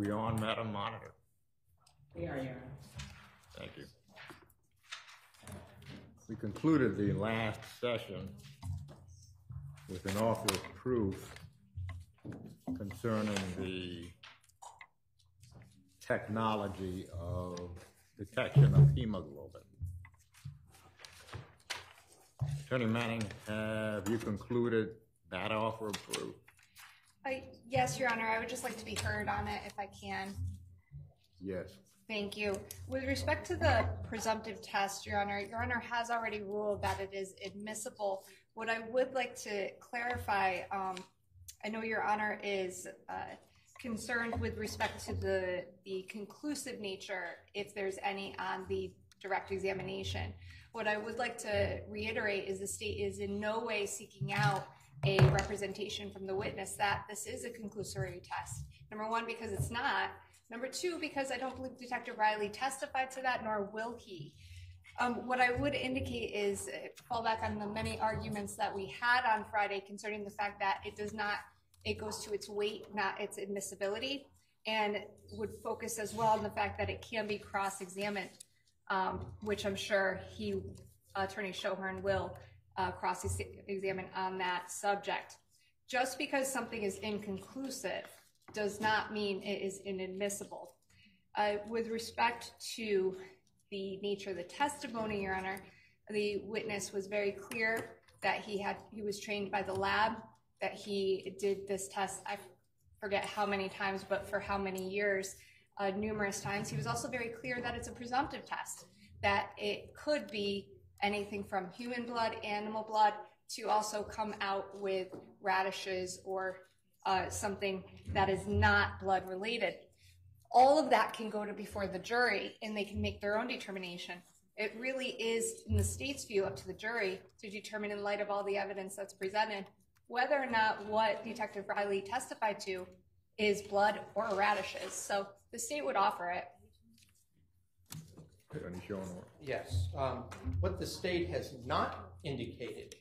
we are on, Madam Monitor? We are, Your Honor. Thank you. We concluded the last session with an offer of proof concerning the technology of detection of hemoglobin. Attorney Manning, have you concluded that offer of proof? Yes, Your Honor. I would just like to be heard on it if I can. Yes. Thank you. With respect to the presumptive test, Your Honor, Your Honor has already ruled that it is admissible. What I would like to clarify, um, I know Your Honor is uh, concerned with respect to the conclusive nature, if there's any on the direct examination. What I would like to reiterate is the state is in no way seeking out a representation from the witness that this is a conclusory test. Number one, because it's not. Number two, because I don't believe Detective Riley testified to that, nor will he. Um, what I would indicate is, uh, fall back on the many arguments that we had on Friday concerning the fact that it does not, it goes to its weight, not its admissibility, and would focus as well on the fact that it can be cross-examined, um, which I'm sure he, Attorney Schoenhorn, will Uh, cross-examine on that subject. Just because something is inconclusive does not mean it is inadmissible. Uh, with respect to the nature of the testimony, Your Honor, the witness was very clear that he had he was trained by the lab, that he did this test, I forget how many times, but for how many years, uh, numerous times. He was also very clear that it's a presumptive test, that it could be anything from human blood, animal blood, to also come out with radishes or uh, something that is not blood-related. All of that can go to before the jury, and they can make their own determination. It really is, in the state's view, up to the jury to determine, in light of all the evidence that's presented, whether or not what Detective Riley testified to is blood or radishes. So the state would offer it. Attorney Schoenhorn. Yes. Um, what the state has not indicated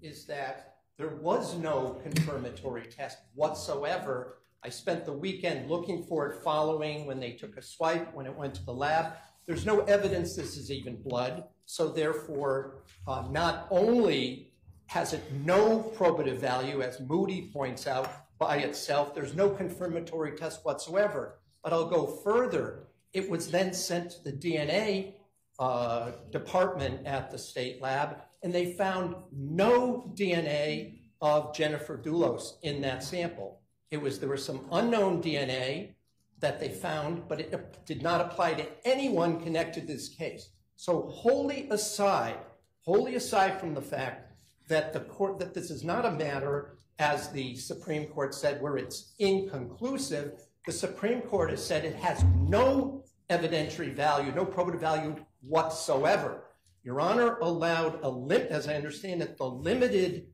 is that there was no confirmatory test whatsoever. I spent the weekend looking for it following when they took a swipe, when it went to the lab. There's no evidence this is even blood. So therefore, uh, not only has it no probative value, as Moody points out by itself, there's no confirmatory test whatsoever. But I'll go further. It was then sent to the DNA uh, department at the state lab, and they found no DNA of Jennifer Dulos in that sample. It was there was some unknown DNA that they found, but it did not apply to anyone connected to this case. So wholly aside, wholly aside from the fact that the court that this is not a matter, as the Supreme Court said, where it's inconclusive, the Supreme Court has said it has no evidentiary value, no probative value whatsoever. Your Honor allowed, a lim, as I understand it, the limited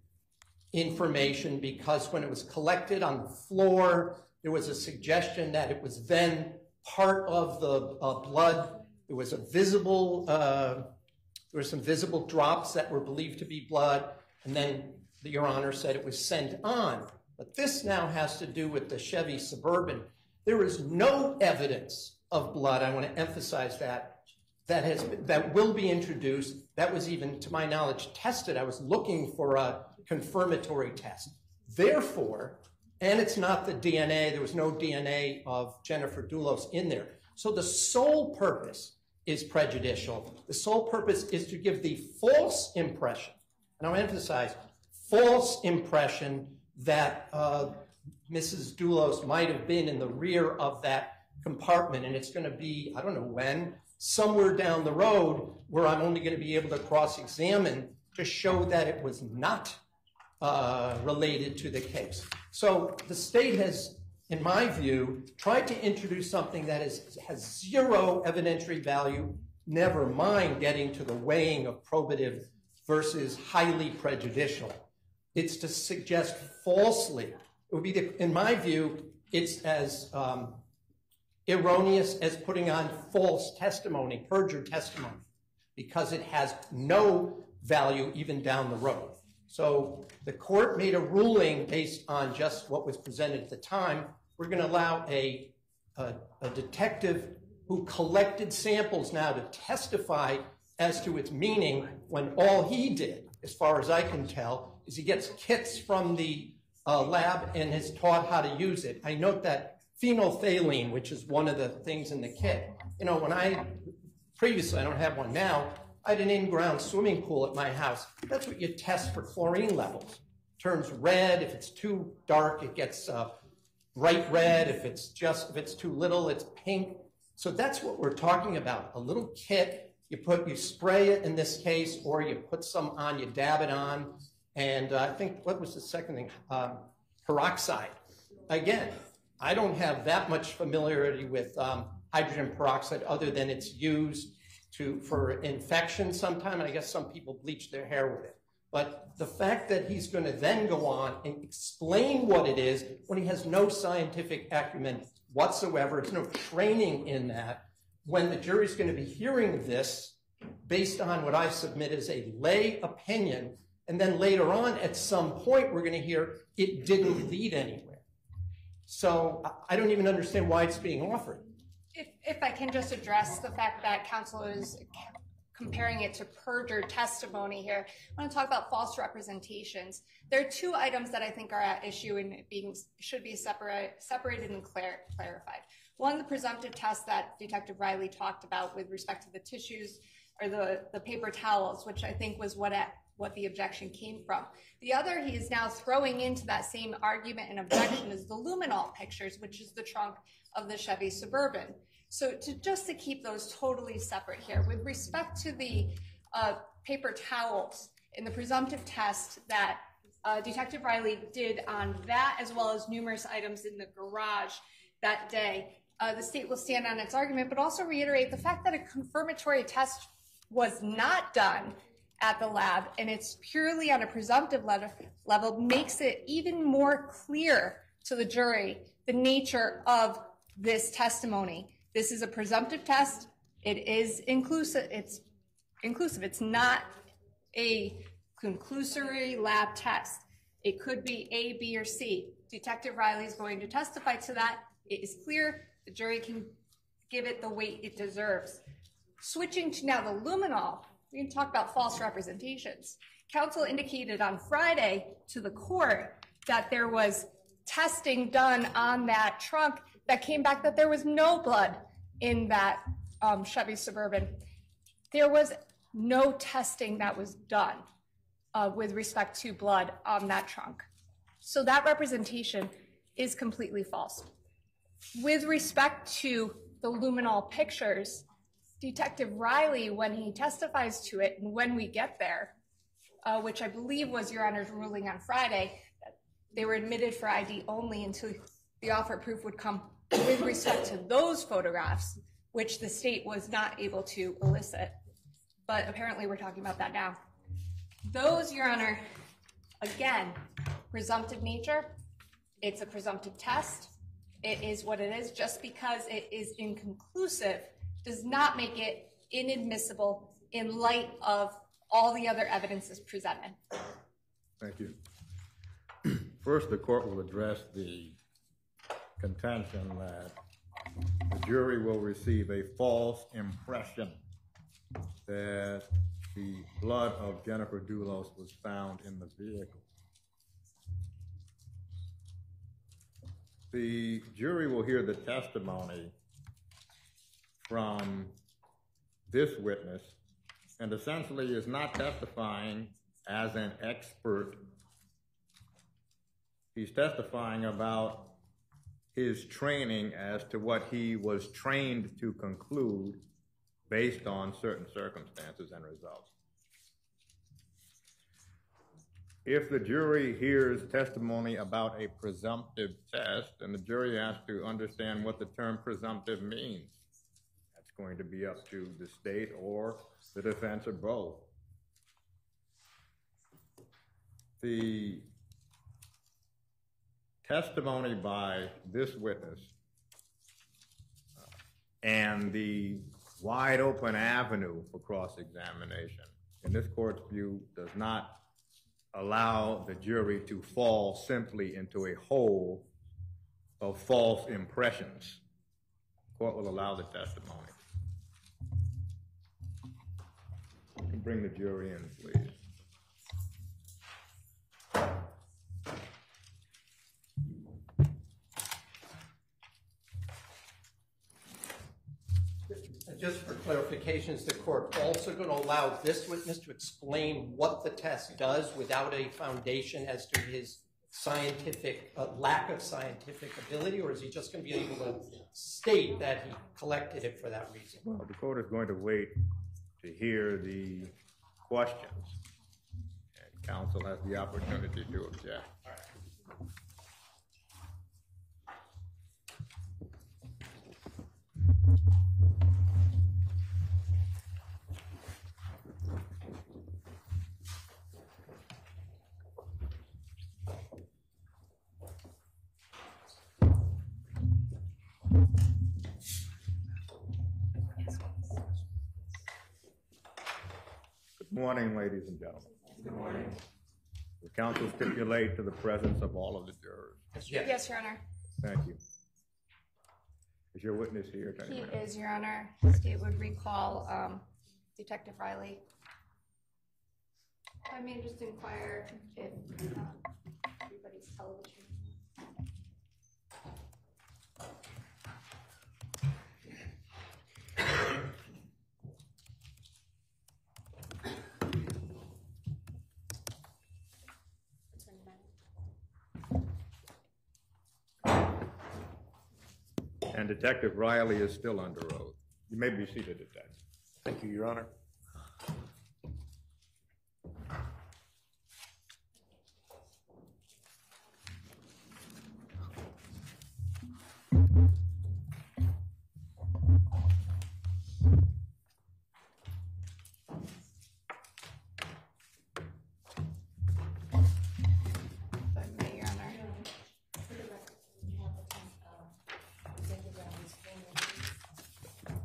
information because when it was collected on the floor, there was a suggestion that it was then part of the uh, blood. There was a visible, uh, there were some visible drops that were believed to be blood. And then Your Honor said it was sent on. But this now has to do with the Chevy Suburban. There is no evidence of blood, I want to emphasize that, that has that will be introduced. That was even, to my knowledge, tested. I was looking for a confirmatory test. Therefore, and it's not the DNA, there was no DNA of Jennifer Dulos in there. So the sole purpose is prejudicial. The sole purpose is to give the false impression, and I'll emphasize, false impression that uh, Mrs. Dulos might have been in the rear of that compartment. And it's going to be, I don't know when, somewhere down the road where I'm only going to be able to cross-examine to show that it was not uh, related to the case. So the state has, in my view, tried to introduce something that has zero evidentiary value, never mind getting to the weighing of probative versus highly prejudicial. It's to suggest falsely. It would be, in my view, it's as um, erroneous as putting on false testimony, perjured testimony, because it has no value even down the road. So the court made a ruling based on just what was presented at the time. We're going to allow a detective who collected samples now to testify as to its meaning when all he did, as far as I can tell, is he gets kits from the lab and is taught how to use it. I note that phenolphthalein, which is one of the things in the kit, you know, when I previously, I don't have one now, I had an in-ground swimming pool at my house. That's what you test for chlorine levels. Turns red. If it's too dark, it gets uh, bright red. If it's just if it's too little, it's pink. So that's what we're talking about. A little kit. You put you spray it in this case, or you put some on. You dab it on, and uh, I think what was the second thing? Um, peroxide. Again, I don't have that much familiarity with um, hydrogen peroxide other than it's used to for infection sometime. I guess some people bleach their hair with it. But the fact that he's going to then go on and explain what it is when he has no scientific acumen whatsoever, there's no training in that, when the jury's going to be hearing this based on what I submit as a lay opinion, and then later on at some point we're going to hear it didn't lead anywhere. So I don't even understand why it's being offered. If, I can just address the fact that counsel is comparing it to perjured testimony here, I want to talk about false representations. There are two items that I think are at issue and should be separate, separated and clar- clarified. One, the presumptive test that Detective Riley talked about with respect to the tissues or the, paper towels, which I think was what at, what the objection came from. The other he is now throwing into that same argument and objection is the luminol pictures, which is the trunk of the Chevy Suburban. So to just to keep those totally separate here, with respect to the uh, paper towels in the presumptive test that uh, Detective Riley did on that, as well as numerous items in the garage that day, uh, the state will stand on its argument, but also reiterate the fact that a confirmatory test was not done at the lab and it's purely on a presumptive level, makes it even more clear to the jury the nature of this testimony. This is a presumptive test. It is inclusive. It's inclusive. It's not a conclusory lab test. It could be A, B, or C. Detective Riley is going to testify to that. It is clear. The jury can give it the weight it deserves. Switching to now the luminol, we can talk about false representations. Counsel indicated on Friday to the court that there was testing done on that trunk that came back that there was no blood in that um, Chevy Suburban. There was no testing that was done uh, with respect to blood on that trunk. So that representation is completely false. With respect to the luminol pictures, Detective Riley, when he testifies to it, and when we get there, uh, which I believe was Your Honor's ruling on Friday, they were admitted for ID only until the offer of proof would come with respect to those photographs, which the state was not able to elicit. But apparently we're talking about that now. Those, Your Honor, again, presumptive nature. It's a presumptive test. It is what it is. Just because it is inconclusive does not make it inadmissible in light of all the other evidences presented. Thank you. First, the court will address the contention that the jury will receive a false impression that the blood of Jennifer Dulos was found in the vehicle. The jury will hear the testimony from this witness and essentially is not testifying as an expert. He's testifying about his training as to what he was trained to conclude based on certain circumstances and results. If the jury hears testimony about a presumptive test, and the jury has to understand what the term presumptive means. Going to be up to the state or the defense or both. The testimony by this witness uh, and the wide open avenue for cross-examination, in this court's view, does not allow the jury to fall simply into a hole of false impressions. Court will allow the testimony. Bring the jury in, please. Just for clarification, is the court also going to allow this witness to explain what the test does without a foundation as to his scientific, uh, lack of scientific ability, or is he just going to be able to state that he collected it for that reason? Well, the court is going to wait to hear the questions. And counsel has the opportunity to object. Morning, ladies and gentlemen. Good morning. The council stipulate to the presence of all of the jurors. Yes, Your Honor. Thank you. Is your witness here? He tonight? is, Your Honor. The state would recall um, Detective Riley. I may just inquire if um, everybody's television. And Detective Riley is still under oath. You may be seated, Detective. Thank you, Your Honor.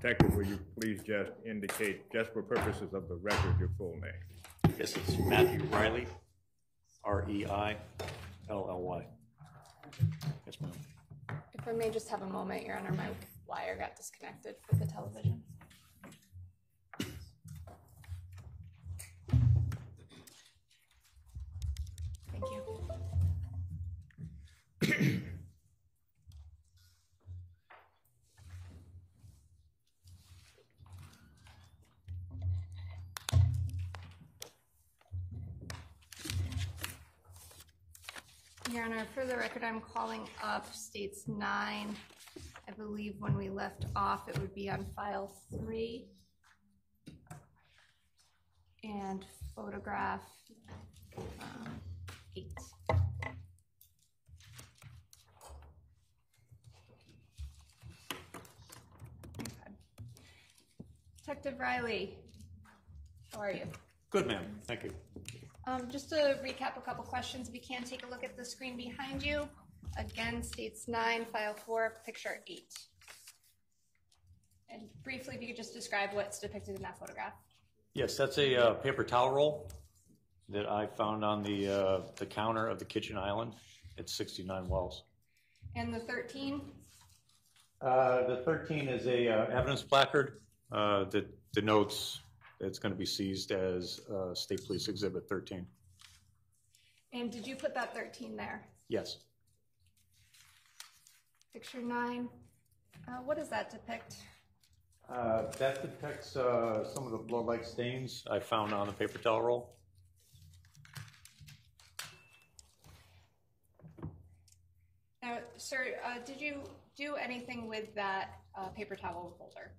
Detective, will you please just indicate, just for purposes of the record, your full name? Yes, it's Matthew Riley, R-E-I-L-L-Y. Yes, ma'am. If I may just have a moment, Your Honor, my wire got disconnected for the television. Thank you. Your Honor, for the record, I'm calling up states nine. I believe when we left off, it would be on file three. And photograph um, eight. Detective Riley, how are you? Good, ma'am. Thank you. Um, just to recap a couple questions, If we can take a look at the screen behind you. Again, states nine, file four, picture eight. And briefly, if you could just describe what's depicted in that photograph. Yes, that's a uh, paper towel roll that I found on the, uh, the counter of the kitchen island at 69 Welles. And the thirteen, Uh, The 13 is a uh, evidence placard uh, that denotes it's going to be seized as uh, State Police Exhibit 13. and did you put that thirteen there? Yes. Picture nine, uh, what does that depict? Uh, That depicts uh, some of the blood-like stains I found on the paper towel roll. Now, sir, uh, did you do anything with that, uh, paper towel holder?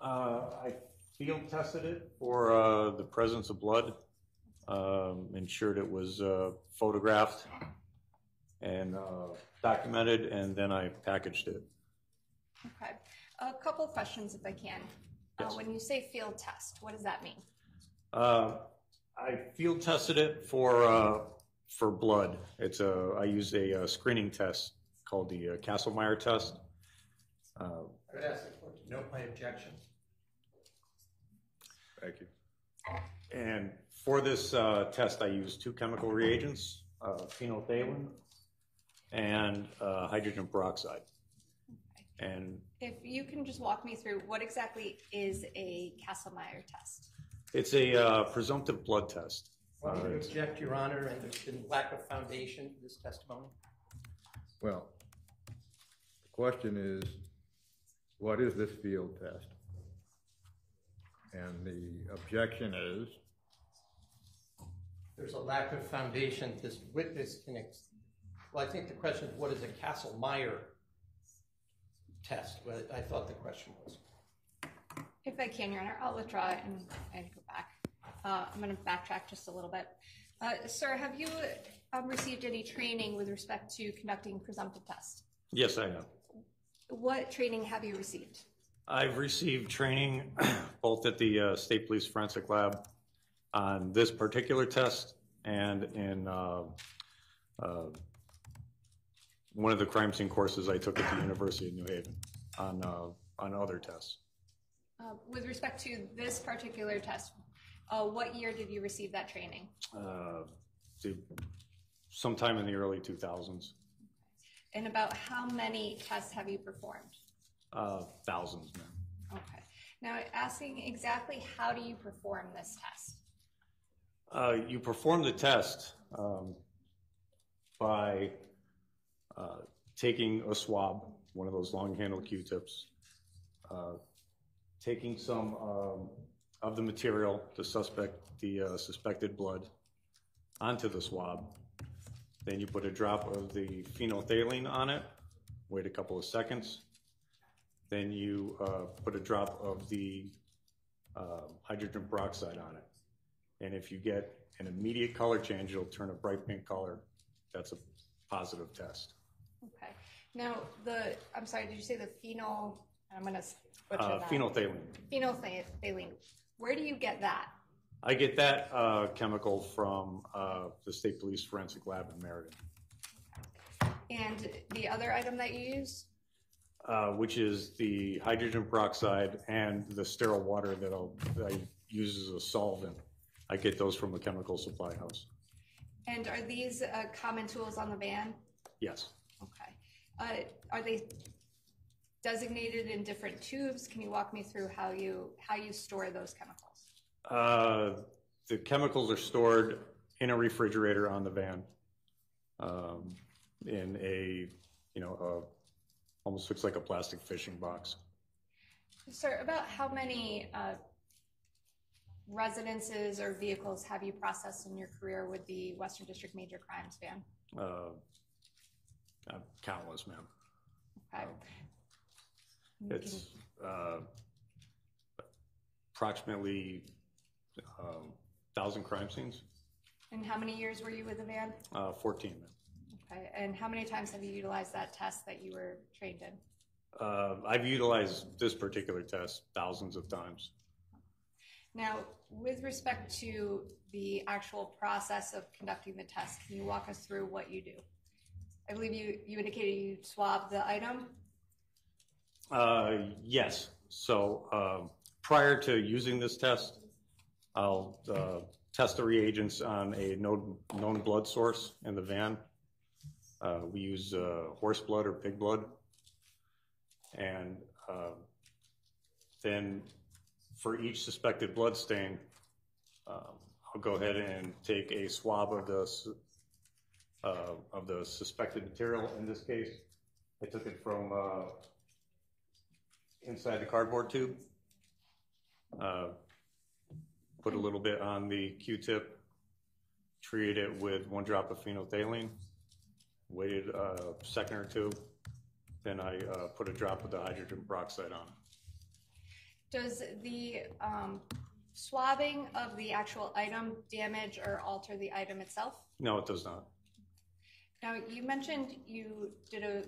Uh, I field tested it for uh, the presence of blood, um, ensured it was uh, photographed and uh, documented, and then I packaged it. Okay, a couple questions if I can. Uh, Yes. when you say field test, what does that mean? Uh, I field tested it for uh, for blood. It's a I used a uh, screening test called the uh, Kastle-Meyer test. Uh, I would ask the court to note my objection. Thank you. And for this uh, test, I used two chemical reagents, uh, phenolphthalein and uh, hydrogen peroxide. And If you can just walk me through, what exactly is a Kastle-Meyer test? it's a uh, presumptive blood test. Want me Uh, to object, Your Honor, and there's been lack of foundation for this testimony? Well, the question is, what is this field test? And the objection is, There's a lack of foundation. This witness can, well, I think the question is, what is a Kastle-Meyer test? Well, I thought the question was. If I can, Your Honor, I'll withdraw it and, and go back. Uh, I'm going to backtrack just a little bit. Uh, sir, have you um, received any training with respect to conducting presumptive tests? Yes, I have. What training have you received? I've received training both at the uh, State Police Forensic Lab on this particular test and in uh, uh, one of the crime scene courses I took at the University of New Haven on, uh, on other tests. Uh, with respect to this particular test, uh, what year did you receive that training? Uh, Sometime in the early 2000s, And about how many tests have you performed? Uh, thousands, man. Okay. Now, asking exactly how do you perform this test? Uh, you perform the test um, by uh, taking a swab, one of those long handled Q tips, uh, taking some um, of the material, the suspect, the uh, suspected blood, onto the swab. Then you put a drop of the phenolphthalein on it, wait a couple of seconds. Then you uh, put a drop of the uh, hydrogen peroxide on it. And if you get an immediate color change, it'll turn a bright pink color. That's a positive test. Okay. Now, the, I'm sorry, did you say the phenol, I'm going to butcher Uh, that. phenolphthalein. Phenolphthalein. Where do you get that? I get that uh, chemical from uh, the State Police Forensic Lab in Meriden, And the other item that you use? Uh, which is the hydrogen peroxide and the sterile water that I'll, that I use as a solvent. I get those from a chemical supply house. And are these uh, common tools on the van? Yes. Okay. Uh, Are they designated in different tubes? Can you walk me through how you, how you store those chemicals? Uh, the chemicals are stored in a refrigerator on the van, um, in a, you know, almost looks like a plastic fishing box. Sir, about how many uh, residences or vehicles have you processed in your career with the Western District Major Crimes van? Uh, uh, countless, ma'am. Okay. It's uh, approximately um, thousand crime scenes. And how many years were you with the van? Uh, Fourteen, ma'am. Okay. And how many times have you utilized that test that you were trained in? Uh, I've utilized this particular test thousands of times. Now, with respect to the actual process of conducting the test, can you walk us through what you do? I believe you, you indicated you swab the item. Uh, yes. So um, prior to using this test, I'll uh, test the reagents on a known, known blood source in the van. Uh, we use uh, horse blood or pig blood. And uh, then for each suspected blood stain, um, I'll go ahead and take a swab of the, uh, of the suspected material. In this case, I took it from uh, inside the cardboard tube. Uh, Put a little bit on the Q-tip, treated it with one drop of phenolphthalein, waited a second or two, then I uh, put a drop of the hydrogen peroxide on. Does the um, swabbing of the actual item damage or alter the item itself? No, it does not. Now, you mentioned you did a,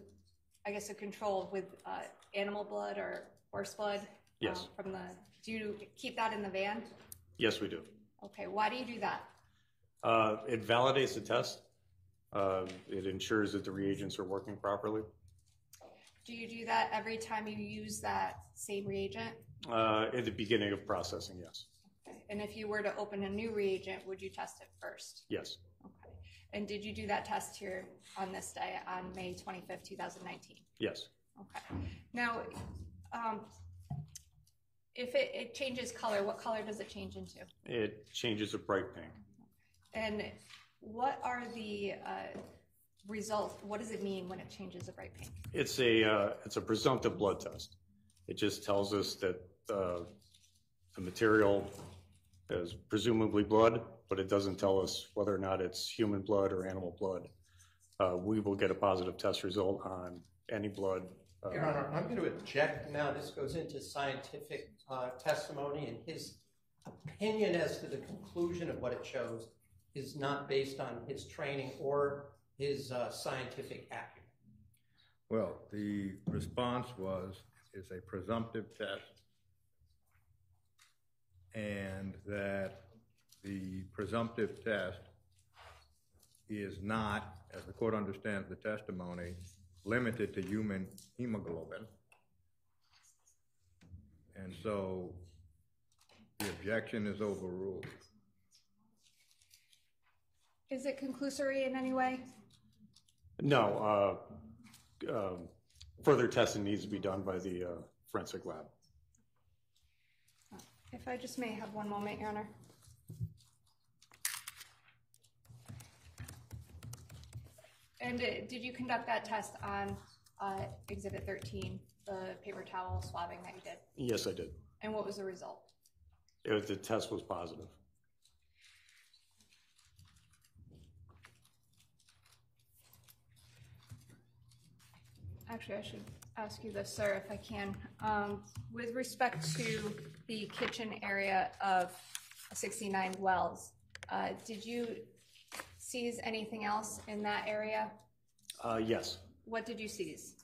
I guess, a control with uh, animal blood or horse blood? Yes. um, From the, do you keep that in the van? Yes, we do. Okay, why do you do that? Uh, It validates the test. Uh, It ensures that the reagents are working properly. Do you do that every time you use that same reagent? Uh, At the beginning of processing, yes. Okay. And if you were to open a new reagent, would you test it first? Yes. Okay. And did you do that test here on this day, on May 25th, 2019? Yes. Okay. Now, um, if it, it changes color, what color does it change into? It changes a bright pink. And what are the uh, results? What does it mean when it changes a bright pink? It's a, uh, it's a presumptive blood test. It just tells us that uh, the material is presumably blood, but it doesn't tell us whether or not it's human blood or animal blood. Uh, We will get a positive test result on any blood. uh, Your Honor, I'm going to object now. This goes into scientific uh, testimony, and his opinion as to the conclusion of what it shows is not based on his training or his uh, scientific acumen. Well, the response was, it's a presumptive test, and that the presumptive test is not, as the court understands the testimony, limited to human hemoglobin. And so the objection is overruled. Is it conclusory in any way? No, uh, um, further testing needs to be done by the uh, forensic lab. If I just may have one moment, Your Honor. And uh, did you conduct that test on uh, Exhibit 13, the paper towel swabbing that you did? Yes, I did. And what was the result? It was- The test was positive. Actually, I should ask you this, sir, if I can. Um, With respect to the kitchen area of 69 Welles, uh, did you seize anything else in that area? Uh, Yes. What did you seize?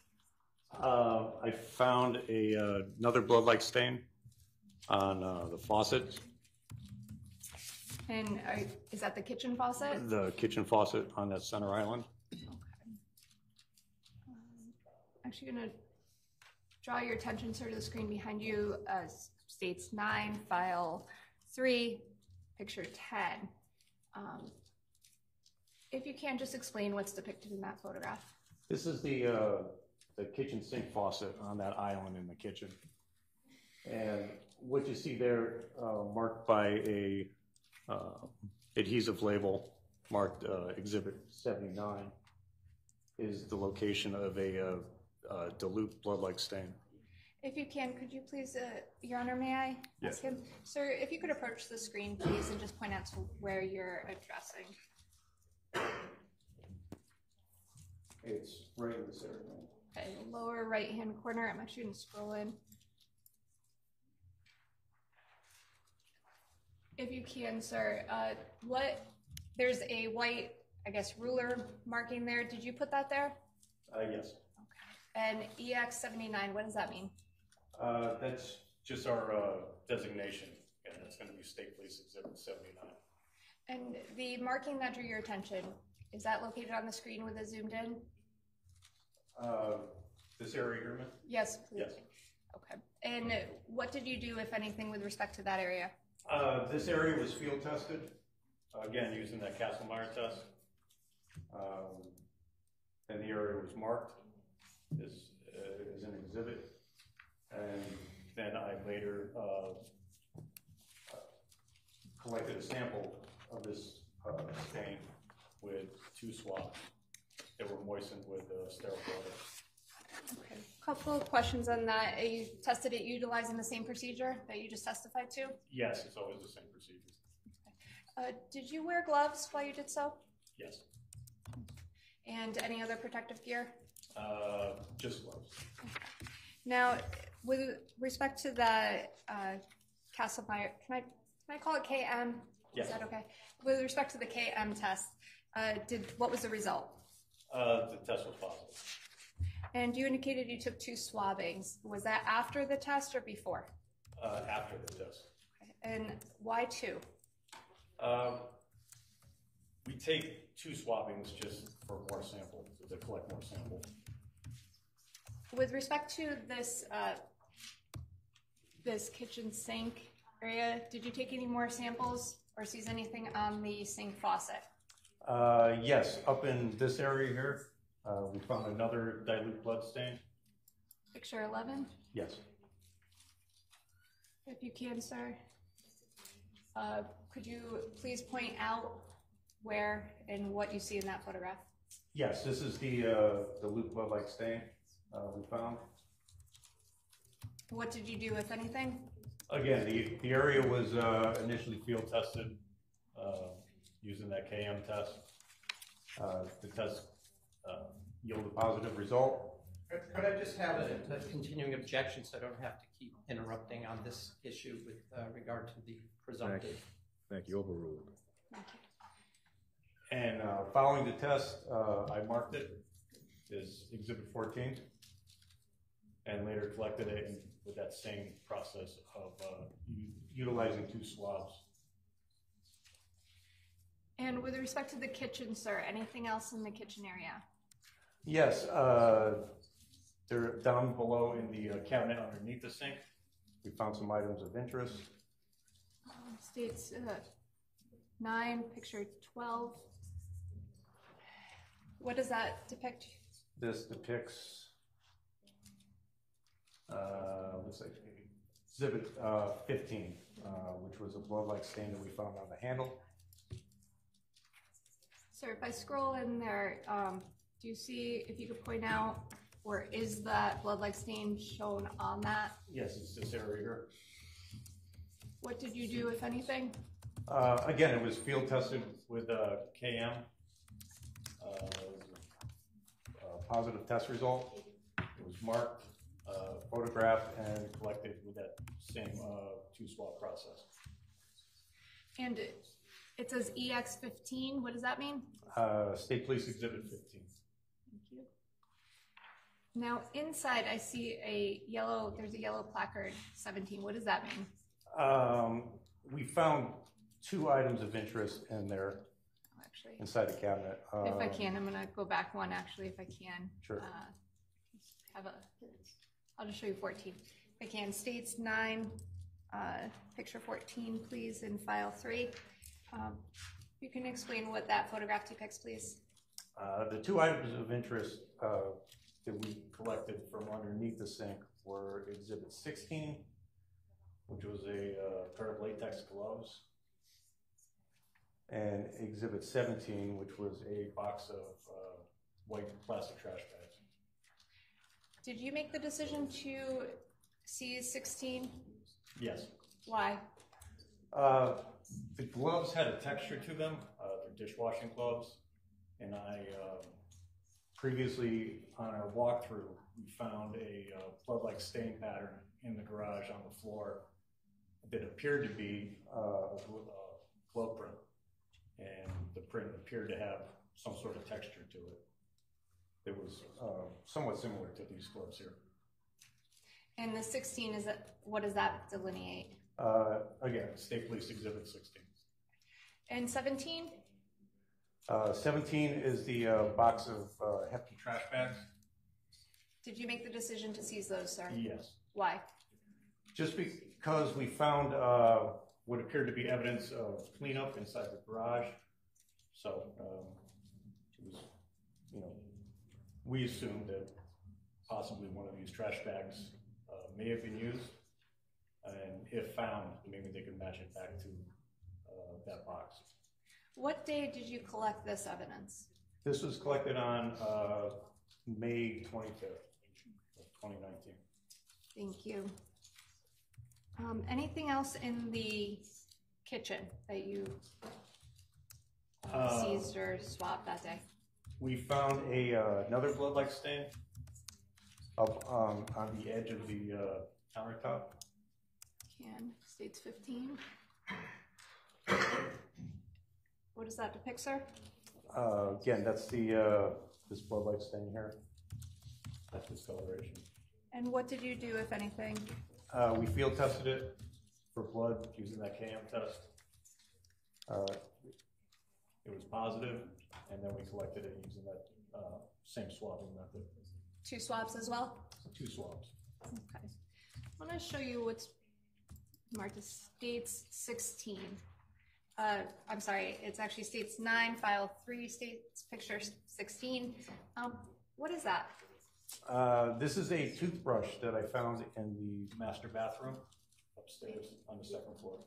Uh, I found a, uh, another blood-like stain on uh, the faucet, And are- is that the kitchen faucet? the kitchen faucet on that center island. Actually gonna draw your attention, sir, to the screen behind you, uh, states nine, file three, picture ten. Um, If you can, just explain what's depicted in that photograph. This is the, uh, the kitchen sink faucet on that island in the kitchen. And what you see there, uh, marked by a uh, adhesive label marked uh, Exhibit 79, is the location of a uh, dilute blood-like stain. If you can, could you please, uh, Your Honor, may I Yes. ask him? Sir, if you could approach the screen, please, and just point out to where you're addressing. It's right in this area. Okay, lower right-hand corner, I'm actually gonna scroll in. If you can, sir, uh, what, there's a white, I guess, ruler marking there. Did you put that there? Uh, Yes. And EX seventy-nine, what does that mean? Uh, That's just our uh, designation, and it's going to be State Police Exhibit 79. And the marking that drew your attention, is that located on the screen with it zoomed in? Uh, This area here, ma'am? Yes, please. Yes. Okay. And what did you do, if anything, with respect to that area? Uh, This area was field tested, again, using that Kastle-Meyer test. Um, And the area was marked as, uh, as an exhibit. And then I later uh, collected a sample of this uh, stain with two swabs that were moistened with uh, sterile water. Okay. A Couple of questions on that. Uh, You tested it utilizing the same procedure that you just testified to? Yes, it's always the same procedure. Uh, Did you wear gloves while you did so? Yes. And any other protective gear? Uh, Just gloves. Now, with respect to the uh, Kastle-Meyer, can I, can I call it KM? Yes. Is that okay? With respect to the KM test, uh, did, what was the result? Uh, The test was positive. And you indicated you took two swabbings. Was that after the test or before? uh, after the test. And why two? Um, We take two swabbings just for more sample, to collect more sample. With respect to this, uh, this kitchen sink area, did you take any more samples or seize anything on the sink faucet? Uh, Yes, up in this area here, uh, we found another dilute blood stain. Picture 11, Yes. if you can, sir. Uh, Could you please point out where and what you see in that photograph? Yes, this is the, uh, the loop blood-like stain, uh, we found. What did you do, if anything? Again, the, the area was, uh, initially field tested, uh, using that KM test. Uh, the test, uh, yielded a positive result. Could could I just have a, a continuing objection so I don't have to keep interrupting on this issue with uh, regard to the presumptive? Thank you, Thank you. overruled. And, uh, following the test, uh, I marked it as exhibit fourteen. And later collected it with that same process of, uh, u- utilizing two swabs. And with respect to the kitchen, sir, anything else in the kitchen area? Yes, uh, they're down below in the uh, cabinet underneath the sink. We found some items of interest. States uh, nine, picture 12. What does that depict? This depicts, uh, looks like exhibit, uh, fifteen, uh, which was a blood-like stain that we found on the handle. Sir, if I scroll in there, um, do you see, if you could point out, or is that blood-like stain shown on that? Yes, it's this area here. What did you do, if anything? Uh, again, it was field tested with, uh, KM. Uh, positive test result. It was marked, uh, photographed and collected with that same, uh, two swab process. And it it says EX15, what does that mean? Uh, State Police Exhibit fifteen. Thank you. Now, inside, I see a yellow, there's a yellow placard, 17, what does that mean? Um, we found two items of interest in there, Oh, Actually, inside the cabinet. if I Um, can, I'm gonna go back one, actually, if I can. Sure. Uh, Have a, I'll just show you 14. If I can, states nine, uh, picture 14, please, in file three. Um, You can explain what that photograph depicts, please? Uh, the two items of interest, uh, that we collected from underneath the sink were exhibit sixteen, which was a, uh, pair of latex gloves, and exhibit seventeen, which was a box of, uh, white plastic trash bags. Did you make the decision to seize 16? Yes. Why? Uh, the gloves had a texture to them, uh, they're dishwashing gloves. And I, um, previously on our walkthrough, we found a uh, blood-like stain pattern in the garage on the floor that appeared to be, uh, a uh, glove print. And the print appeared to have some sort of texture to it. It was, uh, somewhat similar to these clubs here. And the 16 is that, what does that delineate? Uh, again, State Police Exhibit sixteen. And 17? Uh, 17 is the uh, box of uh, hefty trash bags. Did you make the decision to seize those, sir? Yes. Why? Just because we found uh, what appeared to be evidence of cleanup inside the garage. So um, it was, you know, we assumed that possibly one of these trash bags uh, may have been used. And if found, maybe they could match it back to uh, that box. What day did you collect this evidence? This was collected on uh, May 25th of 2019. Thank you. Um, anything else in the kitchen that you Uh, seized or swapped that day? We found a, uh, another blood-like stain up um, on the edge of the uh, countertop. Can, states 15. What does that depict, sir? Uh, Again, that's the, uh, this blood-like stain here. That's discoloration. And what did you do, if anything? Uh, We field tested it for blood using that KM test. Uh, It was positive, and then we collected it using that uh, same swabbing method, Two swabs as well? two swabs. Okay. I want to show you what's marked as states 16. Uh, I'm sorry, it's actually states 9, file 3, states picture 16. Um, what is that? Uh, This is a toothbrush that I found in the master bathroom upstairs on the second floor.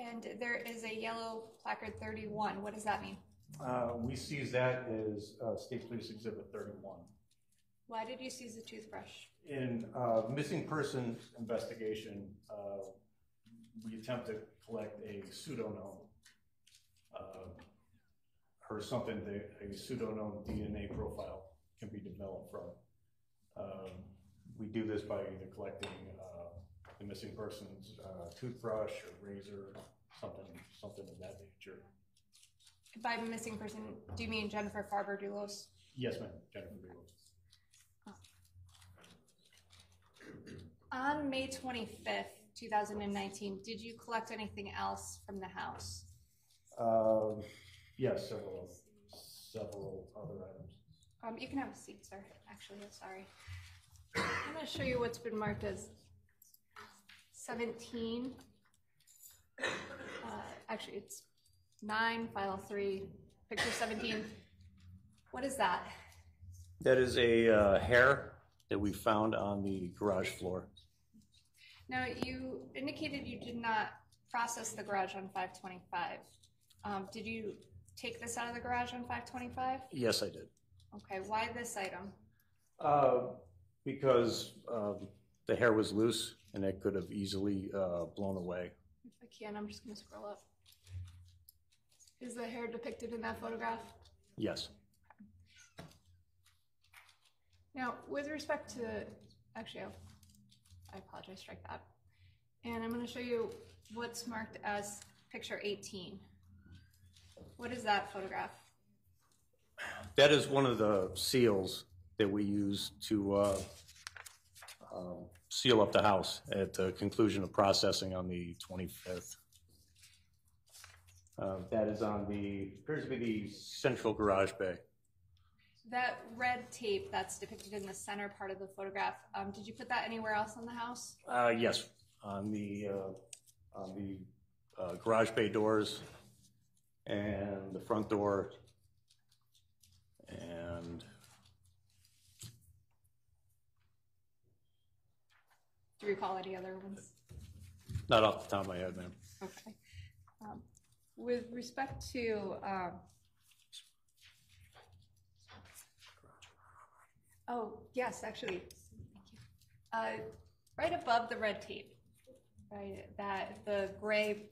And there is a yellow placard 31. What does that mean? Uh, We seize that as uh, State Police Exhibit 31. Why did you seize the toothbrush? In uh, missing persons investigation, uh, we attempt to collect a pseudonym uh, or something that a pseudonym DNA profile can be developed from. Um, We do this by either collecting uh, the missing person's uh, toothbrush or razor, something, something of that nature. By missing person, do you mean Jennifer Farber Dulos? Yes, ma'am, Jennifer Beals. On May 25th, 2019, did you collect anything else from the house? Um, Yes, several, several other items. Um, you can have a seat, sir. Actually, I'm sorry. I'm going to show you what's been marked as 17. Uh, actually, it's 9, file 3, picture 17. What is that? That is a uh, hair that we found on the garage floor. Now, you indicated you did not process the garage on 525. Um, did you take this out of the garage on 525? Yes, I did. Okay, why this item? Uh, Because um, the hair was loose and it could have easily uh, blown away. If I can, I'm just going to scroll up. Is the hair depicted in that photograph? Yes. Now, with respect to, actually, I'll- apologize, strike that. And I'm going to show you what's marked as picture 18. What is that photograph? That is one of the seals that we use to uh, um, seal up the house at the conclusion of processing on the 25th. Uh, That is on the, appears to be the central garage bay. That red tape that's depicted in the center part of the photograph, um, did you put that anywhere else in the house? Uh, yes, on the, uh, on the, uh, garage bay doors and the front door. And Do you recall any other ones? not off the top of my head, ma'am. Okay. Um, With respect to, um, oh, yes, actually, thank you. Uh, right above the red tape, right, that, the gray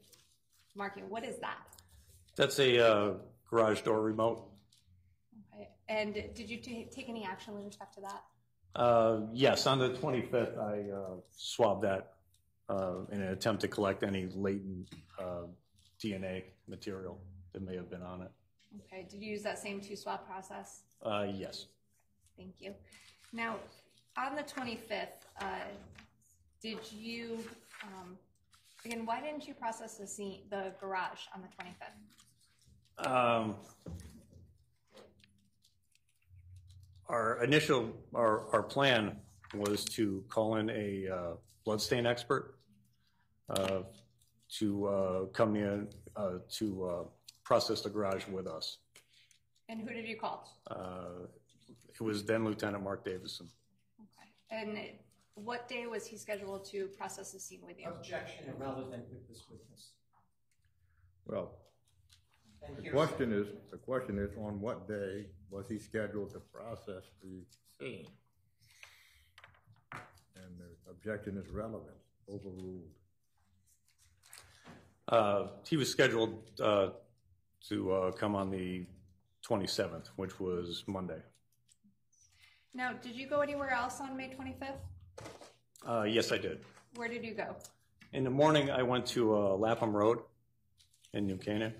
marking, what is that? That's a, uh, garage door remote. Okay, And did you ta- take any action with respect to that? Uh, yes, on the 25th, I, uh, swabbed that, uh, in an attempt to collect any latent, uh, DNA material that may have been on it. Okay, did you use that same two-swab process? Uh, yes. Thank you. Now, on the 25th, uh, did you, um, again, why didn't you process the scene, the garage on the 25th? Our initial, our, our plan was to call in a uh, bloodstain expert uh, to uh, come in uh, to uh, process the garage with us. And who did you call? Uh, It was then Lieutenant Mark Davison. Okay. And what day was he scheduled to process the scene with you? Objection irrelevant with this witness. Well, And the question is, the question is, on what day was he scheduled to process the scene? And the objection is relevant, overruled. Uh, He was scheduled uh, to uh, come on the 27th, which was Monday. Now, did you go anywhere else on May 25th? Uh, Yes, I did. Where did you go? In the morning, I went to uh, Lapham Road in New Canaan.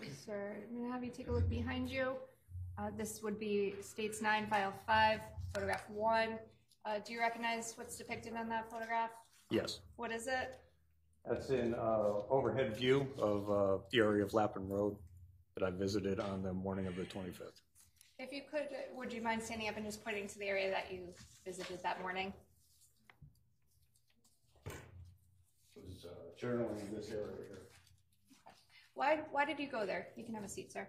Okay, sir, I'm gonna have you take a look behind you. Uh, this would be States nine, file five, photograph one. Uh, do you recognize what's depicted on that photograph? Yes. What is it? That's in uh, overhead view of uh, the area of Lapham Road that I visited on the morning of the 25th. If you could, uh, would you mind standing up and just pointing to the area that you visited that morning? Was journaling in this area here. Why, why did you go there? You can have a seat, sir.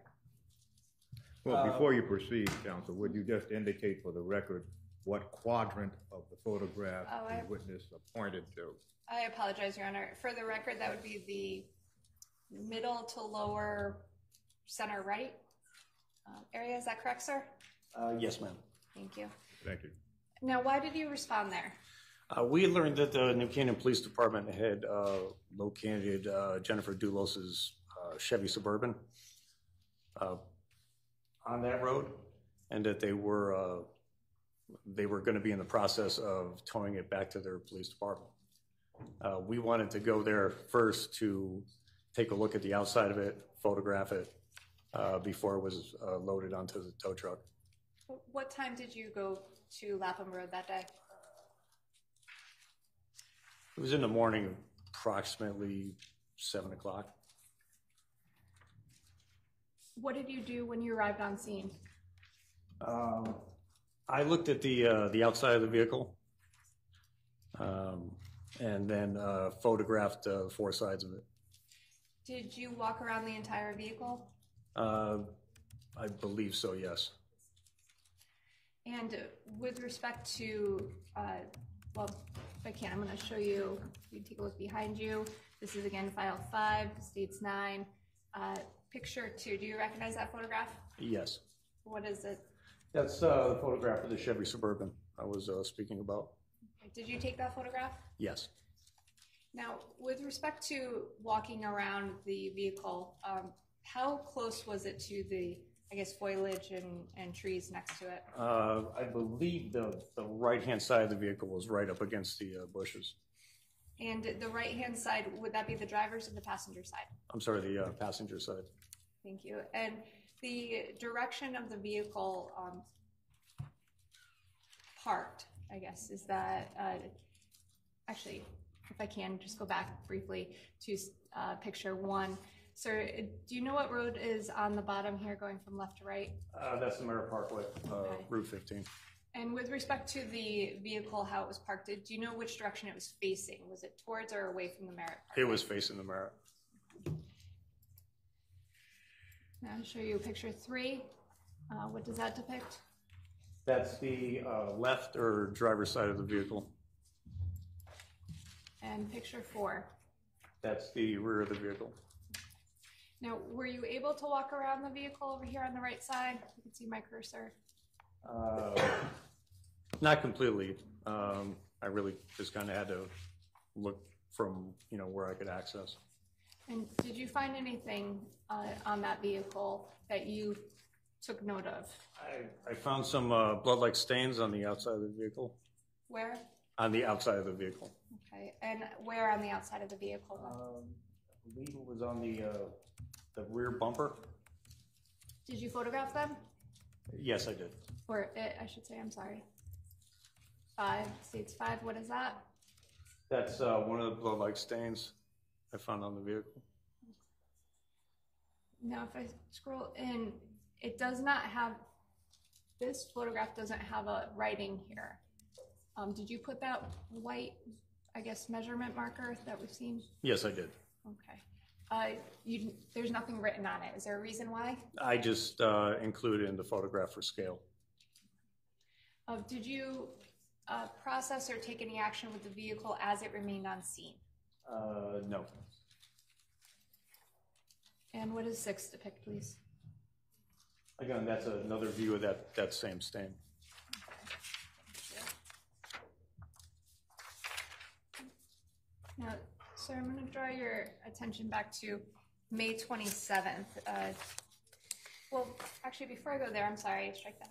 Well, before you proceed, counsel, would you just indicate for the record what quadrant of the photograph Oh, I- the witness pointed to? I apologize, Your Honor. For the record, that would be the middle to lower center right um, area. Is that correct, sir? Uh, yes, ma'am. Thank you. Thank you. Now, why did you respond there? Uh, we learned that the New Canaan Police Department had uh, located uh, Jennifer Dulos's uh, Chevy Suburban uh, on that road, and that they were uh, they were going to be in the process of towing it back to their police department. Uh, we wanted to go there first to take a look at the outside of it, photograph it uh, before it was uh, loaded onto the tow truck. What time did you go to Lapham Road that day? It was in the morning, approximately seven o'clock. What did you do when you arrived on scene? Um, I looked at uh, the outside of the vehicle um, and then uh, photographed uh, four sides of it. Did you walk around the entire vehicle? I believe so, yes. And with respect to, well, if I can, I'm going to show you. You take a look behind you. This is, again, file 5, states 9. Picture two, do you recognize that photograph? Yes. What is it? That's, uh, the photograph of the Chevy Suburban I was, uh, speaking about. Did you take that photograph? Yes. Now, with respect to walking around the vehicle, um, how close was it to the, I guess, foliage and, and trees next to it? Uh, I believe the, the right-hand side of the vehicle was right up against the uh, bushes. And the right-hand side, would that be the driver's or the passenger side? I'm sorry, the, uh, passenger side. Thank you. And the direction of the vehicle um, parked, I guess, is that, uh, actually, if I can, just go back briefly to uh, picture one. Sir, uh, do you know what road is on the bottom here going from left to right? Uh, that's the Merritt Parkway, uh, Okay. Route 15. And with respect to the vehicle, how it was parked, do you know which direction it was facing? Was it towards or away from the Merritt Park? It was facing the Merritt. Now I'll show you picture three. Uh, What does that depict? That's the uh, left or driver's side of the vehicle. And picture four. That's the rear of the vehicle. Now, were you able to walk around the vehicle over here on the right side? You can see my cursor. Uh, Not completely. Um, I really just kind of had to look from, you know, where I could access. And did you find anything uh, on that vehicle that you took note of? I, I found some uh, blood-like stains on the outside of the vehicle, Where? on the outside of the vehicle. Okay, and where on the outside of the vehicle? Um, I believe it was on the, uh, the rear bumper. Did you photograph them? Yes, I did. Or it, I should say, I'm sorry. Five, states five, what is that? That's uh, one of the blood-like stains I found on the vehicle. Now, if I scroll in, it does not have, this photograph doesn't have a writing here. Um, did you put that white, I guess, measurement marker that we've seen? Yes, I did. Okay. Uh, you, there's nothing written on it. Is there a reason why? I just uh, included in the photograph for scale. Uh, did you, uh, process or take any action with the vehicle as it remained on scene? Uh, no. And what does six depict, please? Again, that's another view of that, that same stain. Now, sir, I'm going to draw your attention back to May 27th. Uh, Well, actually, before I go there, I'm sorry, strike that.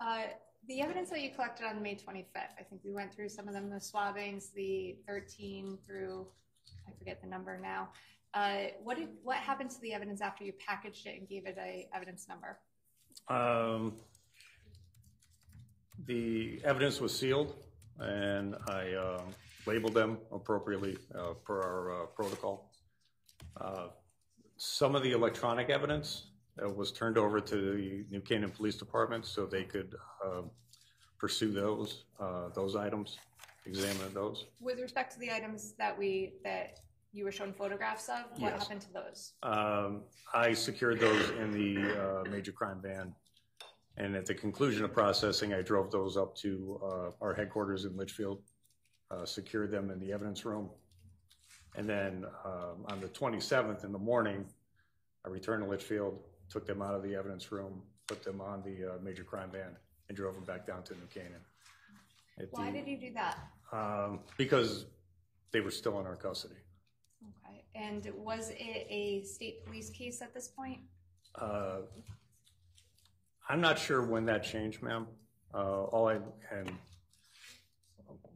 Uh, The evidence that you collected on May 25th, I think we went through some of them, the swabbings, the 13 through, I forget the number now. Uh, What did, what happened to the evidence after you packaged it and gave it a evidence number? Um, The evidence was sealed, and I um, labeled them appropriately uh, per our uh, protocol. Uh, Some of the electronic evidence uh, was turned over to the New Canaan Police Department so they could um, pursue those, uh, those items, examine those. With respect to the items that we, that you were shown photographs of, what Yes. happened to those? Um, I secured those in the uh, major crime van, and at the conclusion of processing, I drove those up to uh, our headquarters in Litchfield, uh, secured them in the evidence room, and then um, on the 27th in the morning, I returned to Litchfield, took them out of the evidence room, put them on the uh, major crime van, and drove them back down to New Canaan. At Why the- did you do that? Um, Because they were still in our custody. Okay, and was it a state police case at this point? Uh, I'm not sure when that changed, ma'am. Uh, All I, and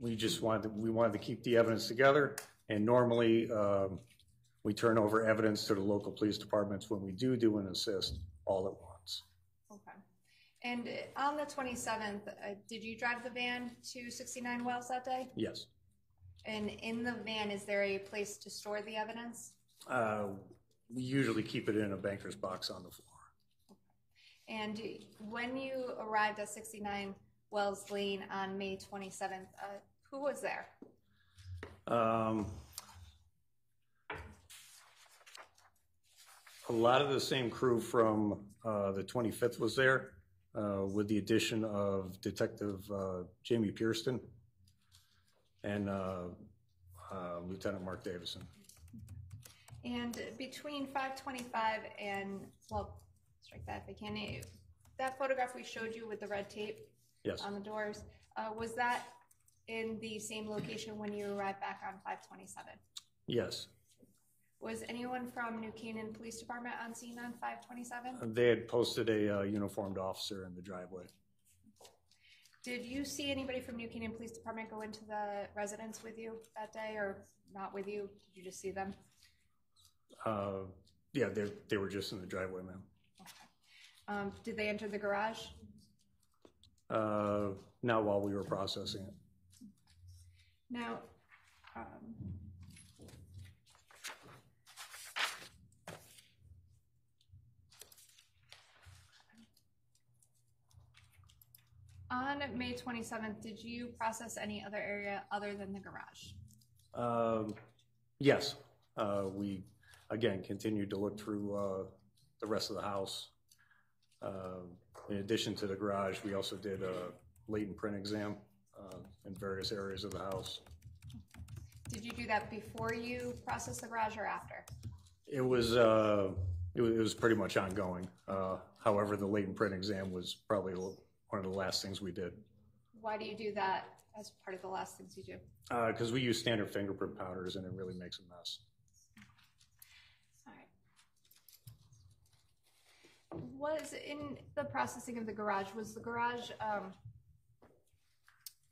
we just wanted, to- we wanted to keep the evidence together, and normally, um, we turn over evidence to the local police departments when we do do an assist all at once. And on the 27th, uh, did you drive the van to 69 Welles that day? Yes. And in the van, is there a place to store the evidence? Uh, We usually keep it in a banker's box on the floor. And when you arrived at 69 Welles Lane on May 27th, uh, who was there? Um, A lot of the same crew from uh, the 25th was there, with the addition of Detective uh, Jamie Pearson and uh, uh, Lieutenant Mark Davison. And between 525 and, well, strike that if I can, that photograph we showed you with the red tape Yes, on the doors, uh, was that in the same location when you arrived back on 527? yes. Was anyone from New Canaan Police Department on scene on 527? They had posted a uh, uniformed officer in the driveway. Did you see anybody from New Canaan Police Department go into the residence with you that day or not with you? Did you just see them? Uh, Yeah, they, they were just in the driveway, ma'am. Um, did they enter the garage? Uh, Not while we were processing it. Now, um, on May 27th, did you process any other area other than the garage? Um, Yes, Uh, we, again, continued to look through uh, the rest of the house. Um, In addition to the garage, we also did a latent print exam uh, in various areas of the house. Did you do that before you processed the garage or after? It was, uh, it was it was pretty much ongoing. Uh, However, the latent print exam was probably one of the last things we did. Why do you do that as part of the last things you do? Because we use standard fingerprint powders and it really makes a mess. All right. Was in the processing of the garage, was the garage, um,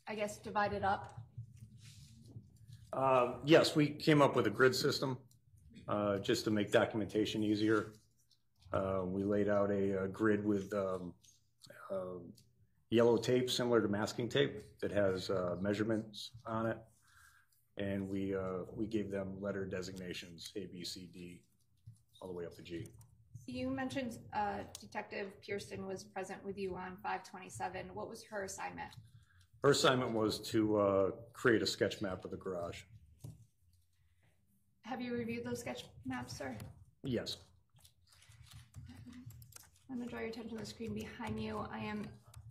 I guess, divided up? Uh, Yes, we came up with a grid system uh, just to make documentation easier. Uh, We laid out a uh, grid with um, um, yellow tape, similar to masking tape, that has uh, measurements on it. And we, uh, we gave them letter designations, A, B, C, D, all the way up to G. You mentioned uh, Detective Pearson was present with you on 527. What was her assignment? Her assignment was to uh, create a sketch map of the garage. Have you reviewed those sketch maps, sir? Yes. I'm going to draw your attention to the screen behind you. I am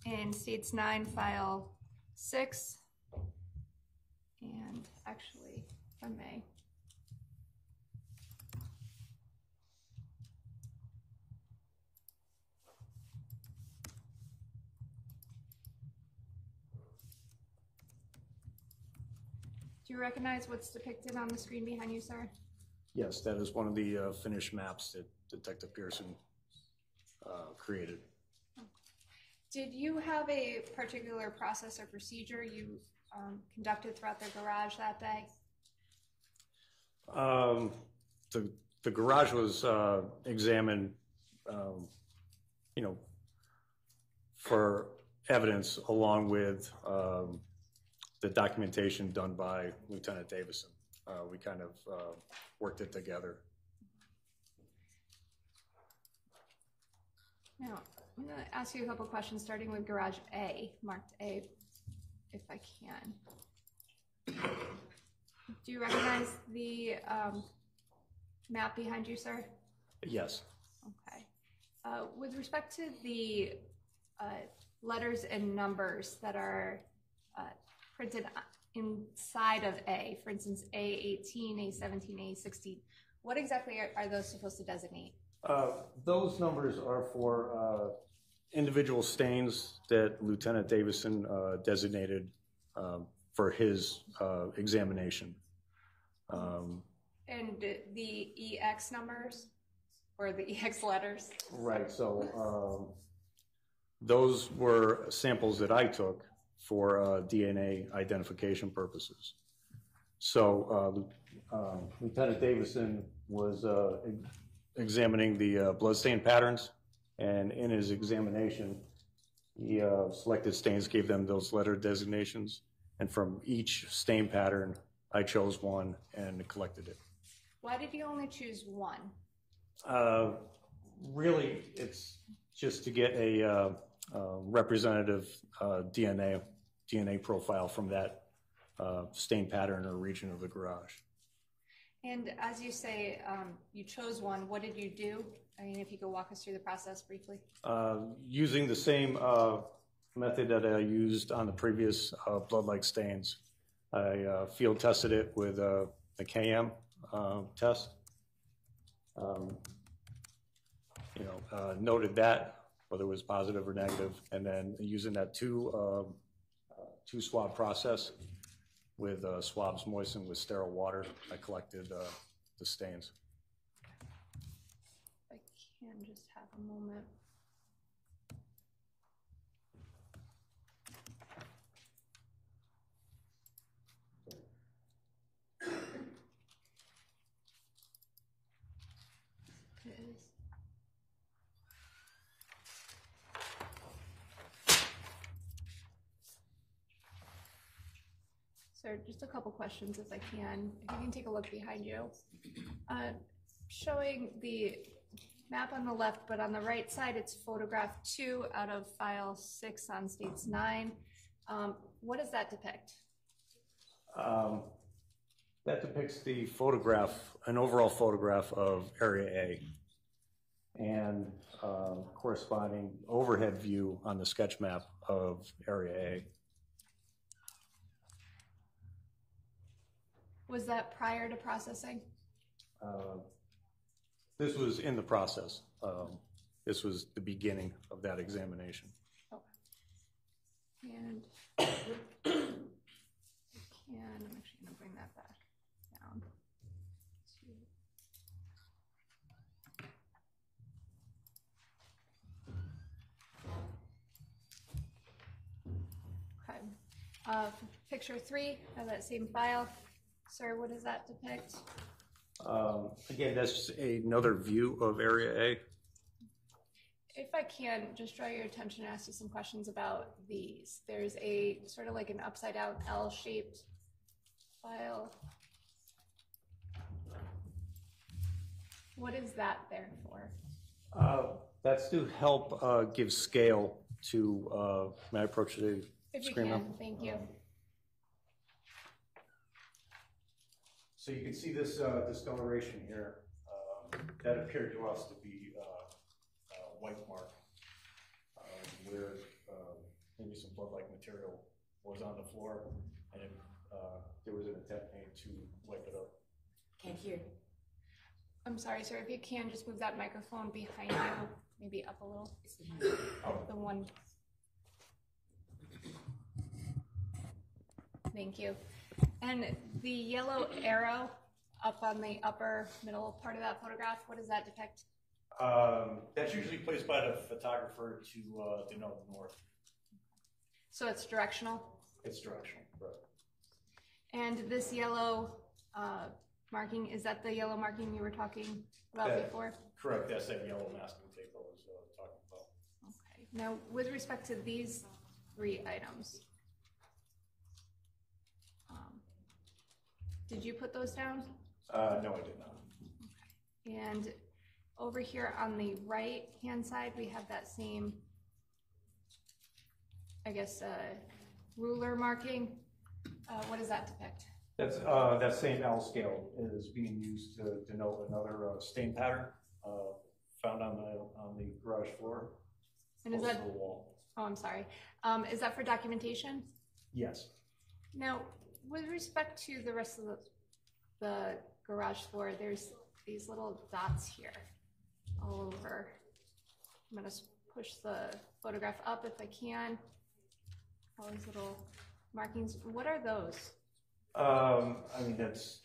in States 9, File 6. And actually, if I may. Do you recognize what's depicted on the screen behind you, sir? Yes, that is one of the uh, finished maps that Detective Pearson uh, created. Did you have a particular process or procedure you um, conducted throughout the garage that day? Um, the, the garage was, uh, examined, um, you know, for evidence along with, um, the documentation done by Lieutenant Davison. Uh, we kind of, uh, worked it together. Now, I'm going to ask you a couple questions, starting with garage A, marked A, if I can. Do you recognize the um, map behind you, sir? Yes. Okay. Uh, With respect to the uh, letters and numbers that are uh, printed inside of A, for instance, A18, A17, A16, what exactly are- are those supposed to designate? Uh, Those numbers are for uh, individual stains that Lieutenant Davison uh, designated um, for his uh, examination. Um, And the EX numbers, or the EX letters? Right, so um, those were samples that I took for uh, DNA identification purposes. So uh, um, Lieutenant Davison was uh, examining the uh, bloodstain patterns, and in his examination, he uh, selected stains, gave them those letter designations, and from each stain pattern, I chose one and collected it. Why did you only choose one? Uh, Really, it's just to get a uh, uh, representative uh, DNA, DNA profile from that uh, stain pattern or region of the garage. And as you say, um, you chose one, what did you do? I mean, if you could walk us through the process briefly? Uh, Using the same uh, method that I used on the previous uh, blood-like stains, I uh, field tested it with uh, a KM uh, test. Um, You know, noted that, whether it was positive or negative, and then using that two, two swab process with swabs moistened with sterile water, I collected the stains. Can just have a moment. Sir, just a couple questions if I can. If you can take a look behind you. Uh, Showing the map on the left, but on the right side, it's photograph two out of file six on states nine. Um, What does that depict? Um, That depicts the photograph, an overall photograph of Area A and um, corresponding overhead view on the sketch map of Area A. Was that prior to processing? Uh, This was in the process. Um, This was the beginning of that examination. And I can, I'm actually gonna bring that back down. Okay, uh, picture three of that same file. Sir, what does that depict? Um, Again, that's just another view of Area A. If I can, just draw your attention and ask you some questions about these. There's a sort of like an upside down L-shaped file. What is that there for? Uh, That's to help uh, give scale to, uh, may I approach the If you screen can, thank you. So you can see this uh, discoloration here. um, That appeared to us to be uh, uh, white mark, um, where um, maybe some blood-like material was on the floor, and it, uh, there was an attempt made to wipe it up. Can't hear. I'm sorry, sir, if you can, just move that microphone behind you, maybe up a little, It's behind you. the one. Thank you. And the yellow arrow up on the upper middle part of that photograph, what does that depict? Um, That's usually placed by the photographer to uh, denote the north. So it's directional? It's directional, right? And this yellow uh, marking, is that the yellow marking you were talking about That- before? Correct, that's that yellow masking tape I was uh, talking about. Okay. Now, with respect to these three items, did you put those down? Uh, No, I did not. And over here on the right-hand side, we have that same, I guess, uh, ruler marking. Uh, What does that depict? That's, uh, that same L scale is being used to denote another uh, stain pattern, uh, found on the, on the garage floor. And is that, the wall. oh, I'm sorry. Um, Is that for documentation? Yes. Now, with respect to the rest of the, the garage floor, there's these little dots here all over. I'm gonna push the photograph up if I can. All these little markings. What are those? Um, I mean, that's,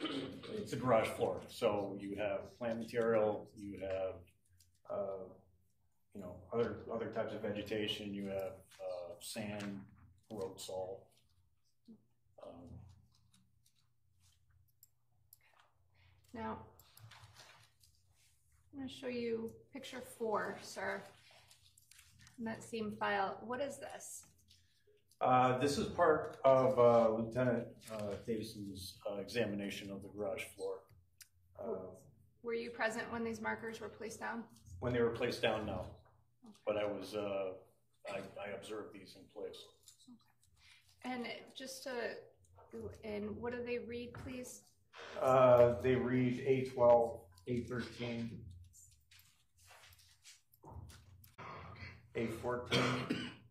it's a garage floor, so you have plant material, you have, uh, you know, other, other types of vegetation, you have, uh, sand, road salt. Um, Now, I'm gonna show you picture four, sir. In that same file. What is this? Uh, this is part of uh, Lieutenant uh, Davison's uh, examination of the garage floor. Uh, Were you present when these markers were placed down? When they were placed down, no, but I was, uh, I, I observed these in place. And just to, and what do they read, please? Uh, they read A twelve, A thirteen, A fourteen,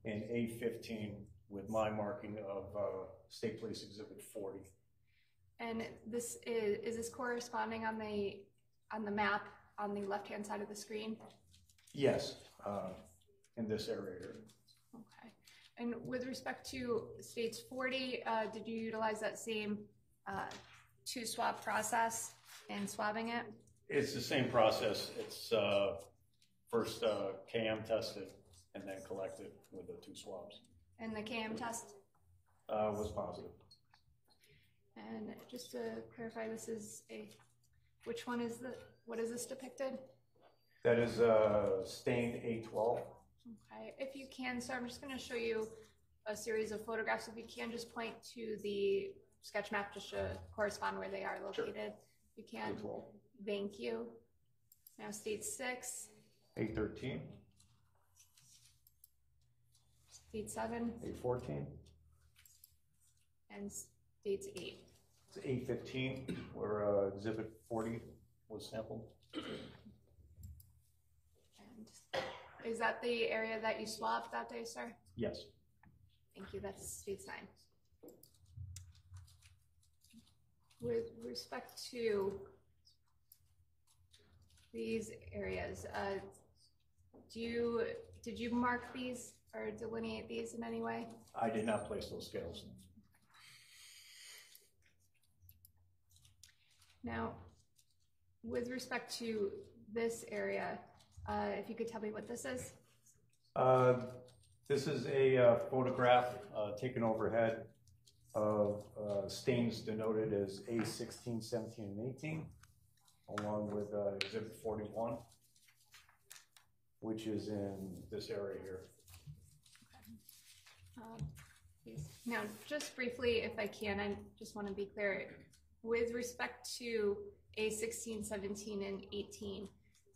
and A fifteen with my marking of, uh, State Police Exhibit forty. And this is, is this corresponding on the, on the map on the left-hand side of the screen? Yes, uh, in this area here. Okay. And with respect to states 40, uh, did you utilize that same uh, two swab process in swabbing it? It's the same process. It's, uh, first, uh, KM tested and then collected with the two swabs. And the KM test? Uh, was positive. And just to clarify, this is a, which one is the, what is this depicted? That is, uh, stained A twelve. Okay, if you can, so I'm just gonna show you a series of photographs. If you can, just point to the sketch map just to correspond where they are located. If you can, A12. thank you. Now state six, A thirteen, state seven, A fourteen, and states eight. it's A fifteen, where, uh, exhibit forty was sampled. And is that the area that you swabbed that day, sir? Yes. Thank you, that's states nine. With respect to these areas, uh, do you, did you mark these or delineate these in any way? I did not place those scales. Now, with respect to this area, uh, if you could tell me what this is? Uh, This is a uh, photograph uh, taken overhead of uh, stains denoted as A 16, 17, and 18, along with uh, Exhibit 41, which is in this area here. Um, please. Now, just briefly, if I can, I just want to be clear. With respect to A 16, 17, and 18,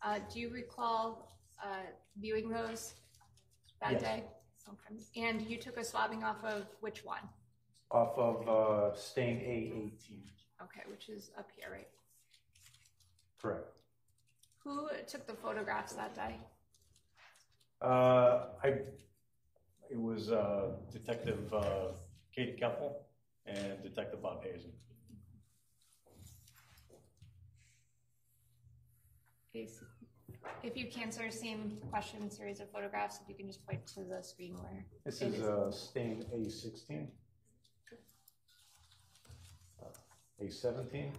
uh, do you recall uh, viewing those that Yes. day? Okay. And you took a swabbing off of which one? off of uh, stain A18. Okay, which is up here, right? Correct. Who took the photographs that day? Uh, I, it was uh, Detective uh, Katie Keppel and Detective Bob Hazen. If you can, sort of same question, series of photographs, if you can just point to the screen where. This is, is. Uh, stain A16. A seventeen.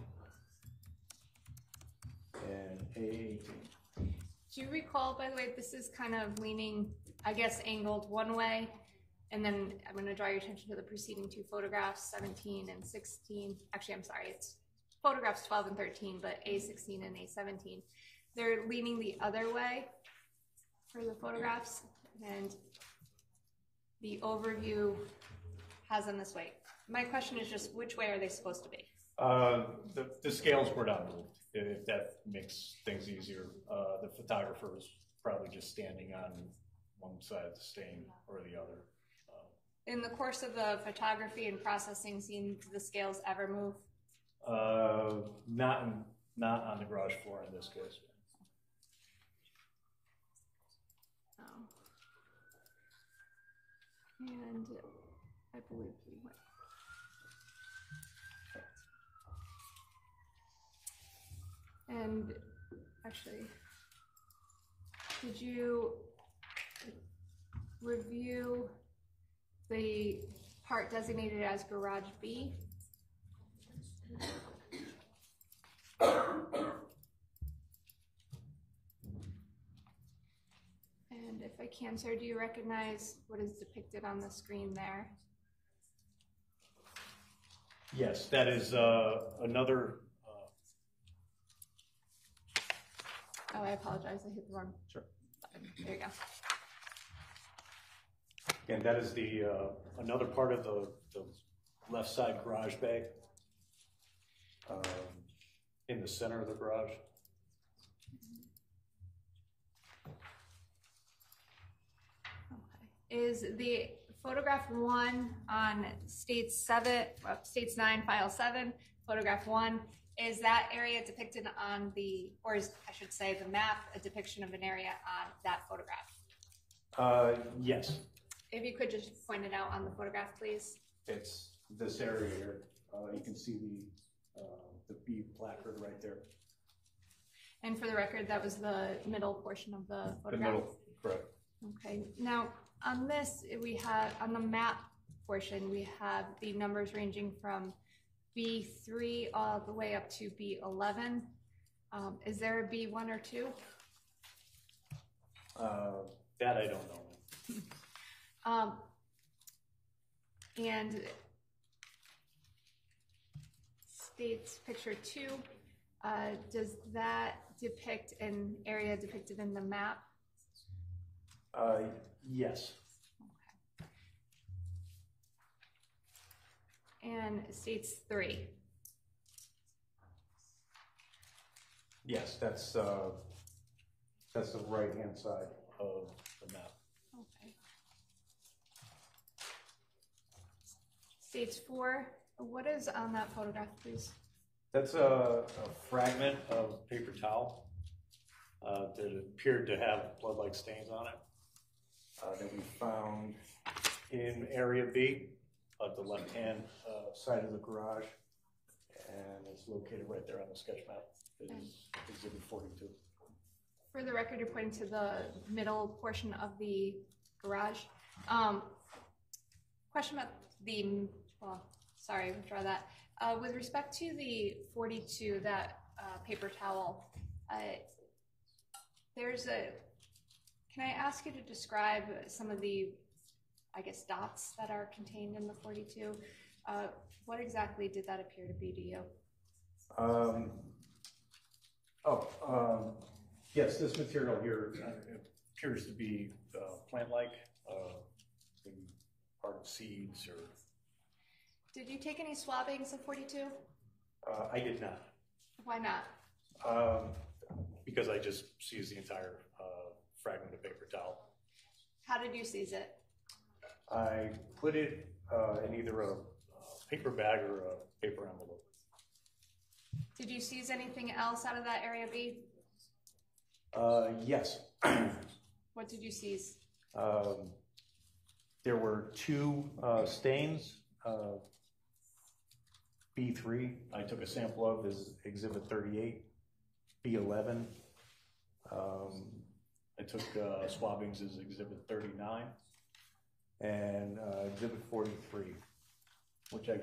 And A eighteen. Do you recall, by the way, this is kind of leaning, I guess, angled one way? And then I'm going to draw your attention to the preceding two photographs, 17 and 16. Actually, I'm sorry, it's photographs 12 and 13, but A16 and A17. They're leaning the other way for the photographs, and the overview has them this way. My question is just which way are they supposed to be? Uh, the, the scales were not moved, if that makes things easier. Uh, the photographer was probably just standing on one side of the stain or the other. In the course of the photography and processing scene, do the scales ever move? Uh, not, in- not on the garage floor in this case. No. And I believe we went. And actually, did you review the part designated as garage B? And if I can, sir, do you recognize what is depicted on the screen there? Yes, that is, uh, another, uh, Oh, I apologize, I hit the wrong Sure. button. There you go. and that is the, uh, another part of the, the left side garage bay. Um, in the center of the garage. Is the photograph one on state seven, uh, states nine, file seven, photograph one, is that area depicted on the, or is, I should say, the map, a depiction of an area on that photograph? Uh, yes, If you could just point it out on the photograph, please. it's this area here. Uh, you can see the, uh, the B placard right there. And for the record, that was the middle portion of the The photograph? middle, correct. Okay, now, on this, we have, on the map portion, we have the numbers ranging from B three all the way up to B eleven. Um, is there a B one or two? Uh, that I don't know. Um, and states picture two, uh, does that depict an area depicted in the map? Uh, yes, And states three, yes, that's, uh, that's the right-hand side of the map. Okay. Stage four, what is on that photograph, please? That's a, a fragment of paper towel uh, that appeared to have blood-like stains on it uh, that we found in Area B of the left-hand uh, side of the garage. And it's located right there on the sketch map. It is Exhibit 42. For the record, you're pointing to the middle portion of the garage. Um, question about the, well, sorry, withdraw that. Uh, with respect to the forty-two, that, uh, paper towel, uh, there's a, can I ask you to describe some of the, I guess, dots that are contained in the forty-two? Uh, what exactly did that appear to be to you? Um, oh, um, yes, this material here uh, appears to be uh, plant-like, uh, part of seeds or, Did you take any swabbings of forty-two? uh, I did not. Why not? Um, because I just seized the entire uh, fragment of paper towel. How did you seize it? I put it uh, in either a uh, paper bag or a paper envelope. Did you seize anything else out of that area B? Uh, yes. What did you seize? Um, there were two uh, stains. Uh, B3, I took a sample of is Exhibit 38. B11, um, I took uh, swabbings as Exhibit 39. And uh, Exhibit 43, which I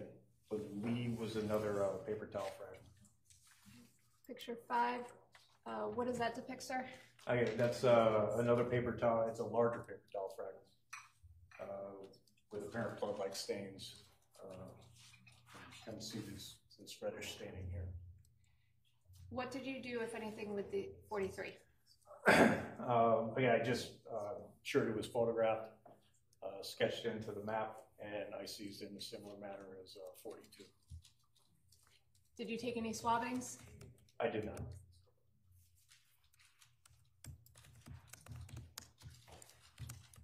believe was another uh, paper towel fragment. Picture five. Uh, what does that depict, sir? Okay, that's uh, another paper towel, it's a larger paper towel fragment uh, with apparent blood-like stains. Uh, You can see this, this reddish staining here. What did you do, if anything, with the 43? Um, but yeah, I just uh, ensured it was photographed, uh, sketched into the map, and I seized in a similar manner as uh, 42. Did you take any swabbings? I did not.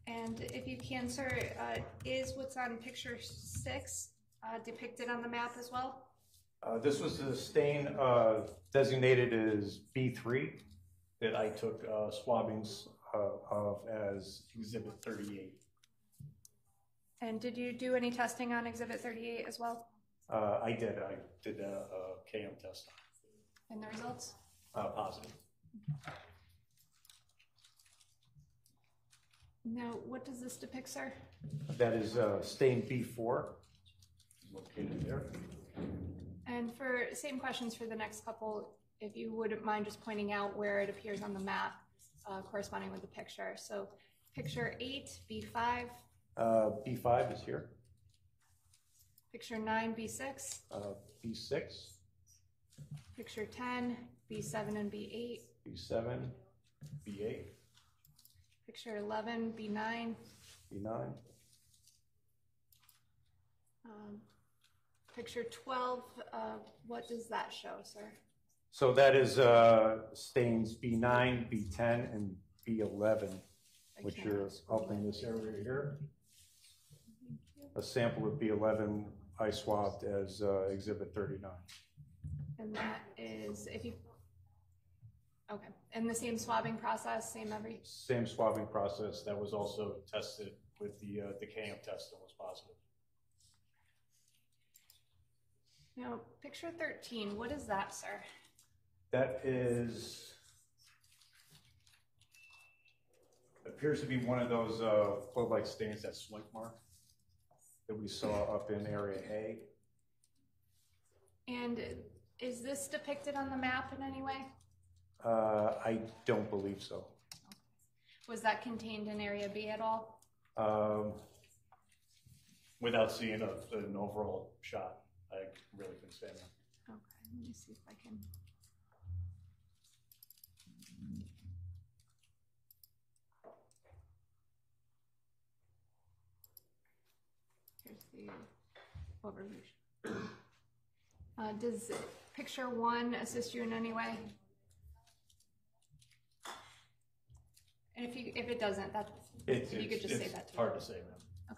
And if you can, sir, uh, is what's on picture six uh, depicted on the map as well? Uh, This was the stain uh, designated as B3 that I took uh, swabbings uh, of as Exhibit 38. And did you do any testing on Exhibit 38 as well? Uh, I did, I did a a KM test, And the results? uh, positive. Now, what does this depict, sir? That is uh, stain B4, located there. And for, same questions for the next couple, if you wouldn't mind just pointing out where it appears on the map uh, corresponding with the picture. So picture eight, B5, Uh, B5 is here, picture nine, B6, uh, B6, picture 10, B7 and B8, B7, B8, picture 11, B9, B9, um, picture 12, uh, what does that show, sir? So that is uh, stains B9, B10, and B11, I which are up in this area here. A sample of B11 I swabbed as uh, Exhibit 39. And that is, if you, okay, and the same swabbing process, same every, Same swabbing process that was also tested with the, uh, the KM test and was positive. now, picture 13, what is that, sir? That is, appears to be one of those uh, flood-like stains, that swipe mark that we saw up in Area A. And is this depicted on the map in any way? Uh, I don't believe so. Was that contained in Area B at all? Um, Without seeing a- an overall shot, I really couldn't say that. Okay, let me see if I can. Here's the overview. Uh, does picture one assist you in any way? And if you, if it doesn't, that, It's, if you could it's, just say it's that to me. hard to say, ma'am.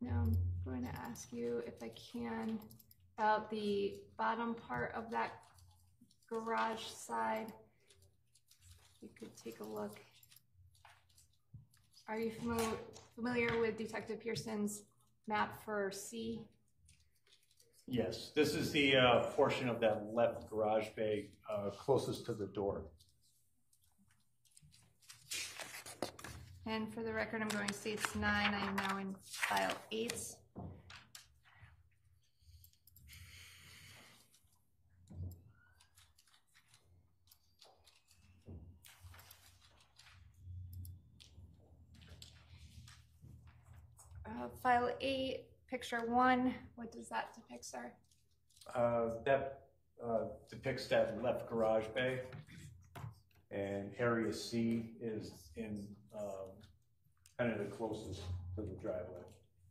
Now, I'm going to ask you if I can about the bottom part of that garage side. You could take a look. Are you familiar, familiar with Detective Pearson's map for C? Yes, this is the uh, portion of that left garage bay uh, closest to the door. And for the record, I'm going to say it's nine. I am now in file eight. Uh, File eight, picture one, what does that depict, sir? Uh, That uh, depicts that left garage bay. And area C is in um, kind of the closest to the driveway.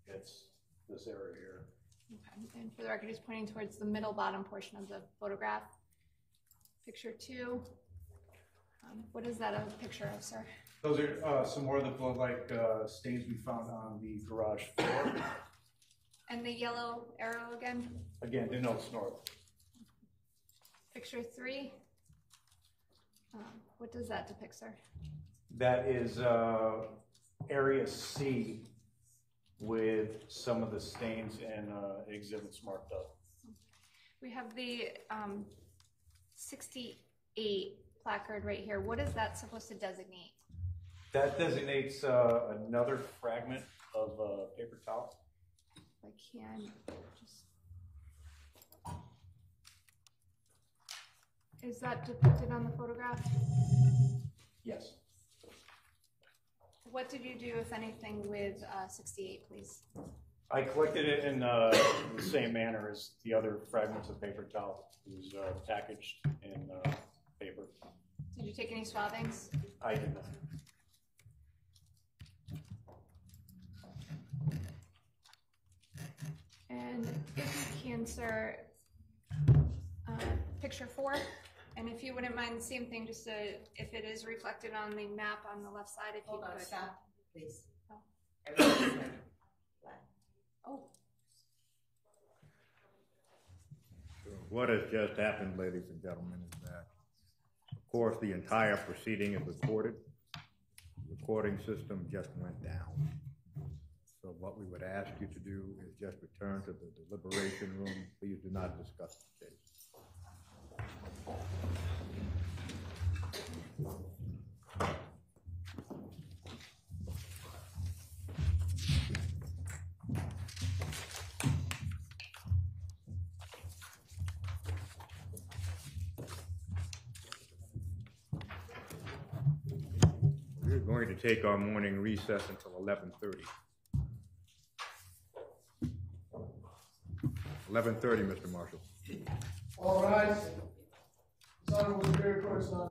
It's this area here. Okay, and for the record, he's pointing towards the middle bottom portion of the photograph. Picture two. Um, What is that a picture of, sir? Those are uh, some more of the blood-like uh, stains we found on the garage floor. And the yellow arrow again? Again, denotes north. Picture three. Um, What does that depict, sir? That is uh, area C with some of the stains and uh, exhibits marked up. We have the um, 68 placard right here. What is that supposed to designate? That designates uh, another fragment of uh, paper towel. If I can just. Is that depicted on the photograph? Yes. What did you do, if anything, with uh, 68, please? I collected it in uh, the same manner as the other fragments of paper towel. It was uh, packaged in uh, paper. Did you take any swabbings? I did not. Insert uh, picture four. And if you wouldn't mind, the same thing, just to, if it is reflected on the map on the left side, if you Hold on, could. stop, please. Oh. Everything's ready. Oh, What has just happened, ladies and gentlemen, is that, of course, the entire proceeding is recorded. The Recording system just went down. What we would ask you to do is just return to the deliberation room. Please do not discuss the case. We're going to take our morning recess until eleven thirty. Eleven thirty, Mr. Marshall. All right. This honorable Court is now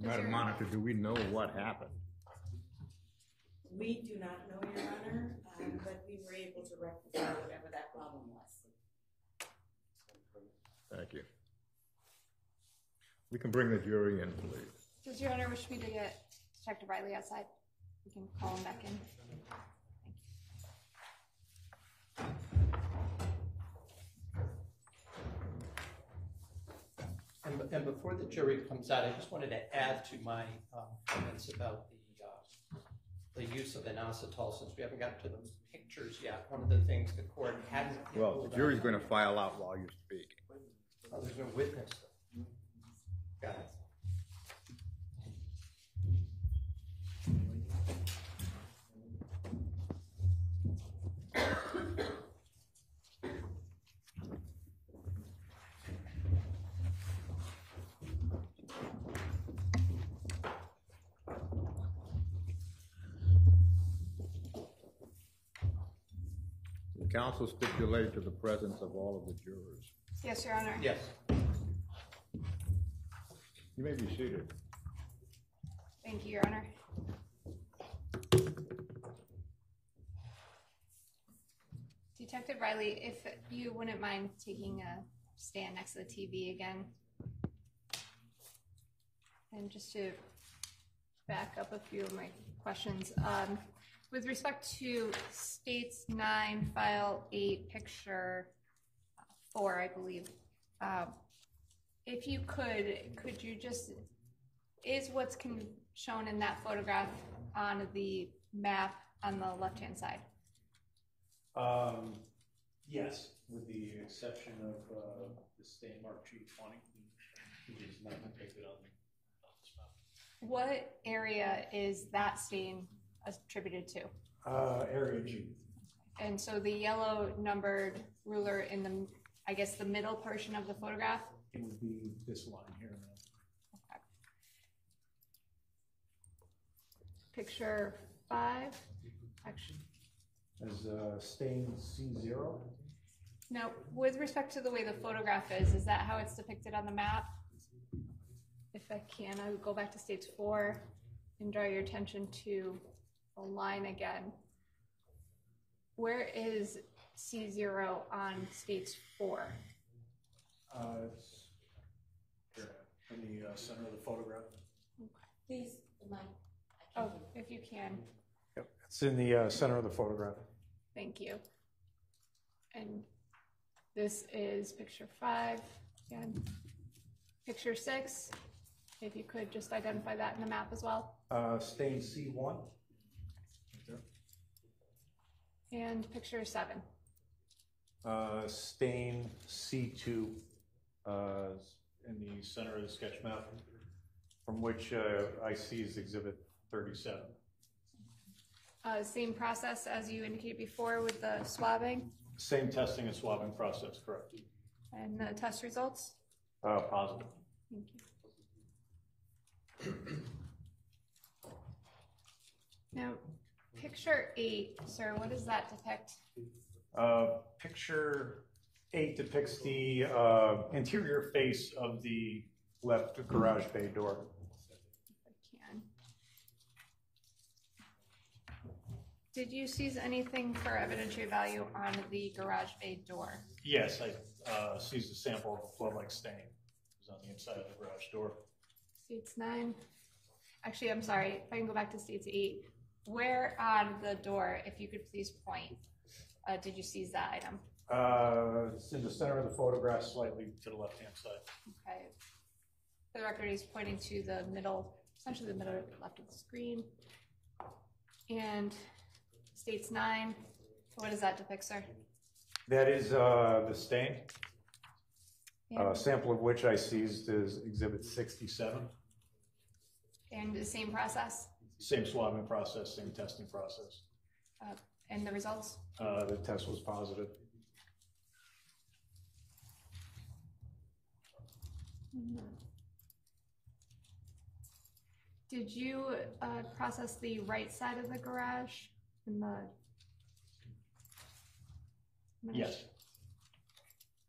Madam Monitor, do we know what happened? We do not know, Your Honor, um, but we were able to rectify whatever that problem was. Thank you. We can bring the jury in, please. Does Your Honor wish me to get Detective Riley outside? We can call him back in. And, and before the jury comes out, I just wanted to add to my um, comments about the, uh, the use of inositol, since we haven't gotten to the pictures yet. One of the things the court hadn't. Well, the jury's going to file out while you speak. Oh, there's no witness. Got it. Counsel stipulated to the presence of all of the jurors. Yes, Your Honor. Yes. You may be seated. Thank you, Your Honor. Detective Riley, if you wouldn't mind taking a stand next to the TV again. And just to back up a few of my questions, um, with respect to States nine, file eight, picture uh, four, I believe, um, if you could, could you just is what's con- shown in that photograph on the map on the left-hand side. Um, yes, with the exception of, uh, the stain mark G twenty, which is not depicted on, on this map. What area is that stain attributed to? Uh, area G. And so the yellow numbered ruler in the, I guess, the middle portion of the photograph? It would be this line here. Picture five, actually, As, uh, stain C zero. Now, with respect to the way the photograph is, is that how it's depicted on the map? If I can, I would go back to states four and draw your attention to line again. Where is C zero on states four? Uh, it's here, in the, uh, center of the photograph. Please, the mic. I Oh, can't hear. if you can, Yep. It's in the, uh, center of the photograph. thank you. And this is picture five, again. Picture six, if you could just identify that in the map as well. Uh, stain C one. And picture seven. Uh, stain C two, uh, in the center of the sketch map, from which, uh, I see is exhibit thirty-seven. Uh, same process as you indicated before with the swabbing Same testing and swabbing process, correct? and the test results. Uh, positive. Thank you. Now, picture eight, sir, what does that depict? Uh, picture eight depicts the, uh, interior face of the left garage bay door. If I can. Did you seize anything for evidentiary value on the garage bay door? Yes, I, uh, seized a sample of a flood-like stain. It was on the inside of the garage door. States nine. Actually, I'm sorry, if I can go back to states eight. Where on the door, if you could please point, uh, did you seize that item? Uh, it's in the center of the photograph, slightly to the left-hand side. Okay. For the record, he's pointing to the middle, essentially the middle left of the screen. And states nine, what does that depict, sir? That is, uh, the stain, And- uh, sample of which I seized is exhibit sixty-seven. And the same process, Same swabbing process, same testing process. uh, and the results? Uh, the test was positive. Did you, uh, process the right side of the garage in the? Yes.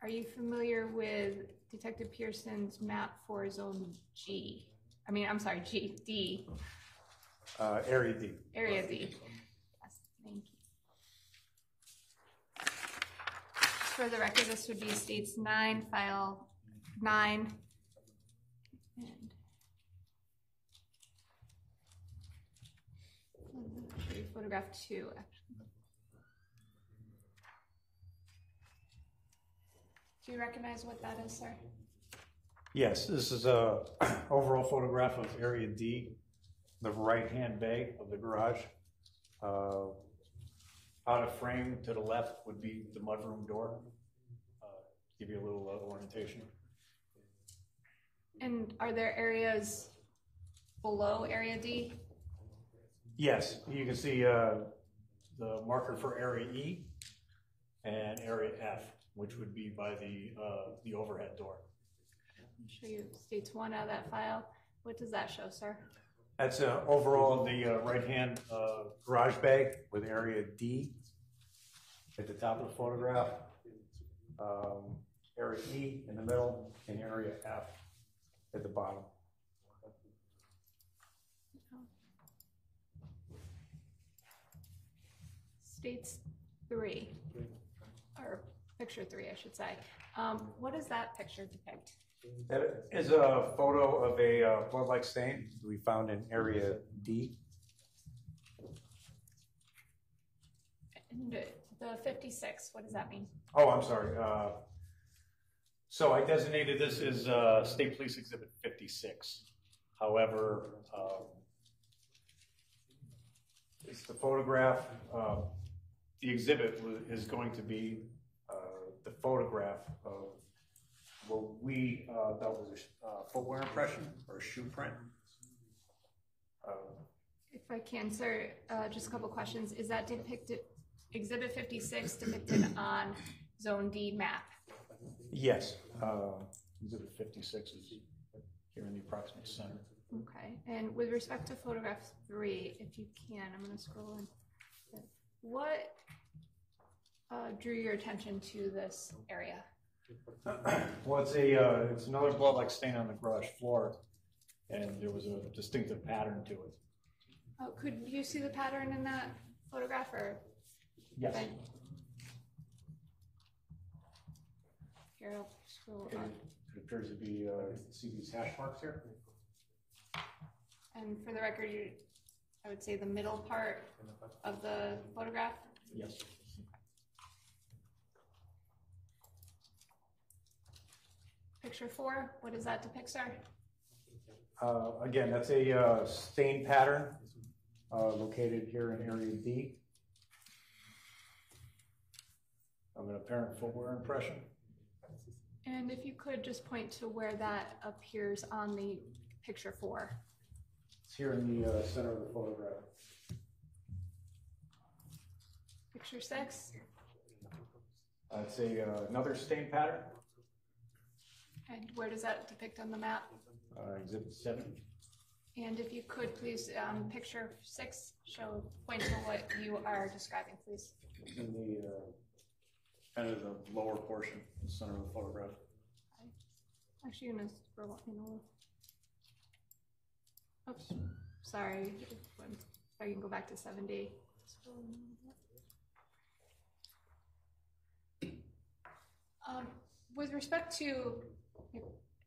Are you familiar with Detective Pearson's map for Zone G? I mean, I'm sorry, G, D, Uh, Area D. area D. Yes, thank you. For the record, this would be states nine, file nine. And photograph two, actually. Do you recognize what that is, sir? Yes, this is a overall photograph of Area D, the right-hand bay of the garage. Uh, Out of frame to the left would be the mudroom door. Uh, Give you a little uh, orientation. And are there areas below area D? Yes, you can see uh, the marker for Area E and Area F, which would be by the, uh, the overhead door. I'll Show you states one out of that file. What does that show, sir? That's uh, overall the uh, right-hand uh, garage bay with area D at the top of the photograph. Um, Area E in the middle and area F at the bottom. States three, or picture three, I should say. Um, what does that picture depict? That is a photo of a uh, blood-like stain we found in area D. And the fifty-six, what does that mean? Oh, I'm sorry. uh, So I designated this as uh, State Police Exhibit 56. However, um, it's the photograph, uh, the exhibit is going to be uh, the photograph of what we uh, thought was a uh, footwear impression or a shoe print. Uh, If I can, sir, uh, just a couple questions. Is that depicted, exhibit fifty-six depicted on zone D map? Yes, uh, Exhibit 56 is here in the approximate center. Okay, and with respect to photograph three, if you can, I'm gonna scroll in. What uh, drew your attention to this area? Well, it's a, uh, it's another blood-like stain on the garage floor, and there was a distinctive pattern to it. Oh, could you see the pattern in that photograph or? Yes. Okay. Here, I'll scroll It up. it appears to be, uh, see these hash marks here? And for the record, you, I would say the middle part of the photograph? Yes. Picture four, what does that depict, sir? Uh, Again, that's a uh, stain pattern uh, located here in area D of an apparent footwear impression. And if you could just point to where that appears on the picture four. It's here in the uh, center of the photograph. Picture six, It's a, uh, another stain pattern, and where does that depict on the map? uh, exhibit seven. And if you could please, um, picture six, show, point to what you are describing, please. In the, uh, kind of the lower portion, the center of the photograph. Actually, I'm gonna scroll in a little. Oops, sorry, if I can go back to 70. Um, with respect to,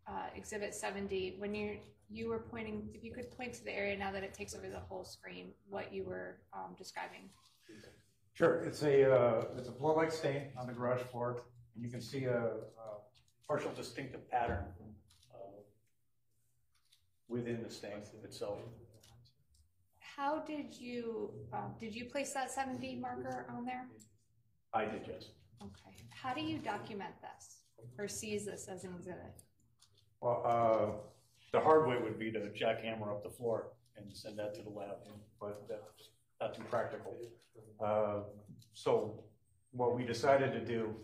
uh, exhibit 70, when you, you were pointing, if you could point to the area now that it takes over the whole screen, what you were, um, describing. Sure, it's a, uh, it's a blood-like stain on the garage floor, and you can see a, a partial distinctive pattern uh, within the stain itself. How did you, um, did you place that 70 marker on there? I did, yes. Okay, how do you document this or seize this as an exhibit? Well, uh, the hard way would be to jackhammer up the floor and send that to the lab, but that's not too practical. Uh, So what we decided to do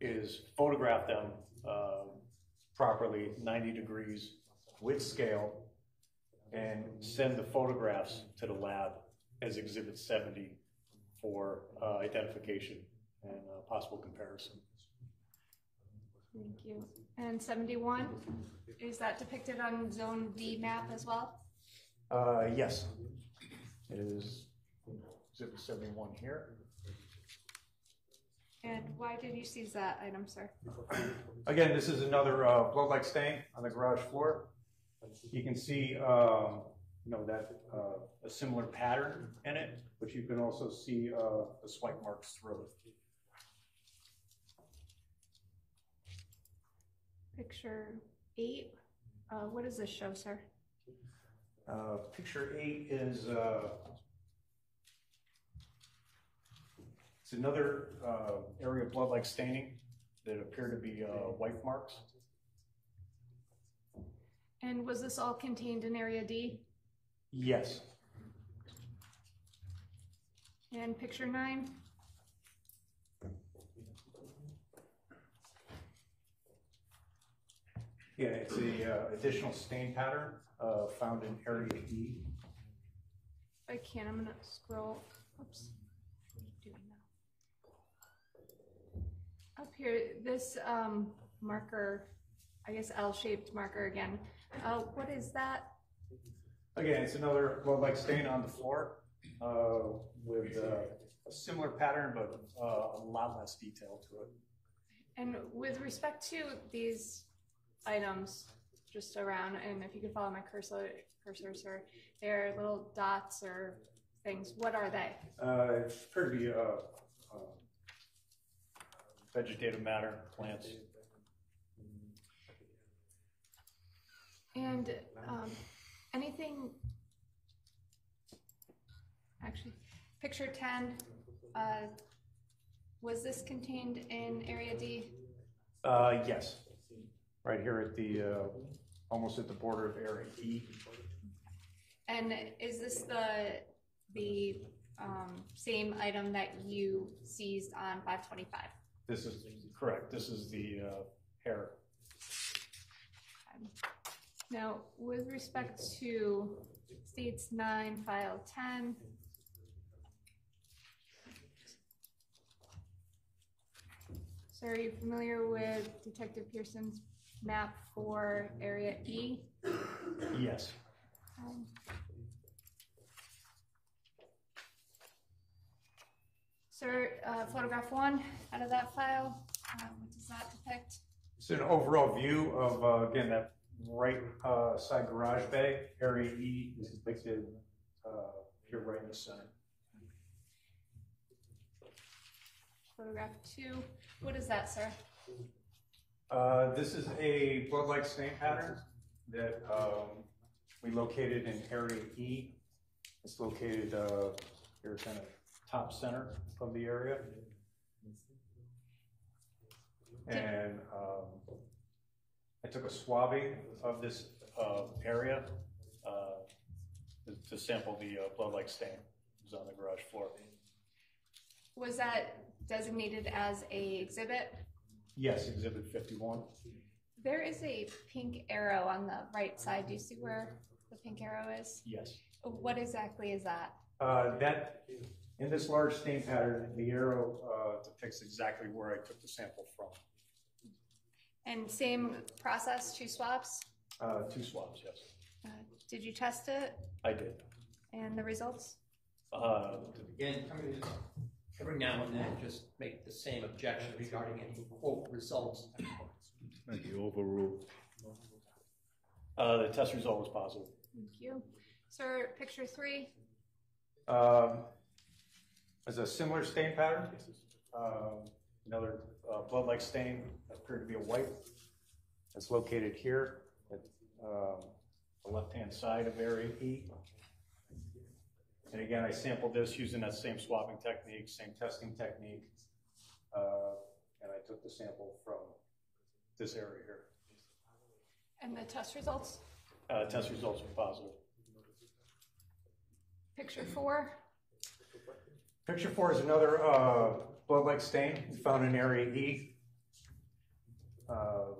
is photograph them uh, properly, 90 degrees with scale, and send the photographs to the lab as Exhibit 70 for uh, identification and uh, possible comparison. Thank you. And 71, is that depicted on Zone D map as well? Uh, yes. It is exhibit seventy-one here. And why did you seize that item, sir? Again, this is another uh, blood-like stain on the garage floor. You can see, um, you know, that uh, a similar pattern in it, but you can also see uh, the swipe marks through it. Picture eight, uh, what does this show, sir? Uh, Picture eight is, uh, it's another uh, area of blood-like staining that appear to be uh, wipe marks. And was this all contained in Area D? Yes. And picture nine? Yeah, it's a uh, additional stain pattern uh, found in area E. I can't, I'm gonna scroll, oops. What are you doing now? Up here, this, um, marker, I guess L-shaped marker again, uh, what is that? Again, it's another well, like stain on the floor uh, with uh, a similar pattern, but uh, a lot less detail to it. And with respect to these items, just around, and if you could follow my cursor, cursor, sir, they're little dots or things, what are they? Uh, It's appear to be uh, uh, vegetative matter, plants. And um, anything, actually, picture 10, uh, was this contained in Area D? Uh, Yes, right here at the, uh, almost at the border of area E. And is this the, the um, same item that you seized on 525? This is correct, this is the uh, hair. Now, with respect to states 9, file 10, so are you familiar with Detective Pearson's map for Area E? Yes. Um, Sir, uh, photograph one out of that file, uh, what does that depict? It's an overall view of, uh, again, that right uh, side garage bay. Area E is depicted uh, here right in the center. Photograph two, what is that, sir? Uh, This is a blood-like stain pattern that um, we located in Area E. It's located uh, here kind of top center of the area. And um, I took a swabbing of this uh, area uh, to- to sample the uh, blood-like stain. It was on the garage floor. Was that designated as a exhibit? Yes, Exhibit 51. There is a pink arrow on the right side. Do you see where the pink arrow is? Yes. What exactly is that? Uh, That, in this large stain pattern, the arrow uh, depicts exactly where I took the sample from. And same process, two swabs? Uh, Two swabs, yes. Uh, Did you test it I did. and the results? Uh, Again, I mean, every now and then, just make the same objection regarding any quote results. Thank you, overruled. uh, The test result was positive. Thank you. Sir, picture three, Um, There's a similar stain pattern. Um, Another uh, blood-like stain appeared to be a white. It's located here at um, the left-hand side of area E. And again, I sampled this using that same swabbing technique, same testing technique. uh, And I took the sample from this area here. and the test results? Uh, Test results were positive. Picture four, Picture four is another uh, blood-like stain found in area E. Uh,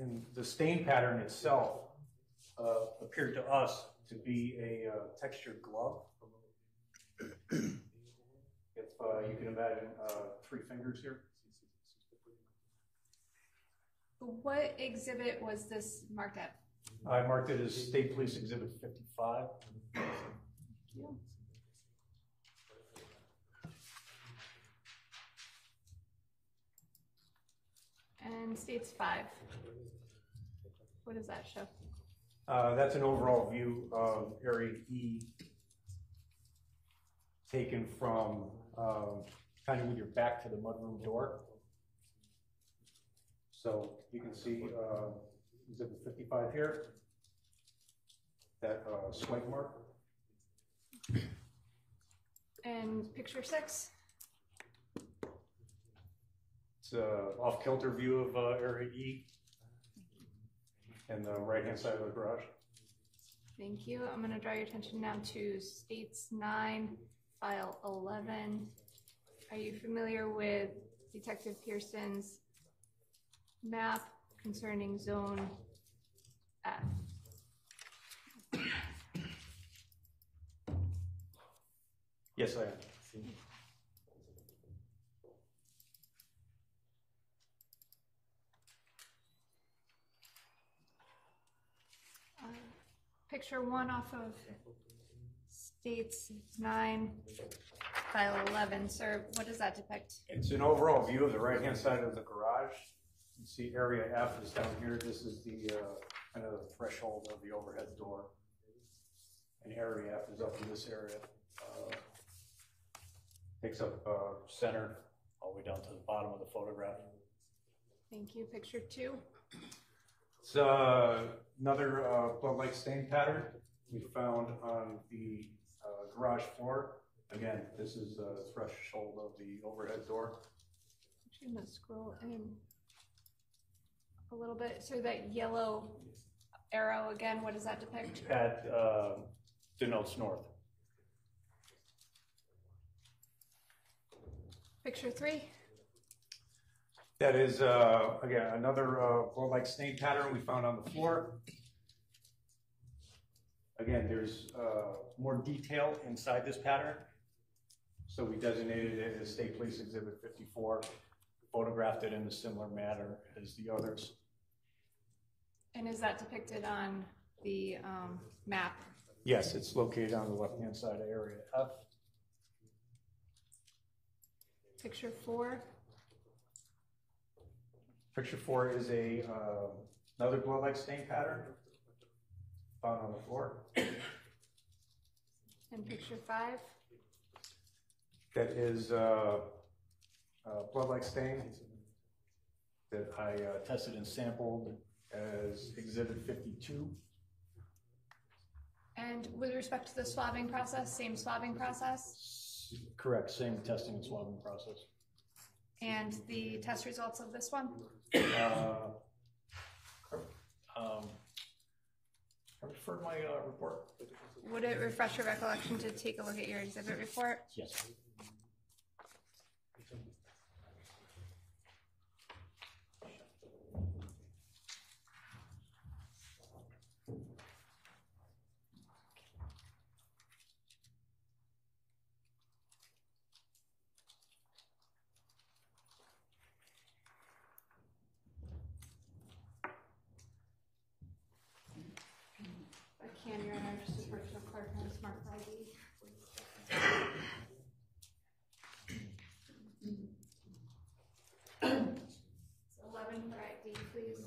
And the stain pattern itself uh, appeared to us to be a uh, textured glove. If uh, you can imagine uh, three fingers here. What exhibit was this marked at? I marked it as State Police Exhibit fifty-five. And states five. What does that show? Uh, that's an overall view of Area E taken from, um, kind of with your back to the mudroom door. So you can see, uh, exhibit fifty-five here. That, uh, swipe mark. And picture six? It's a off kilter view of, uh, Area E. And the right-hand side of the garage. Thank you. I'm gonna draw your attention now to states nine, file eleven. Are you familiar with Detective Pearson's map concerning zone F? Yes, I am. Uh, Picture one off of states nine, file eleven. Sir, what does that depict? It's an overall view of the right-hand side of the garage. You see area F is down here. This is the, uh, kind of the threshold of the overhead door. And area F is up in this area. Uh, Takes up, uh, center all the way down to the bottom of the photograph. Thank you. Picture two. It's, uh, another, uh, blood-like stain pattern we found on the, uh, garage floor. Again, this is the threshold of the overhead door. Actually, I'm gonna scroll in a little bit. So that yellow arrow again, what does that depict? That, uh, denotes north. Picture three. That is, uh, again, another uh, blood-like stain pattern we found on the floor. Again, there's uh, more detail inside this pattern. So we designated it as State Police Exhibit 54, photographed it in a similar manner as the others. And is that depicted on the um, map? Yes, it's located on the left-hand side of Area F. Picture four. Picture four is a, uh, another blood-like stain pattern found on the floor. And picture five. that is uh, uh, blood-like stain that I uh, tested and sampled as Exhibit 52. And with respect to the swabbing process, same swabbing process? Correct, same testing and swabbing process. And the test results of this one? Uh, um, I referred my uh, report. Would it refresh your recollection to take a look at your exhibit report? Yes. I can, Your Honor, just approach the smart ID. Eleven for ID, please.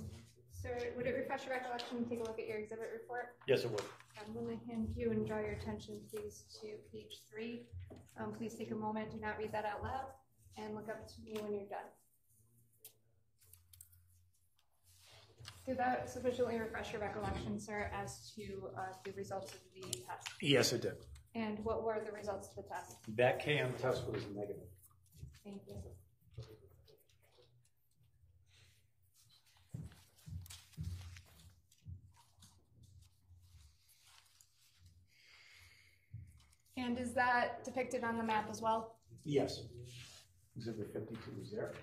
Sir, would it refresh your recollection to take a look at your exhibit report? Yes, it would. I'm going to hand you and draw your attention, please, to page three. Um, please take a moment, do not read that out loud, and look up to me when you're done. Did that sufficiently refresh your recollection, sir, as to uh, the results of the test? Yes, it did. And what were the results of the test? That KM test was negative. Thank you. And is that depicted on the map as well? Yes. Exhibit 52 is there.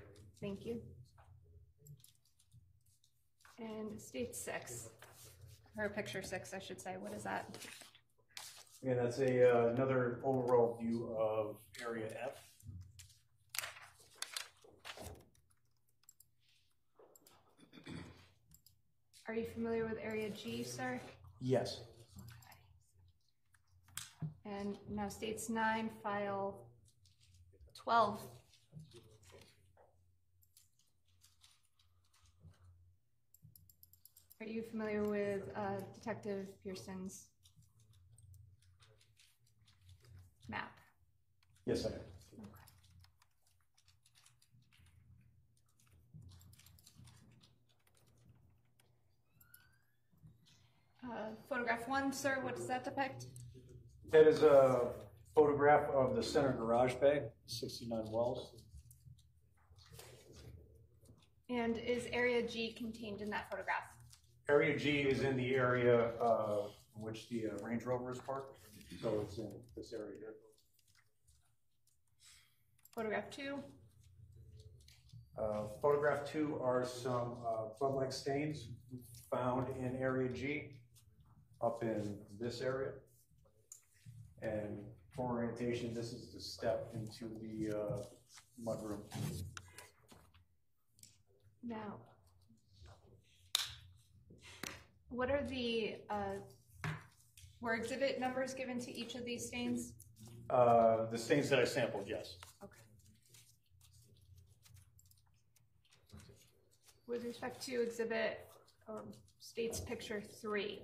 Thank you. And state six, or picture six, I should say, what is that? Yeah, that's a, uh, another overall view of Area F. Are you familiar with Area G, sir? Yes. And now states nine, file twelve. Are you familiar with uh, Detective Pearson's map? Yes, I am. Uh, Photograph one, sir, what does that depict? That is a photograph of the center garage bay, 69 Welles. And is Area G contained in that photograph? Area G is in the area uh, in which the uh, Range Rover is parked, so it's in this area here. Photograph two, Uh, Photograph two are some uh, flood-like stains found in Area G, up in this area. And for orientation, this is the step into the uh, mudroom. now. What are the, uh, were exhibit numbers given to each of these stains? Uh, The stains that I sampled, yes. Okay. With respect to exhibit, or states picture three,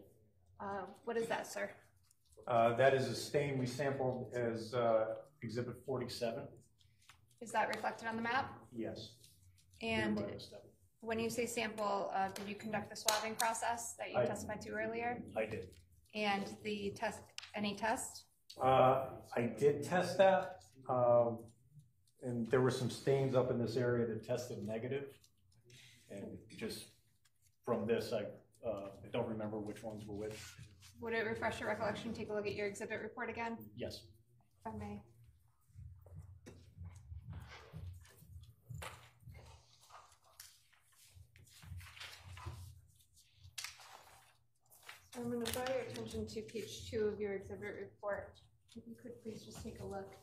uh, what is that, sir? Uh, That is a stain we sampled as uh, Exhibit 47. Is that reflected on the map? Yes. And By the step. When you say sample, uh, did you conduct the swabbing process that you I- testified to earlier? I did. And the test, any test? Uh, I did test that, um, and there were some stains up in this area that tested negative. And just from this, I, uh, I don't remember which ones were which. Would it refresh your recollection, take a look at your exhibit report again, Yes. if I may? So I'm gonna draw your attention to page two of your exhibit report. If you could please just take a look.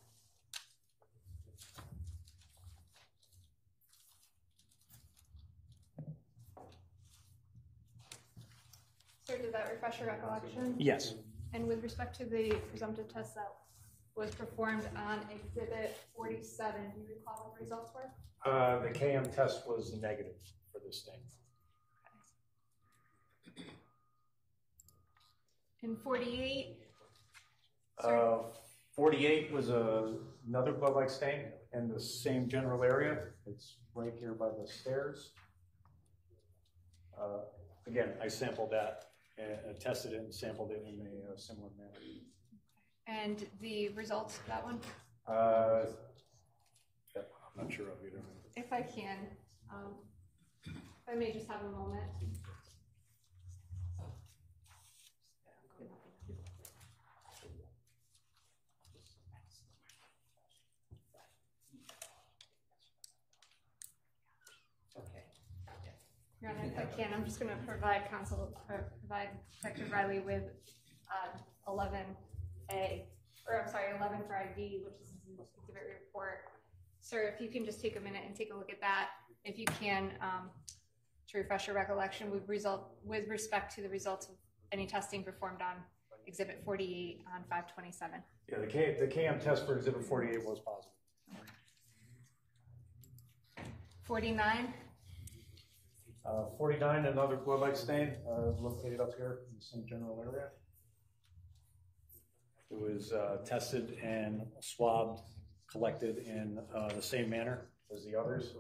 Sir, did that refresh your recollection? Yes. And with respect to the presumptive test that was performed on exhibit forty-seven, do you recall what the results were? Uh, the KM test was negative for this stain. In forty-eight, Sorry. Uh, forty-eight was a, another blood-like stain in the same general area. It's right here by the stairs. Uh, Again, I sampled that and and tested it and sampled it in a uh, similar manner. and the results of that one, Uh, yep, I'm not sure of either. if I can, um, if I may just have a moment. Your Honor, if I can, I'm just gonna provide counsel, or provide Detective Riley with, uh, eleven A, or I'm sorry, eleven for ID, which is his exhibit report. Sir, if you can just take a minute and take a look at that, if you can, um, to refresh your recollection with result, with respect to the results of any testing performed on exhibit forty-eight on five twenty-seven. Yeah, the K, the KM test for exhibit forty-eight was positive. Forty-nine, Uh, forty-nine, another blood-like stain, uh, located up here in the same general area. It was, uh, tested and swabbed, collected in, uh, the same manner as the others.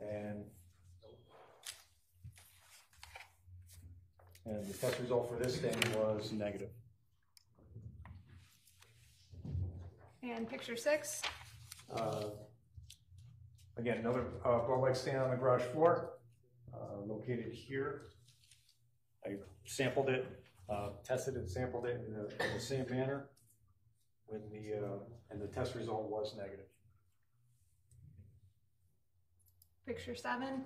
And and the test result for this stain was negative. and picture six, Uh, Again, another uh, blood-like stain on the garage floor, uh, located here. I sampled it, uh, tested it, sampled it in the, in the same manner when the, uh, and the test result was negative. picture seven,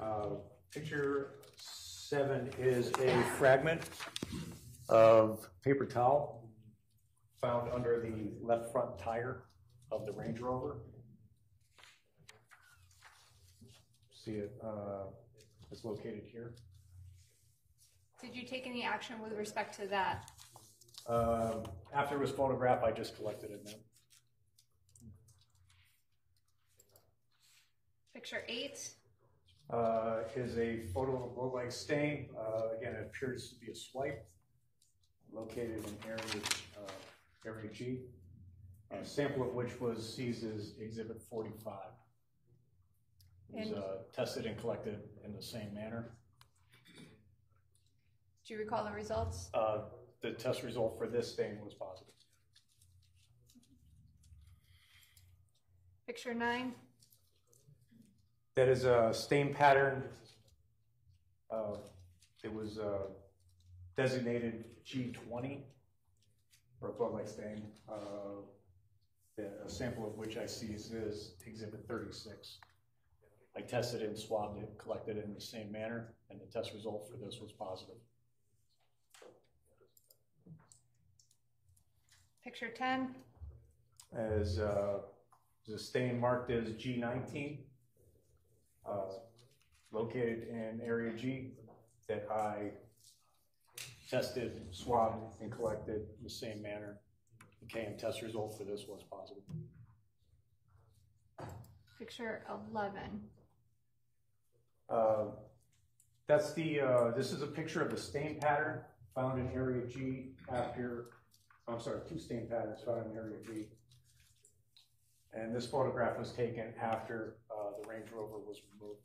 Uh, Picture seven is a fragment of paper towel found under the left front tire of the Range Rover. See it, uh, it's located here. Did you take any action with respect to that? Um, After it was photographed, I just collected it, ma'am. Picture eight, uh, is a photo of a low-light stain. Uh, Again, it appears to be a swipe located in area, uh, area G. A sample of which was seized as Exhibit 45. Was And- uh, tested and collected in the same manner. do you recall the results? Uh, The test result for this stain was positive. Picture nine, That is a stain pattern. uh, It was uh, designated G20 for a blood-like stain. uh, A sample of which I see is is Exhibit 36. I tested it and swabbed it, collected it in the same manner, and the test result for this was positive. picture ten, As uh, is a stain marked as G19, uh, located in Area G, that I tested, swabbed, and collected in the same manner. The KM test result for this was positive. picture eleven, Uh, That's the, uh, this is a picture of the stain pattern found in Area G after, I'm sorry, two stain patterns found in Area G. And this photograph was taken after uh, the Range Rover was removed.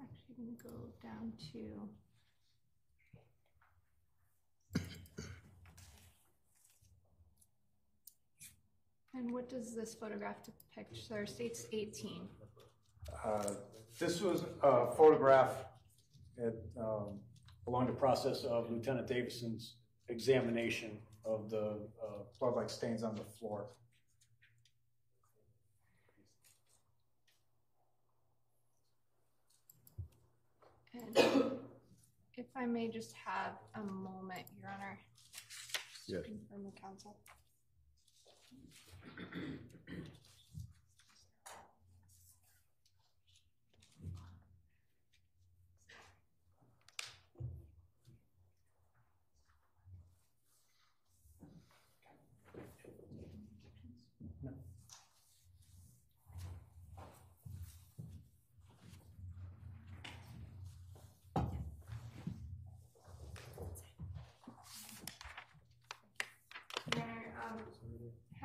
actually go down to. And what does this photograph depict? So it states eighteen. Uh, This was a photograph at, um, along the process of Lieutenant Davison's examination of the uh, blood-like stains on the floor. And if I may just have a moment, Your Honor. just to Yes. Confirm the counsel. Your Honor, um,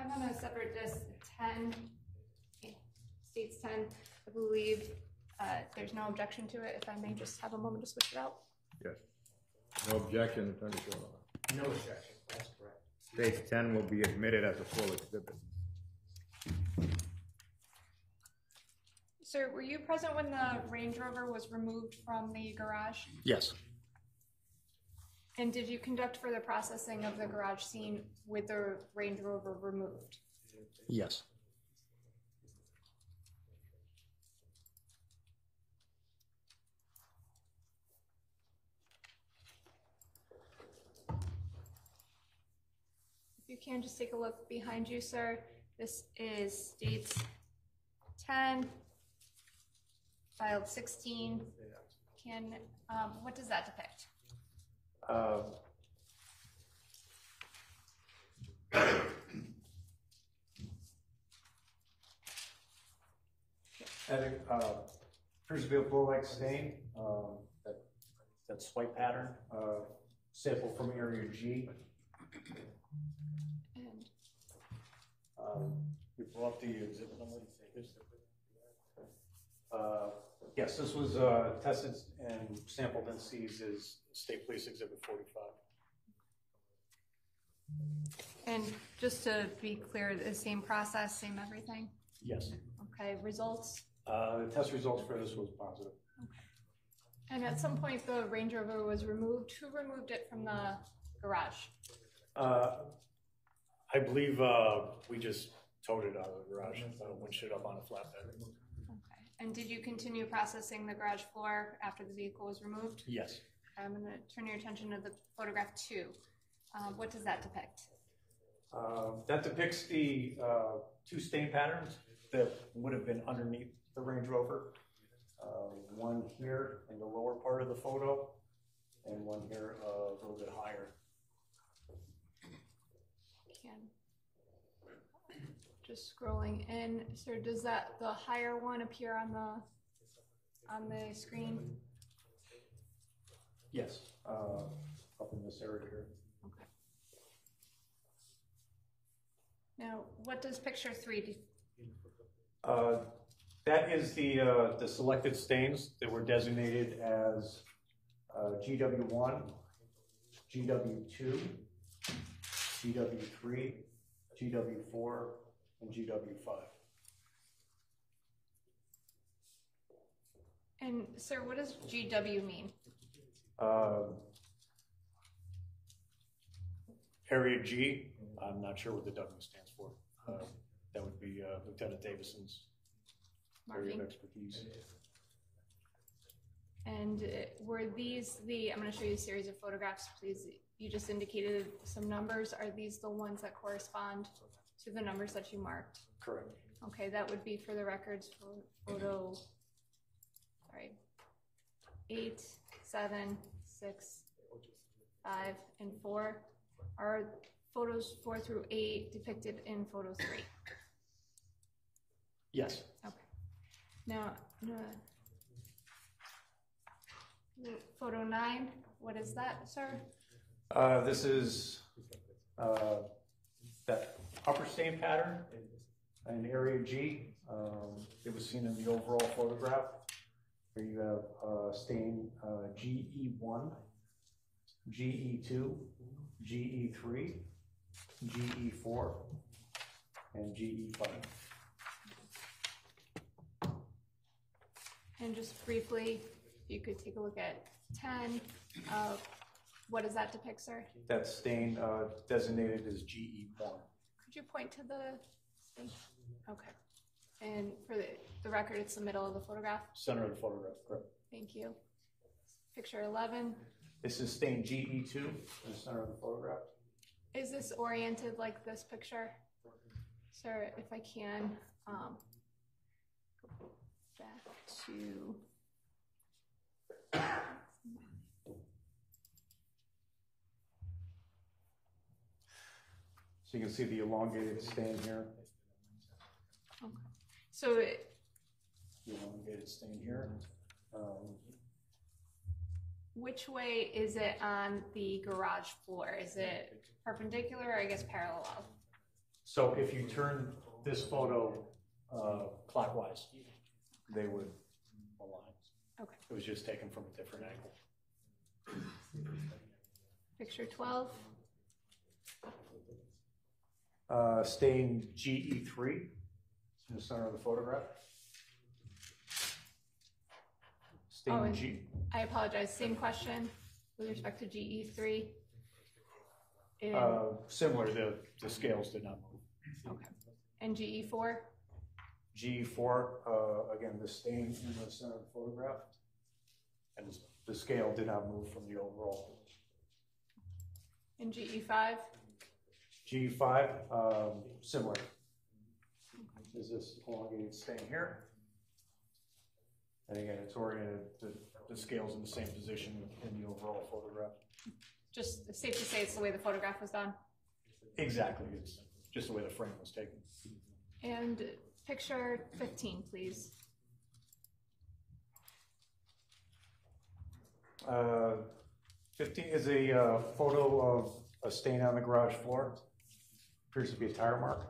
have on a separate disc ten, states ten, I believe, uh, there's no objection to it, if I may just have a moment to switch it out. Yes. No objection, Attorney General. No objection, that's correct. Stage ten will be admitted as a full exhibit. Sir, were you present when the Range Rover was removed from the garage? Yes. And did you conduct further processing of the garage scene with the Range Rover removed? Yes. If you can, just take a look behind you, sir. This is states ten, filed sixteen. Can, um, what does that depict? Uh, That uh, appears to be a blow-like stain, um, that, that swipe pattern, uh, sample from area G. And Um, You brought the exhibit number? Uh, Yes, this was uh, tested and sampled and seized as State Police Exhibit 45. And just to be clear, the same process, same everything? Yes. Okay, results? Uh, The test results for this was positive. And at some point, the Range Rover was removed. Who removed it from the garage? Uh, I believe uh, we just towed it out of the garage, winched it up on a flatbed. Okay. And did you continue processing the garage floor after the vehicle was removed? Yes. I'm going to turn your attention to the photograph two. Uh, What does that depict? Uh, That depicts the uh, two stain patterns that would have been underneath the Range Rover. Uh, One here in the lower part of the photo, and one here uh, a little bit higher. Can. Just scrolling in, sir, does that, the higher one appear on the, on the screen? Yes, uh, up in this area here. Okay. Now, what does picture three do? Uh, That is the, uh, the selected stains that were designated as uh, GW1, GW2, GW3, GW4, and GW5. And sir, what does GW mean? Um, Area G, I'm not sure what the W stands for. Uh, That would be uh, Lieutenant Davison's area of expertise. And uh, were these the, I'm gonna show you a series of photographs, please. You just indicated some numbers. Are these the ones that correspond to the numbers that you marked? Correct. Okay, that would be for the records for photo, sorry, eight, seven, six, five, and four. Are photos four through eight depicted in photo three? Yes. Okay. Now, uh, photo nine, what is that, sir? Uh, This is uh, that upper stain pattern in Area G. Um, It was seen in the overall photograph. Here you have uh, stain uh, GE1, GE2, GE3, GE4, and E GE5. And just briefly, if you could take a look at ten, uh, what does that depict, sir? That stain uh, designated as GE1. Could you point to the, stain? okay. And for the, the record, it's the middle of the photograph, Center of the photograph, correct. thank you. Picture eleven, This is stain GE2, in the center of the photograph. is this oriented like this picture? Sir, if I can, um, go back to. So you can see the elongated stain here, Okay. So it- the elongated stain here. Um, which way is it on the garage floor? Is it perpendicular or I guess parallel? So if you turn this photo uh, clockwise, they would align. Okay. It was just taken from a different angle. Picture twelve, Uh, Stain GE3 in the center of the photograph. Oh, and- G, I apologize, same question with respect to GE three. And, uh, similar, the, the scales did not move. okay, and GE four, GE4, uh, again, the stain in the center of the photograph. And the scale did not move from the overall. and GE five, G5, um, similar. Is this elongated stain here? And again, it's oriented, the, the scale's in the same position in the overall photograph. just safe to say it's the way the photograph was done. Exactly, it's just the way the frame was taken. And picture fifteen, please. Uh, 15 is a uh, photo of a stain on the garage floor. Appears to be a tire mark.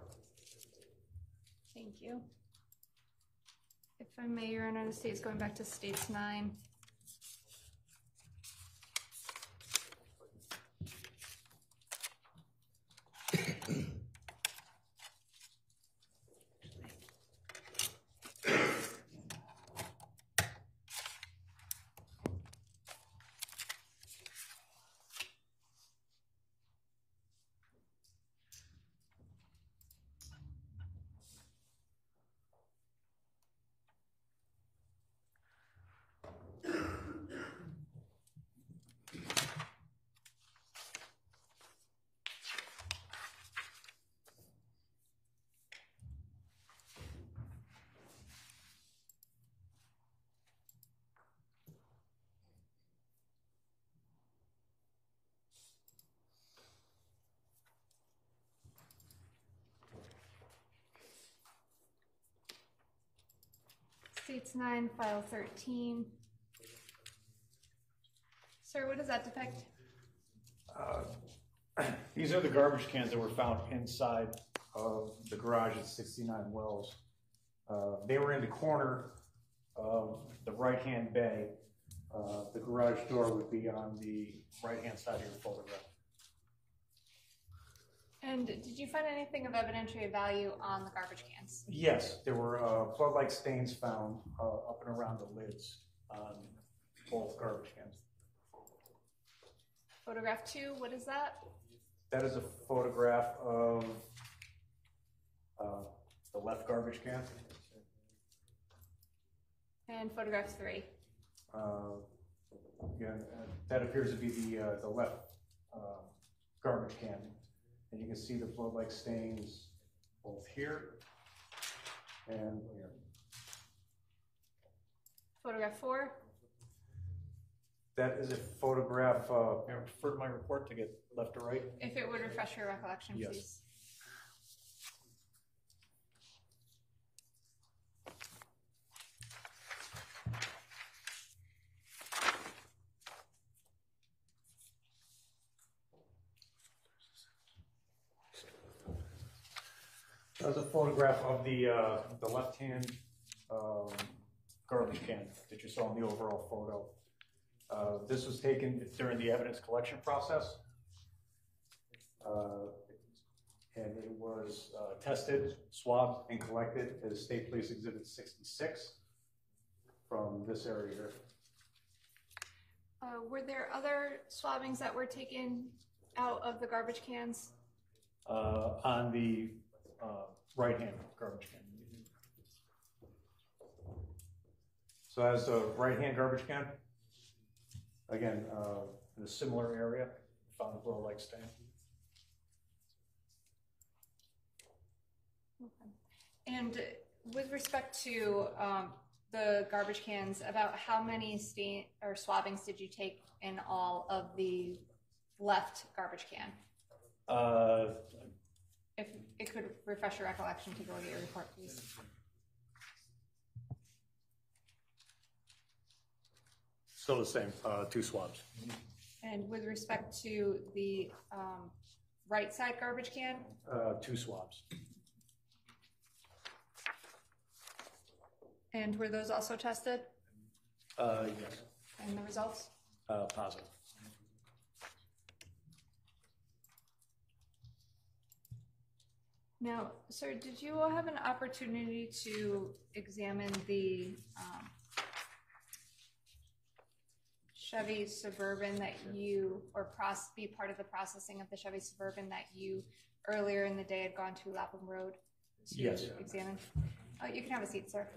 Thank you. If I may, Your Honor, the state's going back to states nine. States nine, file thirteen. Sir, what does that depict? These are the garbage cans that were found inside of the garage at 69 Welles. Uh, They were in the corner of the right-hand bay. Uh, The garage door would be on the right-hand side of your photograph. And did you find anything of evidentiary value on the garbage cans? Yes, there were uh, blood-like stains found uh, up and around the lids on both garbage cans. Photograph two, what is that? That is a photograph of uh, the left garbage can. And photograph three. Uh, Again, uh, that appears to be the, uh, the left uh, garbage can. And you can see the blood-like stains both here and here. Photograph four. That is a photograph, uh, may I refer to my report to get left to right? If it would refresh your recollection, Yes. please. That's a photograph of the, uh, the left-hand um, garbage can that you saw in the overall photo. Uh, This was taken during the evidence collection process. Uh, And it was uh, tested, swabbed, and collected as State Police Exhibit 66 from this area here. Uh, were there other swabbings that were taken out of the garbage cans? uh, on the uh, right-hand garbage can. So that's a right-hand garbage can. Again, uh, in a similar area, found a blow-like stain. Okay. And with respect to um, the garbage cans, about how many stain or swabbings did you take in all of the left garbage can? Uh, If it could refresh your recollection to go to your report, please. Still the same, uh, two swabs. And with respect to the um, right side garbage can, Uh, Two swabs. and were those also tested Uh, Yes, and the results? uh, positive. Now, sir, did you all have an opportunity to examine the um, Chevy Suburban that you, or proc- be part of the processing of the Chevy Suburban that you earlier in the day had gone to Lapham Road to Yes. examine? Uh, You can have a seat, sir.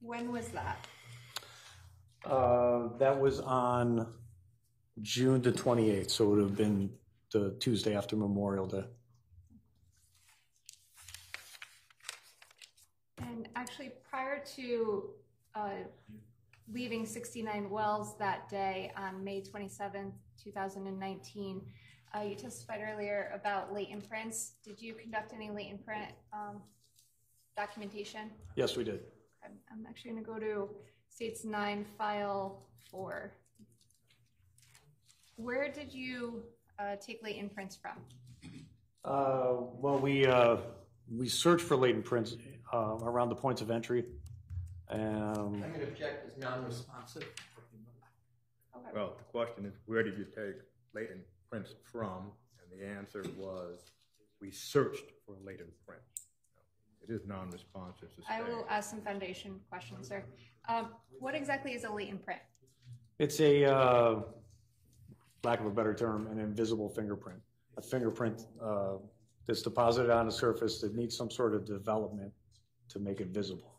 When was that? Uh, That was on June the 28th, so it would have been the Tuesday after Memorial Day. And actually, prior to uh, leaving 69 Welles that day on May 27th, 2019, uh, you testified earlier about latent prints. Did you conduct any latent print um, documentation? Yes, we did. I'm I'm actually going to go to States 9, File 4. Where did you uh, take latent prints from? Uh, Well, we, uh, we searched for latent prints uh, around the points of entry. Um, I'm going to object as non-responsive. Okay. Well, the question is, where did you take latent prints from? And the answer was, we searched for latent prints. It is non-responsive to I say. will ask some foundation questions, sir. Um, What exactly is a latent print? It's a, uh, lack of a better term, an invisible fingerprint. A fingerprint uh, that's deposited on a surface that needs some sort of development to make it visible.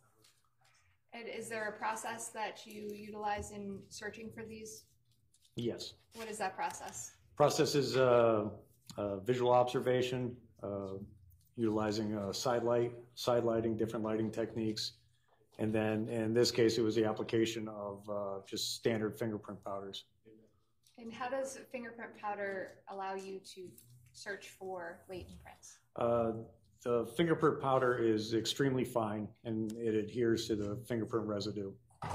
And is there a process that you utilize in searching for these? Yes. What is that process? Process is uh, uh, visual observation, uh, utilizing uh, side light, side lighting, different lighting techniques. And then in this case, it was the application of uh, just standard fingerprint powders. And how does fingerprint powder allow you to search for latent prints? Uh, The fingerprint powder is extremely fine and it adheres to the fingerprint residue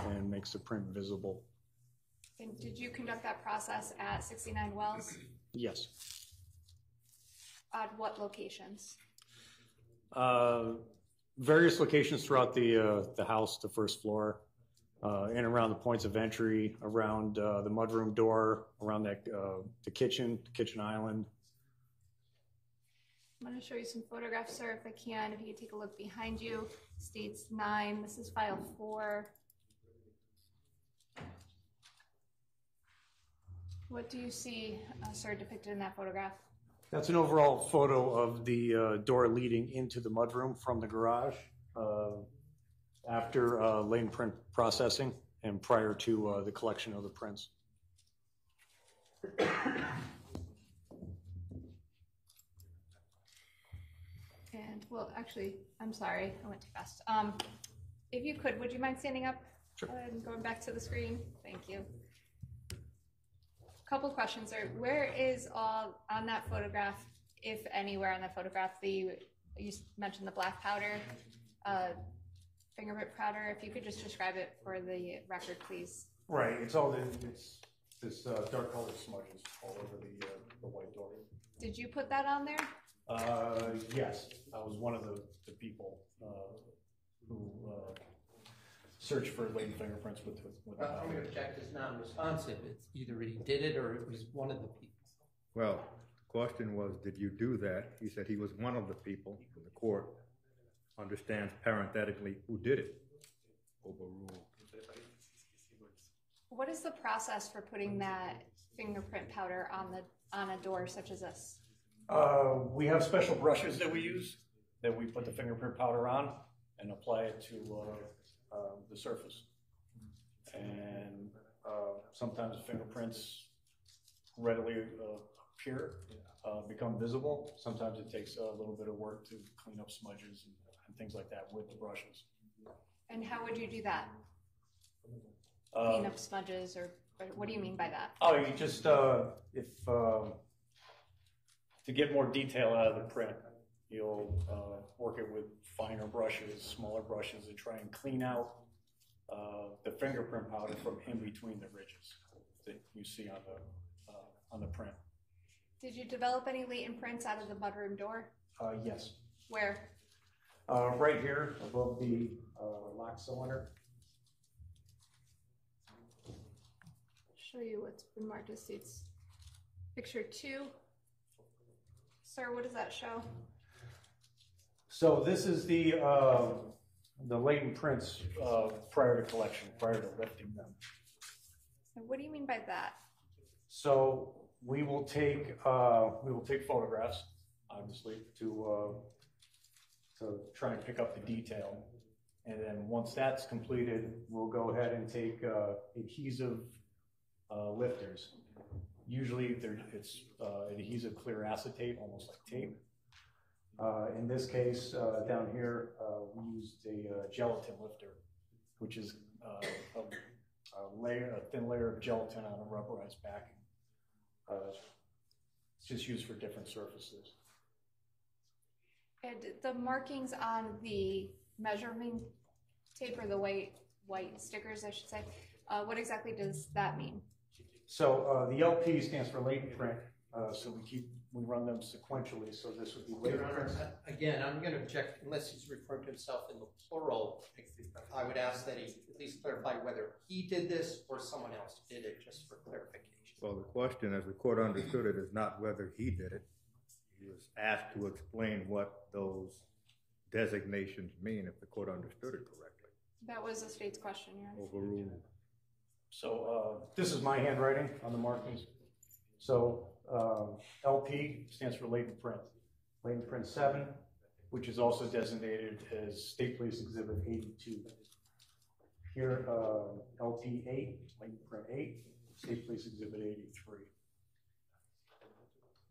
and makes the print visible. And did you conduct that process at 69 Welles? Yes. At what locations? Uh, Various locations throughout the, uh, the house, the first floor, uh, and around the points of entry, around the mudroom door, around that, the kitchen, the kitchen island. I'm going to show you some photographs, sir, if I can. If you could take a look behind you. States nine. This is file four. What do you see, uh, sir, depicted in that photograph? That's an overall photo of the uh, door leading into the mudroom from the garage uh, after uh, latent print processing and prior to uh, the collection of the prints. And, well, actually, I'm sorry, I went too fast. Um, if you could, would you mind standing up? Sure. And going back to the screen? Thank you. Couple questions, sir. Where is all, on that photograph, if anywhere on that photograph, the, you mentioned the black powder, uh, fingerprint powder, if you could just describe it for the record, please. Right, it's all, in- it's this uh, dark colored smudges all over the, uh, the white door. Did you put that on there? Uh, yes, I was one of the, the people, uh, who, searched for latent fingerprints with, with. with the Uh, I'm going to object as non-responsive. It's either he did it or it was one of the people. Well, the question was, did you do that? He said he was one of the people, and the court understands parenthetically who did it. Overruled. What is the process for putting that fingerprint powder on the, on a door such as this? Uh, we have special brushes that we use, that we put the fingerprint powder on and apply it to, uh, uh, the surface. And, uh, sometimes fingerprints readily uh, appear, uh, become visible. Sometimes it takes a little bit of work to clean up smudges and, and things like that with the brushes. And how would you do that? Uh, Clean up smudges or, or what do you mean by that? Oh, you just, uh, if, um, to get more detail out of the print, you'll, uh, work it with finer brushes, smaller brushes, and try and clean out, uh, the fingerprint powder from in between the ridges that you see on the, uh, on the print. Did you develop any latent prints out of the mudroom door? Uh, yes, Where? uh, right here above the, uh, lock cylinder. Show you what's been marked as states. Picture two. Sir, what does that show? So this is the, uh, the latent prints, uh, prior to collection, prior to lifting them. And what do you mean by that? So we will take, uh, we will take photographs, obviously, to, uh, to try and pick up the detail. And then once that's completed, we'll go ahead and take, uh, adhesive, uh, lifters. Usually there, it's, uh, adhesive clear acetate, almost like tape. Uh, in this case, uh, down here, uh, we used a uh, gelatin lifter, which is, uh, a a layer, a thin layer of gelatin on a rubberized backing. Uh, It's just used for different surfaces. And the markings on the measuring tape or the white, white stickers, I should say, uh, what exactly does that mean? So uh, the LP stands for latent print, uh, so we keep, we run them sequentially, so this would be Your latent Honor, again, I'm going to object unless he's referring to himself in the plural. I would ask that he at least clarify whether he did this or someone else did it, just for clarification. Well, the question, as the court understood it, is not whether he did it. He was asked to explain what those designations mean, if the court understood it correctly. That was the state's question, Your Honor. Overruled. So uh, this is my handwriting on the markings. So um, LP stands for latent print. Latent print seven, which is also designated as State Police Exhibit 82. Here, uh, LP eight, latent print eight, State Police Exhibit 83.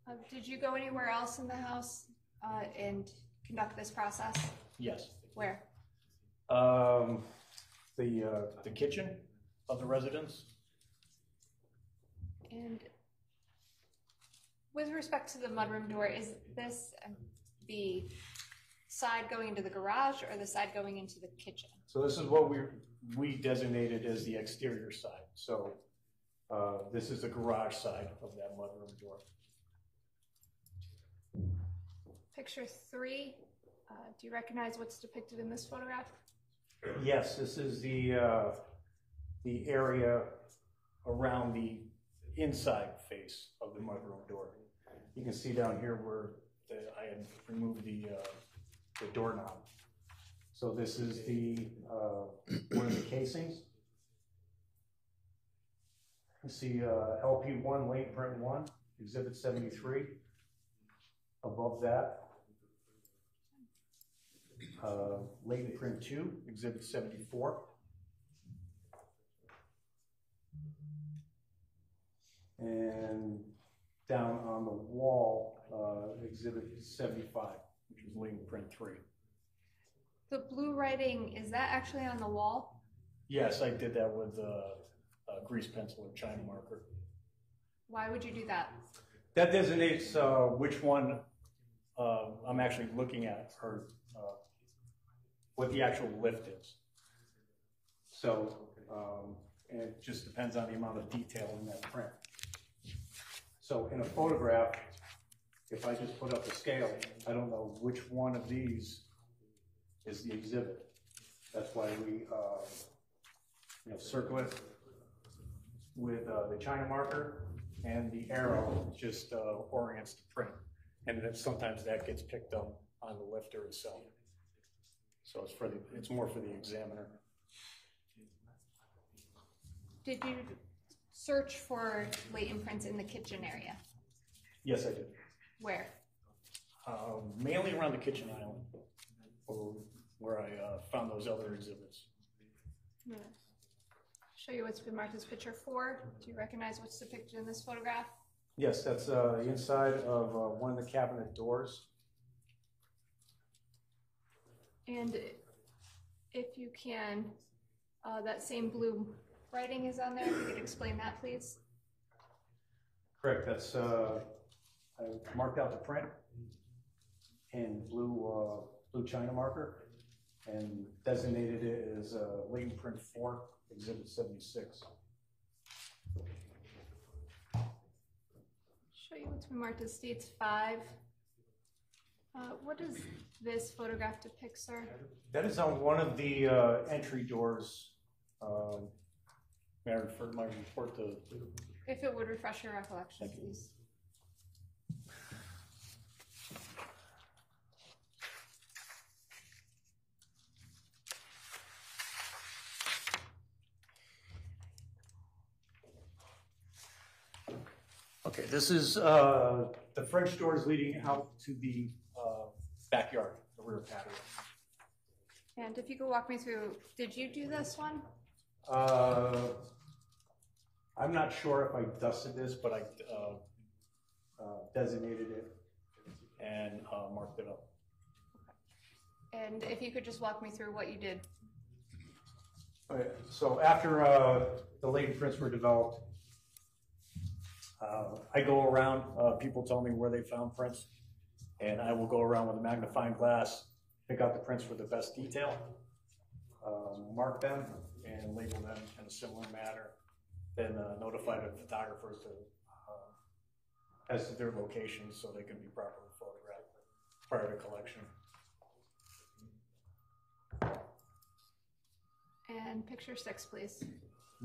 Uh, did you go anywhere else in the house uh, and conduct this process? Yes. Where? Um, The, uh, the kitchen of the residence, And with respect to the mudroom door, is this um, the side going into the garage or the side going into the kitchen? So this is what we, we designated as the exterior side. So uh, this is the garage side of that mudroom door. Picture three, uh, do you recognize what's depicted in this photograph? Yes, this is the, uh, the area around the inside face of the mudroom door. You can see down here where the- I had removed the, uh, the doorknob. So this is the, uh, one of the casings. You see uh, LP one, latent print one, exhibit seventy-three. Above that, uh, latent print two, exhibit seventy-four. And down on the wall, uh, exhibit seventy-five, which is latent print three. The blue writing, is that actually on the wall? Yes, I did that with, uh, uh, grease pencil or China marker. Why would you do that? That designates, uh, which one, uh, I'm actually looking at, or, uh, what the actual lift is. So, um, and it just depends on the amount of detail in that print. So in a photograph, if I just put up a scale, I don't know which one of these is the exhibit. That's why we, uh, you know, circle it with, uh, the China marker and the arrow just, uh, orients the print. And then sometimes that gets picked up on the lifter itself. So it's for the, it's more for the examiner. Did you search for latent prints in the kitchen area? Yes, I did. Where? Um, mainly around the kitchen island, or where I, uh, found those other exhibits. I'm Show you what's been marked as picture four. Do you recognize what's depicted in this photograph? Yes, that's, uh, the inside of, uh, one of the cabinet doors. And if you can, uh, that same blue writing is on there. If you could explain that, please. Correct, that's, uh, I marked out the print in blue, uh, blue China marker and designated it as, uh, latent print four, exhibit seventy-six. Show you what's been marked as states five. Uh, what does this photograph depict, sir? That is on one of the, uh, entry doors. Um, May I refer my report to, If it would refresh your recollection, Thank you. please. okay, this is, uh, the French doors leading out to the, uh, backyard, the rear patio. And if you could walk me through, did you do this one? Uh, I'm not sure if I dusted this, but I uh, uh, designated it and uh, marked it up. And if you could just walk me through what you did. Okay, so after uh, the latent prints were developed, uh, I go around, uh, people tell me where they found prints, and I will go around with a magnifying glass, pick out the prints with the best detail, um, mark them, and label them in a similar manner, then uh, notify the photographers to, uh, as to their locations so they can be properly photographed prior to collection. And picture six, please.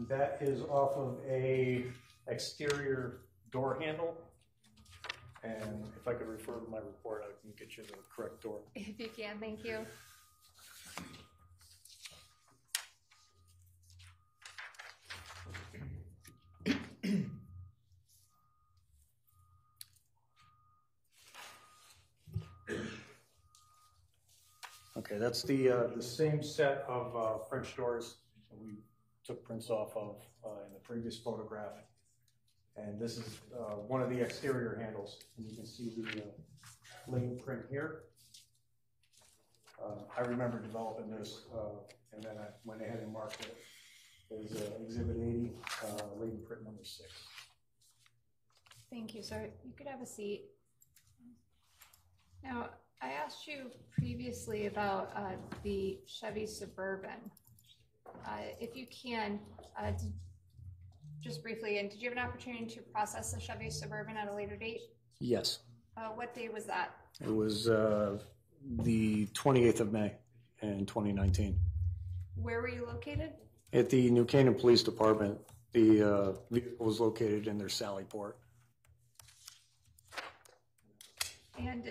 That is off of a exterior door handle. And if I could refer to my report, I can get you the correct door. If you can, thank you. Okay, that's the, uh, the same set of, uh, French doors that we took prints off of, uh, in the previous photograph. And this is, uh, one of the exterior handles, and you can see the, uh, latent print here. Uh, I remember developing this, and then I went ahead and marked it as, exhibit eighty, uh, latent print number six. Thank you, sir. You could have a seat. Now, I asked you previously about uh, the Chevy Suburban. Uh, If you can, uh, d- just briefly, and did you have an opportunity to process the Chevy Suburban at a later date? Yes. Uh, What day was that? It was uh, the 28th of May in 2019. Where were you located? At the New Canaan Police Department, the uh, vehicle was located in their Sally Port. And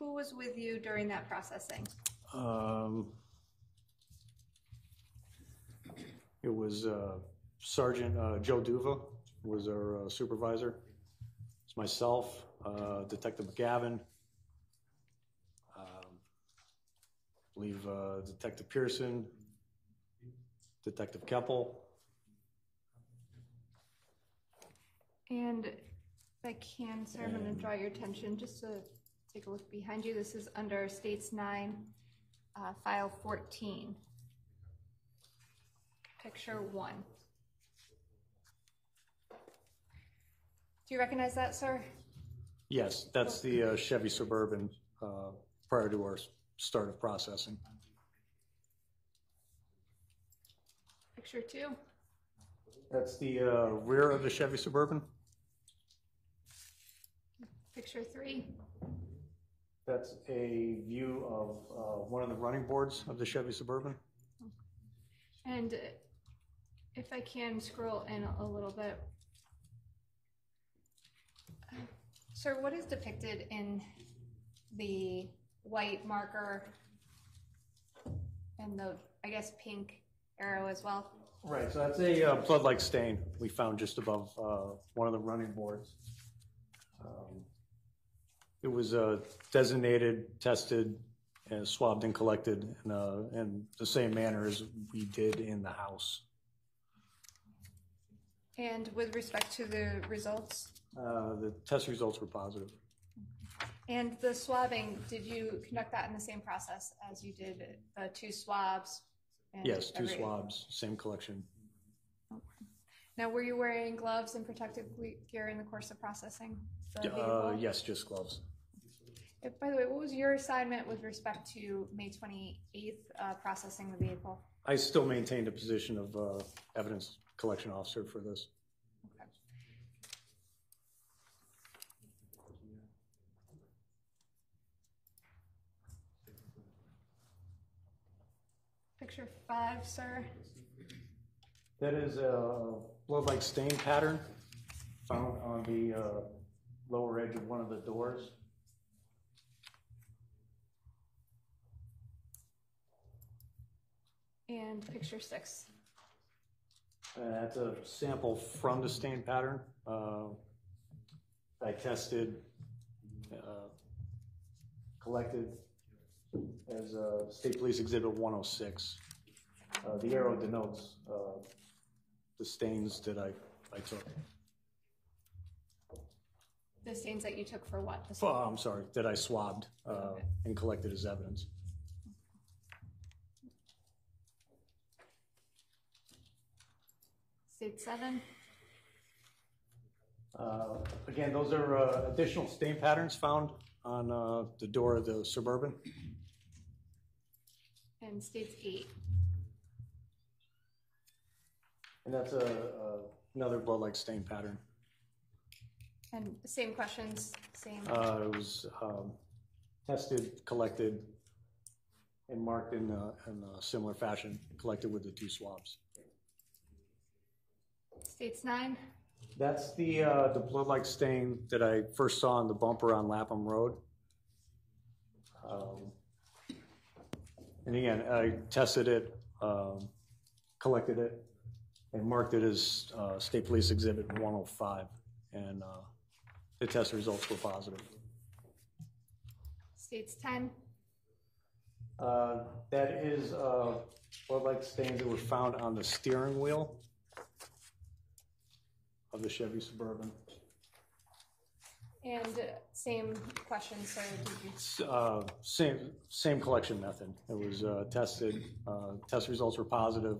who was with you during that processing? Um, It was uh, Sergeant uh, Joe Duva was our uh, supervisor. It's myself, uh, Detective McGavin, um, I believe uh, Detective Pearson, Detective Keppel. And if I can, sir, I'm going to draw your attention just to take a look behind you. This is under States 9, uh, File 14. Picture 1. Do you recognize that, sir? Yes, that's the uh, Chevy Suburban uh, prior to our start of processing. Picture 2. That's the uh, rear of the Chevy Suburban. Picture 3. That's a view of uh, one of the running boards of the Chevy Suburban. And if I can scroll in a little bit. Sir, what is depicted in the white marker and the, I guess, pink arrow as well? Right, so that's a uh, blood-like stain we found just above uh, one of the running boards. Um, It was uh, designated, tested, and swabbed and collected in uh, in the same manner as we did in the house. And with respect to the results Uh, The test results were positive. and the swabbing, did you conduct that in the same process as you did the two swabs? and Yes, two swabs, same collection. Now, were you wearing gloves and protective gear in the course of processing the Uh, vehicle? Yes, just gloves. Uh, By the way, what was your assignment with respect to May 28th, uh, processing the vehicle? I still maintained a position of uh, evidence collection officer for this. Picture five, sir. That is a blood-like stain pattern found on the uh, lower edge of one of the doors. And picture six. That's a sample from the stain pattern. Uh, I tested, uh, collected as uh, State Police Exhibit 106. Uh, The arrow denotes uh, the stains that I I took. The stains that you took for what? The- Oh, I'm sorry, that I swabbed uh, and collected as evidence. State seven. Uh, Again, those are uh, additional stain patterns found on uh, the door of the Suburban. And states eight. And that's a, a- another blood-like stain pattern. And same questions, same. Uh, It was um, tested, collected, and marked in a, in a similar fashion, collected with the two swabs. States nine. That's the, uh, the blood-like stain that I first saw on the bumper on Lapham Road. Um, And again, I tested it, um, collected it, and marked it as uh, State Police Exhibit 105, and uh, the test results were positive. States ten. Uh, That is uh, blood-like stains that were found on the steering wheel of the Chevy Suburban. And uh, same question, sir. Did you uh, Same, same collection method. It was uh, tested, uh, test results were positive.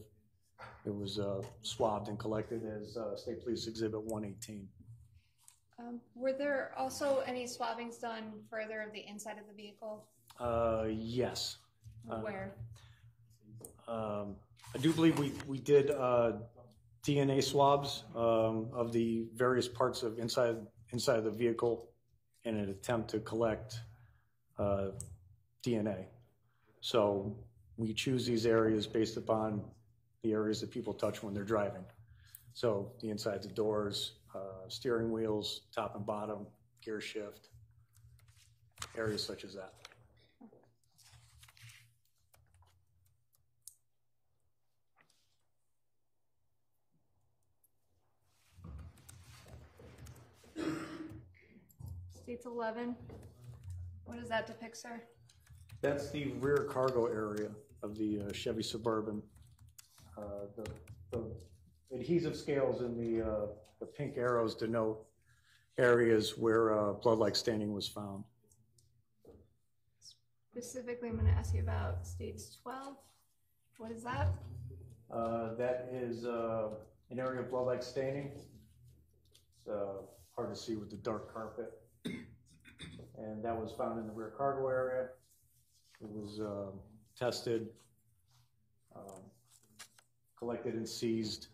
It was uh, swabbed and collected as uh, State Police Exhibit 118. Um, were there also any swabbings done further of the inside of the vehicle? Uh, yes. Uh, Where? Um, I do believe we, we did, uh, DNA swabs, um, of the various parts of inside, inside of the vehicle in an attempt to collect, uh, DNA. So we choose these areas based upon the areas that people touch when they're driving. So the insides of doors, uh, steering wheels, top and bottom, gear shift, areas such as that. States 11. What does that depict, sir? That's the rear cargo area of the uh, Chevy Suburban. Uh, The the adhesive scales in the, uh, the pink arrows denote areas where uh, blood-like staining was found. Specifically, I'm going to ask you about states 12. What is that? Uh, That is uh, an area of blood-like staining. It's uh, hard to see with the dark carpet. And that was found in the rear cargo area. It was um, tested, um, collected and seized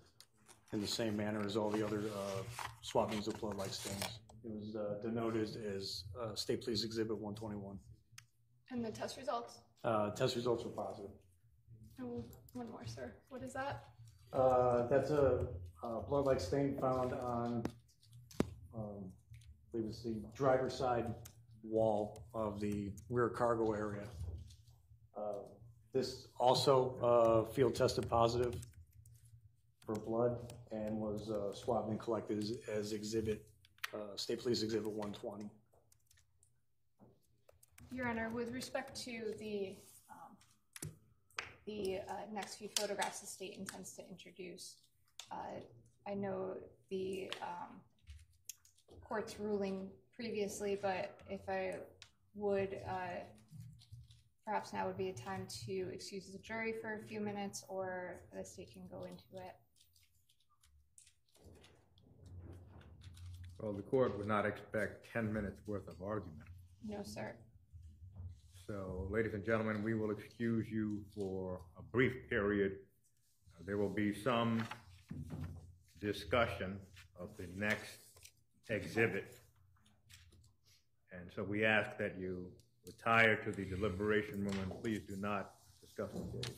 in the same manner as all the other uh, of blood-like stains. It was uh, denoted as uh, State Police Exhibit 121. And the test results? Uh, Test results were positive. Oh, one more, sir. What is that? Uh, That's a blood-like stain found on, um, I believe it's the driver's side wall of the rear cargo area. Uh, This also uh, field tested positive for blood and was uh, swabbed and collected as- as exhibit, uh, State Police Exhibit 120. Your Honor, with respect to the, um, the uh, next few photographs the state intends to introduce, uh, I know the um, court's ruling previously, but if I would, uh, perhaps now would be a time to excuse the jury for a few minutes, or the state can go into it. Well, the court would not expect 10 minutes worth of argument. No, sir. So, ladies and gentlemen, we will excuse you for a brief period. Uh, There will be some discussion of the next exhibit. And so we ask that you retire to the deliberation room and please do not discuss the case.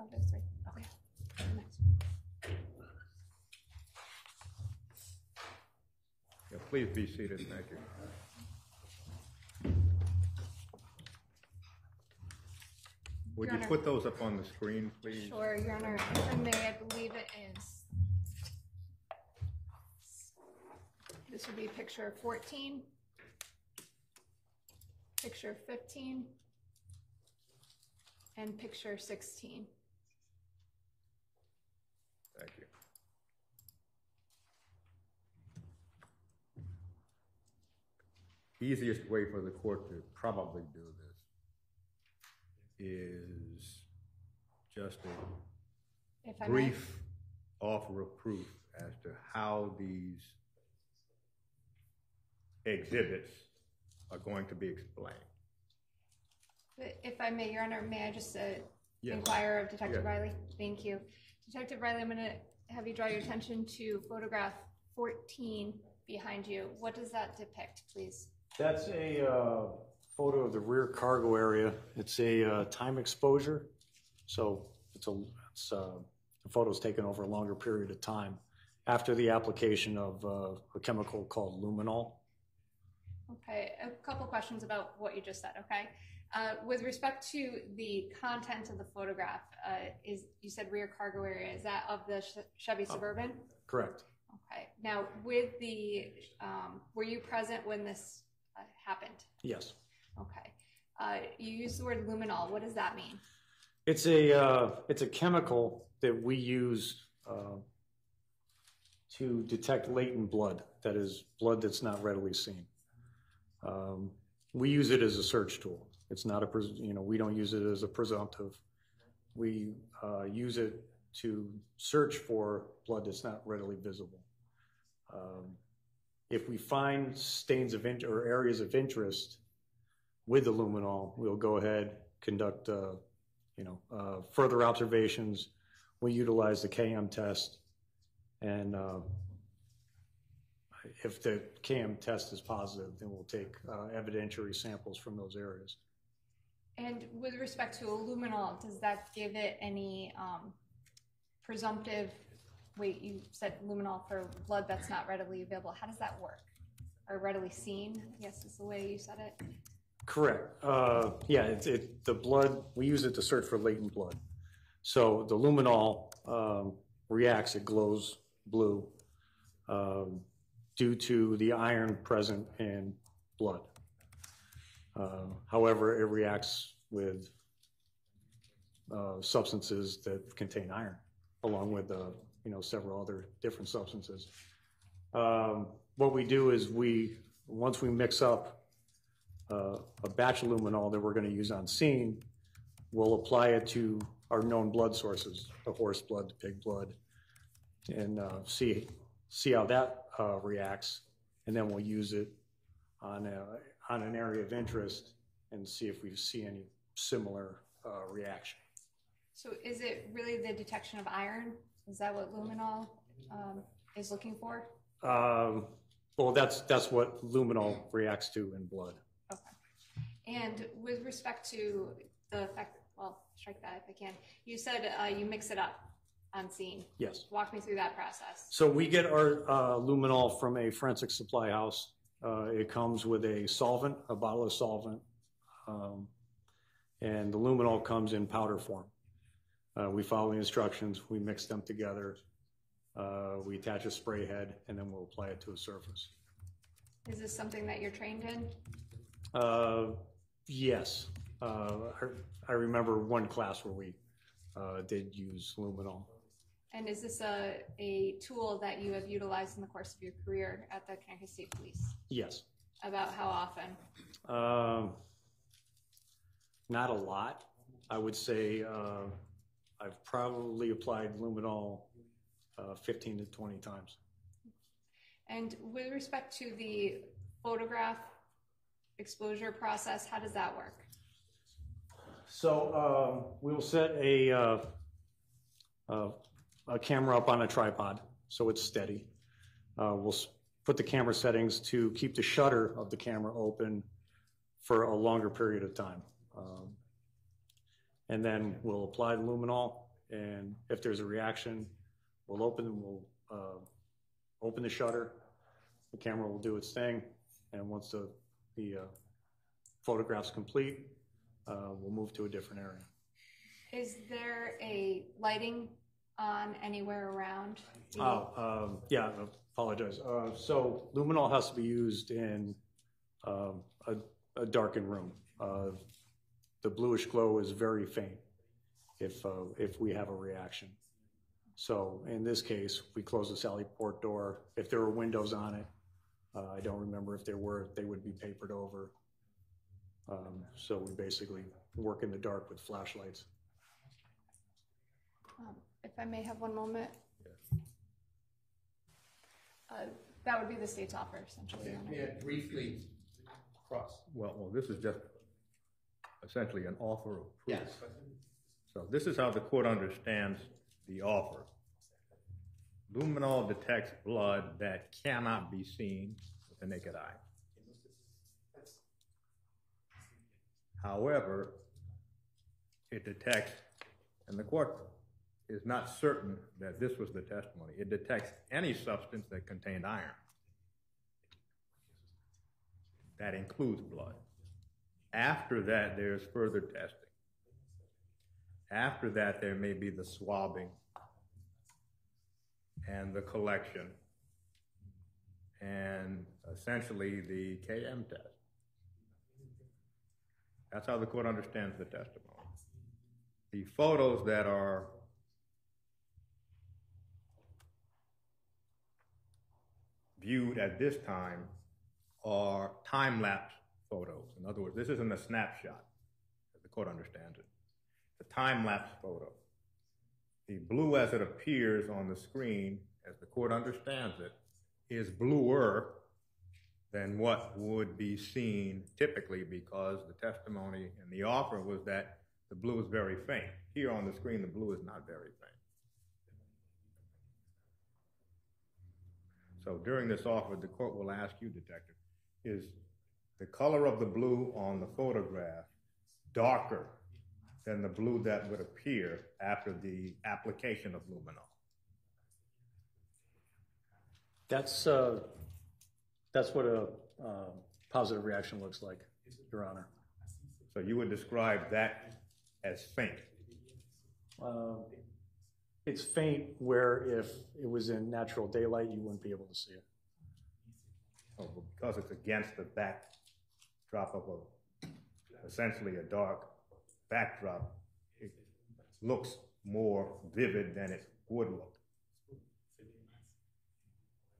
Oh, there's three. Okay. Next. Yeah, Please be seated, thank you. Would Your you Honor. put those up on the screen, please? Sure, Your Honor. If I may, I believe it is. This would be picture 14, picture 15, and picture 16. Thank you. Easiest way for the court to probably do this is just If a brief offer of proof as to how these exhibits are going to be explained. If I may, Your Honor, may I just uh, inquire of Detective. Riley? Thank you. Detective Riley, I'm going to have you draw your attention to photograph 14 behind you. What does that depict, please? That's a uh, photo of the rear cargo area. It's a uh, time exposure, so it's a, it's, uh, the photo's taken over a longer period of time after the application of uh, a chemical called luminol. Okay, a couple questions about what you just said, okay? Uh, with respect to the content of the photograph, uh, is, you said rear cargo area, is that of the Chevy Suburban? Correct. Okay, now with the, um, were you present when this uh, happened? Yes. Okay. Uh, you use the word luminol, what does that mean? It's a uh, it's a chemical that we use uh, to detect latent blood, that is, blood that's not readily seen. Um, We use it as a search tool. It's not a, pres- you know, we don't use it as a presumptive. We uh, use it to search for blood that's not readily visible. Um, If we find stains of, int- or areas of interest with the luminol, we'll go ahead, conduct, uh, you know, uh, further observations. We utilize the KM test, and uh, if the KM test is positive, then we'll take uh, evidentiary samples from those areas. And with respect to luminol, does that give it any um, presumptive, wait, you said luminol for blood that's not readily available. How does that work? Or readily seen, I guess is the way you said it? Correct. Uh, yeah, it's it, the blood, we use it to search for latent blood. So the luminol um, reacts, it glows blue um, due to the iron present in blood. Um, however, it reacts with uh, substances that contain iron, along with uh, you know several other different substances. Um, what we do is we once we mix up uh, a batch of luminol that we're going to use on scene, we'll apply it to our known blood sources, the horse blood, the pig blood, and uh, see see how that uh, reacts, and then we'll use it on a, on an area of interest and see if we see any similar uh, reaction. So is it really the detection of iron? Is that what luminol um, is looking for? Um, well, that's that's what luminol reacts to in blood. Okay. And with respect to the fact, well, strike that if I can. You said uh, you mix it up on scene. Yes. Walk me through that process. So we get our uh, luminol from a forensic supply house. Uh, it comes with a solvent, a bottle of solvent, um, and the luminol comes in powder form. Uh, we follow the instructions, we mix them together, uh, we attach a spray head, and then we'll apply it to a surface. Is this something that you're trained in? Uh, yes, uh, I, I remember one class where we uh, did use luminol. And is this a, a tool that you have utilized in the course of your career at the Connecticut State Police? Yes. About how often? Um, not a lot. I would say uh, I've probably applied luminol uh, 15 to 20 times. And with respect to the photograph exposure process, how does that work? So um, we'll set a, uh, uh, a camera up on a tripod so it's steady. Uh, we'll put the camera settings to keep the shutter of the camera open for a longer period of time. Um, and then we'll apply the luminol, and if there's a reaction, we'll open, we'll uh, open the shutter. The camera will do its thing, and once the the uh, photograph's complete, uh, we'll move to a different area. Is there a lighting on anywhere around? the- Oh, um, yeah, I apologize. Uh, so luminol has to be used in um, a, a darkened room. Uh, the bluish glow is very faint if uh, if we have a reaction. So in this case, we close the sally port door. If there were windows on it, uh, I don't remember if there were, they would be papered over. Um, so we basically work in the dark with flashlights. Um, If I may have one moment? Uh, That would be the state's offer essentially. Your Honor. Briefly cross? Well, well, this is just essentially an offer of proof. Yes. So this is how the court understands the offer. Luminol detects blood that cannot be seen with the naked eye. However, it detects, and the court is not certain that this was the testimony, it detects any substance that contained iron. That includes blood. After that, there's further testing. After that, there may be the swabbing and the collection and essentially the KM test. That's how the court understands the testimony. The photos that are viewed at this time are time-lapse photos. In other words, this isn't a snapshot, as the court understands it. It's a time-lapse photo. The blue as it appears on the screen, as the court understands it, is bluer than what would be seen typically because the testimony and the offer was that the blue is very faint. Here on the screen, the blue is not very faint. So during this offer, the court will ask you, Detective, is the color of the blue on the photograph darker than the blue that would appear after the application of luminol? That's, uh, that's what a uh, positive reaction looks like, Your Honor. So you would describe that as faint? Uh, It's faint where if it was in natural daylight, you wouldn't be able to see it. Oh, because it's against the backdrop of a, essentially a dark backdrop, it looks more vivid than it would look.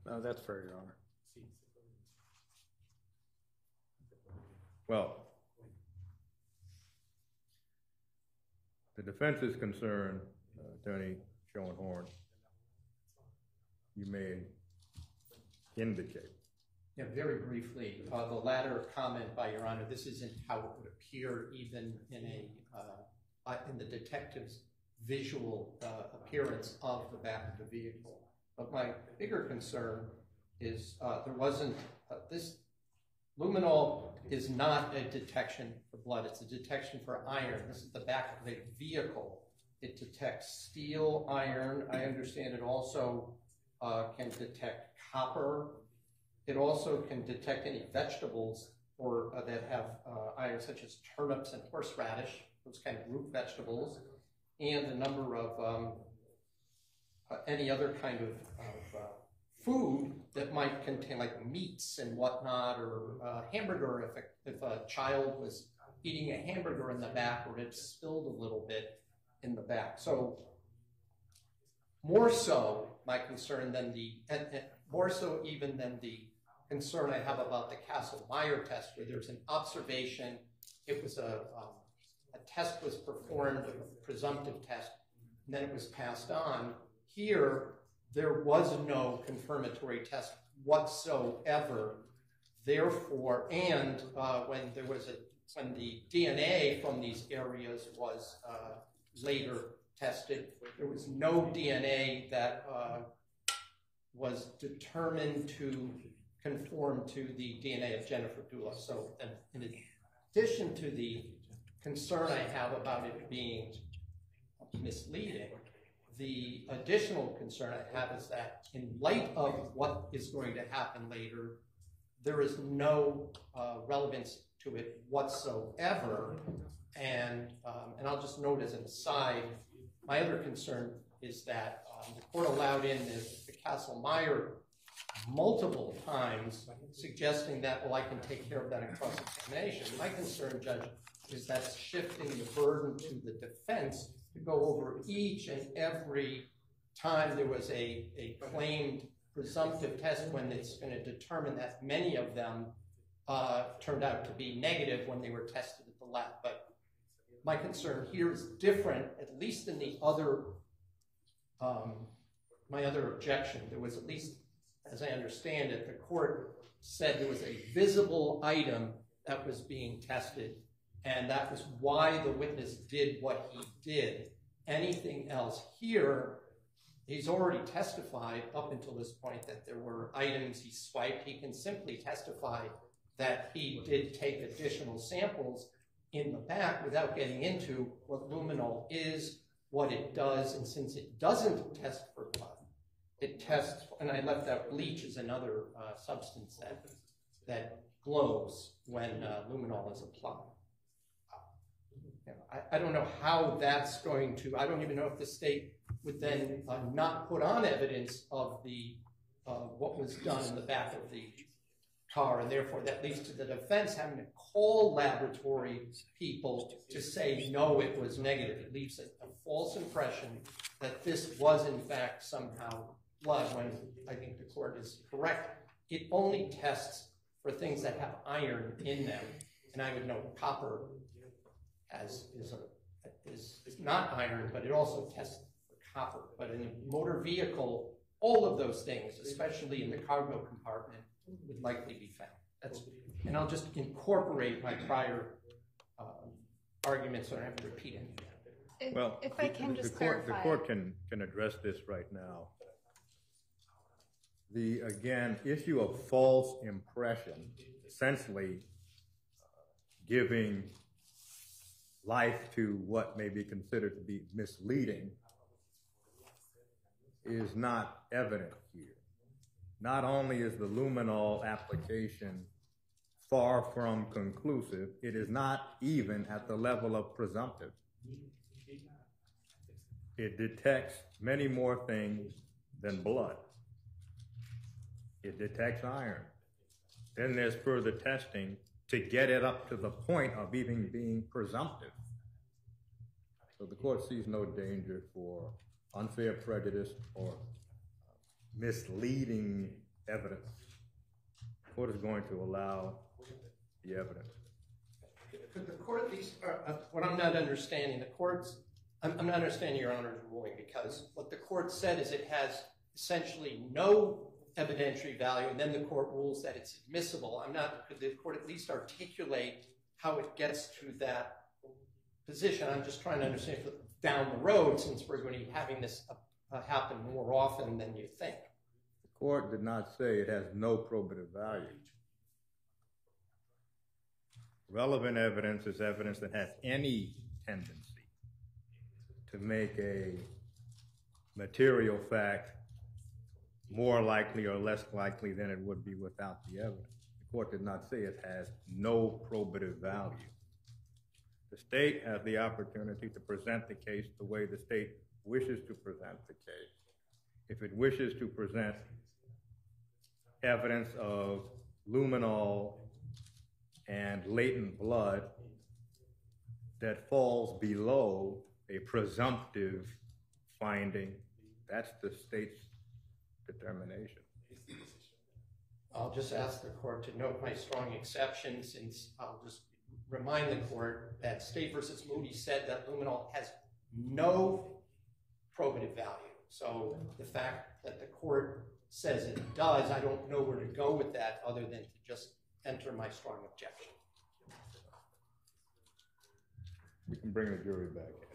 No, That's fair, Your Honor. Well, the defense is concerned, uh, Attorney Schoenhorn, you may indicate. Yeah, very briefly, uh, the latter comment by Your Honor, this isn't how it would appear even in a, uh, uh, in the detective's visual uh, appearance of the back of the vehicle. But my bigger concern is uh, there wasn't, uh, this luminol is not a detection for blood, it's a detection for iron. This is the back of a vehicle. It detects steel, iron. I understand it also can detect copper. It also can detect any vegetables or uh, that have uh, iron, such as turnips and horseradish, those kind of root vegetables, and a number of um, uh, any other kind of, of uh, food that might contain like meats and whatnot, or uh, hamburger if a, if a child was eating a hamburger in the back or it spilled a little bit in the back. So more so my concern than the, more so even than the concern I have about the Kastle-Meyer test, where there's an observation, it was a, um, a test was performed, a presumptive test, and then it was passed on. Here, there was no confirmatory test whatsoever. Therefore, and uh, when there was a when the DNA from these areas was uh, later tested, there was no DNA that uh, was determined to conform to the DNA of Jennifer Dulos. So, in addition to the concern I have about it being misleading, the additional concern I have is that in light of what is going to happen later, there is no uh, relevance to it whatsoever. And, um, and I'll just note as an aside, my other concern is that um, the court allowed in the, the Kastle-Meyer multiple times, suggesting that, well, I can take care of that in cross-examination. My concern, Judge, is that's shifting the burden to the defense to go over each and every time there was a, claimed presumptive test when it's going to determine that many of them uh, turned out to be negative when they were tested at the lab. But my concern here is different, at least in the other, um, my other objection. There was at least, as I understand it, the court said there was a visible item that was being tested and that was why the witness did what he did. Anything else here, he's already testified up until this point that there were items he swiped. He can simply testify that he did take additional samples in the back without getting into what luminol is, what it does, and since it doesn't test for blood, it tests, and I left out bleach is another uh, substance that, that glows when uh, luminol is applied. I, I don't know how that's going to, I don't even know if the state would then uh, not put on evidence of the, what was done in the back of the car, and therefore that leads to the defense having to call laboratory people to say, no, it was negative. It leaves a, a false impression that this was in fact somehow blood, when I think the court is correct it only tests for things that have iron in them. And I would note copper as is a is, is not iron, but it also tests for copper. But in a motor vehicle, all of those things, especially in the cargo compartment, would likely be found. And I'll just incorporate my prior um, arguments so I don't have to repeat any. If- Well, If I the- can the just court- clarify. The court can, can address this right now. The, again, issue of false impression, essentially uh, giving life to what may be considered to be misleading is not evident here. Not only is the luminol application far from conclusive, it is not even at the level of presumptive. It detects many more things than blood. It detects iron. Then there's further testing to get it up to the point of even being presumptive. So the court sees no danger for unfair prejudice or misleading evidence. The court is going to allow the evidence. Could the court uh, what I'm not understanding, the court's, I'm, I'm not understanding your Honor's ruling because what the court said is it has essentially no evidentiary value and then the court rules that it's admissible. I'm not, could the court at least articulate how it gets to that position? I'm just trying to understand down the road since we're going to be having this uh, happen more often than you think. The court did not say it has no probative value. Relevant evidence is evidence that has any tendency to make a material fact more likely or less likely than it would be without the evidence. The court did not say it has no probative value. The state has the opportunity to present the case the way the state wishes to present the case. If it wishes to present evidence of luminol and latent blood that falls below a presumptive finding, that's the state's determination. I'll just ask the court to note my strong exception since I'll just remind the court that State versus Moody said that luminol has no probative value. So the fact that the court says it does, I don't know where to go with that other than to just enter my strong objection. You can bring the jury back.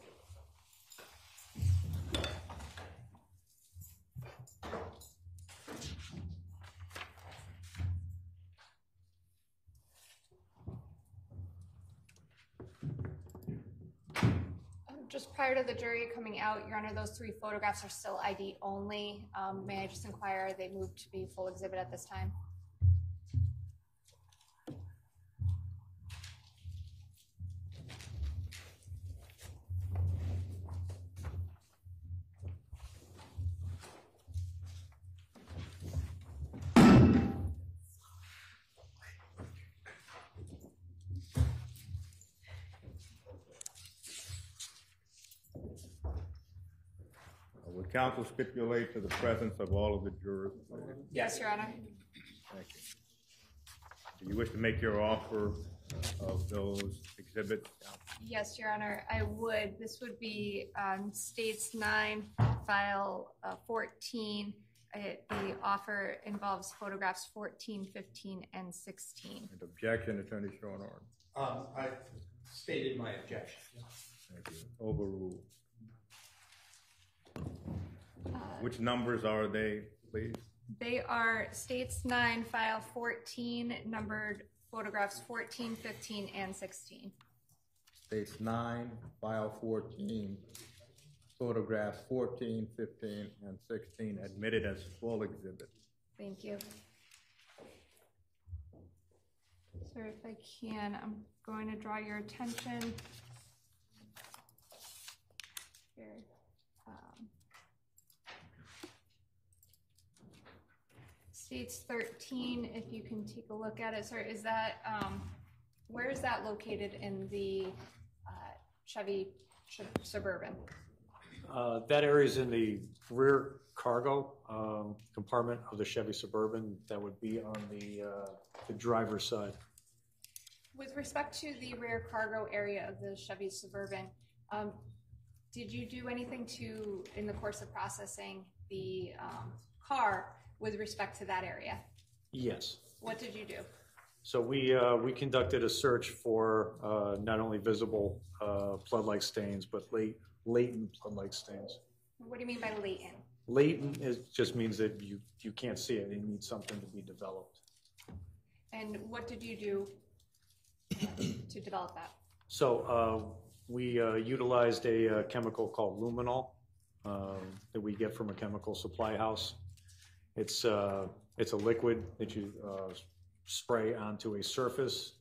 Just prior to the jury coming out, Your Honor, those three photographs are still ID only. Um, May I just inquire, are they moved to be full exhibit at this time? Counsel stipulate to the presence of all of the jurors? Yes, Your Honor. Thank you. Do you wish to make your offer of those exhibits? Yes, Your Honor, I would. This would be um, States 9, File uh, 14. Uh, The offer involves photographs 14, 15, and 16. And objection, Attorney Schoenhorn. Um, I stated my objection. Thank you. Overruled. Uh, Which numbers are they, please? They are States 9, File 14, numbered photographs 14, 15, and 16. States nine, file fourteen, photographs 14, 15, and sixteen admitted as full exhibit. Thank you. Sir, if I can, I'm going to draw your attention. Here. um, States 13, if you can take a look at it, Sorry, is that, um, where is that located in the uh, Chevy Suburban? Uh, That area is in the rear cargo. Um, compartment of the Chevy Suburban that would be on the, uh, the driver's side. With respect to the rear cargo area of the Chevy Suburban, um, did you do anything to, in the course of processing the, um, car with respect to that area? Yes. What did you do? So we, uh, we conducted a search for, uh, not only visible, uh, flood-like stains, but late, latent blood-like stains. What do you mean by latent? Latent is, just means that you, you can't see it, it needs something to be developed. And what did you do to develop that? So, uh, we, uh, utilized a uh, chemical called luminol, um, that we get from a chemical supply house. It's, uh, it's a liquid that you, uh, spray onto a surface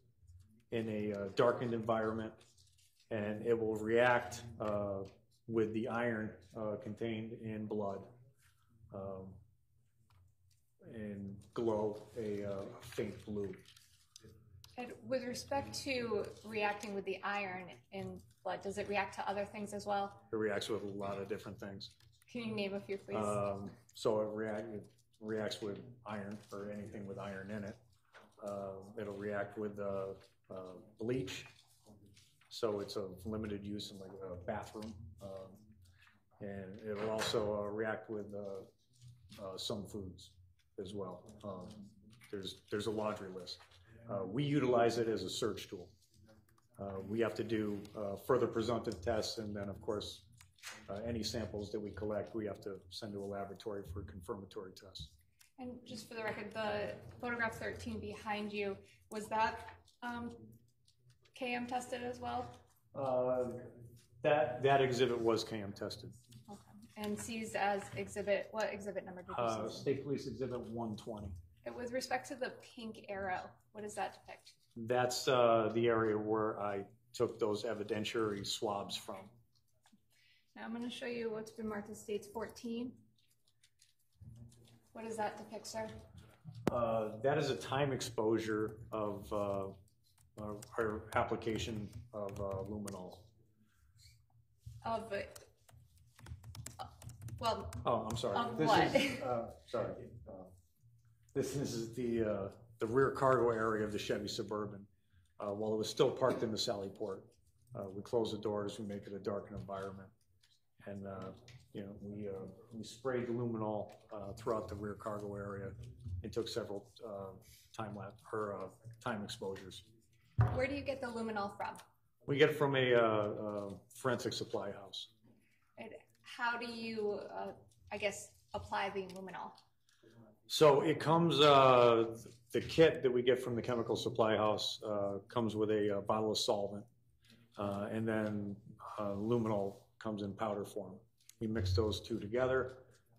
in a uh, darkened environment, and it will react, uh, with the iron, uh, contained in blood. um, And glow a, uh, faint blue. And with respect to reacting with the iron in blood, does it react to other things as well? It reacts with a lot of different things. Can you name a few, please? Um, so it react, it reacts with iron or anything with iron in it. Uh, it'll react with, uh, uh, bleach. So it's a limited use in like a bathroom. Um, and it'll also uh, react with, uh, uh, some foods as well. Um, there's, there's a laundry list. Uh, we utilize it as a search tool. We have to do, further presumptive tests and then, of course, uh, any samples that we collect, we have to send to a laboratory for confirmatory tests. And just for the record, the photograph 13 behind you, was that um, KM tested as well? Uh, That, that exhibit was KM tested. Okay. And seized as exhibit, what exhibit number did Uh, you seize? State Police Exhibit 120. And With respect to the pink arrow, what does that depict? That's uh, the area where I took those evidentiary swabs from. Now I'm going to show you what's been marked as states 14. What does that depict, sir? Uh, That is a time exposure of uh, our our application of uh, luminol. Of, uh, well, Oh, I'm sorry. Of This what? is, uh, Sorry. Uh, This, this is the, uh, the rear cargo area of the Chevy Suburban. Uh, While it was still parked in the Sally Port, uh, we closed the doors, we make it a darkened environment. And, uh, you know, we, uh, we sprayed luminol uh, throughout the rear cargo area and took several uh, time lap, or uh, time exposures. where do you get the luminol from? We get it from a uh, uh, forensic supply house. And how do you, uh, I guess, apply the luminol? So it comes, uh, the kit that we get from the chemical supply house, uh, comes with a, uh bottle of solvent. Uh, and then, uh, luminol comes in powder form. We mix those two together,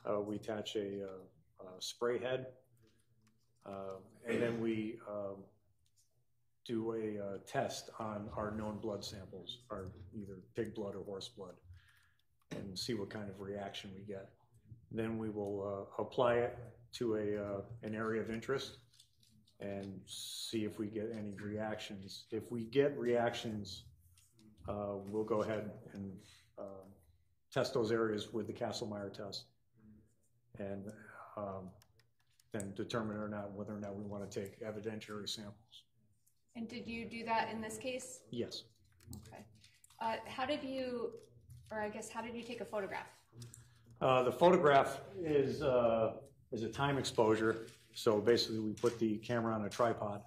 uh, we attach a, uh, uh, spray head. Uh, and then we, um, do a, uh, test on our known blood samples, our either pig blood or horse blood. And see what kind of reaction we get. Then we will, uh, apply it to a, an area of interest and see if we get any reactions. If we get reactions, we'll go ahead and, um, test those areas with the Kastle-Meyer test. And, um, then determine or not, whether or not we want to take evidentiary samples. And did you do that in this case? Yes. Okay. Uh, how did you, or I guess, how did you take a photograph? Uh, the photograph is, uh, is a time exposure. So basically, we put the camera on a tripod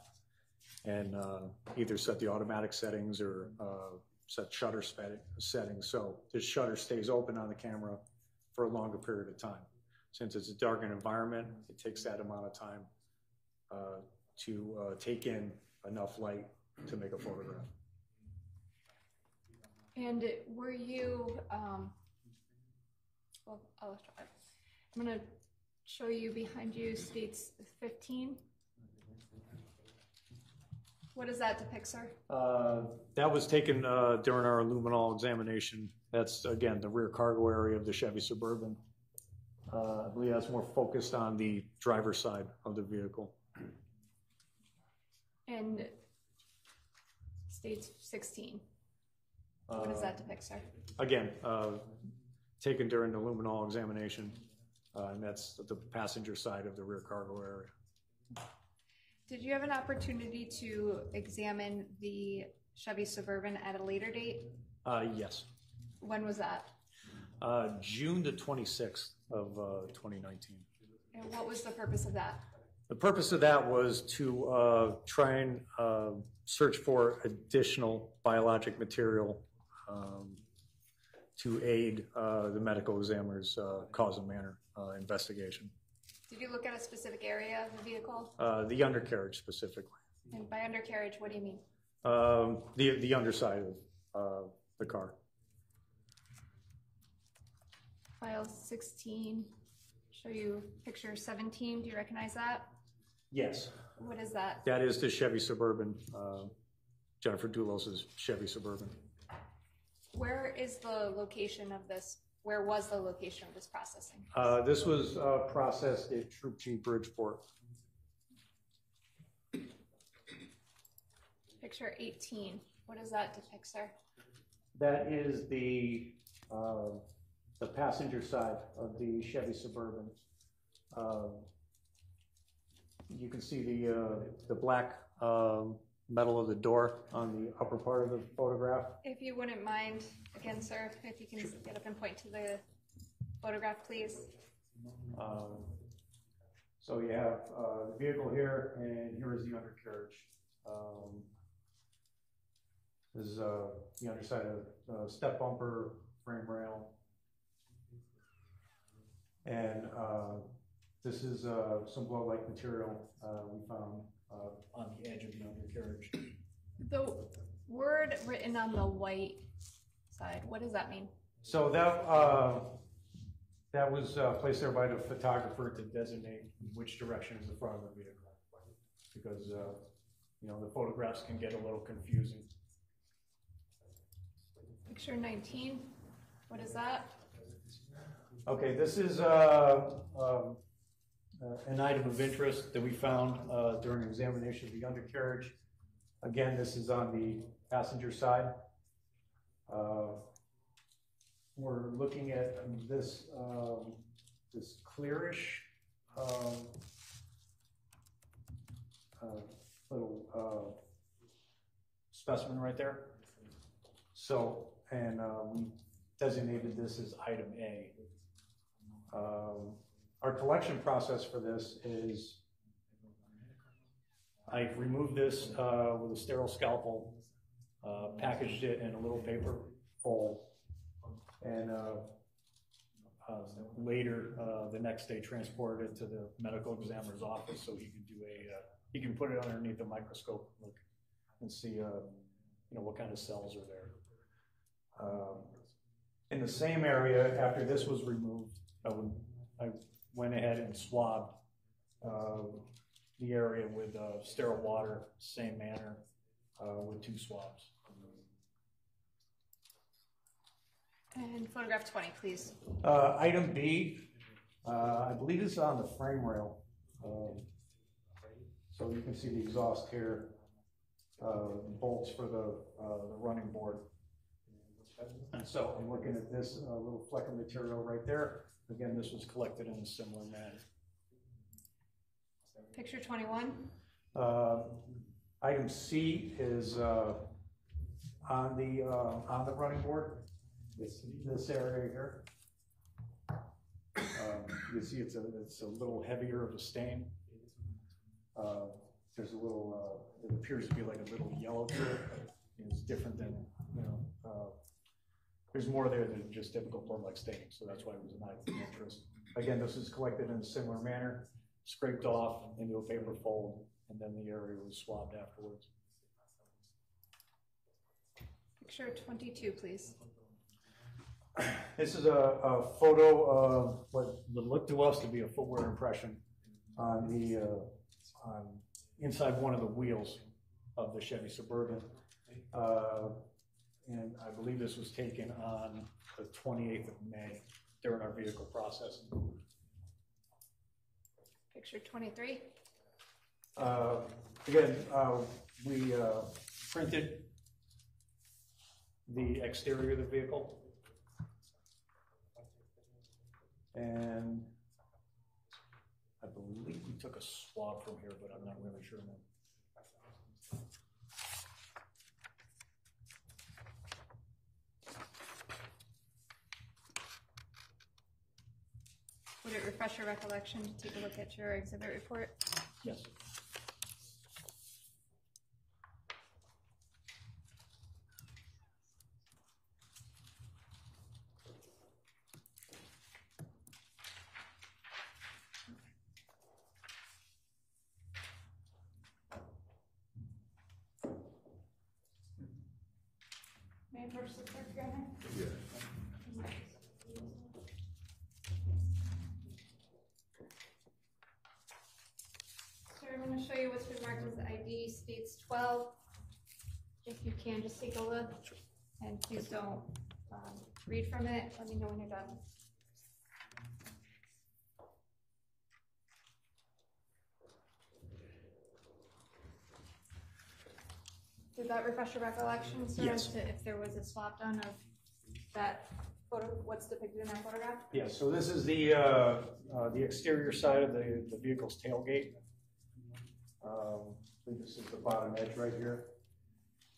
and uh, either set the automatic settings or uh, set shutter setting. So the shutter stays open on the camera for a longer period of time. Since it's a darkened environment, it takes that amount of time uh, to uh, take in enough light to make a photograph. And were you, um, well, I'll. I'm going to show you behind you states 15. What does that depict, sir? Uh, That was taken uh, during our luminol examination. That's, again, the rear cargo area of the Chevy Suburban. Uh, I believe that's more focused on the driver's side of the vehicle. And stage 16. What does that depict, sir? Again, uh, taken during the luminol examination. uh, and that's the passenger side of the rear cargo area. Did you have an opportunity to examine the Chevy Suburban at a later date? Uh, Yes. When was that? Uh, June the 26th of uh, 2019. And what was the purpose of that? The purpose of that was to uh, try and uh, search for additional biologic material um, to aid uh, the medical examiner's uh, cause and manner uh, investigation. Did you look at a specific area of the vehicle? Uh, The undercarriage specifically, And by undercarriage, what do you mean? Um, the the underside of uh, the car. File 16, show you picture 17. Do you recognize that? Yes. What is that? That is the Chevy Suburban, uh, Jennifer Dulos' Chevy Suburban. Where is the location of this? Where was the location of this processing? Uh, This was uh, processed at Troop G Bridgeport. Picture 18. What does that depict, sir? That is the, uh, the passenger side of the Chevy Suburban. Um, You can see the, uh, the black um, metal of the door on the upper part of the photograph. If you wouldn't mind, again, sir, if you can get up and point to the photograph, please. Um, So you have uh, the vehicle here, and here is the undercarriage. Um, This is uh, the underside of uh, step bumper, frame rail. And uh, this is uh, some blow-like material uh, we found uh, on the edge of the undercarriage. The word written on the white side, what does that mean? So that, uh, that was uh, placed there by the photographer to designate which direction is the front of the vehicle. Because, uh, you know, the photographs can get a little confusing. Picture 19, what is that? Okay, this is uh, um, uh, an item of interest that we found uh, during examination of the undercarriage. Again, this is on the passenger side. Uh, We're looking at this, um, this clearish um, uh, little uh, specimen right there. So, and uh, we designated this as item A. Um, Our collection process for this is I removed this uh, with a sterile scalpel, uh, packaged it in a little paper fold, and uh, uh, later, uh, the next day, transported it to the medical examiner's office so he can do a, uh, he can put it underneath the microscope, look, and see, you know, what kind of cells are there. Um, In the same area, after this was removed, I would, I went ahead and swabbed uh, the area with uh, sterile water, same manner, uh, with two swabs. And photograph 20, please. Uh, Item B, uh, I believe is on the frame rail. Um, So you can see the exhaust here, uh, bolts for the, uh, the running board. And so I'm looking at this uh, little fleck of material right there. Again, this was collected in a similar manner. Picture 21, Uh, Item C is uh, on the, uh, on the running board, this, this area here. Um, You see it's a, it's a little heavier of a stain. Uh, There's a little, uh, it appears to be like a little yellow to it. It's different than, you know, uh, there's more there than just typical blood-like staining, so that's why it was of interest. Again, this is collected in a similar manner, scraped off into a paper fold, and then the area was swabbed afterwards. picture 22, please. This is a, a photo of what would look to us to be a footwear impression on the, uh, on, inside one of the wheels of the Chevy Suburban. Uh, And I believe this was taken on the 28th of May during our vehicle processing. Picture 23, Uh, Again, uh, we uh, printed the exterior of the vehicle. And I believe we took a swab from here, but I'm not really sure. Would it refresh your recollection to take a look at your exhibit report? Yes. May I approach the clerk, Your Honor? Sir, I'm gonna show you what's been marked as ID states twelve. If you can, just take a look, and please don't, um, read from it, let me know when you're done. Did that refresh your recollection, sir, Yes. as to if there was a swap done of that photo, what's depicted in that photograph? Yeah, so this is the, uh, uh, the exterior side of the, the vehicle's tailgate. Um, believe this is the bottom edge right here.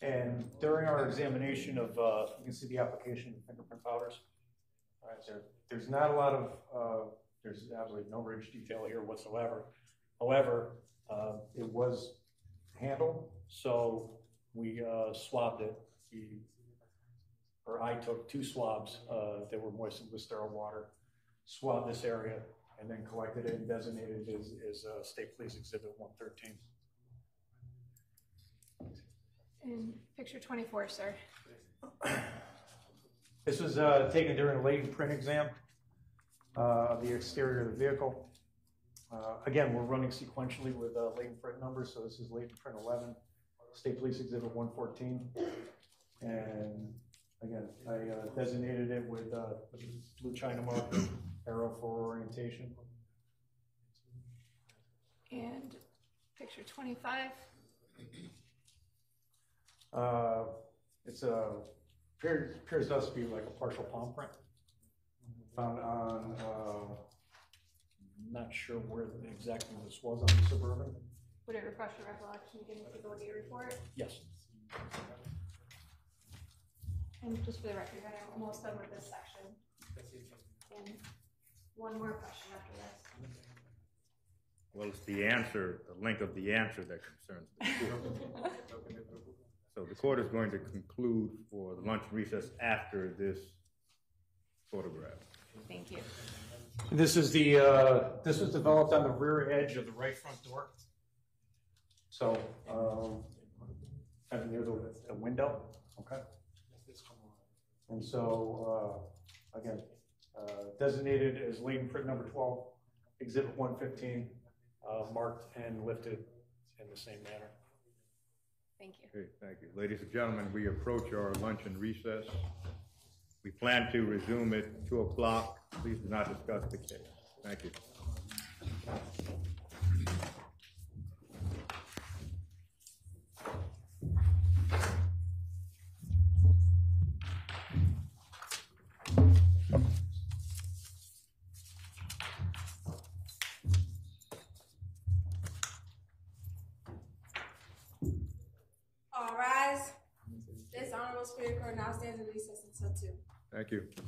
And during our examination of, uh, you can see the application of fingerprint powders. All right, there, there's not a lot of, uh, there's absolutely no ridge detail here whatsoever. However, uh, it was handled, so we, uh, swabbed it. We or I took two swabs uh, that were moistened with sterile water, swabbed this area, and then collected it and designated it as, as State Police Exhibit 113. In picture twenty-four, sir. This was uh, taken during a latent print exam uh, of the exterior of the vehicle. Uh, Again, we're running sequentially with uh, latent print numbers, so this is latent print 11, State Police Exhibit 114. And again, I uh, designated it with uh, blue China mark, arrow for orientation. And picture twenty-five. Uh, It's a, appears, appears to us to be like a partial palm print. Found on, uh, not sure where exactly this was on the Suburban. Would it refresh your recollection, again, take a look at your report? Yes. And just for the record, I'm almost done with this section. And one more question after this. Well, it's the answer, the length of the answer that concerns the court. So the court is going to conclude for the lunch recess after this photograph. Thank you. This is the, uh, this was developed on the rear edge of the right front door. So, um, kind of near the, the window, okay? And so, uh, again, uh, designated as latent print number twelve, exhibit one fifteen, uh, marked and lifted in the same manner. Thank you. Okay, thank you. Ladies and gentlemen, we approach our lunch and recess. We plan to resume at two o'clock. Please do not discuss the case. Thank you. Thank you.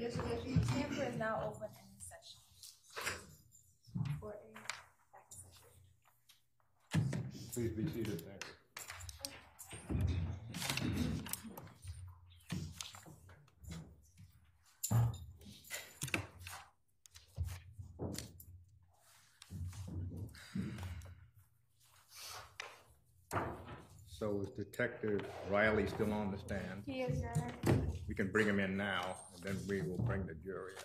The chamber is now open in session. For a back session. Please be seated, you. So is Detective Riley still on the stand? He is, Your Honor. We can bring him in now, and then we will bring the jury in.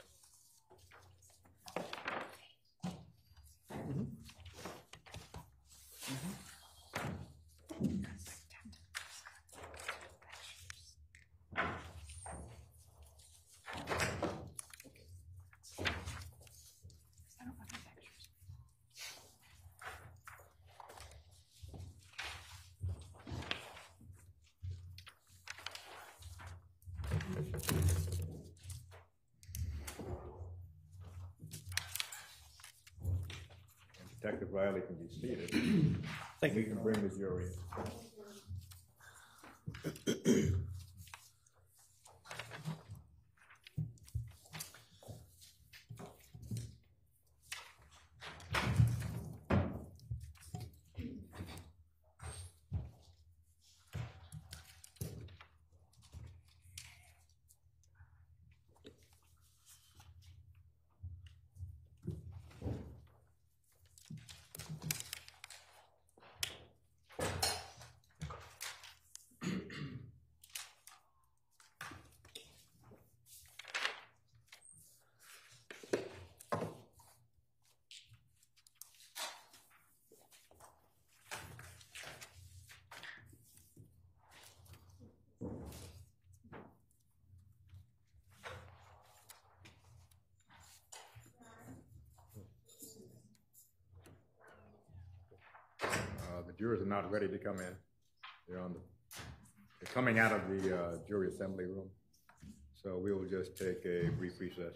And Detective Riley can be seated. Thank We you. can bring the jury in. Uh, The jurors are not ready to come in. They're on the, they're coming out of the uh, jury assembly room. So we will just take a brief recess.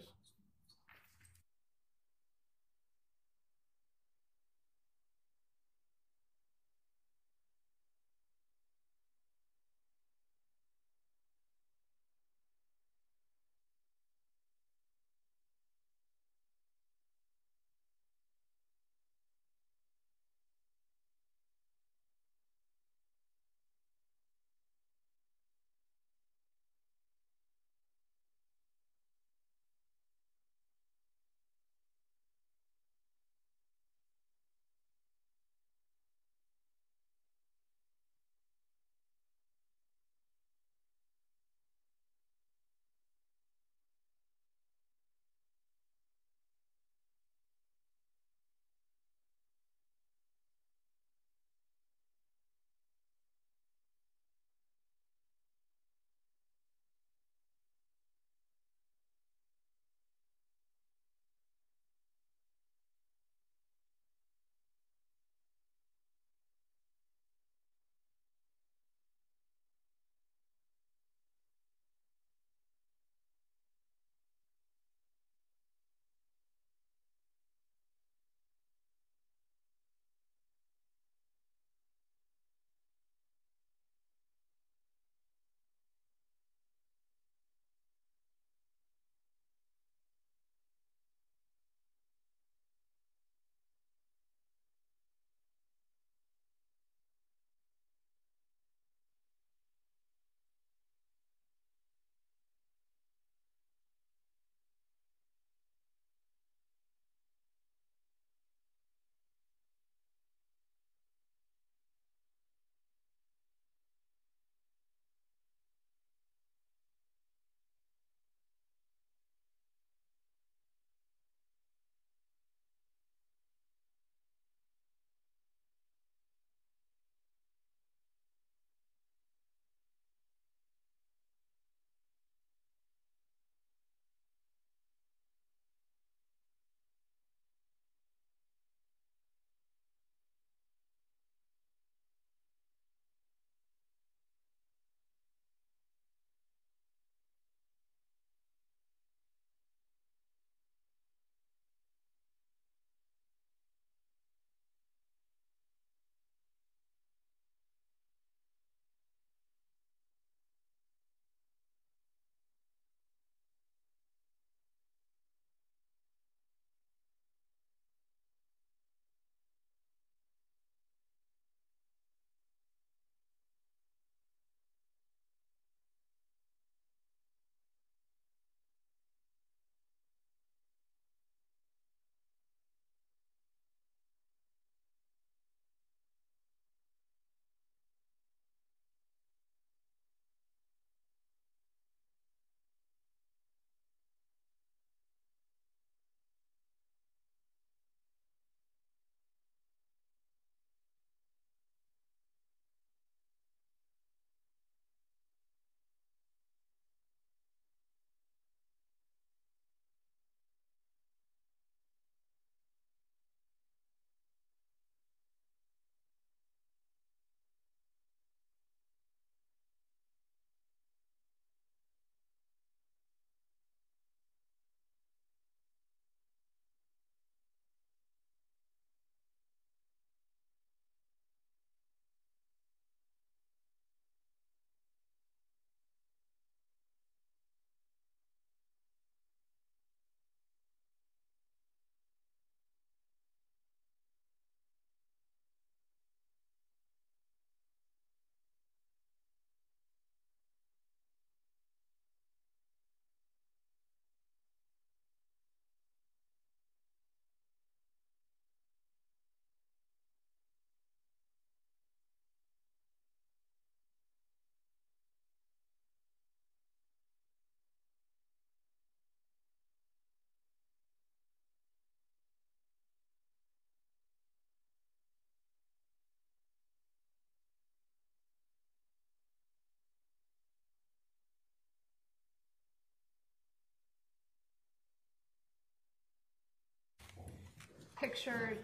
Picture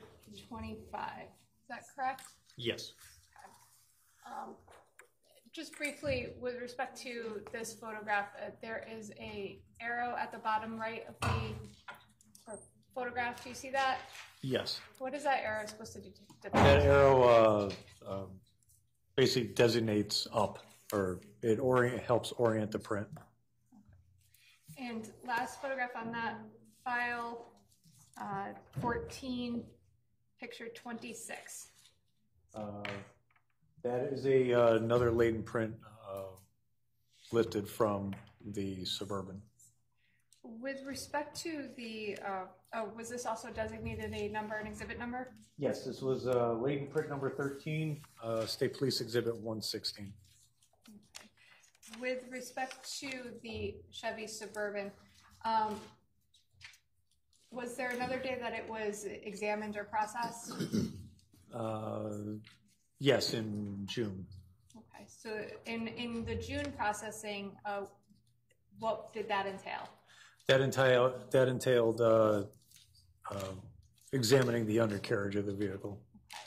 25. Is that correct? Yes. Um, Just briefly, with respect to this photograph, uh, there is a arrow at the bottom right of the photograph. Do you see that? Yes. What is that arrow supposed to do? That arrow uh, um, basically designates up, or it orient, helps orient the print. And last photograph on that file, uh, 14, picture 26. Uh, That is a, uh, another latent print uh, lifted from the Suburban. With respect to the, uh, oh, was this also designated a number an exhibit number? Yes, this was uh, latent print number 13, uh, State Police Exhibit 116. With respect to the Chevy Suburban, um, was there another day that it was examined or processed? Uh, Yes, in June. Okay, so in, in the June processing, uh, what did that entail? That entailed, that entailed uh, uh, examining the undercarriage of the vehicle.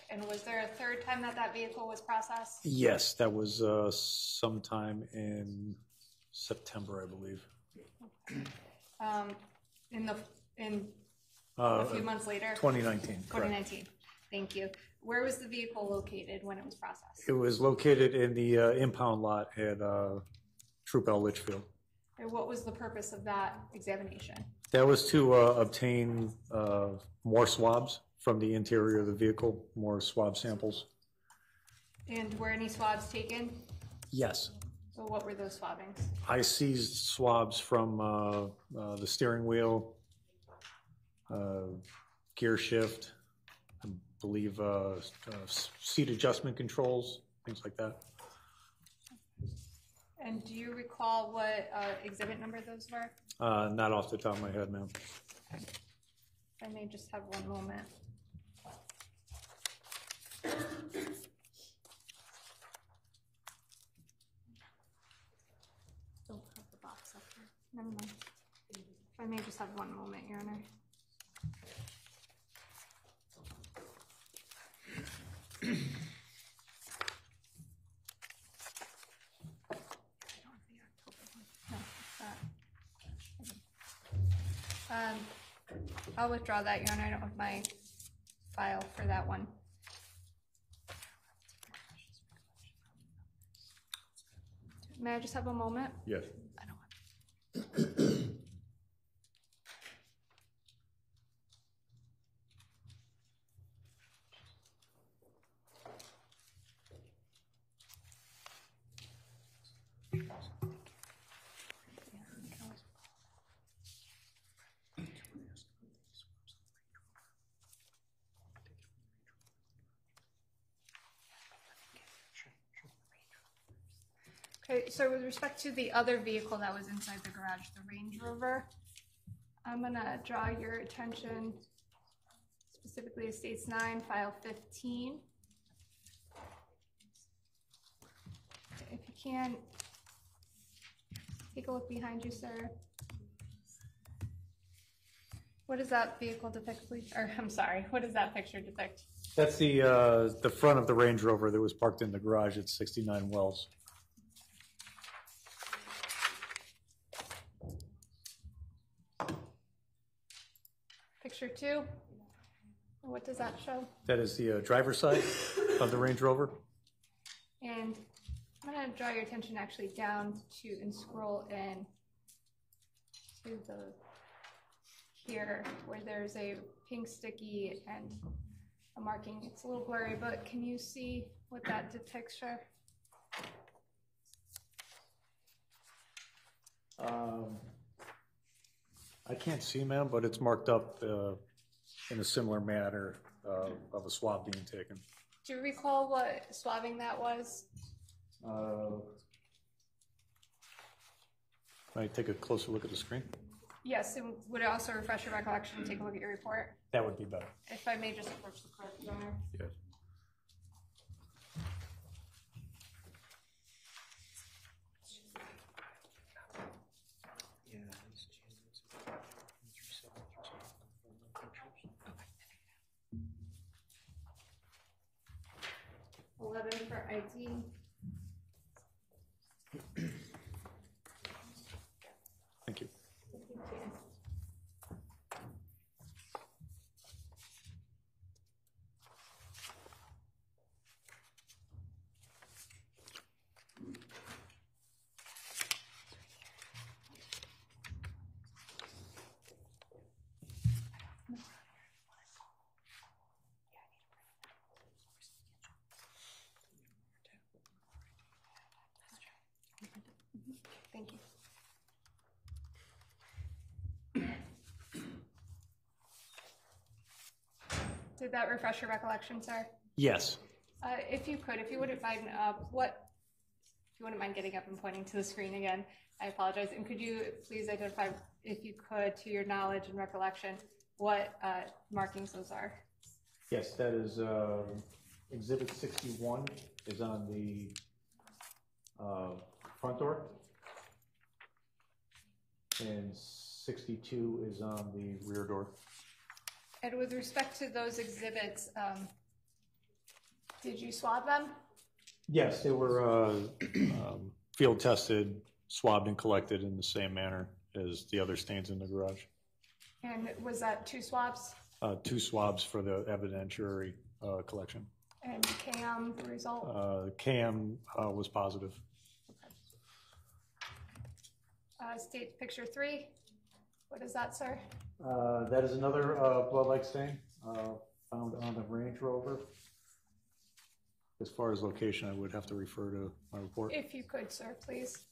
And was there a third time that that vehicle was processed? Yes, that was uh, sometime in September, I believe. Um, in the, in a Uh, few months later? 2019, correct. 2019, thank you. Where was the vehicle located when it was processed? It was located in the uh, impound lot at uh, Troop L Litchfield. And what was the purpose of that examination? That was to uh, obtain uh, more swabs from the interior of the vehicle, more swab samples. And were any swabs taken? Yes. So what were those swabbings? I seized swabs from uh, uh, the steering wheel, gear shift, I believe uh, uh, seat adjustment controls, things like that. And do you recall what uh, exhibit number those were? Uh, Not off the top of my head, ma'am. I may just have one moment. Don't have the box up here. Never mind. If I may just have one moment, Your Honor. I don't have the October one. No, it's that. Um, I'll withdraw that, Your Honor. I don't have my file for that one. May I just have a moment? Yes. Okay, so with respect to the other vehicle that was inside the garage, the Range Rover, I'm gonna draw your attention specifically to States nine, file fifteen. If you can, take a look behind you, sir. What does that vehicle depict, please? Or, I'm sorry, what does that picture depict? That's the, uh, the front of the Range Rover that was parked in the garage at 69 Welles. Picture two? What does that show? That is the uh, driver's side of the Range Rover. And I'm gonna draw your attention actually down to and scroll in to the here where there's a pink sticky and a marking. It's a little blurry, but can you see what that depicts, sir? Um, I can't see, ma'am, but it's marked up uh, in a similar manner uh, of a swab being taken. Do you recall what swabbing that was? Uh, Can I take a closer look at the screen? Yes, and would it also refresh your recollection and take a look at your report? That would be better. If I may just approach the clerk, Your Honor. Yes. ID. Thank you. Thank you. Did that refresh your recollection, sir? Yes. Uh, if you could, if you wouldn't mind, uh, what, if you wouldn't mind getting up and pointing to the screen again, I apologize. And could you please identify, if you could, to your knowledge and recollection, what uh, markings those are? Yes, that is, uh, exhibit sixty-one is on the, uh, front door. And sixty-two is on the rear door. And with respect to those exhibits, um, did you swab them? Yes, they were, uh, um, field tested, swabbed and collected in the same manner as the other stains in the garage. And was that two swabs? Uh, two swabs for the evidentiary, uh, collection. And KM, the result? Uh, KM, uh, was positive. Uh, state picture three. What is that, sir? Uh, that is another, uh, blood-like stain, uh, found on the Range Rover. As far as location, I would have to refer to my report. If you could, sir, please.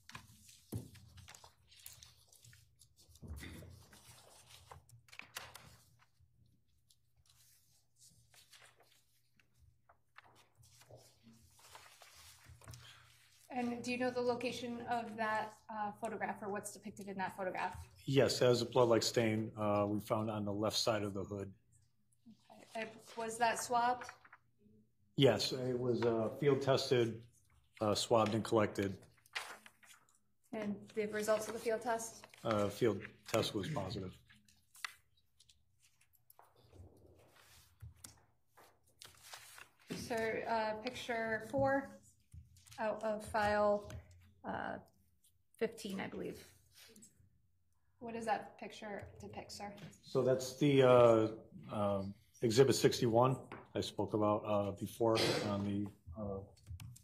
And do you know the location of that uh, photograph or what's depicted in that photograph? Yes, that is a blood-like stain, uh, we found on the left side of the hood. Uh, Was that swabbed? Yes, it was, uh, field tested, uh, swabbed and collected. And the results of the field test? Uh, field test was positive. Sir, uh, picture four out of file uh, 15, I believe. What does that picture depict, sir? So that's the, uh, um, exhibit sixty-one I spoke about, uh, before on the, uh,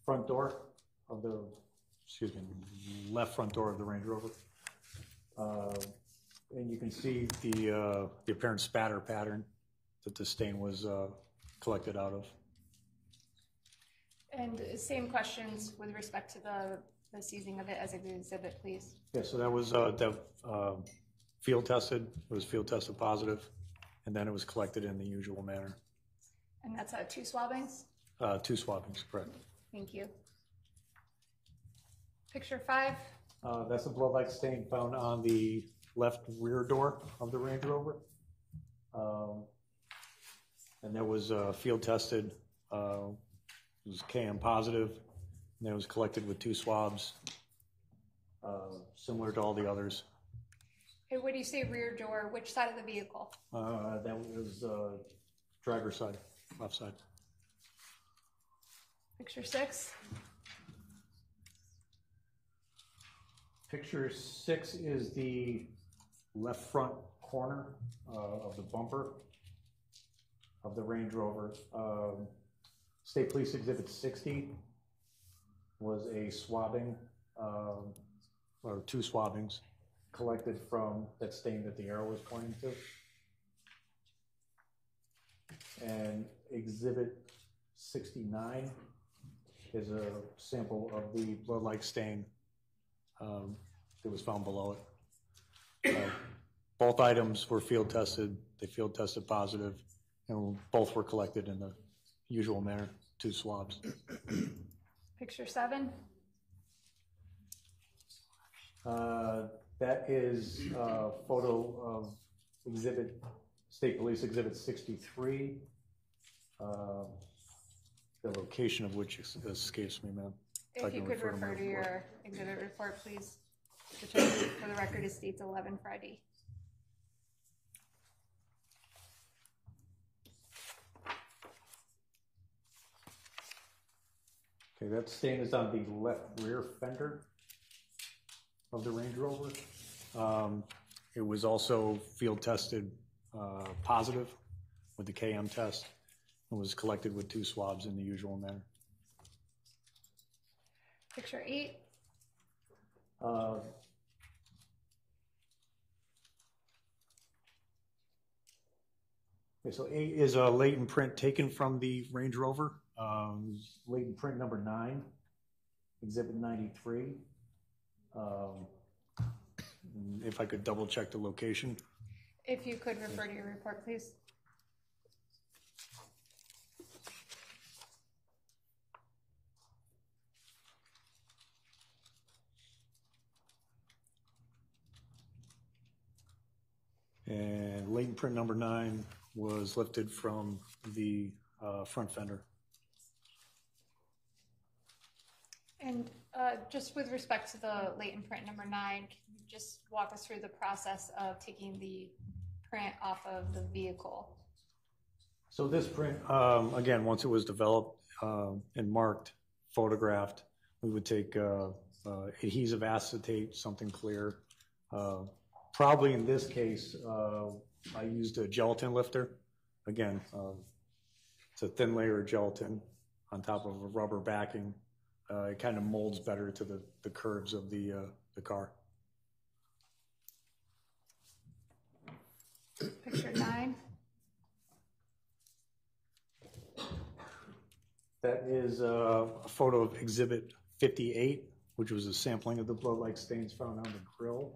front door of the, excuse me, left front door of the Range Rover. Uh, And you can see the, uh, the apparent spatter pattern that the stain was, uh, collected out of. And same questions with respect to the, the seizing of it as an exhibit, please. Yeah, so that was, uh, that, um, field tested, it was field tested positive, and then it was collected in the usual manner. And that's uh, two swabbings? Uh, two swabbings, correct. Thank you. Picture five, Uh, that's a blood-like stain found on the left rear door of the Range Rover. Um, and that was, uh, field tested, uh, it was KM positive, and it was collected with two swabs, uh, similar to all the others. Hey, when you say rear door, which side of the vehicle? Uh, that was, uh, driver's side, left side. Picture six, Picture six is the left front corner uh, of the bumper of the Range Rover. Um, State Police Exhibit 60 was a swabbing, um, or two swabbings, collected from that stain that the arrow was pointing to. And Exhibit 69 is a sample of the blood-like stain um, that was found below it. Uh, Both items were field tested, they field tested positive, and both were collected in the usual manner, two swabs. picture seven, Uh, That is a photo of exhibit, State Police Exhibit 63. uh, The location of which escapes me, ma'am. I if you could refer to refer to report. your exhibit report, please. Which I- for the record is states 11 Friday. Okay, that stain is on the left rear fender of the Range Rover. Um, It was also field tested uh, positive with the KM test and was collected with two swabs in the usual manner. Picture eight, Uh, Okay, so eight is a latent print taken from the Range Rover, um, latent print number nine, exhibit ninety-three. Um, If I could double check the location. if you could refer to your report, please. And latent print number nine was lifted from the uh, front fender. And uh, just with respect to the latent print number nine, can you just walk us through the process of taking the print off of the vehicle? So this print, um, again, once it was developed um, and marked, photographed, we would take uh, uh, adhesive acetate, something clear. Uh, Probably in this case, uh, I used a gelatin lifter. Again, uh, it's a thin layer of gelatin on top of a rubber backing. Uh, It kind of molds better to the the curves of the uh, the car. Picture nine, That is uh, a photo of Exhibit 58, which was a sampling of the blood-like stains found on the grill.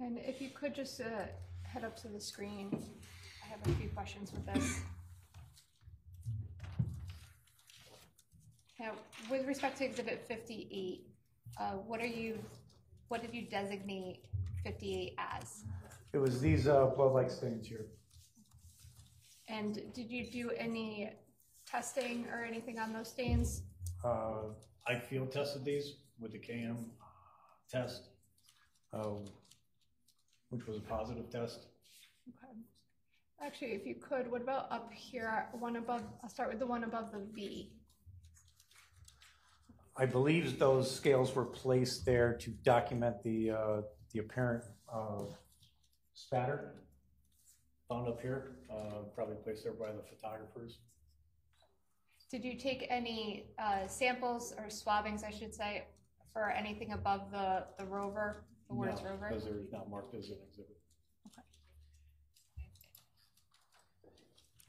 and if you could just uh, head up to the screen, I have a few questions with this. Now, with respect to Exhibit 58, uh, what are you, what did you designate 58 as? It was these uh, blood-like stains here. And did you do any testing or anything on those stains? Uh, I field tested these with the KM test, uh, which was a positive test. Okay. Actually, if you could, what about up here, one above, I'll start with the one above the V. I believe those scales were placed there to document the, uh, the apparent uh, spatter. Found up here, uh, probably placed there by the photographers. Did you take any uh, samples or swabbings, I should say, for anything above the, the rover, the words No, rover? Because they're not marked as an exhibit.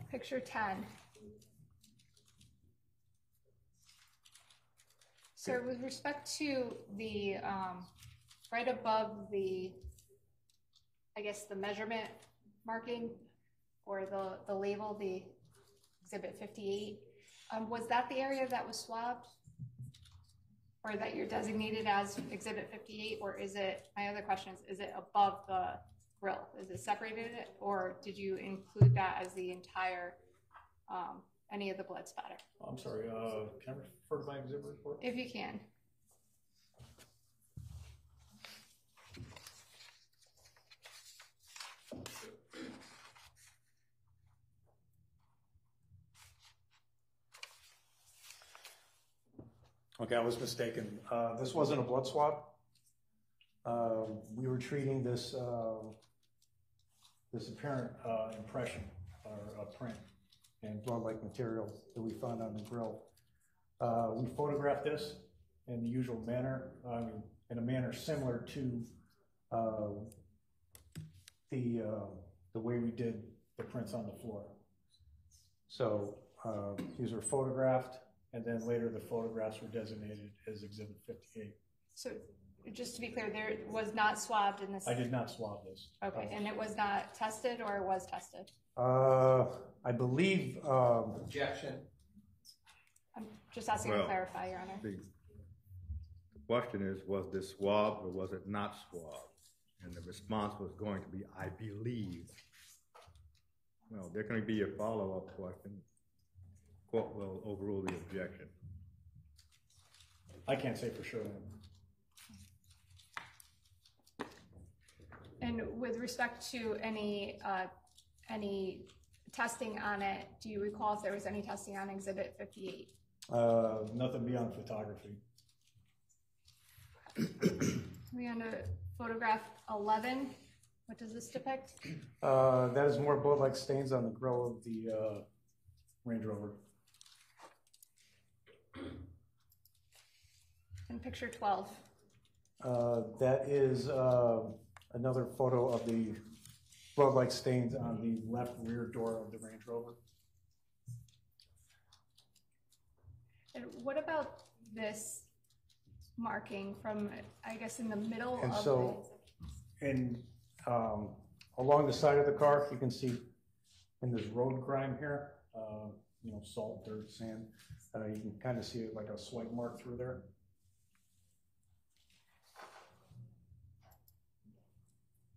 Picture 10. So with respect to the, um, right above the, I guess, the measurement marking or the, the label, the exhibit 58, um, was that the area that was swabbed? Or that you're designated as exhibit 58, or is it, my other question is, is it above the grill? Is it separated, or did you include that as the entire, um, any of the blood spatter? I'm sorry, uh, can I refer to my exhibit report? If you can. Okay, I was mistaken. Uh, This wasn't a blood swab. Uh, We were treating this, uh, this apparent uh, impression or a print and blood-like material that we found on the grill. Uh, We photographed this in the usual manner, I mean, in a manner similar to uh, the, uh, the way we did the prints on the floor. So uh, these were photographed, and then later the photographs were designated as Exhibit 58. So just to be clear, there was not swabbed in this? I did not swab this. Okay, and it was not tested or it was tested? Uh, I believe, um, Objection. I'm just asking to Well, clarify, Your Honor. The question is, was this swabbed or was it not swabbed? And the response was going to be, I believe. Well, there can be a follow-up question. Court will overrule the objection. I can't say for sure. And with respect to any, uh, any testing on it, do you recall if there was any testing on Exhibit 58? Uh, nothing beyond photography. We on to photograph 11. What does this depict? Uh, that is more blood-like stains on the grill of the, uh, Range Rover. And picture 12. Uh, that is, uh, another photo of the blood-like stains on the left rear door of the Range Rover. And what about this marking from, I guess, in the middle And of so- And um, along the side of the car, you can see in this road grime here, uh, you know, salt, dirt, sand, uh, you can kind of see it like a swipe mark through there.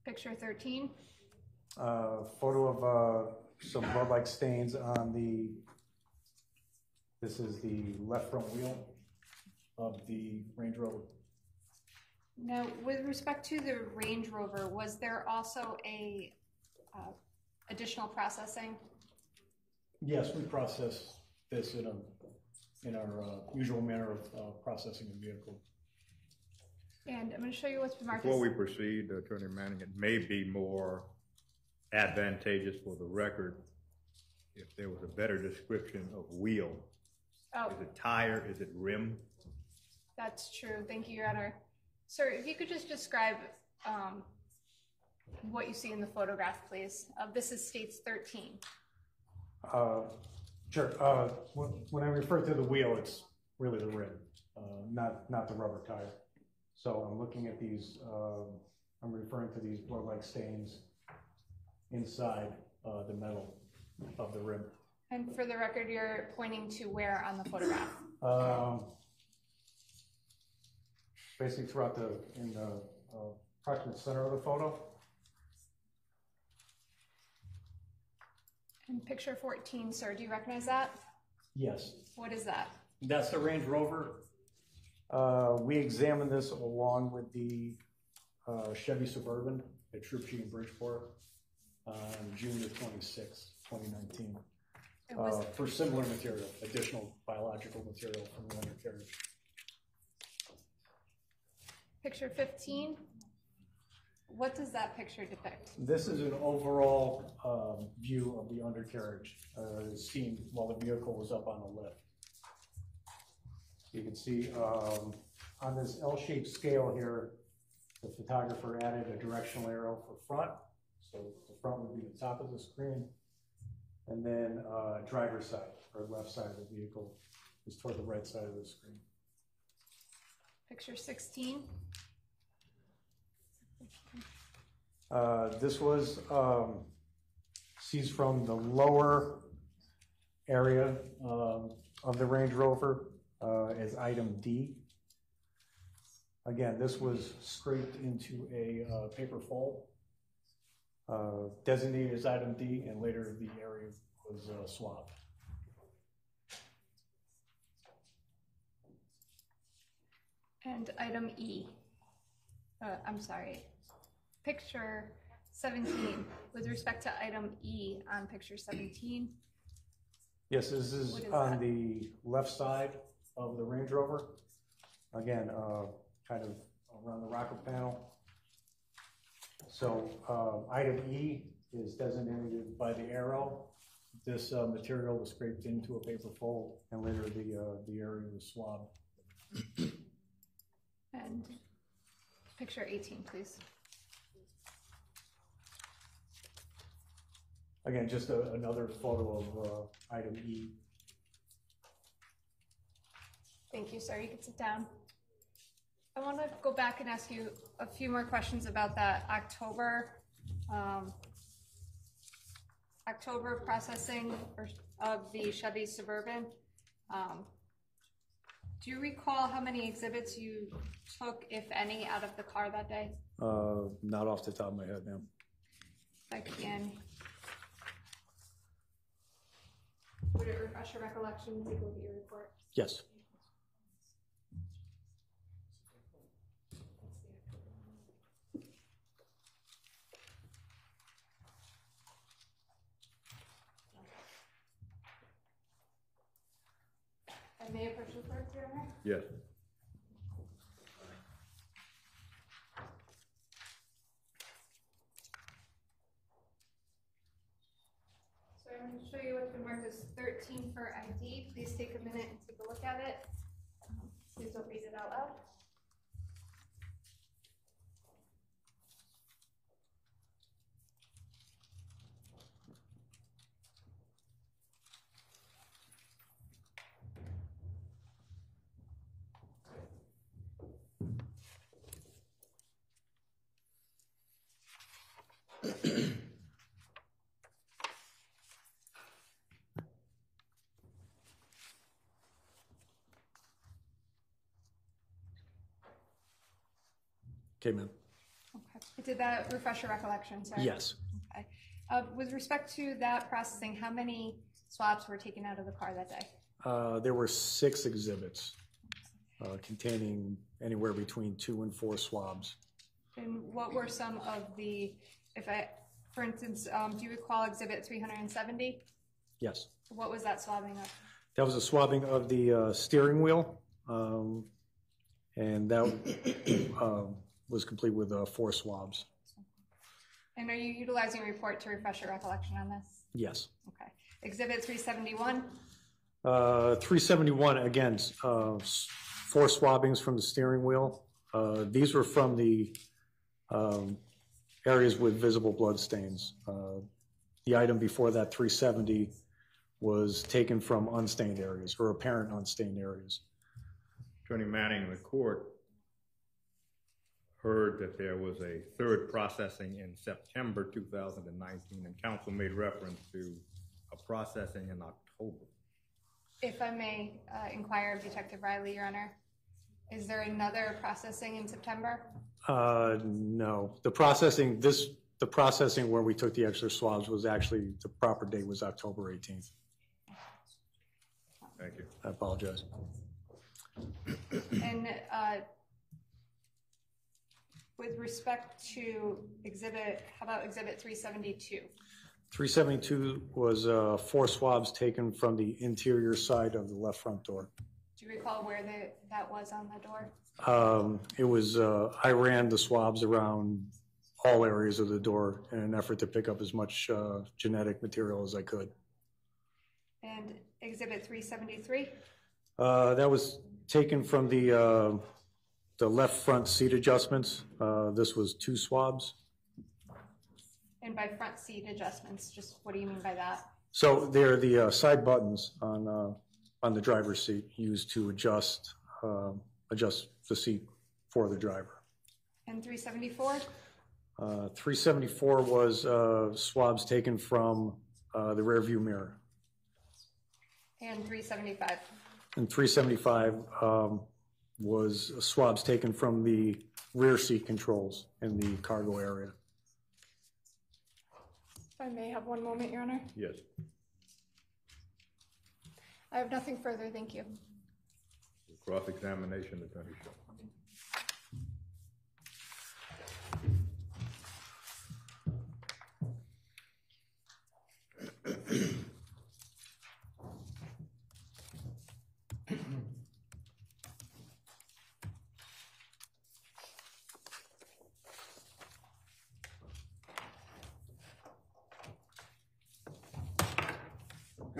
the picture 13? Uh, Photo of uh, some blood-like stains on the, this is the left front wheel of the Range Rover. Now, with respect to the Range Rover, was there also a uh, additional processing? Yes, we process this in a, in our uh, usual manner of uh, processing a vehicle. And I'm going to show you what's been marked Before as we proceed, Attorney Manning, it may be more advantageous for the record if there was a better description of wheel. Oh, Is it tire, is it rim? that's true. Thank you, Your Honor. Sir, if you could just describe um, what you see in the photograph, please. Uh, This is states 13. Uh, Sure. Uh, When when I refer to the wheel, it's really the rim, uh, not, not the rubber tire. So I'm looking at these, um, I'm referring to these blood-like stains inside uh, the metal of the rim. And for the record, you're pointing to where on the photograph? Um, Basically throughout the, in the uh, approximate center of the photo. And picture 14, sir, do you recognize that? Yes. What is that? That's the Range Rover. Uh, we examined this along with the uh, Chevy Suburban at Troop G in Bridgeport on June the twenty-sixth, twenty nineteen. It was, Uh, for similar material, additional biological material from the undercarriage. picture 15. What does that picture depict? This is an overall, um, view of the undercarriage, uh, seen while the vehicle was up on the lift. You can see, um, on this L-shaped scale here, the photographer added a directional arrow for front. So front would be the top of the screen. And then, uh, driver's side, or left side of the vehicle is toward the right side of the screen. Picture 16. Uh, This was um, seized from the lower area um, of the Range Rover uh, as item D. Again, this was scraped into a uh, paper fold, uh, designated as item D, and later the area was uh, swapped. And item E. Uh, I'm sorry. Picture 17. With respect to item E on picture 17, Yes, this is is on that? the left side of the Range Rover. Again, uh, kind of around the rocker panel. So um, item E is designated by the arrow. This uh, material was scraped into a paper fold and later the, uh, the area was swabbed. and picture 18, please. Again, just a- another photo of uh, item E. Thank you, sir. You can sit down. I want to go back and ask you a few more questions about that October, um, October processing of the Chevy Suburban. Um, Do you recall how many exhibits you took, if any, out of the car that day? Uh, Not off the top of my head, ma'am. If I can. Would it refresh your recollection you go to your report? Yes. Social clerk, Your Honor? Yes. So I'm going to show you what's been marked as 13 for ID. Please take a minute and take a look at it. Please don't read it out loud. Okay, ma'am. Okay. Did that refresh your recollection, sir? Yes. Okay. Uh, With respect to that processing, how many swabs were taken out of the car that day? Uh, There were six exhibits uh, containing anywhere between two and four swabs. And what were some of the, if I, for instance, um, do you recall Exhibit 370? Yes. What was that swabbing of? That was a swabbing of the uh, steering wheel, um, and that um, was complete with uh, four swabs. And are you utilizing a report to refresh your recollection on this? Yes. Okay. Exhibit 371? Uh, 371, again, uh, four swabbings from the steering wheel. Uh, These were from the um, areas with visible blood stains. Uh, The item before that, 370, was taken from unstained areas or apparent unstained areas. Attorney Manning, the court heard that there was a third processing in September 2019, and counsel made reference to a processing in October. If I may uh, inquire of Detective Riley, Your Honor, is there another processing in September? Uh, No, the processing, this, the processing where we took the extra swabs was actually, the proper date was October 18th. Thank you. I apologize. And uh, with respect to exhibit, how about Exhibit 372? 372 was uh, four swabs taken from the interior side of the left front door. Do you recall where the, that was on the door? Um, It was, uh, I ran the swabs around all areas of the door in an effort to pick up as much uh, genetic material as I could. And Exhibit 373? Uh, That was taken from the, uh, the left front seat adjustments. Uh, This was two swabs. And by front seat adjustments, just what do you mean by that? So they're the uh, side buttons on, uh, on the driver's seat used to adjust, um, adjust the seat for the driver. And 374? Uh, 374 was uh, swabs taken from uh, the rearview mirror. And 375? And 375 um, was swabs taken from the rear seat controls in the cargo area. If I may have one moment, Your Honor? Yes. I have nothing further, thank you. Cross-examination, Attorney Shaw.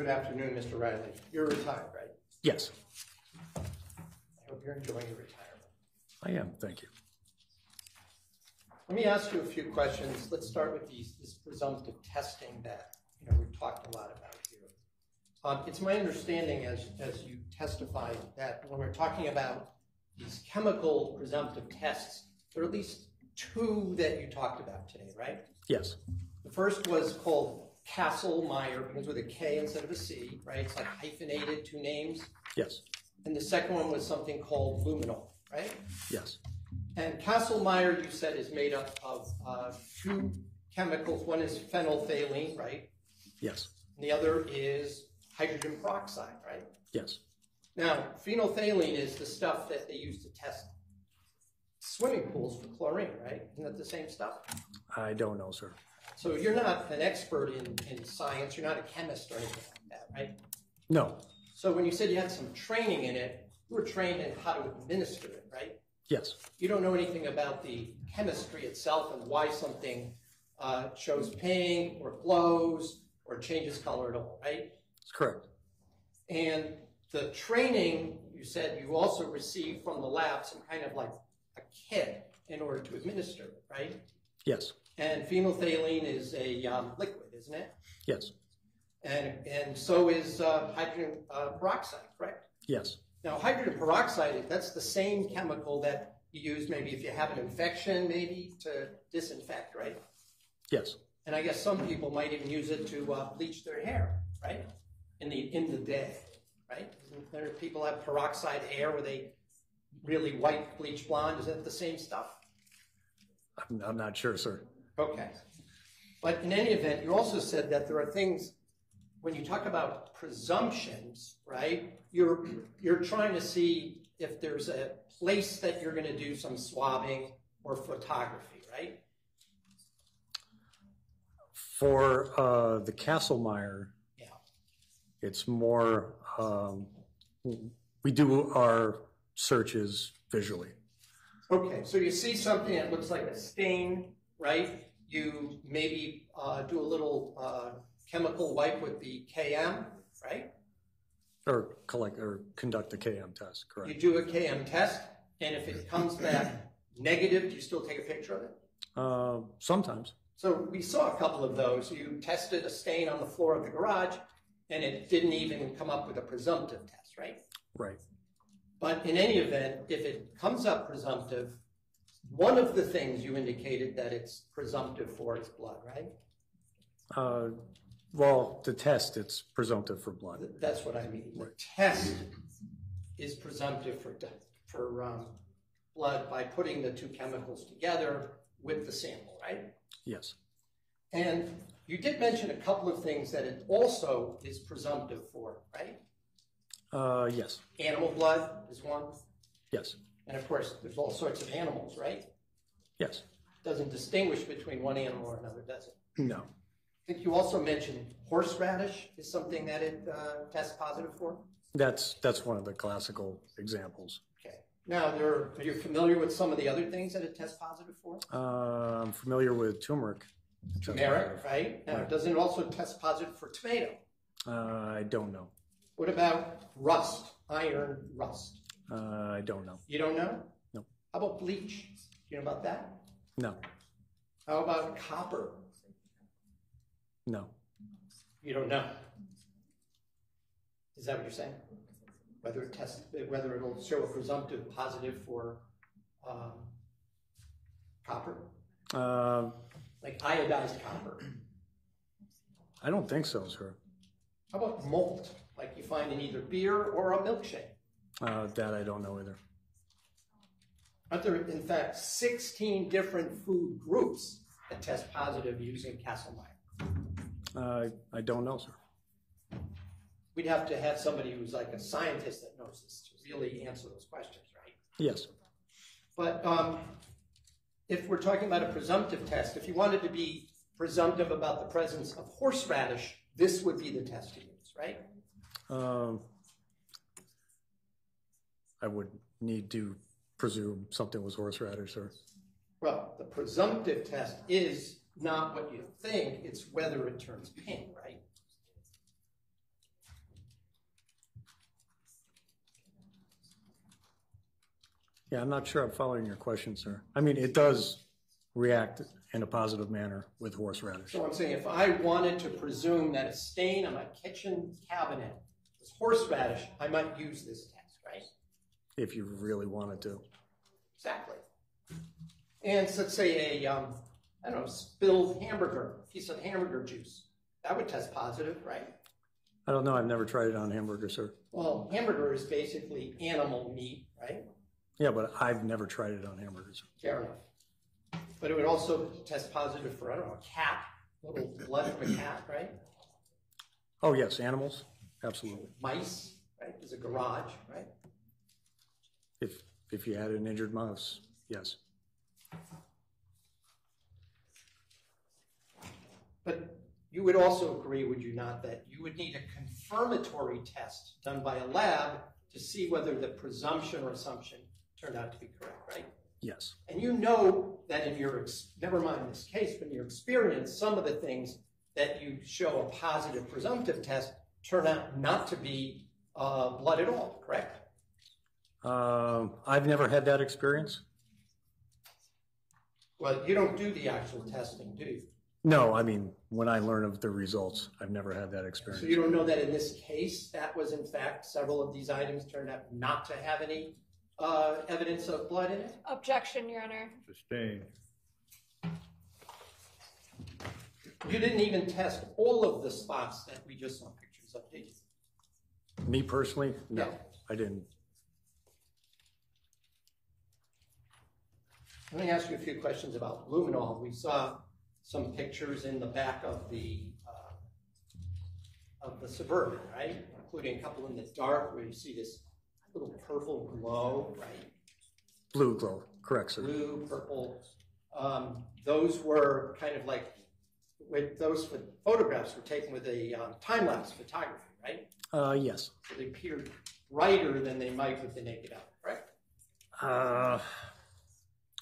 Good afternoon, Mr. Riley. You're retired, right? Yes, I hope you're enjoying your retirement. I am, thank you. Let me ask you a few questions. Let's start with these, this presumptive testing that, you know, we've talked a lot about here. Um, it's my understanding as, as you testified that when we're talking about these chemical presumptive tests, there are at least two that you talked about today, right? Yes, The first was called Kastle-Meyer, begins with a K instead of a C, right? It's like hyphenated, two names. yes, And the second one was something called luminol, right? yes, And Kastle-Meyer, you said, is made up of uh, two chemicals. One is phenolphthalein, right? yes, And the other is hydrogen peroxide, right? yes, Now, phenolphthalein is the stuff that they use to test swimming pools for chlorine, right? Isn't that the same stuff? I don't know, sir. So you're not an expert in, in science, you're not a chemist or anything like that, right? No, So when you said you had some training in it, you were trained in how to administer it, right? Yes, You don't know anything about the chemistry itself and why something uh, shows pink or glows or changes color at all, right? that's correct. And the training, you said you also received from the lab some kind of like a kit in order to administer it, right? Yes, And phenolphthalein is a um, liquid, isn't it? yes, And, and so is uh, hydrogen uh, peroxide, correct? yes, Now, hydrogen peroxide, that's the same chemical that you use maybe if you have an infection, maybe to disinfect, right? yes, And I guess some people might even use it to uh, bleach their hair, right? In the in the day, right? Isn't There people have peroxide hair where they really white bleach blonde. Is that the same stuff? I'm, I'm not sure, sir. Okay. But in any event, you also said that there are things when you talk about presumptions, right? You're you're trying to see if there's a place that you're going to do some swabbing or photography, right? For uh, the Kastle-Meyer, Yeah. it's more, um, we do our searches visually. Okay, so you see something that looks like a stain, right? You maybe uh, do a little uh, chemical wipe with the KM, right? Or collect, or conduct a KM test, correct? You do a KM test, and if it comes back negative, do you still take a picture of it? Uh, sometimes, So we saw a couple of those. You tested a stain on the floor of the garage, and it didn't even come up with a presumptive test, right? right. But in any event, if it comes up presumptive, one of the things you indicated that it's presumptive for is blood, right? Uh, well, to test, it's presumptive for blood. Th- That's what I mean. The test is presumptive for, for um, blood by putting the two chemicals together with the sample, right? Yes, And you did mention a couple of things that it also is presumptive for, right? uh, yes, Animal blood is one, yes, and of course, there's all sorts of animals, right? yes, Doesn't distinguish between one animal or another, does it? no. I think you also mentioned horseradish is something that it uh, tests positive for. That's, that's one of the classical examples. Okay. Now, there, are you familiar with some of the other things that it tests positive for? Uh, I'm familiar with turmeric. Turmeric, right? Now, doesn't it also test positive for tomato? Uh, I don't know. What about rust, iron rust? Uh, I don't know. You don't know? No. How about bleach? You know about that? No, How about copper? no. You don't know. Is that what you're saying? Whether it tests, whether it'll show a presumptive positive for um, copper, Uh, like iodized copper? I don't think so, sir. How about malt, like you find in either beer or a milkshake? Uh, that I don't know either. Aren't there, in fact, 16 different food groups that test positive using Kastle-Meyer? Uh, I don't know, sir. We'd have to have somebody who's like a scientist that knows this to really answer those questions, right? Yes, But um, if we're talking about a presumptive test, if you wanted to be presumptive about the presence of horseradish, this would be the test to use, right? um, I would need to presume something was horseradish, sir. Well, the presumptive test is not what you think, it's whether it turns pink, right? Yeah, I'm not sure I'm following your question, sir. I mean, it does react in a positive manner with horseradish. So I'm saying if I wanted to presume that a stain on my kitchen cabinet was horseradish, I might use this test? If you really wanted to. Exactly. And so let's say a, um, I don't know, spilled hamburger, piece of hamburger juice, that would test positive, right? I don't know. I've never tried it on hamburger, sir. Well, hamburger is basically animal meat, right? Yeah, but I've never tried it on hamburgers. Fair enough. But it would also test positive for, I don't know, a cat, little blood from a cat, right? Oh, yes, animals? Absolutely. Mice, right? There's a garage, right? If, you had an injured mouse, yes. But you would also agree, would you not, that you would need a confirmatory test done by a lab to see whether the presumption or assumption turned out to be correct, right? Yes. And you know that in your, ex- never mind this case, but in your experience, some of the things that you show a positive presumptive test turn out not to be uh, blood at all, correct? Um, I've never had that experience. Well, you don't do the actual testing, do you? No, I mean, when I learn of the results, I've never had that experience. So you don't know that in this case, that was in fact, several of these items turned out not to have any uh, evidence of blood in it? Objection, Your Honor. Sustained. You didn't even test all of the spots that we just saw pictures of, did you? Me personally, no, Yeah. I didn't. Let me ask you a few questions about luminol. We saw some pictures in the back of the, uh, of the Suburban, right? Including a couple in the dark where you see this little purple glow, right? Blue glow, correct, sir. Blue, purple. Um, Those were kind of like, with those photographs were taken with a um, time-lapse photography, right? Uh, yes. So they appeared brighter than they might with the naked eye, correct? Uh,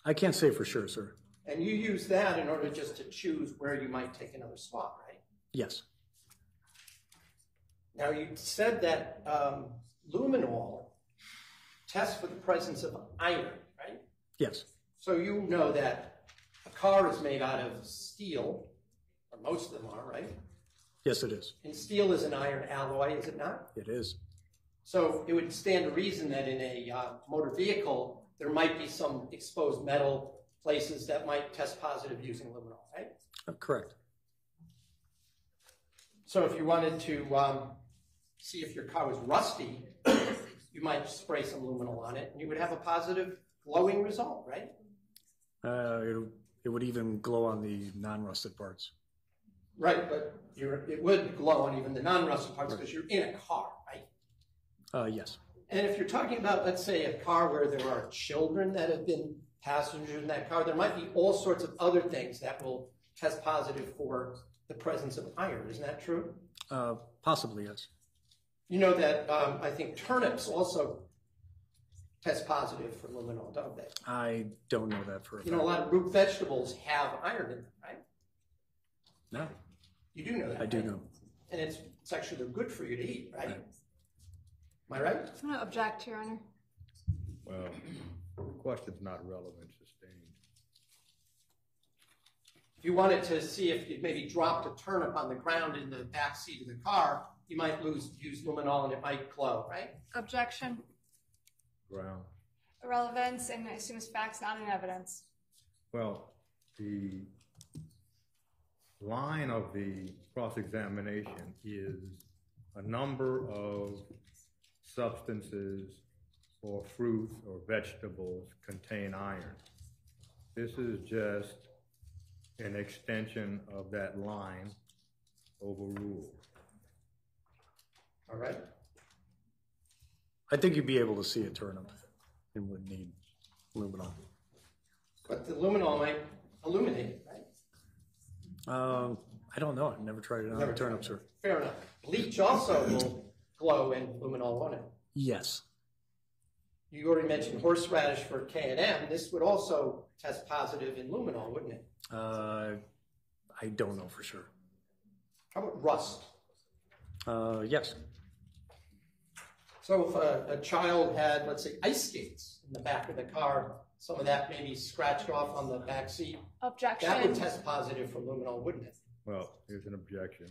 I can't say for sure, sir. And you use that in order just to choose where you might take another spot, right? Yes. Now, you said that um, luminol tests for the presence of iron, right? Yes. So you know that a car is made out of steel, or most of them are, right? Yes, it is. And steel is an iron alloy, is it not? It is. So it would stand to reason that in a uh, motor vehicle, there might be some exposed metal places that might test positive using luminol, right? Uh, correct. So if you wanted to um, see if your car was rusty, you might spray some luminol on it, and you would have a positive glowing result, right? Uh, it, it would even glow on the non-rusted parts. Right, but you're, it would glow on even the non-rusted parts because you're in a car, right? Uh, yes. And if you're talking about, let's say, a car where there are children that have been passengers in that car, there might be all sorts of other things that will test positive for the presence of iron. Isn't that true? Uh, possibly, yes. You know that um, I think turnips also test positive for luminol, don't they? I don't know that for a You know, a lot of root vegetables have iron in them, right? No, You do know that. I do right? know. And it's, it's actually they're good for you to eat, right? Am I right? I'm going to object, Your Honor. Well, the question's not relevant, sustained. If you wanted to see if you maybe dropped a turnip on the ground in the back seat of the car, you might lose use luminol and it might glow, right? Objection. Ground. Irrelevance, and I assume it's facts, not in evidence. Well, the line of the cross-examination is a number of substances or fruits or vegetables contain iron. This is just an extension of that line overruled. All right. I think you'd be able to see a turnip and would need luminol. But the luminol might illuminate it, right? Um, I don't know. I've never tried it on Never a turnip, sir. Fair enough. Bleach also will glow in luminol, won't it? Yes. You already mentioned horseradish for K and M. This would also test positive in luminol, wouldn't it? Uh, I don't know for sure. How about rust? Uh, yes. So if a, a child had, let's say, ice skates in the back of the car, some of that maybe scratched off on the back seat, Objection. that would test positive for luminol, wouldn't it? Well, here's an objection.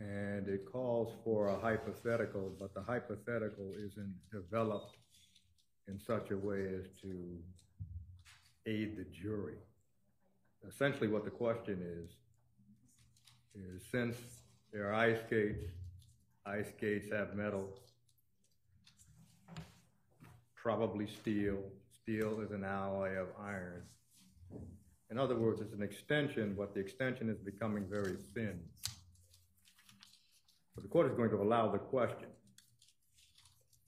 And it calls for a hypothetical, but the hypothetical isn't developed in such a way as to aid the jury. Essentially, what the question is, is since there are ice skates, ice skates have metal, probably steel. Steel is an alloy of iron. In other words, it's an extension, but the extension is becoming very thin. So the court is going to allow the question.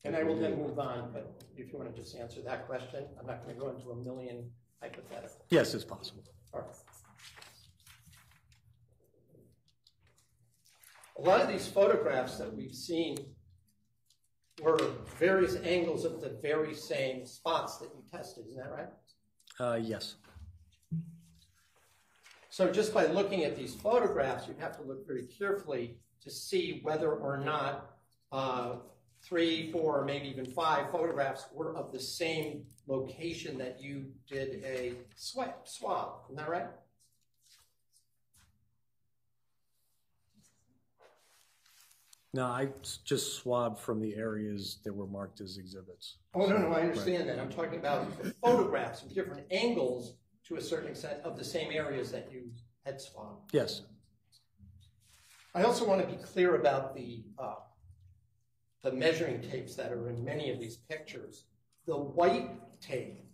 And I will then move on, but if you want to just answer that question, I'm not going to go into a million hypotheticals. Yes, it's possible. All right. A lot of these photographs that we've seen were various angles of the very same spots that you tested, isn't that right? Uh, yes. So just by looking at these photographs, you have to look very carefully to see whether or not uh, three, four, or maybe even five photographs were of the same location that you did a swab, swab, isn't that right? No, I just swabbed from the areas that were marked as exhibits. Oh, no, no, I understand that. I'm talking about photographs of different angles to a certain extent of the same areas that you had swabbed. Yes. I also want to be clear about the, uh, the measuring tapes that are in many of these pictures. The white tape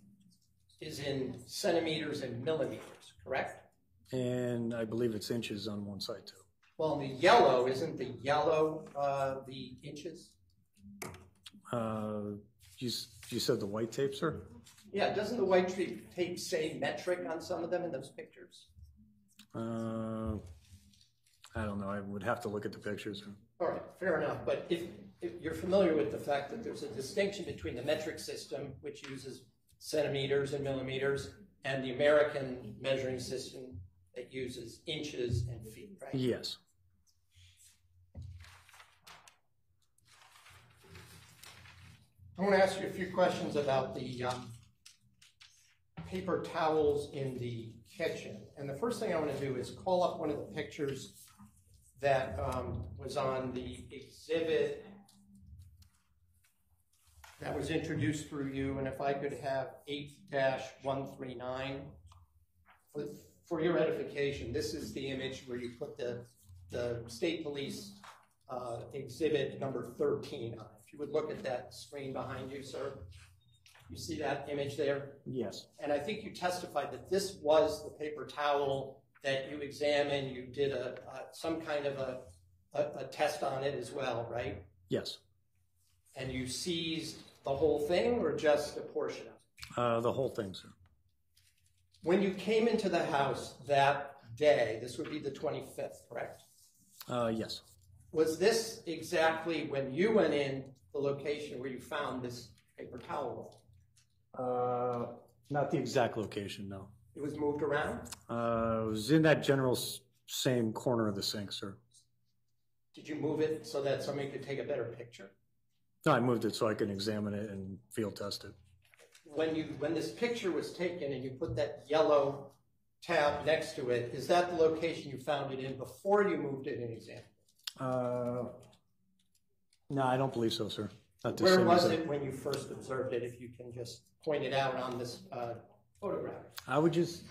is in centimeters and millimeters, correct? And I believe it's inches on one side too. Well, the yellow, isn't the yellow uh, the inches? Uh, you, you said the white tape, sir? Yeah, doesn't the white tape tape say metric on some of them in those pictures? Uh, I don't know. I would have to look at the pictures. All right, fair enough, but if, if you're familiar with the fact that there's a distinction between the metric system, which uses centimeters and millimeters, and the American measuring system that uses inches and feet, right? Yes. I want to ask you a few questions about the um, paper towels in the kitchen. And the first thing I want to do is call up one of the pictures that um, was on the exhibit that was introduced through you, and if I could have eight one three nine. For, for your edification, this is the image where you put the, the state police uh, exhibit number thirteen on. If you would look at that screen behind you, sir. You see that image there? Yes. And I think you testified that this was the paper towel that you examined, you did a, uh, some kind of a, a, a test on it as well, right? Yes. And you seized the whole thing or just a portion of it? Uh, the whole thing, sir. When you came into the house that day, this would be the 25th, correct? Uh, yes. Was this exactly when you went in the location where you found this paper towel roll? Uh, not the exact location, no. It was moved around? Uh, it was in that general same corner of the sink, sir. Did you move it so that somebody could take a better picture? No, I moved it so I can examine it and field test it. when you when this picture was taken and you put that yellow tab next to it, is that the location you found it in before you moved it in exam? Uh, no, I don't believe so, sir. Not Where was it when you first observed it? If you can just point it out on this uh, I would just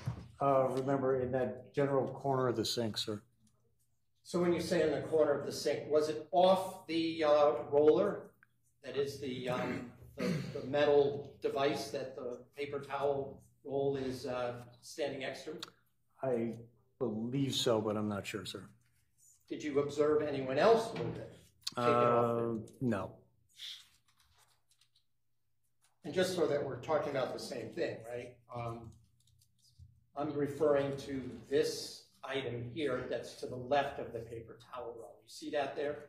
uh, remember in that general corner of the sink, sir. So when you say in the corner of the sink, was it off the uh, roller? That is the, um, the the metal device that the paper towel roll is uh, standing next to. I believe so, but I'm not sure, sir. Did you observe anyone else move it? Take it off Uh, no. And just so that we're talking about the same thing, right? Um, I'm referring to this item here that's to the left of the paper towel roll. You see that there?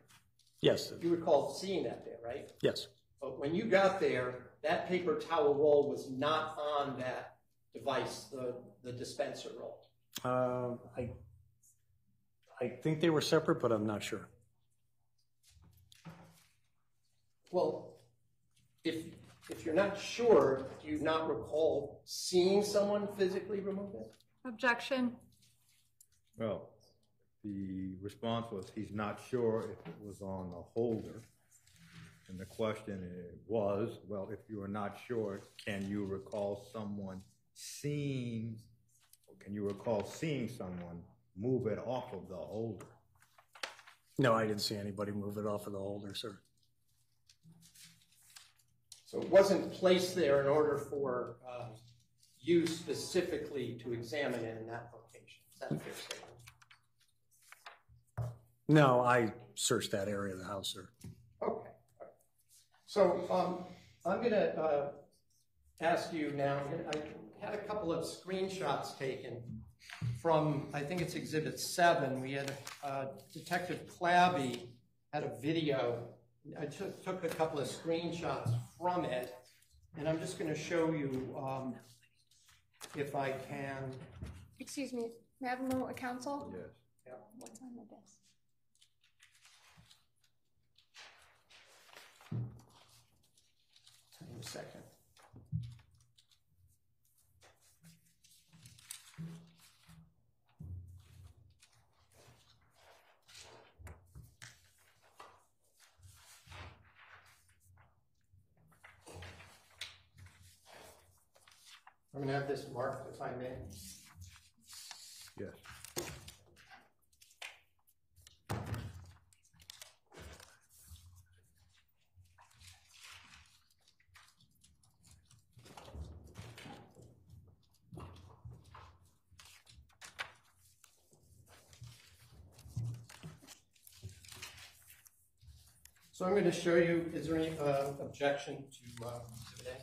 Yes, You recall seeing that there, right? yes. But when you got there, that paper towel roll was not on that device, the, the dispenser roll. Uh, I, I think they were separate, but I'm not sure. Well, if, if you're not sure, do you not recall seeing someone physically remove it? Objection. Well, the response was he's not sure if it was on the holder. And the question was, well, if you are not sure, can you recall someone seeing, or can you recall seeing someone move it off of the holder? No, I didn't see anybody move it off of the holder, sir. So it wasn't placed there in order for um, you specifically to examine it in that location. Is that a fair statement? No, I searched that area of the house, sir. Okay. So um, I'm going to ask you now, I had a couple of screenshots taken from, I think it's Exhibit 7. We had uh, Detective Clabby had a video. I took, took a couple of screenshots from it, and I'm just going to show you um, if I can. Excuse me, may I have a moment with council? Yes. What's on the desk? Tell you a second. I'm gonna have this marked if I may. Yes. So I'm gonna show you, is there any uh, objection to uh, Exhibit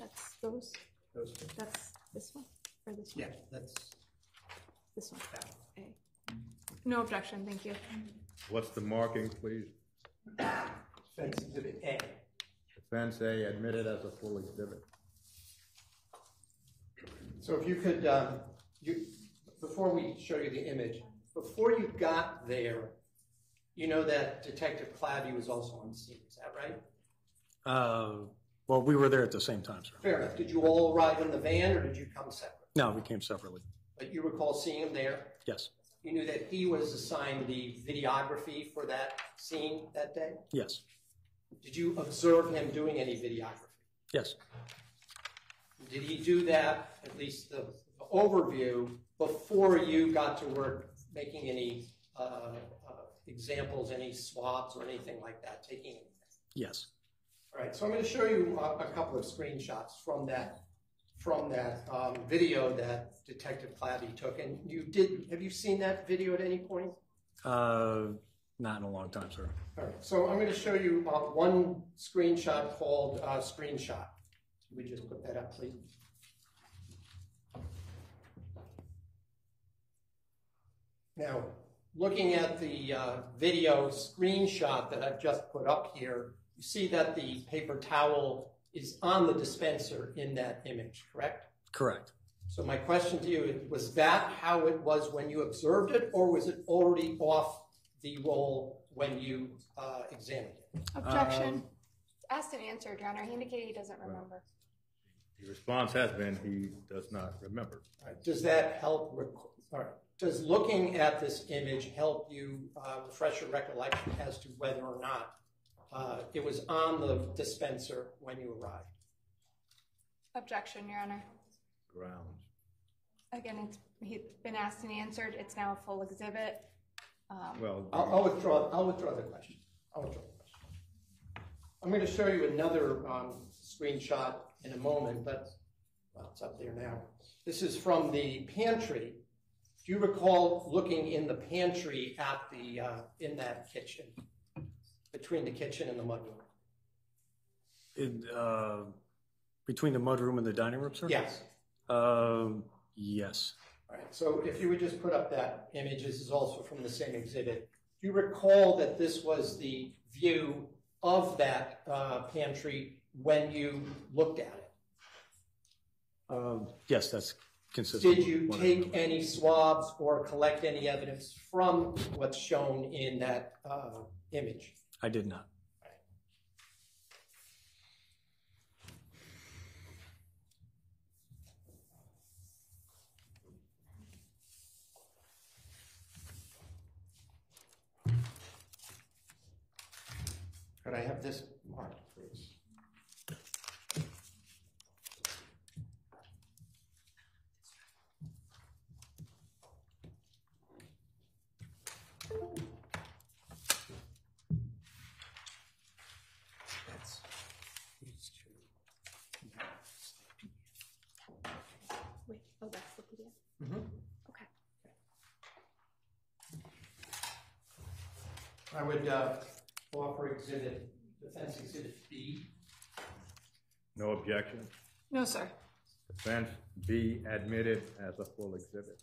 That's those, A? Those two? that's this one, or this one? Yeah, that's, This one, that one. A. No objection, thank you. What's the marking, please? Fence Exhibit A. Offense A admitted as a full exhibit. So if you could, um, you, before we show you the image, before you got there, you know that Detective Clavy was also on scene, is that right? Uh, Well, we were there at the same time, sir. Fair enough. Did you all arrive in the van or did you come separate? No, we came separately. But you recall seeing him there? Yes, You knew that he was assigned the videography for that scene that day? yes, Did you observe him doing any videography? yes. Did he do that, at least the overview, before you got to work making any uh, uh, examples, any swabs or anything like that, taking anything? Yes. All right, so I'm going to show you a, a couple of screenshots from that from that um, video that Detective Clavy took. And you did, have you seen that video at any point? Uh, Not in a long time, sir. All right, so I'm going to show you uh, one screenshot called uh, Screenshot. Can we just put that up, please? Now, looking at the uh, video screenshot that I've just put up here, you see that the paper towel is on the dispenser in that image, correct? Correct. So my question to you, was that how it was when you observed it, or was it already off the roll when you uh, examined it? Objection. Asked and answered, Your Honor. He indicated he doesn't remember. The response has been he does not remember. All right, Does that help, rec- all right, does looking at this image help you uh, refresh your recollection as to whether or not uh, it was on the dispenser when you arrived? Objection, Your Honor. Grounds. Again, it's, he's been asked and answered. It's now a full exhibit. Um, Well, I'll, I'll withdraw, I'll withdraw the question. I'll withdraw the question. I'm going to show you another um, screenshot in a moment, but, well, it's up there now. This is from the pantry. Do you recall looking in the pantry at the, uh, in that kitchen, between the kitchen and the mudroom? In, uh, Between the mudroom and the dining room, sir? Yes. Um, Yes. All right, so if you would just put up that image, this is also from the same exhibit. Do you recall that this was the view of that uh, pantry when you looked at it? Um, Yes, that's consistent. Did you take any swabs or collect any evidence from what's shown in that uh, image? I did not. Could I have this marked, please? That's these two. wait, oh, that's the PDF. Mhm. Okay. I would uh, offer exhibit, defense exhibit B. No objection? No, sir. Offense B admitted as a full exhibit.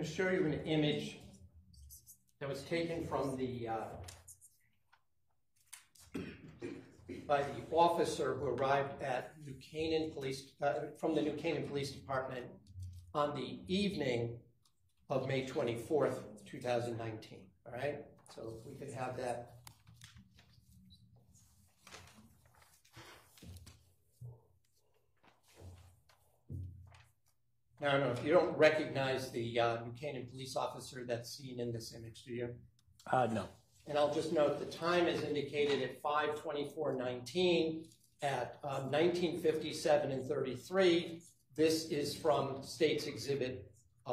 Going to show you an image that was taken from the, uh, by the officer who arrived at New Canaan Police, uh, from the New Canaan Police Department on the evening of May 24th, 2019, all right? So we could have that. I don't know if you don't recognize the uh, Canaan police officer that's seen in this image, do you? Uh, no. And I'll just note the time is indicated at 5:24:19 at um, 19:57 and 33. This is from State's Exhibit uh,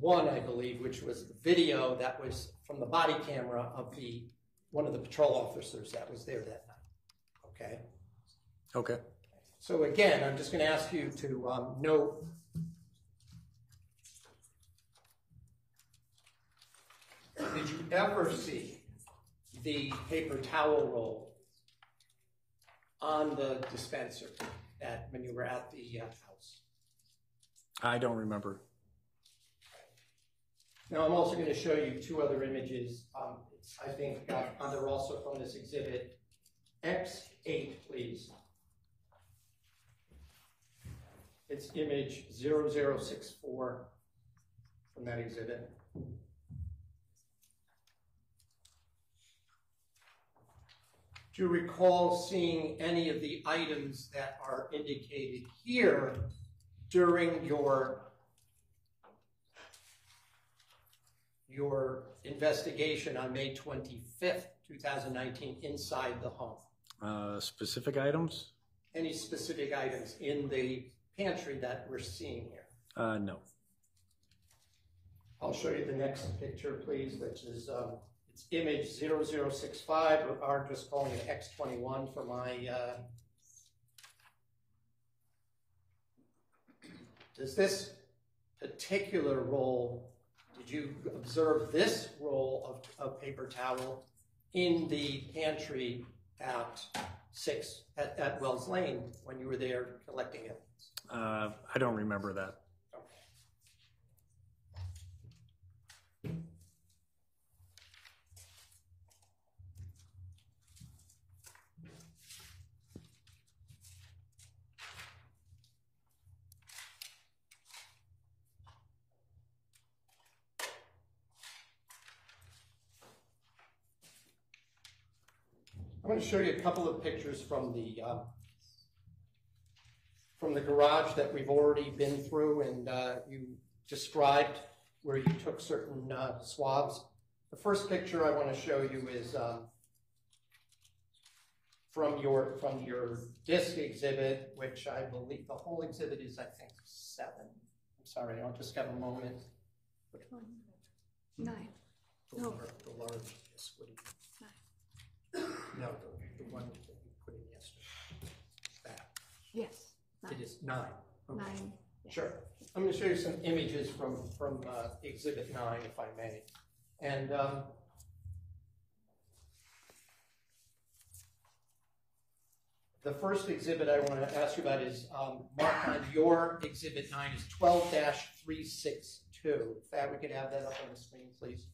1, I believe, which was the video that was from the body camera of the, one of the patrol officers that was there that night. Okay? Okay. So again, I'm just going to ask you to um, note Did you ever see the paper towel roll on the dispenser at, when you were at the uh, house? I don't remember. Now, I'm also going to show you two other images. Um, I think uh, they're also from this exhibit. X8, please. It's image 0064 from that exhibit. Do you recall seeing any of the items that are indicated here during your your investigation on May 25th, 2019, inside the home? Uh, specific items? Any specific items in the pantry that we're seeing here? Uh, no. I'll show you the next picture, please, which is um, it's image 0065, or I'm just calling it X21 for my. Uh... Does this particular roll, did you observe this roll of, of paper towel in the pantry at 6 at, at Welles Lane when you were there collecting evidence? Uh, I don't remember that. I'm going to show you a couple of pictures from the uh, from the garage that we've already been through, and uh, you described where you took certain uh, swabs. The first picture I want to show you is um, from your from your disc exhibit, which I believe the whole exhibit is, I think, seven. I'm sorry, I'll just have a moment. Which one? Nine. The No. large, the large disc. You- No, the, the one that you put in yesterday. That. Yes. It is nine. Okay. Nine. Sure. I'm going to show you some images from, from uh, Exhibit 9, if I may. And um, the first exhibit I want to ask you about is um, marked on your Exhibit 9 is 12-362. If that, we could have that up on the screen, please.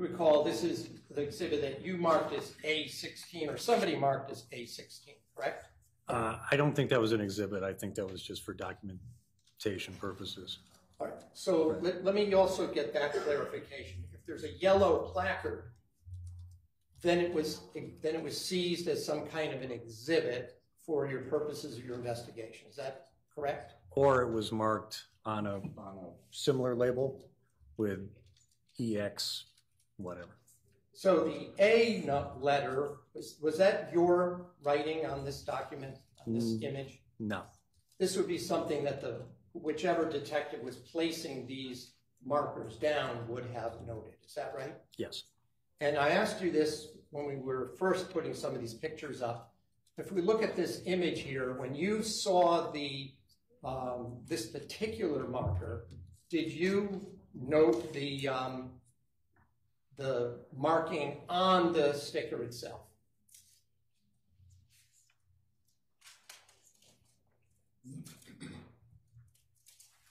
You recall, this is the exhibit that you marked as A16, or somebody marked as A16, correct? Uh, I don't think that was an exhibit. I think that was just for documentation purposes. All right, so let, let me also get that clarification. If there's a yellow placard, then it was, then it was seized as some kind of an exhibit for your purposes of your investigation. Is that correct? Or it was marked on a, on a similar label with EX, whatever. So the A no- letter, was, was that your writing on this document, on this image? No. This would be something that the, whichever detective was placing these markers down would have noted. Is that right? Yes. And I asked you this when we were first putting some of these pictures up. If we look at this image here, when you saw the, um, this particular marker, did you note the, um, the marking on the sticker itself?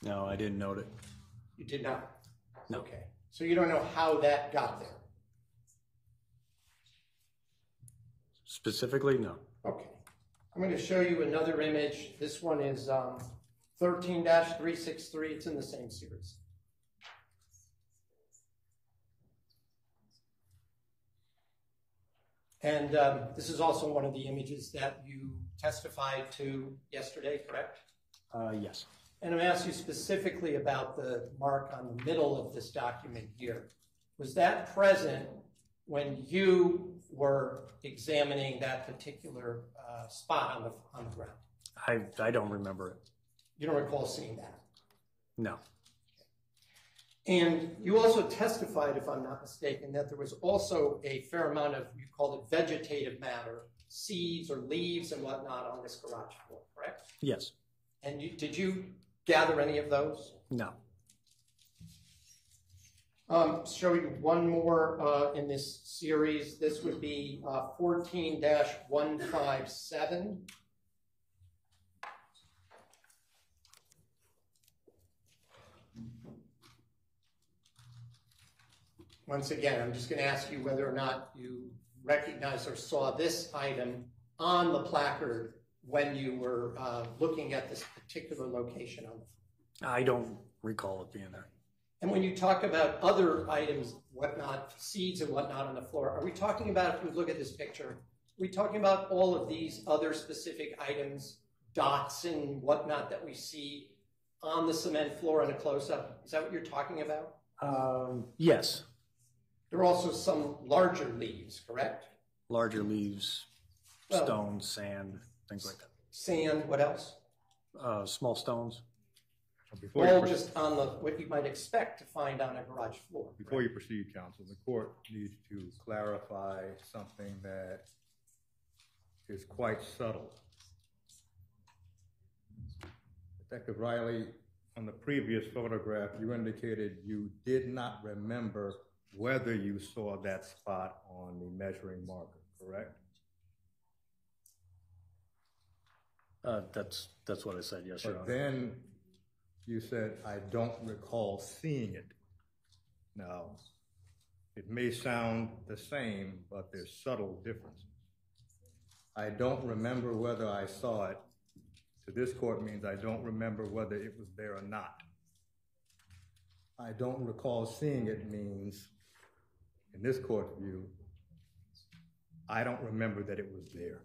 No, I didn't note it. You did not? No. Okay. So you don't know how that got there? Specifically, no. Okay. I'm going to show you another image. This one is um, 13 363. It's in the same series. And um, this is also one of the images that you testified to yesterday, correct? Uh, yes. And I'm asking you specifically about the mark on the middle of this document here. Was that present when you were examining that particular uh, spot on the, on the ground? I, I don't remember it. You don't recall seeing that? No. And you also testified, if I'm not mistaken, that there was also a fair amount of, you called it vegetative matter, seeds or leaves and whatnot on this garage floor, correct? Yes. And did you gather any of those? No. Um, show you one more uh, in this series. This would be uh, 14-157. Once again, I'm just going to ask you whether or not you recognize or saw this item on the placard when you were uh, looking at this particular location I don't recall it being there. and when you talk about other items, whatnot, seeds and whatnot on the floor, are we talking about, if we look at this picture, are we talking about all of these other specific items, dots and whatnot that we see on the cement floor in a close-up? Is that what you're talking about? Um, yes. There are also some larger leaves, correct? Larger leaves, Well- stones, sand, things like that. Sand, what else? Uh, small stones. Before you, All proceed- just on the, what you might expect to find on a garage floor. before you proceed, counsel, the court needs to clarify something that is quite subtle. Detective Riley, on the previous photograph, you indicated you did not remember whether you saw that spot on the measuring marker, correct? Uh, that's, that's what I said, yes, Your But then you said, I don't recall seeing it. Now, it may sound the same, but there's subtle differences. I don't remember whether I saw it. To this court means I don't remember whether it was there or not. I don't recall seeing it means, in this court view, I don't remember that it was there.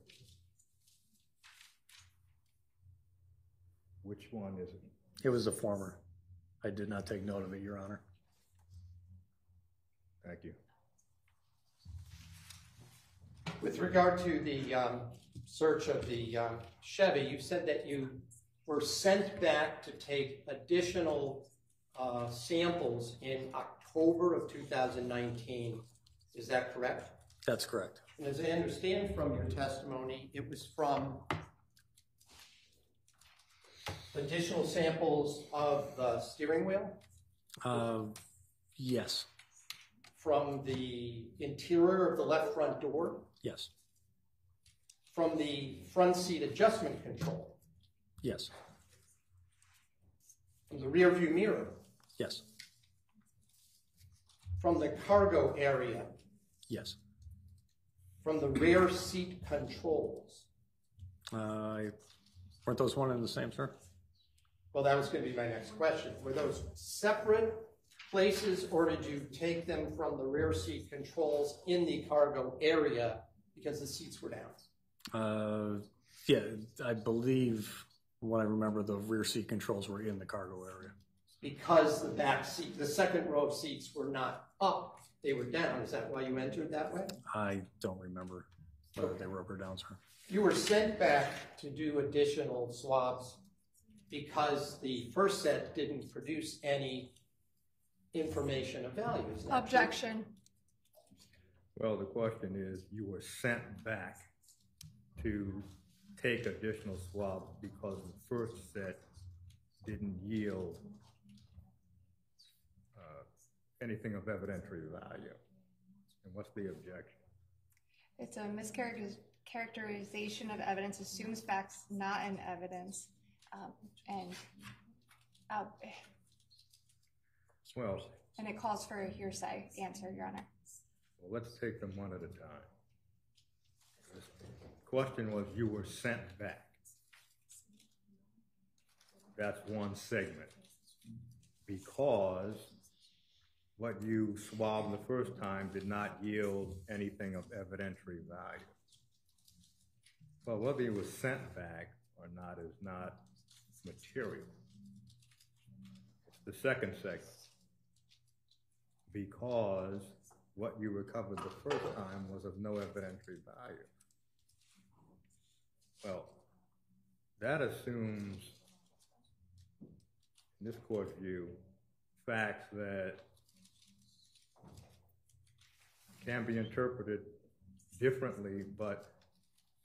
Which one is it? It was the former. I did not take note of it, Your Honor. Thank you. With regard to the um, search of the um, Chevy, you said that you were sent back to take additional uh, samples in October of 2019. Is that correct? That's correct. And as I understand from your testimony, it was from additional samples of the steering wheel, Uh, yes, from the interior of the left front door, yes, from the front seat adjustment control, yes, from the rear view mirror, yes, from the cargo area, yes, from the rear seat controls, Uh, Weren't those one and the same, sir? Well, that was gonna be my next question. Were those separate places, or did you take them from the rear seat controls in the cargo area because the seats were down? Uh, Yeah, I believe, what I remember, the rear seat controls were in the cargo area. Because the back seat, the second row of seats were not up, they were down. Is that why you entered that way? I don't remember whether they were up or down, sir. You were sent back to do additional swabs because the first set didn't produce any information of value. Is that true? Objection. Well, the question is, you were sent back to take additional swabs because the first set didn't yield anything of evidentiary value. And what's the objection? It's a mischaracterization of evidence, assumes facts not in evidence, um, and, uh, Well, and it calls for a hearsay answer, Your Honor. well, let's take them one at a time. The Question was, you were sent back. That's one segment. Because what you swabbed the first time did not yield anything of evidentiary value. Well, whether you were sent back or not is not material. The second segment. Because what you recovered the first time was of no evidentiary value. Well, that assumes, in this court's view, facts that can be interpreted differently, but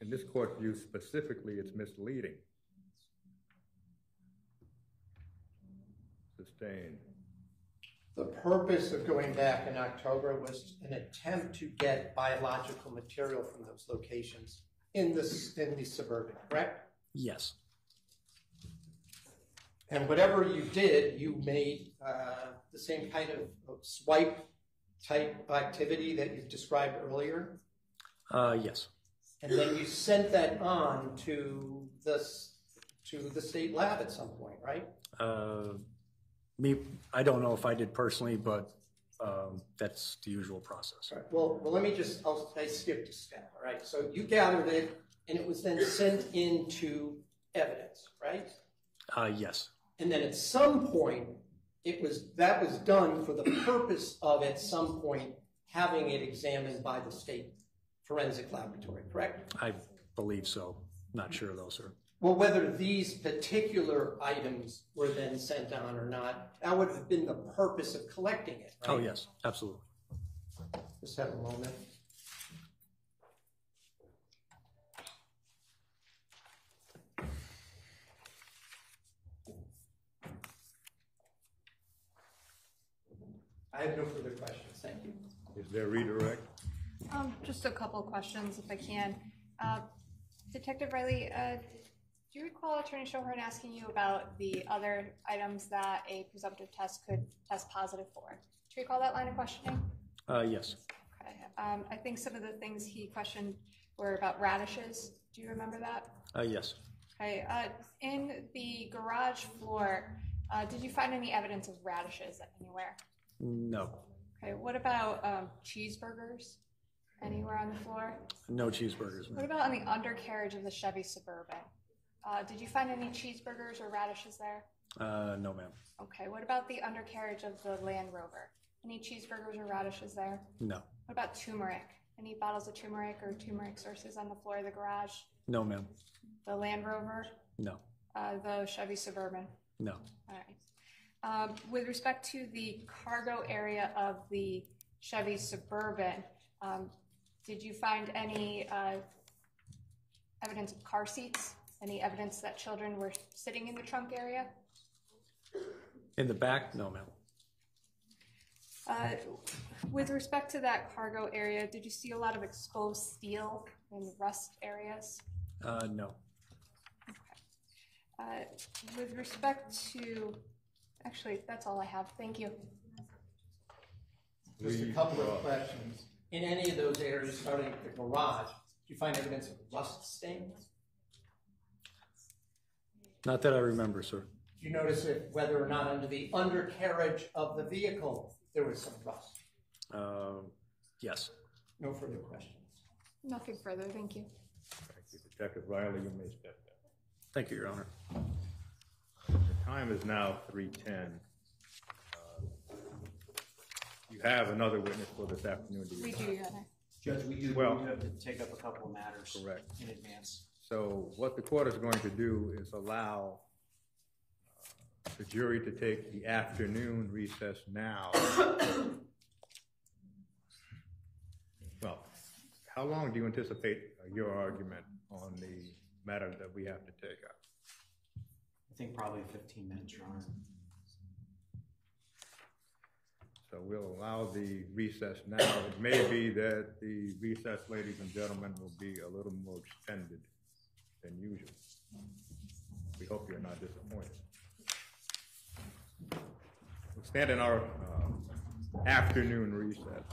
in this court's view specifically, it's misleading. Sustained. The purpose of going back in October was an attempt to get biological material from those locations in the, in the suburban, correct? Yes. And whatever you did, you made uh, the same kind of swipe type activity that you've described earlier. Uh, Yes. And then you sent that on to the, to the state lab at some point, right? Uh, Me, I don't know if I did personally, but um, that's the usual process. All right, Well, well, let me just, I'll, I skipped a step, all right? So you gathered it, and it was then sent into evidence, right? Uh, Yes. And then at some point, it was, that was done for the purpose of, at some point, having it examined by the state forensic laboratory, correct? I believe so. Not sure though, sir. Well, whether these particular items were then sent on or not, that would have been the purpose of collecting it, right? Oh, yes, absolutely. Just have a moment. I have no further questions, thank you. Is there redirect? Um, just a couple of questions, if I can. Uh, Detective Riley, uh, do you recall Attorney Schoenhorn asking you about the other items that a presumptive test could test positive for? Do you recall that line of questioning? Uh, Yes. Okay. Um, I think some of the things he questioned were about radishes. Do you remember that? Uh, Yes. Okay. Uh, in the garage floor, uh, did you find any evidence of radishes anywhere? No. Okay. What about um, cheeseburgers anywhere on the floor? No cheeseburgers, What about on the undercarriage of the Chevy Suburban? Uh, did you find any cheeseburgers or radishes there? Uh, No, ma'am. Okay. What about the undercarriage of the Land Rover? Any cheeseburgers or radishes there? No. What about turmeric? Any bottles of turmeric or turmeric sources on the floor of the garage? No, ma'am. The Land Rover? No. Uh, the Chevy Suburban? No. All right. Um, with respect to the cargo area of the Chevy Suburban, um, did you find any uh, evidence of car seats? Any evidence that children were sitting in the trunk area? In the back? No, ma'am. Uh, with respect to that cargo area, did you see a lot of exposed steel and rust areas? Uh, No. Uh, with respect to, actually, that's all I have. Thank you. Just a couple of questions. In any of those areas, starting at the garage, do you find evidence of rust stains? Not that I remember, sir. Do you notice if, whether or not under the undercarriage of the vehicle, there was some rust? Um, Yes. No further questions. Nothing further, thank you. Thank you. Detective Riley, you may step down. Thank you, Your Honor. The time is now three ten. You have another witness for this afternoon, do you? We not? do, Your Honor. Judge, we do, Well- we have to take up a couple of matters. Correct. In advance. So what the court is going to do is allow uh, the jury to take the afternoon recess now. Well, how long do you anticipate uh, your argument on the matter that we have to take up? Think probably fifteen minutes, Your Honor. So we'll allow the recess now. It may be that the recess, ladies and gentlemen, will be a little more extended than usual. We hope you're not disappointed. We'll stand in our uh, afternoon recess.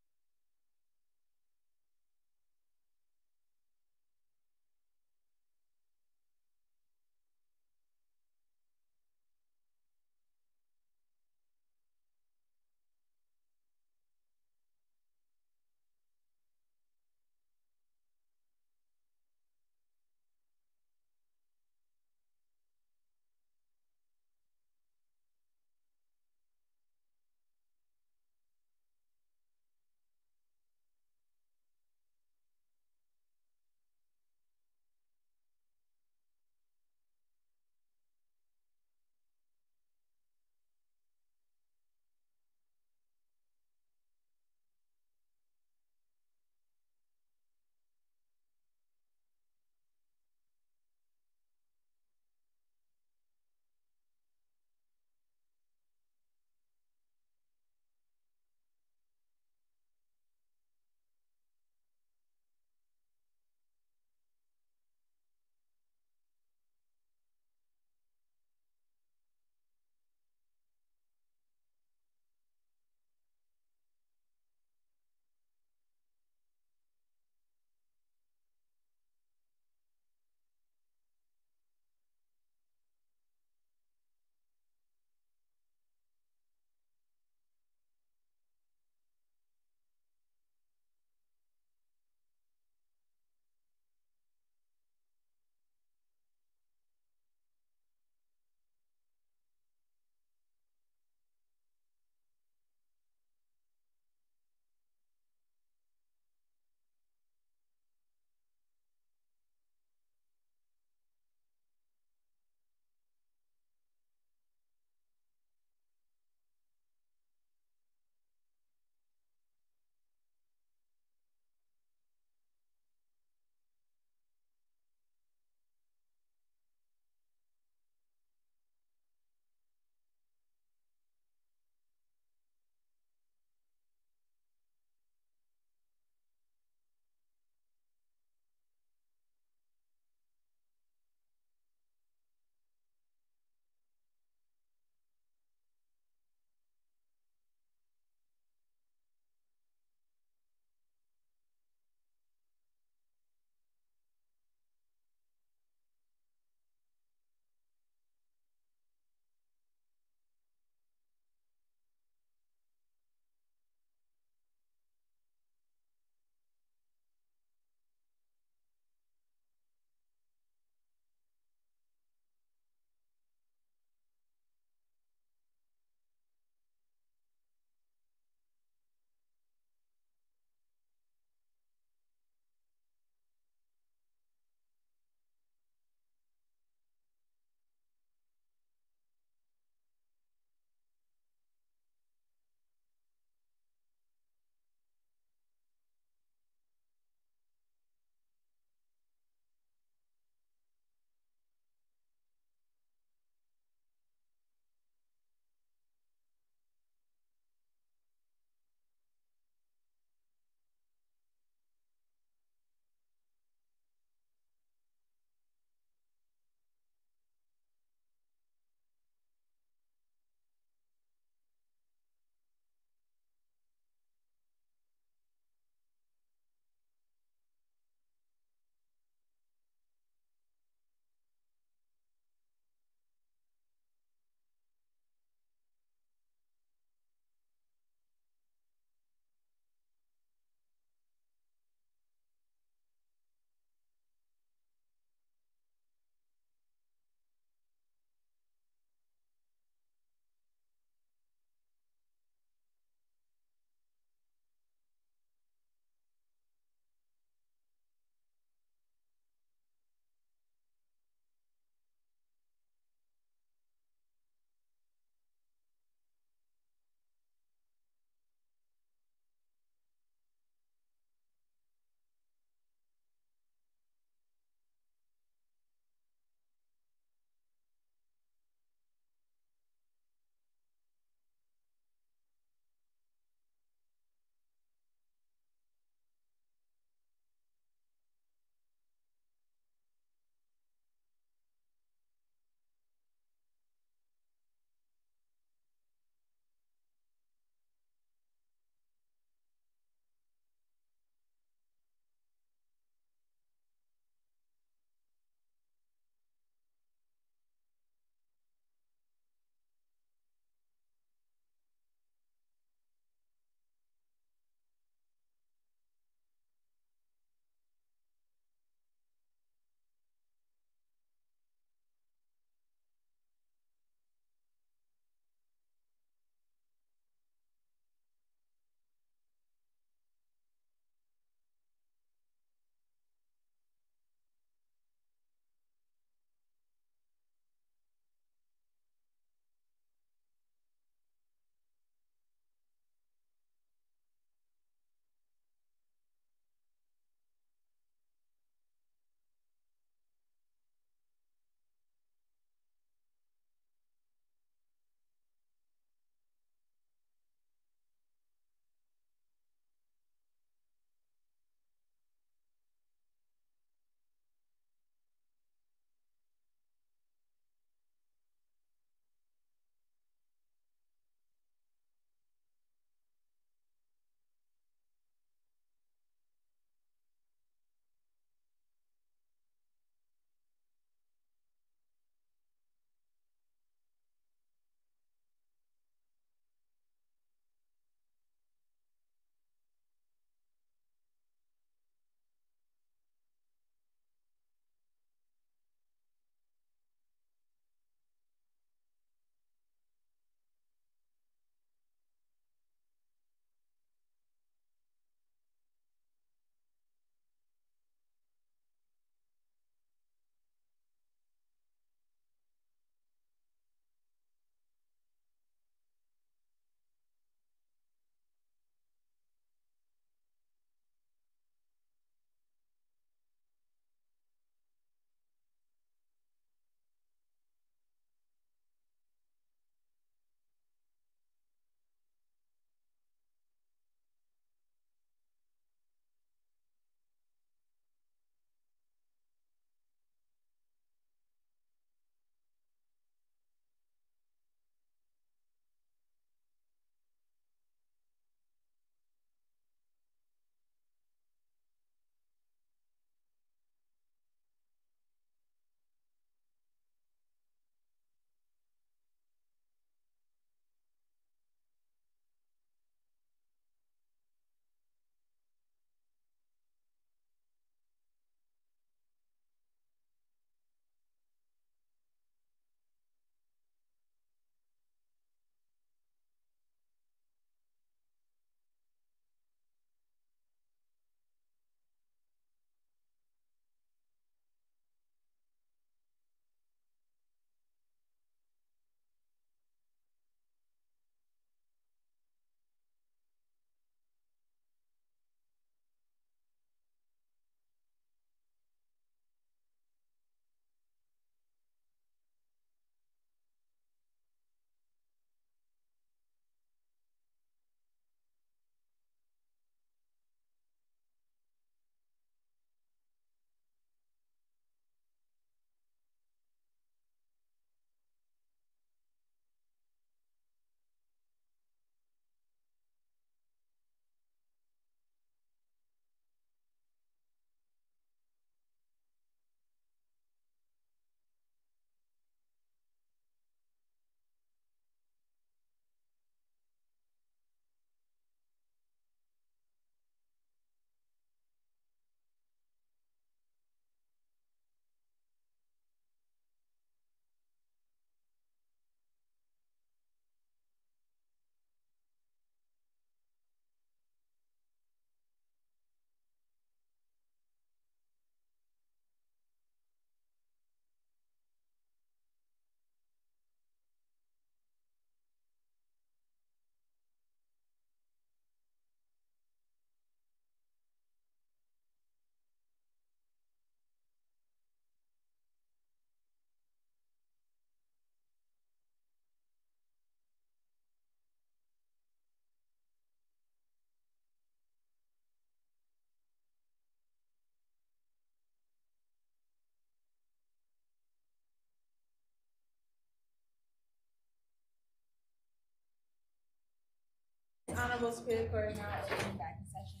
Court is now open back in session.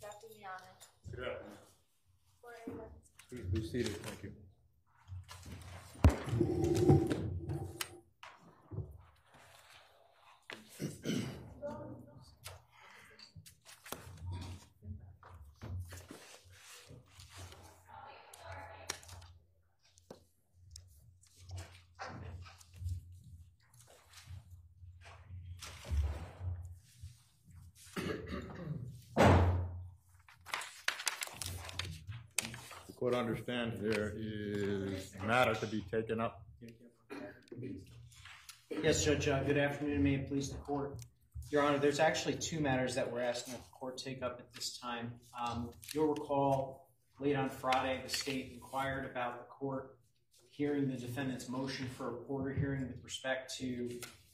Good Honor. Good afternoon. Four A, back in session. Please be seated, thank you. The court understands there is matter to be taken up. Yes, Judge, uh, good afternoon, may it please the court. Your Honor, there's actually two matters that we're asking the court take up at this time. Um, You'll recall, late on Friday, the state inquired about the court hearing the defendant's motion for a Porter hearing with respect to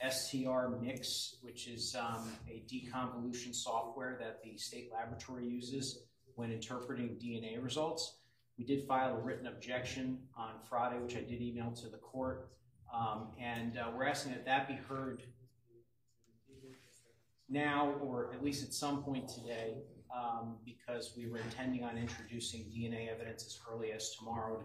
STR Mix, which is um, a deconvolution software that the state laboratory uses when interpreting DNA results. We did file a written objection on Friday, which I did email to the court. Um, and uh, we're asking that that be heard now or at least at some point today um, because we were intending on introducing DNA evidence as early as tomorrow,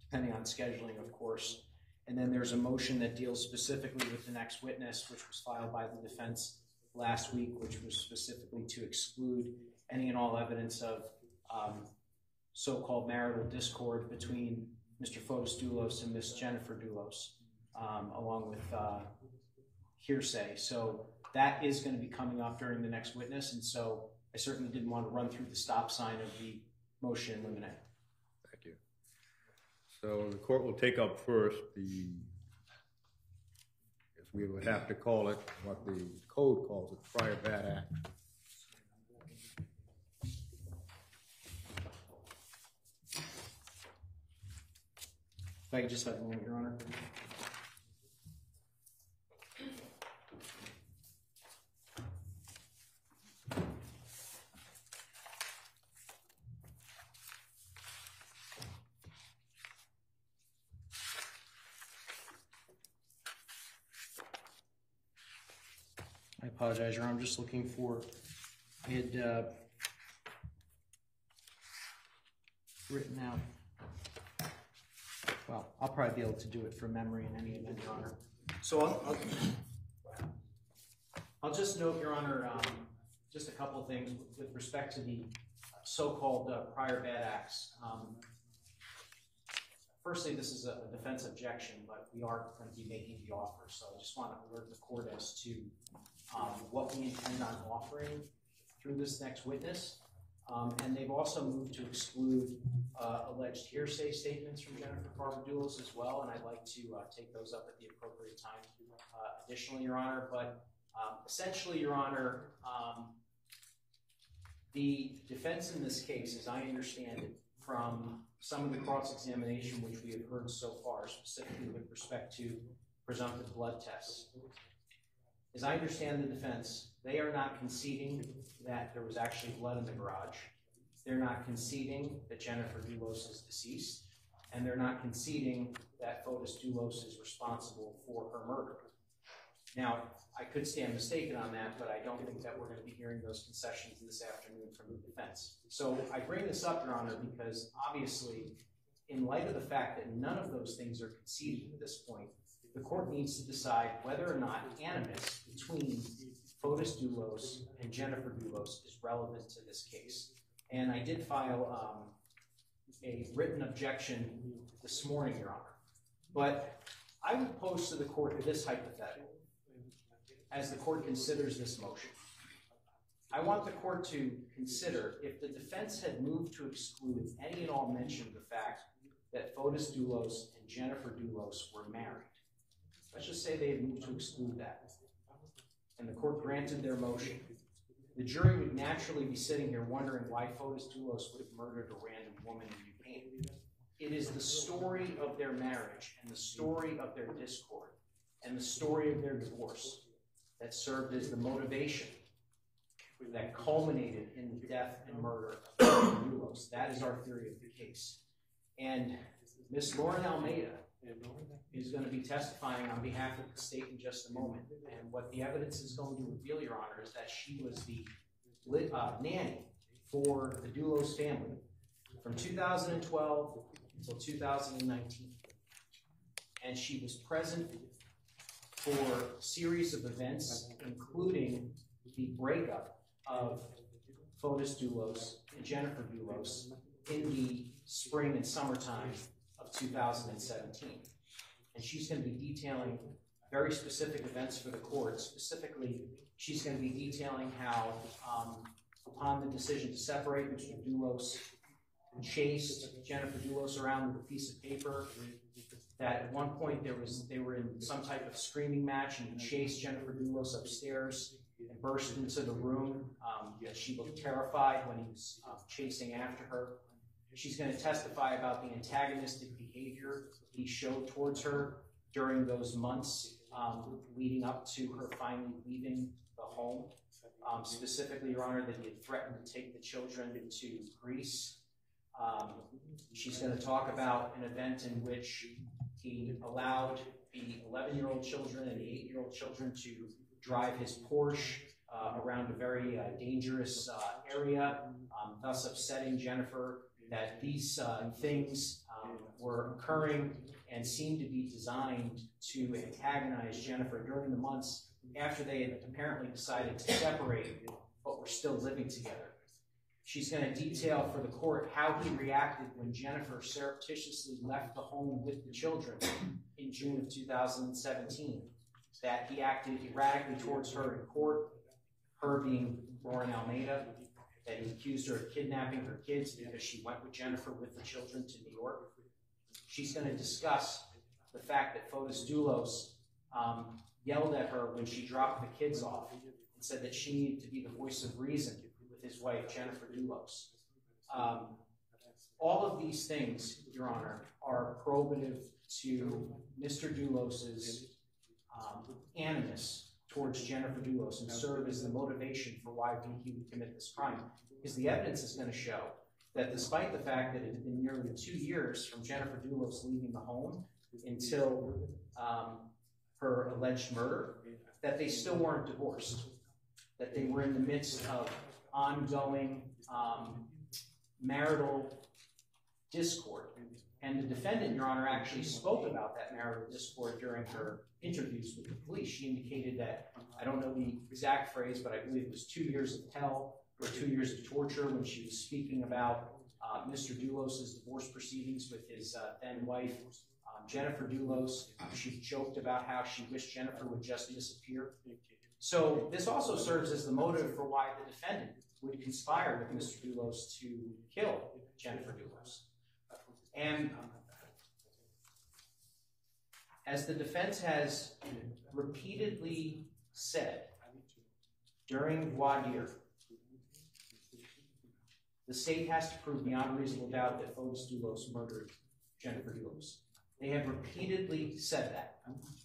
depending on scheduling, of course. And then there's a motion that deals specifically with the next witness, which was filed by the defense last week, which was specifically to exclude any and all evidence of um, so-called marital discord between Mr. Fotis Dulos and Miss Jennifer Dulos, um, along with uh, hearsay. So that is going to be coming up during the next witness, and so I certainly didn't want to run through the stop sign of the motion in limine. Thank you. So the court will take up first the, as we would have to call it, what the code calls it, prior bad act. I just have a moment, Your Honor. I apologize, Your Honor. I'm just looking for, I had uh, written out well, I'll probably be able to do it from memory in any event, Your Honor. So I'll, I'll, I'll just note, Your Honor, um, just a couple of things with respect to the so-called uh, prior bad acts. Um, firstly, this is a defense objection, but we are going to be making the offer. So I just want to alert the court as to um, what we intend on offering through this next witness. Um, and they've also moved to exclude uh, alleged hearsay statements from Jennifer Farber Dulos as well, and I'd like to uh, take those up at the appropriate time. Uh, additionally, Your Honor, but um, essentially, Your Honor, um, the defense in this case, as I understand it, from some of the cross-examination which we have heard so far, specifically with respect to presumptive blood tests, as I understand the defense, they are not conceding that there was actually blood in the garage. They're not conceding that Jennifer Dulos is deceased. And they're not conceding that Fotis Dulos is responsible for her murder. Now, I could stand mistaken on that, but I don't think that we're going to be hearing those concessions this afternoon from the defense. So I bring this up, Your Honor, because obviously, in light of the fact that none of those things are conceded at this point, the court needs to decide whether or not animus between Fotis Dulos and Jennifer Dulos is relevant to this case. And I did file um, a written objection this morning, Your Honor. But I would pose to the court this hypothetical as the court considers this motion. I want the court to consider if the defense had moved to exclude any and all mention of the fact that Fotis Dulos and Jennifer Dulos were married. Let's just say they had moved to exclude that. And the court granted their motion. The jury would naturally be sitting here wondering why Fotis Dulos would have murdered a random woman in Ukraine. It is the story of their marriage and the story of their discord and the story of their divorce that served as the motivation that culminated in the death and murder of Dulos. That is our theory of the case. And Miss Lauren Almeida is going to be testifying on behalf of the state in just a moment. And what the evidence is going to reveal, Your Honor, is that she was the li- uh, nanny for the Dulos family from 2012 until 2019. And she was present for a series of events, including the breakup of Fotis Dulos and Jennifer Dulos in the spring and summertime 2017. And she's going to be detailing very specific events for the court. Specifically, she's going to be detailing how, um, upon the decision to separate, Mr. Dulos chased Jennifer Dulos around with a piece of paper. That at one point there was they were in some type of screaming match, and he chased Jennifer Dulos upstairs and burst into the room. Um, she looked terrified when he was uh, chasing after her. She's going to testify about the antagonistic behavior he showed towards her during those months um, leading up to her finally leaving the home. Um, specifically, Your Honor, that he had threatened to take the children to Greece. Um, she's going to talk about an event in which he allowed the 11 year old children and the 8 year old children to drive his Porsche uh, around a very uh, dangerous uh, area, um, thus upsetting Jennifer that these uh, things um, were occurring and seemed to be designed to antagonize Jennifer during the months after they had apparently decided to separate but were still living together. She's going to detail for the court how he reacted when Jennifer surreptitiously left the home with the children in June of 2017. That he acted erratically towards her in court, her being Lauren Almeida, that he accused her of kidnapping her kids because she went with Jennifer with the children to New York. She's going to discuss the fact that Fotis Dulos um, yelled at her when she dropped the kids off and said that she needed to be the voice of reason with his wife, Jennifer Dulos. Um, all of these things, Your Honor, are probative to Mr. Dulos's um, animus towards Jennifer Dulos and serve as the motivation for why he would commit this crime. Because the evidence is going to show that despite the fact that it had been nearly two years from Jennifer Dulos leaving the home until um, her alleged murder, that they still weren't divorced, that they were in the midst of ongoing um, marital discord. And the defendant, Your Honor, actually spoke about that marital discord during her interviews with the police. She indicated that, I don't know the exact phrase, but I believe it was two years of hell or two years of torture when she was speaking about uh, Mr. Dulos' divorce proceedings with his uh, then wife, um, Jennifer Dulos. She joked about how she wished Jennifer would just disappear. So this also serves as the motive for why the defendant would conspire with Mr. Dulos to kill Jennifer Dulos. And as the defense has repeatedly said during voir dire, the state has to prove beyond reasonable doubt that Fotis Dulos murdered Jennifer Dulos. They have repeatedly said that.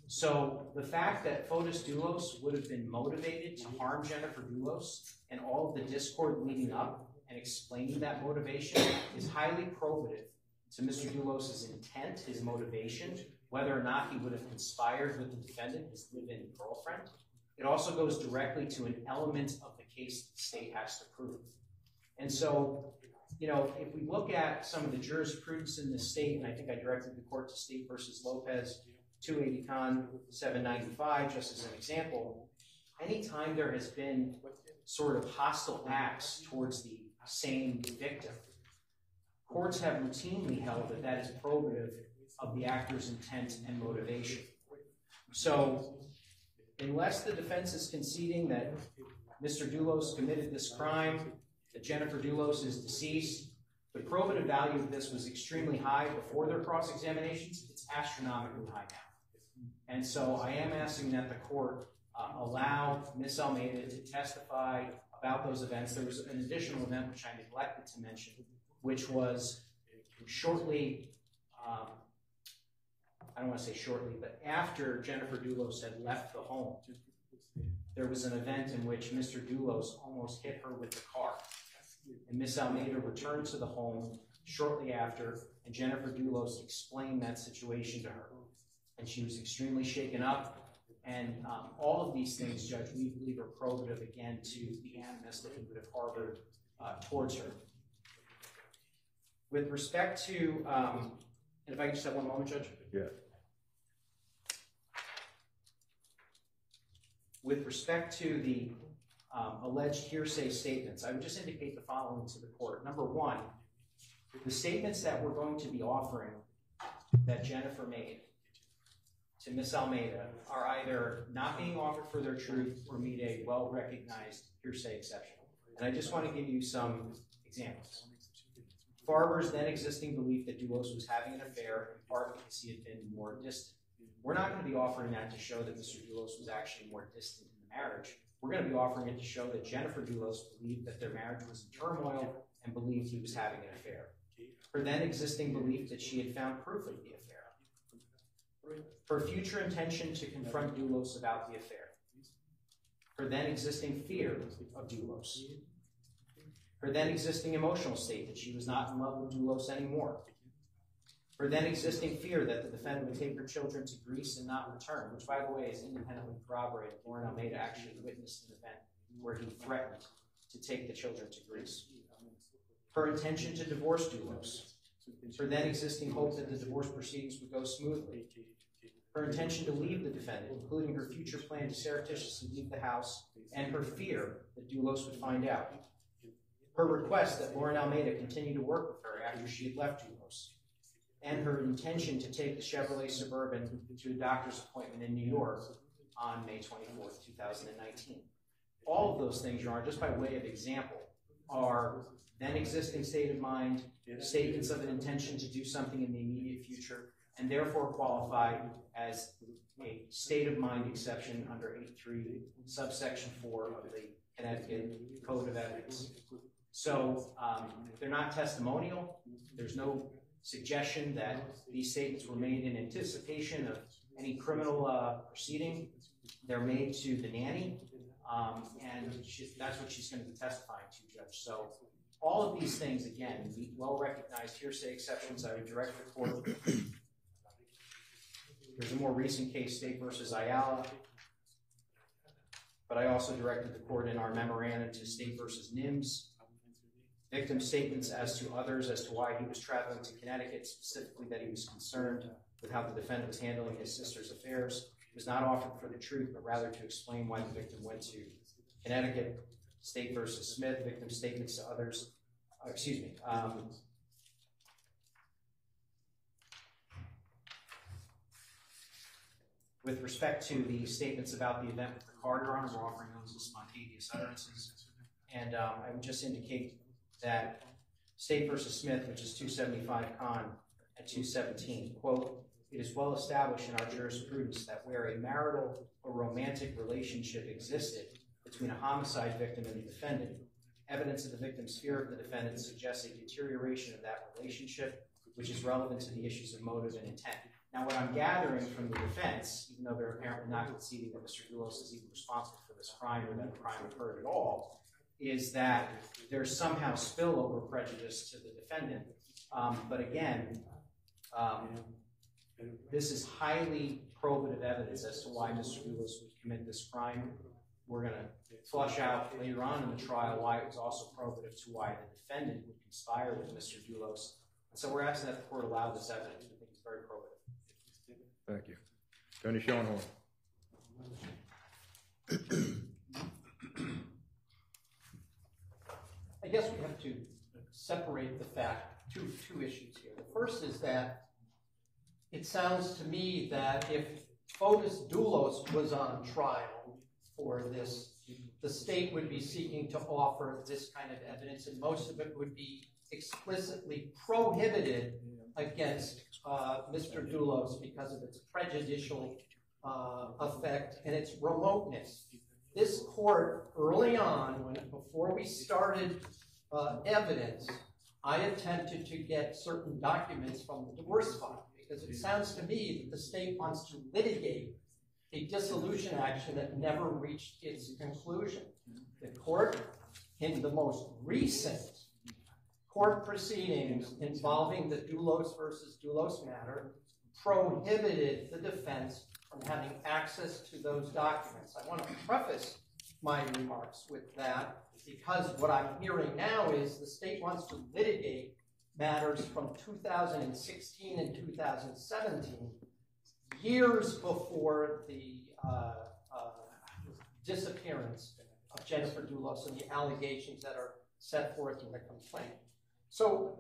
So the fact that Fotis Dulos would have been motivated to harm Jennifer Dulos and all of the discord leading up and explaining that motivation is highly probative to Mr. Dulos' intent, his motivation, whether or not he would have conspired with the defendant, his live-in girlfriend. It also goes directly to an element of the case the state has to prove. And so, you know, if we look at some of the jurisprudence in the state, and I think I directed the court to State versus Lopez, 280 Con 795, just as an example, anytime there has been sort of hostile acts towards the same victim, courts have routinely held that that is probative of the actor's intent and motivation. So, unless the defense is conceding that Mr. Dulos committed this crime, that Jennifer Dulos is deceased, the probative value of this was extremely high before their cross examinations. It's astronomically high now. And so I am asking that the court uh, allow Ms. Almeida to testify about those events. There was an additional event which I neglected to mention, which was shortly, um, I don't want to say shortly, but after Jennifer Dulos had left the home, there was an event in which Mr. Dulos almost hit her with the car. And Miss Almeida returned to the home shortly after, and Jennifer Dulos explained that situation to her. And she was extremely shaken up. And um, all of these things, Judge, we believe are probative again to the animus that he would have harbored uh, towards her. With respect to, um, and if I could just have one moment, Judge? Yes. With respect to the um, alleged hearsay statements, I would just indicate the following to the court. Number one, the statements that we're going to be offering that Jennifer made to Ms. Almeida are either not being offered for their truth or meet a well-recognized hearsay exception. And I just want to give you some examples. Farber's then existing belief that Dulos was having an affair, in part because he had been more distant. We're not going to be offering that to show that Mr. Dulos was actually more distant in the marriage. We're going to be offering it to show that Jennifer Dulos believed that their marriage was in turmoil and believed he was having an affair. Her then existing belief that she had found proof of the affair. Her future intention to confront Dulos about the affair. Her then existing fear of Dulos. Her then existing emotional state that she was not in love with Dulos anymore. Her then existing fear that the defendant would take her children to Greece and not return, which, by the way, is independently corroborated. Lauren Almeida actually witnessed an event where he threatened to take the children to Greece. Her intention to divorce Dulos. Her then existing hope that the divorce proceedings would go smoothly. Her intention to leave the defendant, including her future plan to surreptitiously leave the house, and her fear that Dulos would find out. Her request that Lauren Almeida continue to work with her after she had left Dulos and her intention to take the Chevrolet Suburban to a doctor's appointment in New York on May 24th, 2019. All of those things, Your Honor, just by way of example, are then existing state of mind, statements of an intention to do something in the immediate future, and therefore qualify as a state of mind exception under 8.3 subsection 4 of the Connecticut Code of Ethics. So um, they're not testimonial. There's no suggestion that these statements were made in anticipation of any criminal uh, proceeding. They're made to the nanny, um, and she, that's what she's going to be testifying to, Judge. So all of these things, again, meet well-recognized hearsay exceptions. I would direct the court. There's a more recent case, State versus Ayala. But I also directed the court in our memorandum to State versus NIMS victim statements as to others as to why he was traveling to Connecticut, specifically that he was concerned with how the defendant was handling his sister's affairs, was not offered for the truth, but rather to explain why the victim went to Connecticut. State versus Smith, victim statements to others, uh, excuse me. Um, with respect to the statements about the event with the car, Your Honor, we're offering those as spontaneous utterances. And um, I would just indicate that State versus Smith, which is 275 Con at 217, quote, it is well established in our jurisprudence that where a marital or romantic relationship existed between a homicide victim and the defendant, evidence of the victim's fear of the defendant suggests a deterioration of that relationship, which is relevant to the issues of motive and intent. Now, what I'm gathering from the defense, even though they're apparently not conceding that Mr. Dulos is even responsible for this crime or that the crime occurred at all, is that there's somehow spillover prejudice to the defendant. Um, but again, um, this is highly probative evidence as to why Mr. Dulos would commit this crime. We're going to flush out later on in the trial why it was also probative to why the defendant would conspire with Mr. Dulos. So we're asking that the court allow this evidence. We think it's very probative. Thank you. Attorney Schoenhorn. I guess we have to separate the fact, two, two issues here. The first is that it sounds to me that if Fotis Dulos was on trial for this, the state would be seeking to offer this kind of evidence, and most of it would be explicitly prohibited against uh, Mr. Dulos because of its prejudicial uh, effect and its remoteness. This court, early on, when before we started uh, evidence, I attempted to get certain documents from the divorce file because it sounds to me that the state wants to litigate a dissolution action that never reached its conclusion. The court, in the most recent court proceedings involving the Dulos versus Dulos matter prohibited the defense from having access to those documents. I want to preface my remarks with that because what I'm hearing now is the state wants to litigate matters from 2016 and 2017, years before the uh, uh, disappearance of Jennifer Dulos and the allegations that are set forth in the complaint. So,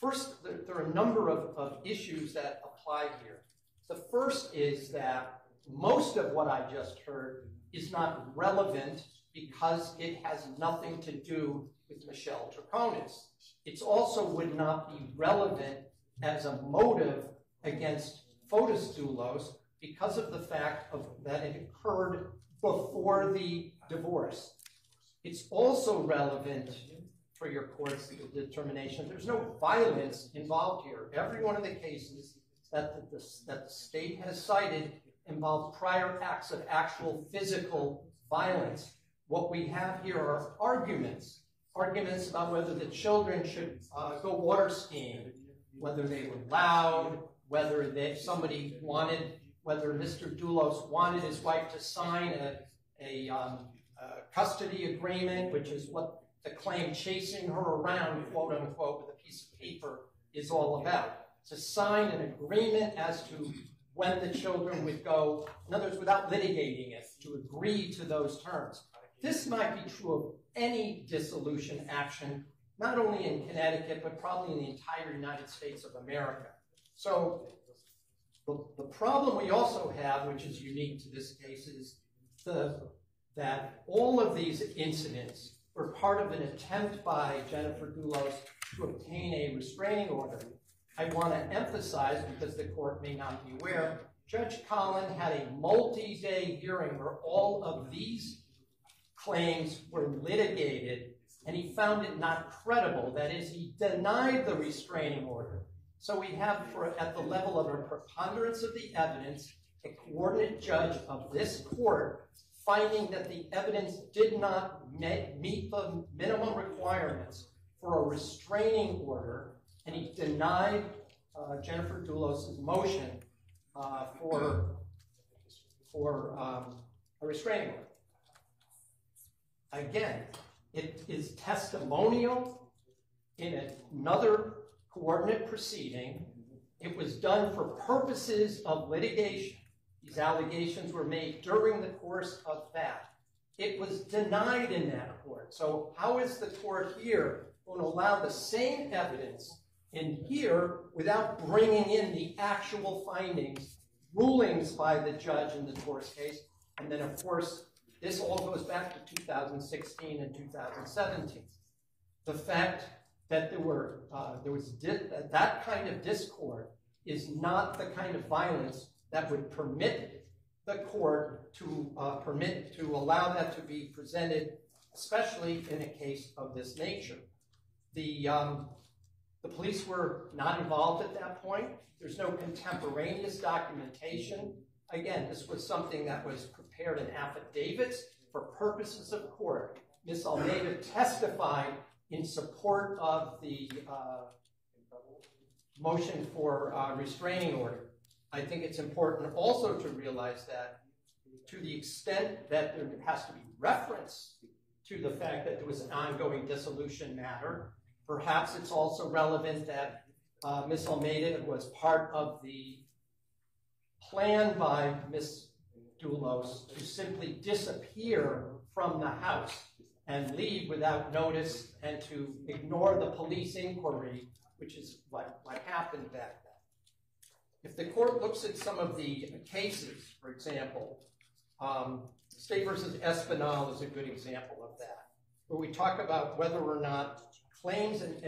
first, there, there are a number of, of issues that apply here. The first is that most of what I just heard is not relevant because it has nothing to do with Michelle Troconis. It also would not be relevant as a motive against Fotis Dulos because of the fact of, that it occurred before the divorce. It's also relevant for your court's determination. There's no violence involved here. Every one of the cases that the, that the state has cited involve prior acts of actual physical violence. What we have here are arguments, arguments about whether the children should uh, go water skiing, whether they were loud, whether they, somebody wanted, whether Mr. Dulos wanted his wife to sign a, a, um, a custody agreement, which is what the claim chasing her around, quote unquote, with a piece of paper is all about. To sign an agreement as to when the children would go, in other words, without litigating it, to agree to those terms. This might be true of any dissolution action, not only in Connecticut, but probably in the entire United States of America. So the, problem we also have, which is unique to this case, is the, that all of these incidents were part of an attempt by Jennifer Dulos to obtain a restraining order. I want to emphasize, because the court may not be aware, Judge Collin had a multi-day hearing where all of these claims were litigated, and he found it not credible. That is, he denied the restraining order. So we have, at the level of a preponderance of the evidence, a coordinate judge of this court finding that the evidence did not meet the minimum requirements for a restraining order, and he denied uh, Jennifer Dulos' motion uh, for, for um, a restraining order. Again, it is testimonial in another coordinate proceeding. It was done for purposes of litigation. These allegations were made during the course of that. It was denied in that court. So how is the court here going to allow the same evidence in here without bringing in the actual findings, rulings by the judge in the divorce case? And then, of course, this all goes back to 2016 and 2017. The fact that there were uh, there was that kind of discord is not the kind of violence that would permit the court to uh, permit to allow that to be presented, especially in a case of this nature. The um, the police were not involved at that point. There's no contemporaneous documentation. Again, this was something that was prepared in affidavits for purposes of court. Ms. Almeida testified in support of the uh, motion for uh, restraining order. I think it's important also to realize that to the extent that there has to be reference to the fact that there was an ongoing dissolution matter, perhaps it's also relevant that uh, Ms. Almeida was part of the plan by Ms. Dulos to simply disappear from the house and leave without notice and to ignore the police inquiry, which is what, happened back then. If the court looks at some of the cases, for example, um, State versus Espinal is a good example of that, where we talk about whether or not claims, and,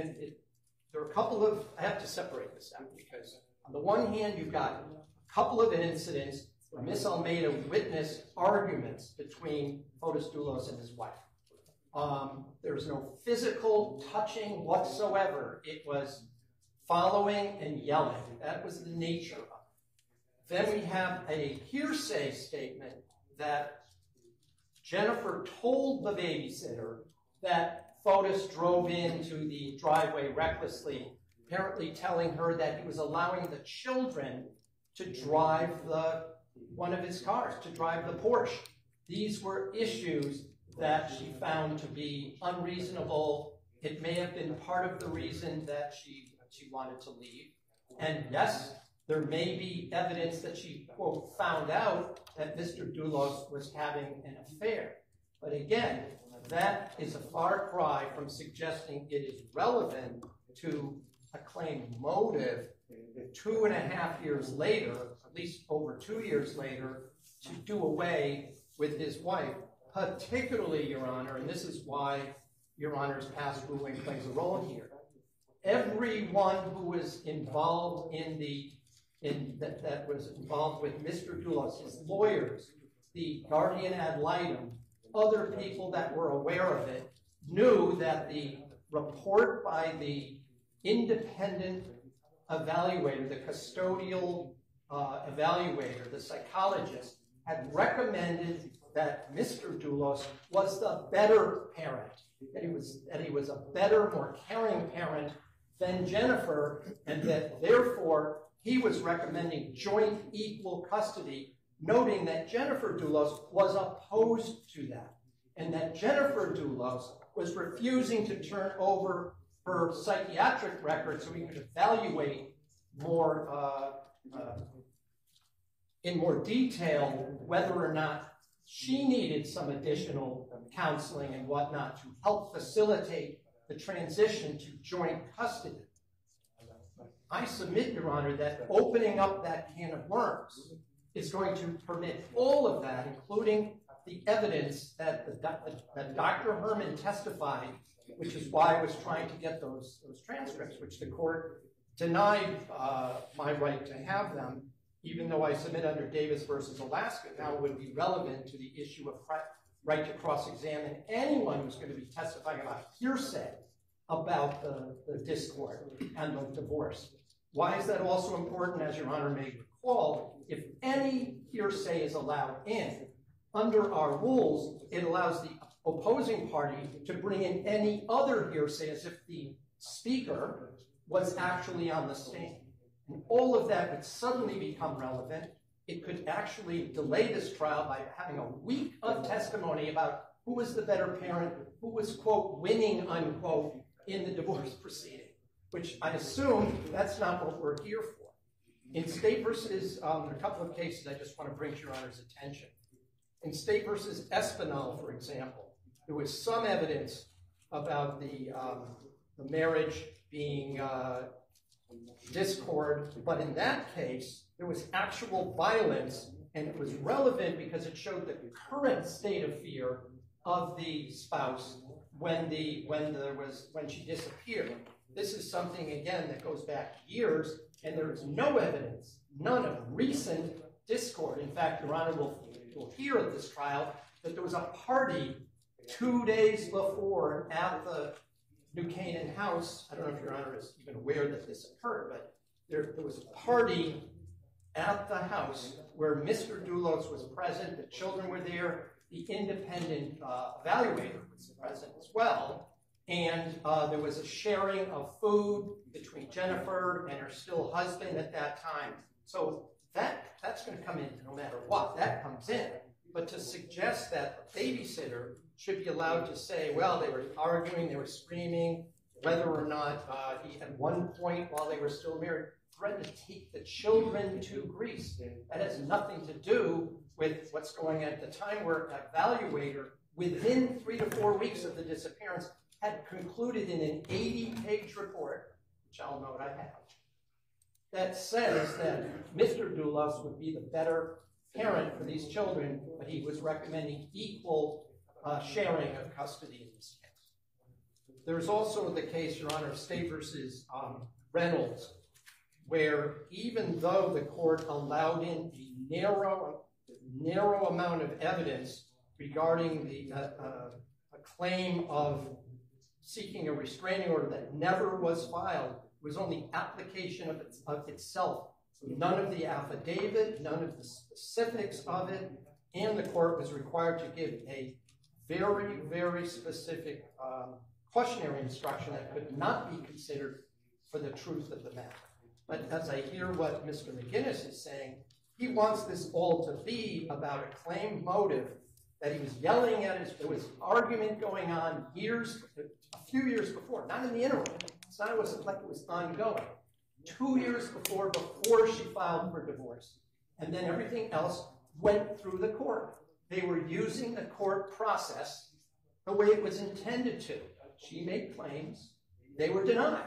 there are a couple of, I have to separate this out because on the one hand, you've got a couple of incidents where Miss Almeida witnessed arguments between Fotis Dulos and his wife. Um, there was no physical touching whatsoever. It was following and yelling. That was the nature of it. Then we have a hearsay statement that Jennifer told the babysitter that Fotis drove into the driveway recklessly, apparently telling her that he was allowing the children to drive the one of his cars, to drive the Porsche. These were issues that she found to be unreasonable. It may have been part of the reason that she, she wanted to leave. And yes, there may be evidence that she, quote, found out that Mr. Dulos was having an affair. But again, that is a far cry from suggesting it is relevant to a claim motive two and a half years later, at least over two years later, to do away with his wife, particularly, Your Honor, and this is why Your Honor's past ruling plays a role here. Everyone who was involved in the in that, was involved with Mr. Dulos, his lawyers, the guardian ad litem, other people that were aware of it, knew that the report by the independent evaluator, the custodial uh, evaluator, the psychologist, had recommended that Mr. Dulos was the better parent, that he was, that he was a better, more caring parent than Jennifer, and that therefore he was recommending joint equal custody, noting that Jennifer Dulos was opposed to that, and that Jennifer Dulos was refusing to turn over her psychiatric records so we could evaluate more uh, uh, in more detail whether or not she needed some additional counseling and whatnot to help facilitate the transition to joint custody. I submit, Your Honor, that opening up that can of worms is going to permit all of that, including the evidence that, the, that Dr. Herman testified, which is why I was trying to get those, those transcripts, which the court denied uh, my right to have them, even though I submit under Davis versus Alaska, now would be relevant to the issue of right to cross-examine anyone who's going to be testifying about hearsay about the, the discord and the divorce. Why is that also important? As Your Honor may recall, if any hearsay is allowed in, under our rules, it allows the opposing party to bring in any other hearsay as if the speaker was actually on the stand. And all of that would suddenly become relevant. It could actually delay this trial by having a week of testimony about who was the better parent, who was, quote, winning, unquote, in the divorce proceeding, which I assume that's not what we're here for. In State versus, um, a couple of cases I just want to bring to Your Honor's attention. In State versus Espinal, for example, there was some evidence about the, um, the marriage being uh, discord, but in that case, there was actual violence, and it was relevant because it showed the current state of fear of the spouse when the when there was when she disappeared. This is something again that goes back years, and there is no evidence, none of recent discord. In fact, Your Honor will, will hear at this trial that there was a party two days before at the New Canaan House. I don't know if Your Honor is even aware that this occurred, but there, there was a party at the house where Mr. Dulos was present, the children were there, the independent uh, evaluator was present as well, and uh, there was a sharing of food between Jennifer and her still husband at that time. So that that's going to come in no matter what. That comes in. But to suggest that the babysitter should be allowed to say, well, they were arguing, they were screaming, whether or not uh, he, at one point while they were still married, threatened to take the children to Greece. That has nothing to do with what's going on at the time where an evaluator, within three to four weeks of the disappearance, had concluded in an 80-page report, which I'll note I have, that says that Mr. Dulos would be the better parent for these children, but he was recommending equal uh, sharing of custody in this case. There's also the case, Your Honor, State versus um, Reynolds, where even though the court allowed in a narrow, narrow amount of evidence regarding the uh, uh, a claim of seeking a restraining order that never was filed, was only application of, its, of itself. None of the affidavit, none of the specifics of it, and the court was required to give a very, very specific um, cautionary instruction that could not be considered for the truth of the matter. But as I hear what Mr. McGinnis is saying, he wants this all to be about a claimed motive that he was yelling at his, there was argument going on years, a few years before, not in the interim. It's not, it wasn't like it was ongoing. Two years before, before she filed for divorce. And then everything else went through the court. They were using the court process the way it was intended to. She made claims, they were denied.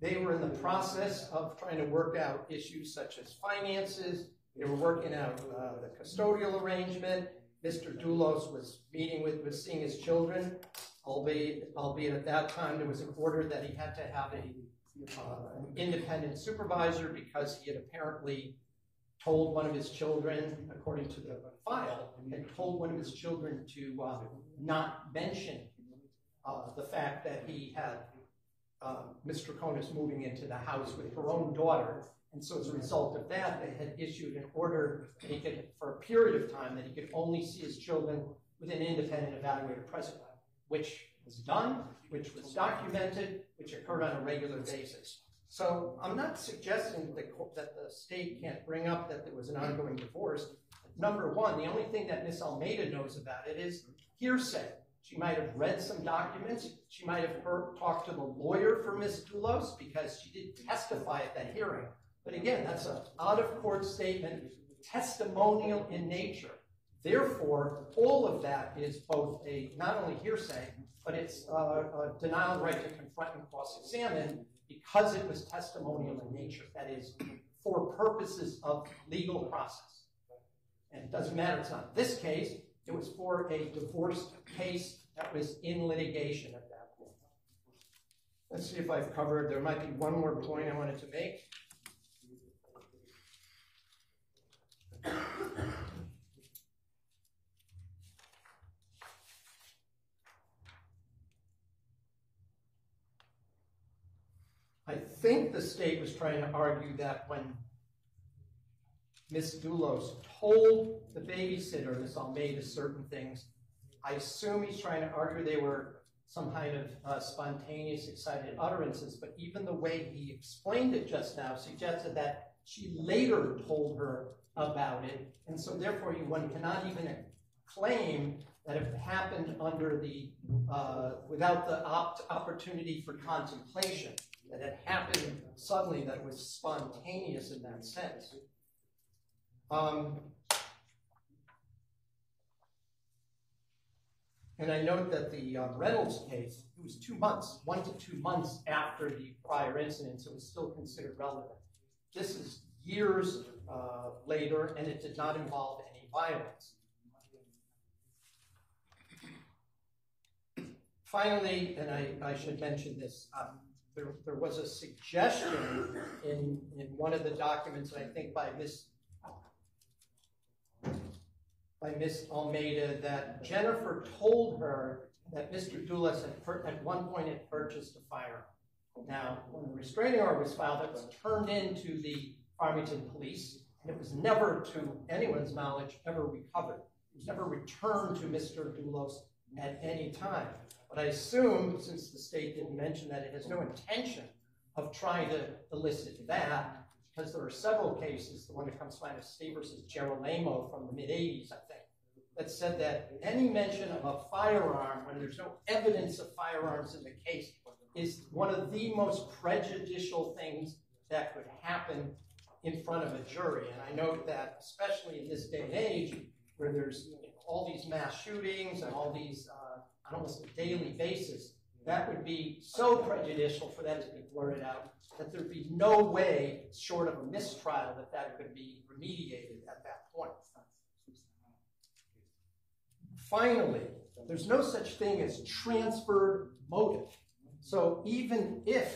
They were in the process of trying to work out issues such as finances. They were working out uh, the custodial arrangement. Mr. Dulos was meeting with, was seeing his children, albeit, albeit at that time there was an order that he had to have a, uh, an independent supervisor because he had apparently told one of his children, according to the file, had told one of his children to uh, not mention uh, the fact that he had uh, Ms. Troconis moving into the house with her own daughter. And so as a result of that, they had issued an order that he could, for a period of time, that he could only see his children with an independent evaluator present, which was done, which was documented, which occurred on a regular basis. So I'm not suggesting that the, state can't bring up that there was an ongoing divorce. Number one, the only thing that Miss Almeida knows about it is hearsay. She might have read some documents. She might have talked to the lawyer for Miss Dulos because she did testify at that hearing. But again, that's an out-of-court statement, testimonial in nature. Therefore, all of that is both a not only hearsay, but it's a, a denial of right to confront and cross-examine because it was testimonial in nature. That is, for purposes of legal process. And it doesn't matter, it's not this case, it was for a divorce case that was in litigation at that point. Let's see if I've covered, there might be one more point I wanted to make. I think the state was trying to argue that when Miss Dulos told the babysitter, Miss Almeida, certain things, I assume he's trying to argue they were some kind of uh, spontaneous, excited utterances, but even the way he explained it just now suggested that she later told her about it, and so therefore one cannot even claim that it happened under the, uh, without the opt- opportunity for contemplation that it happened suddenly, that it was spontaneous in that sense. Um, and I note that the uh, Reynolds case, it was two months, one to two months after the prior incident, so it was still considered relevant. This is years uh, later, and it did not involve any violence. Finally, and I, I should mention this, um, there, there was a suggestion in, in one of the documents, I think by Miss by Miss Almeida, that Jennifer told her that Mr. Dulos had per, at one point had purchased a firearm. Now, when the restraining order was filed, it was turned into the Farmington police, and it was never, to anyone's knowledge, ever recovered. It was never returned to Mr. Dulos at any time. But I assume, since the state didn't mention that, it has no intention of trying to elicit that, because there are several cases, the one that comes to mind is State versus Gerolamo from the mid-80s, I think, that said that any mention of a firearm when there's no evidence of firearms in the case is one of the most prejudicial things that could happen in front of a jury. And I note that, especially in this day and age, where there's all these mass shootings and all these uh, on almost a daily basis, that would be so prejudicial for that to be blurted out that there'd be no way, short of a mistrial, that that could be remediated at that point. Finally, there's no such thing as transferred motive. So even if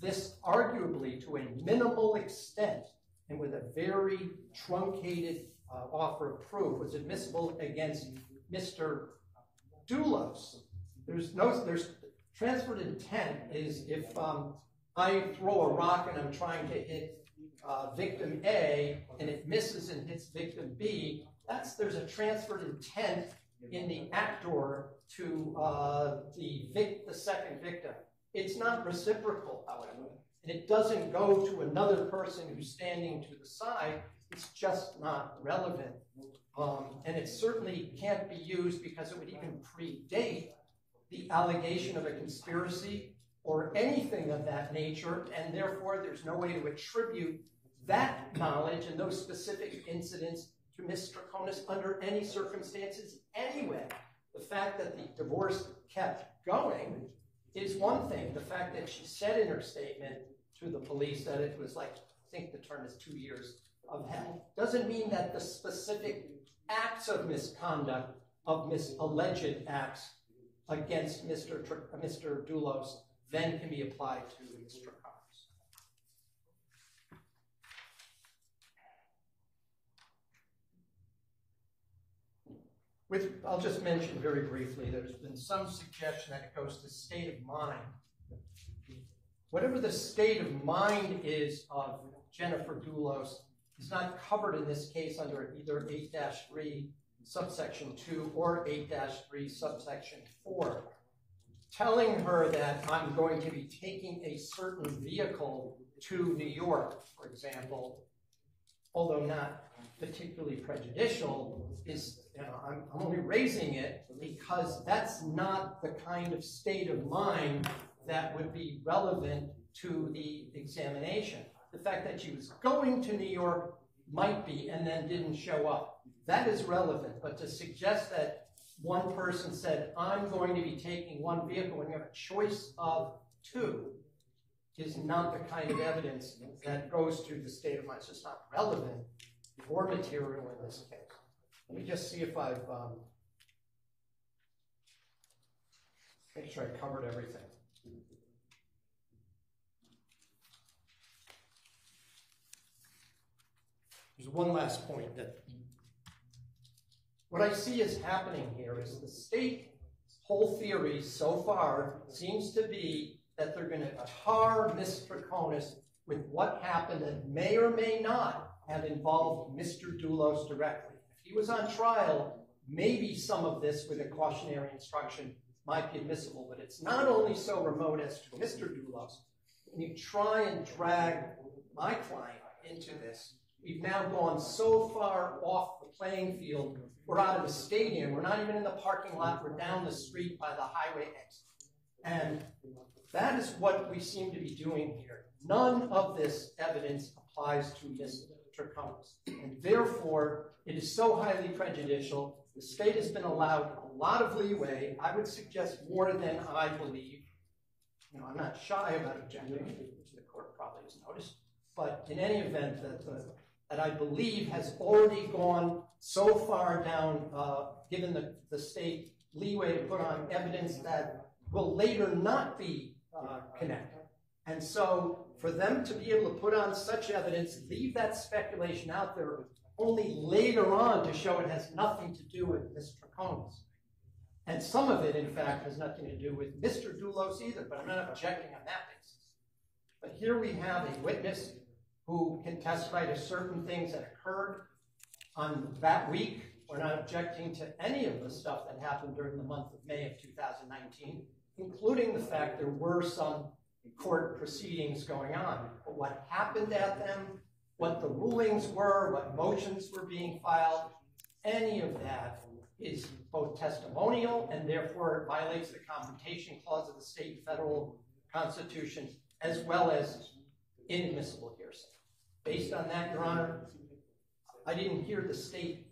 this arguably to a minimal extent and with a very truncated uh, offer of proof was admissible against Mr. Dulos. There's no, there's transferred intent is if um, I throw a rock and I'm trying to hit uh, victim A and it misses and hits victim B, that's there's a transferred intent in the actor to uh, the vic, the second victim. It's not reciprocal, however, and it doesn't go to another person who's standing to the side. It's just not relevant, um, and it certainly can't be used because it would even predate the allegation of a conspiracy or anything of that nature, and therefore there's no way to attribute that knowledge and those specific incidents to Ms. Troconis under any circumstances anyway. The fact that the divorce kept going is one thing. The fact that she said in her statement to the police that it was like, I think the term is two years of hell, doesn't mean that the specific acts of misconduct, of mis alleged acts against Mr. Tr- Mr. Dulos then can be applied to Ms. Troconis. With, I'll just mention very briefly, there's been some suggestion that it goes to state of mind. Whatever the state of mind is of Jennifer Dulos is not covered in this case under either 8-3 subsection 2 or 8-3 subsection 4. Telling her that I'm going to be taking a certain vehicle to New York, for example, although not particularly prejudicial, is, you know, I'm, I'm only raising it because that's not the kind of state of mind that would be relevant to the examination. The fact that she was going to New York might be and then didn't show up. That is relevant, but to suggest that one person said, I'm going to be taking one vehicle when you have a choice of two is not the kind of evidence that goes to the state of mind. It's just not relevant or material in this case. Let me just see if I've um, make sure I covered everything. There's one last point that what I see is happening here is the state whole theory so far seems to be that they're going to tar Ms. Troconis with what happened that may or may not have involved Mr. Dulos directly. If he was on trial, maybe some of this with a cautionary instruction might be admissible, but it's not only so remote as to Mr. Dulos. When you try and drag my client into this, we've now gone so far off the playing field. We're out of the stadium. We're not even in the parking lot. We're down the street by the highway exit. And that is what we seem to be doing here. None of this evidence applies to Ms. Troconis. And therefore, it is so highly prejudicial. The state has been allowed a lot of leeway. I would suggest more than I believe. You know, I'm not shy about objecting, which the court probably has noticed. But in any event, that, the, that I believe has already gone so far down, uh, given the, state leeway to put on evidence that will later not be uh, connected. And so for them to be able to put on such evidence, leave that speculation out there only later on to show it has nothing to do with Mr. Troconis. And some of it, in fact, has nothing to do with Mr. Dulos either, but I'm not objecting on that basis. But here we have a witness who can testify to certain things that occurred on that week. We're not objecting to any of the stuff that happened during the month of May of 2019, including the fact there were some court proceedings going on. But what happened at them, what the rulings were, what motions were being filed, any of that is both testimonial and therefore violates the Confrontation Clause of the state and federal constitutions, as well as inadmissible hearsay. Based on that, Your Honor, I didn't hear the state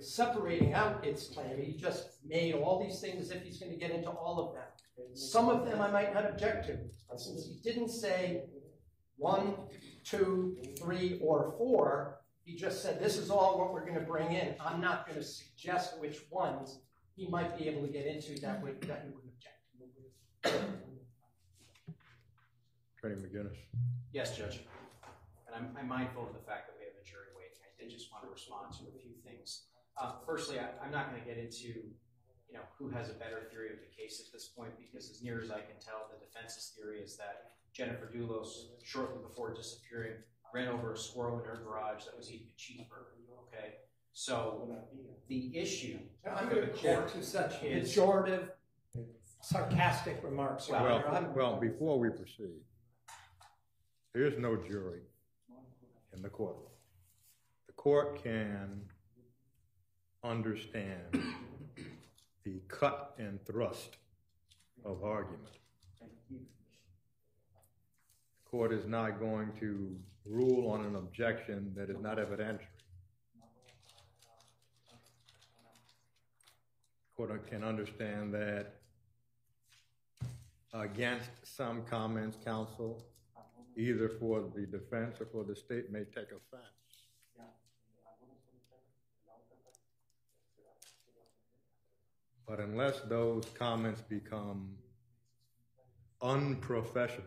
separating out its claim. He just made all these things as if he's going to get into all of them. Some of them I might not object to. But since he didn't say one, two, three, or four, he just said, this is all what we're going to bring in. I'm not going to suggest which ones he might be able to get into that would, that he wouldn't object. Attorney McGinnis. Yes, Judge. And I'm, I'm mindful of the fact that we have a jury waiting. I did just want to respond to a few things. Uh, firstly, I, I'm not going to get into, you know, who has a better theory of the case at this point, because as near as I can tell, the defense's theory is that Jennifer Dulos, shortly before disappearing, ran over a squirrel in her garage that was eating a cheeseburger. Okay. So the issue I'm going the to object court to such is- pejorative, sarcastic remarks. Your Well, well, before we proceed, there's no jury in the courtroom. The court can understand the cut and thrust of argument. The court is not going to rule on an objection that is not evidentiary. The Court can understand that against some comments, counsel, either for the defense or for the state may take offense. But unless those comments become unprofessional,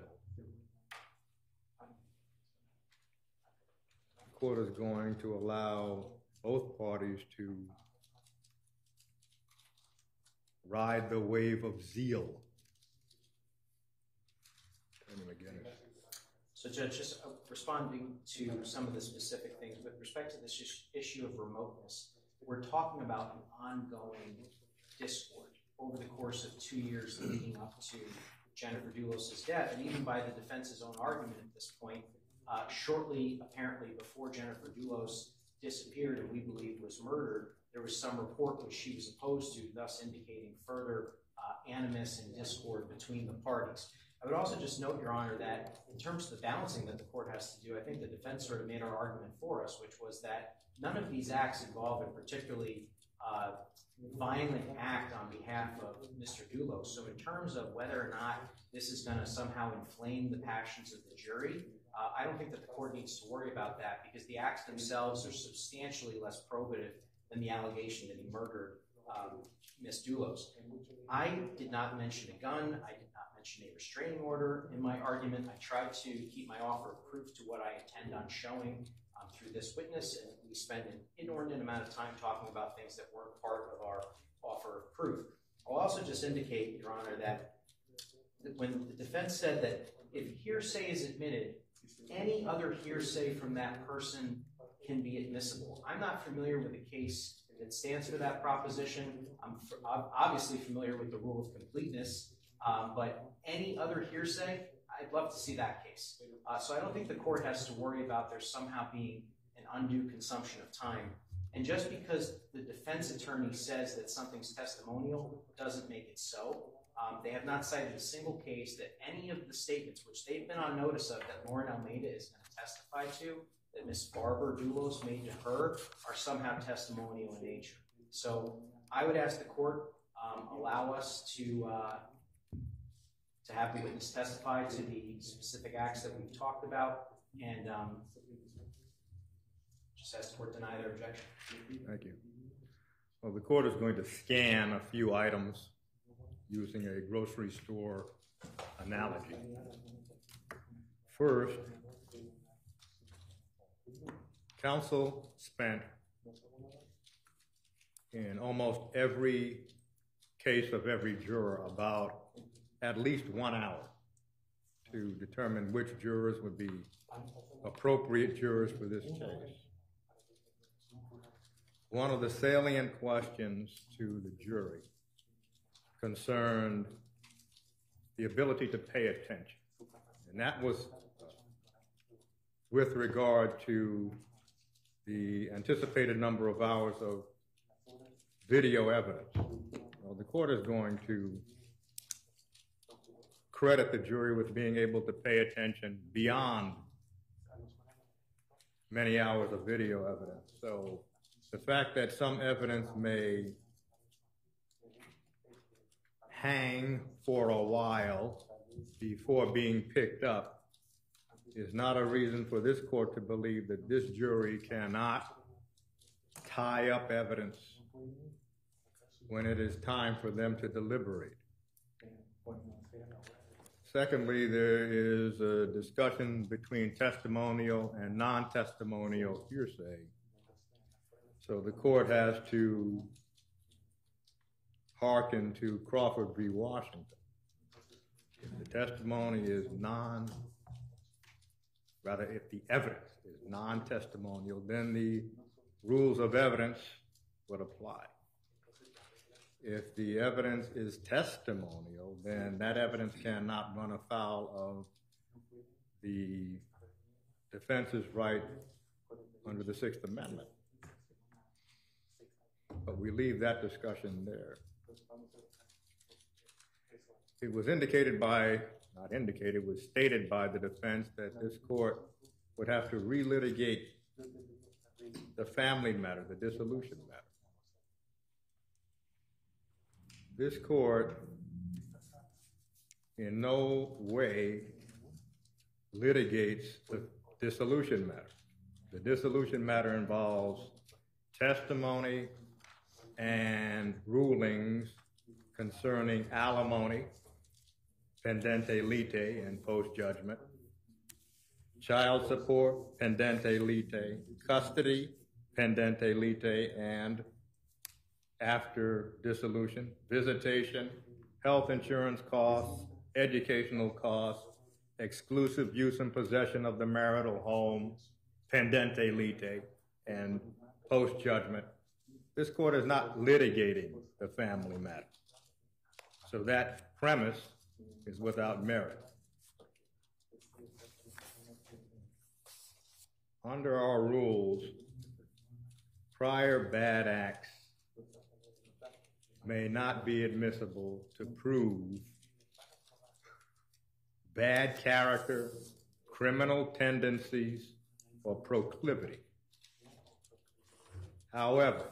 the court is going to allow both parties to ride the wave of zeal. So Judge, just uh, responding to some of the specific things, with respect to this issue of remoteness, we're talking about an ongoing discord over the course of two years leading up to Jennifer Dulos' death, and even by the defense's own argument at this point, uh, shortly, apparently, before Jennifer Dulos disappeared and we believe was murdered, there was some report which she was opposed to, thus indicating further uh, animus and discord between the parties. I would also just note, Your Honor, that in terms of the balancing that the court has to do, I think the defense sort of made our argument for us, which was that none of these acts involve a particularly uh, violent act on behalf of Mr. Dulos. So in terms of whether or not this is going to somehow inflame the passions of the jury, uh, I don't think that the court needs to worry about that because the acts themselves are substantially less probative than the allegation that he murdered um, Ms. Dulos. I did not mention a gun. I did a restraining order in my argument. I tried to keep my offer of proof to what I intend on showing um, through this witness, and we spent an inordinate amount of time talking about things that weren't part of our offer of proof. I'll also just indicate, Your Honor, that that when the defense said that if hearsay is admitted, any other hearsay from that person can be admissible. I'm not familiar with a case that stands for that proposition. I'm obviously familiar with the rule of completeness, um, but any other hearsay, I'd love to see that case. Uh, so I don't think the court has to worry about there somehow being an undue consumption of time. And just because the defense attorney says that something's testimonial doesn't make it so. Um, they have not cited a single case that any of the statements, which they've been on notice of, that Lauren Almeida is going to testify to, that Ms. Farber Dulos made to her, are somehow testimonial in nature. So I would ask the court um, allow us to uh, to have the witness testify to the specific acts that we've talked about, and um, just ask the court deny their objection. Thank you. Well, the court is going to scan a few items using a grocery store analogy. First, counsel spent in almost every case of every juror about at least one hour to determine which jurors would be appropriate jurors for this case. One of the salient questions to the jury concerned the ability to pay attention. And that was with regard to the anticipated number of hours of video evidence. The court is going to credit the jury with being able to pay attention beyond many hours of video evidence. So the fact that some evidence may hang for a while before being picked up is not a reason for this court to believe that this jury cannot tie up evidence when it is time for them to deliberate. Secondly, there is a discussion between testimonial and non-testimonial hearsay. So the court has to hearken to Crawford v. Washington. If the testimony is non, rather, if the evidence is non-testimonial, then the rules of evidence would apply. If the evidence is testimonial, then that evidence cannot run afoul of the defense's right under the Sixth Amendment. But we leave that discussion there. It was indicated by, not indicated, was stated by the defense that this court would have to relitigate the family matter, the dissolution matter. This court in no way litigates the dissolution matter. The dissolution matter involves testimony and rulings concerning alimony, pendente lite and post-judgment, child support, pendente lite, custody, pendente lite, and after dissolution, visitation, health insurance costs, educational costs, exclusive use and possession of the marital home, pendente lite, and post-judgment. This court is not litigating the family matter. So that premise is without merit. Under our rules, prior bad acts may not be admissible to prove bad character, criminal tendencies, or proclivity. However,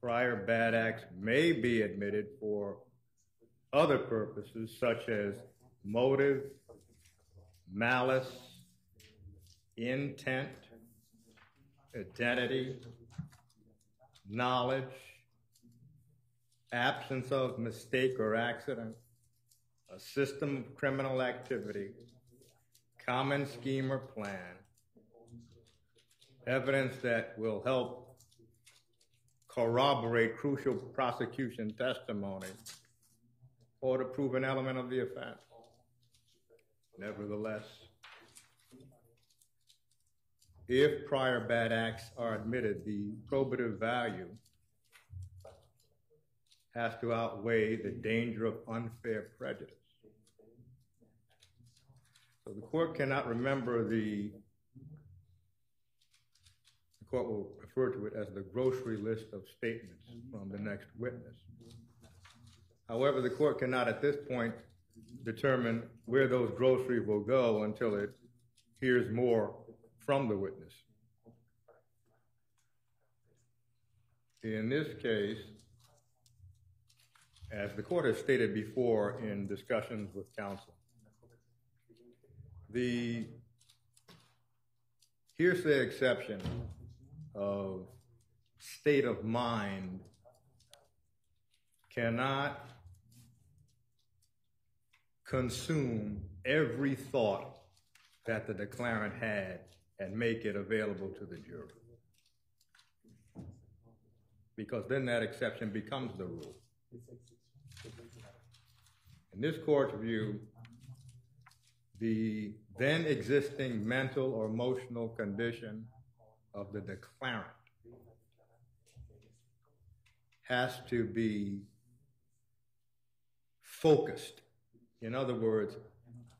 prior bad acts may be admitted for other purposes such as motive, malice, intent, identity, knowledge, absence of mistake or accident, a system of criminal activity, common scheme or plan, evidence that will help corroborate crucial prosecution testimony, or to prove an element of the offense. Nevertheless, if prior bad acts are admitted, the probative value has to outweigh the danger of unfair prejudice. So the court cannot remember the, the court will refer to it as the grocery list of statements from the next witness. However, the court cannot at this point determine where those groceries will go until it hears more from the witness. In this case, as the court has stated before in discussions with counsel, the hearsay exception of state of mind cannot consume every thought that the declarant had and make it available to the jury. Because then that exception becomes the rule. In this court's view, the then existing mental or emotional condition of the declarant has to be focused. In other words,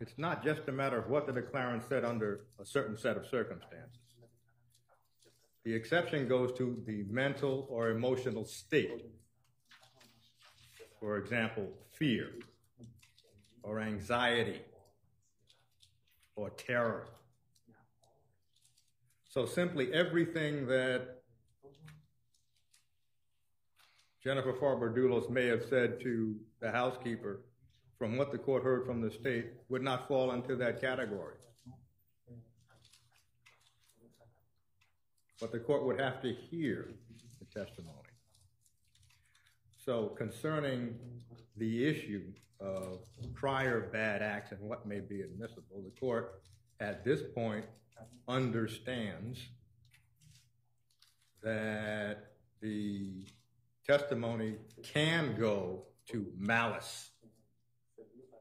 it's not just a matter of what the declarant said under a certain set of circumstances. The exception goes to the mental or emotional state. For example, fear or anxiety or terror. So simply everything that Jennifer Farber-Dulos may have said to the housekeeper from what the court heard from the state would not fall into that category. But the court would have to hear the testimony. So concerning the issue of prior bad acts and what may be admissible, the court at this point understands that the testimony can go to malice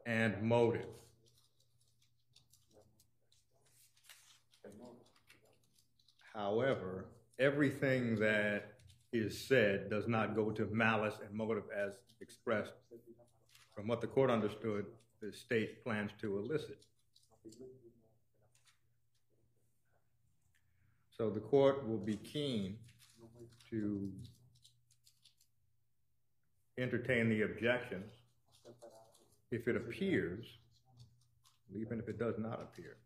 and motive. However, everything that is said does not go to malice and motive as expressed from what the court understood the state plans to elicit. So the court will be keen to entertain the objections if it appears, even if it does not appear,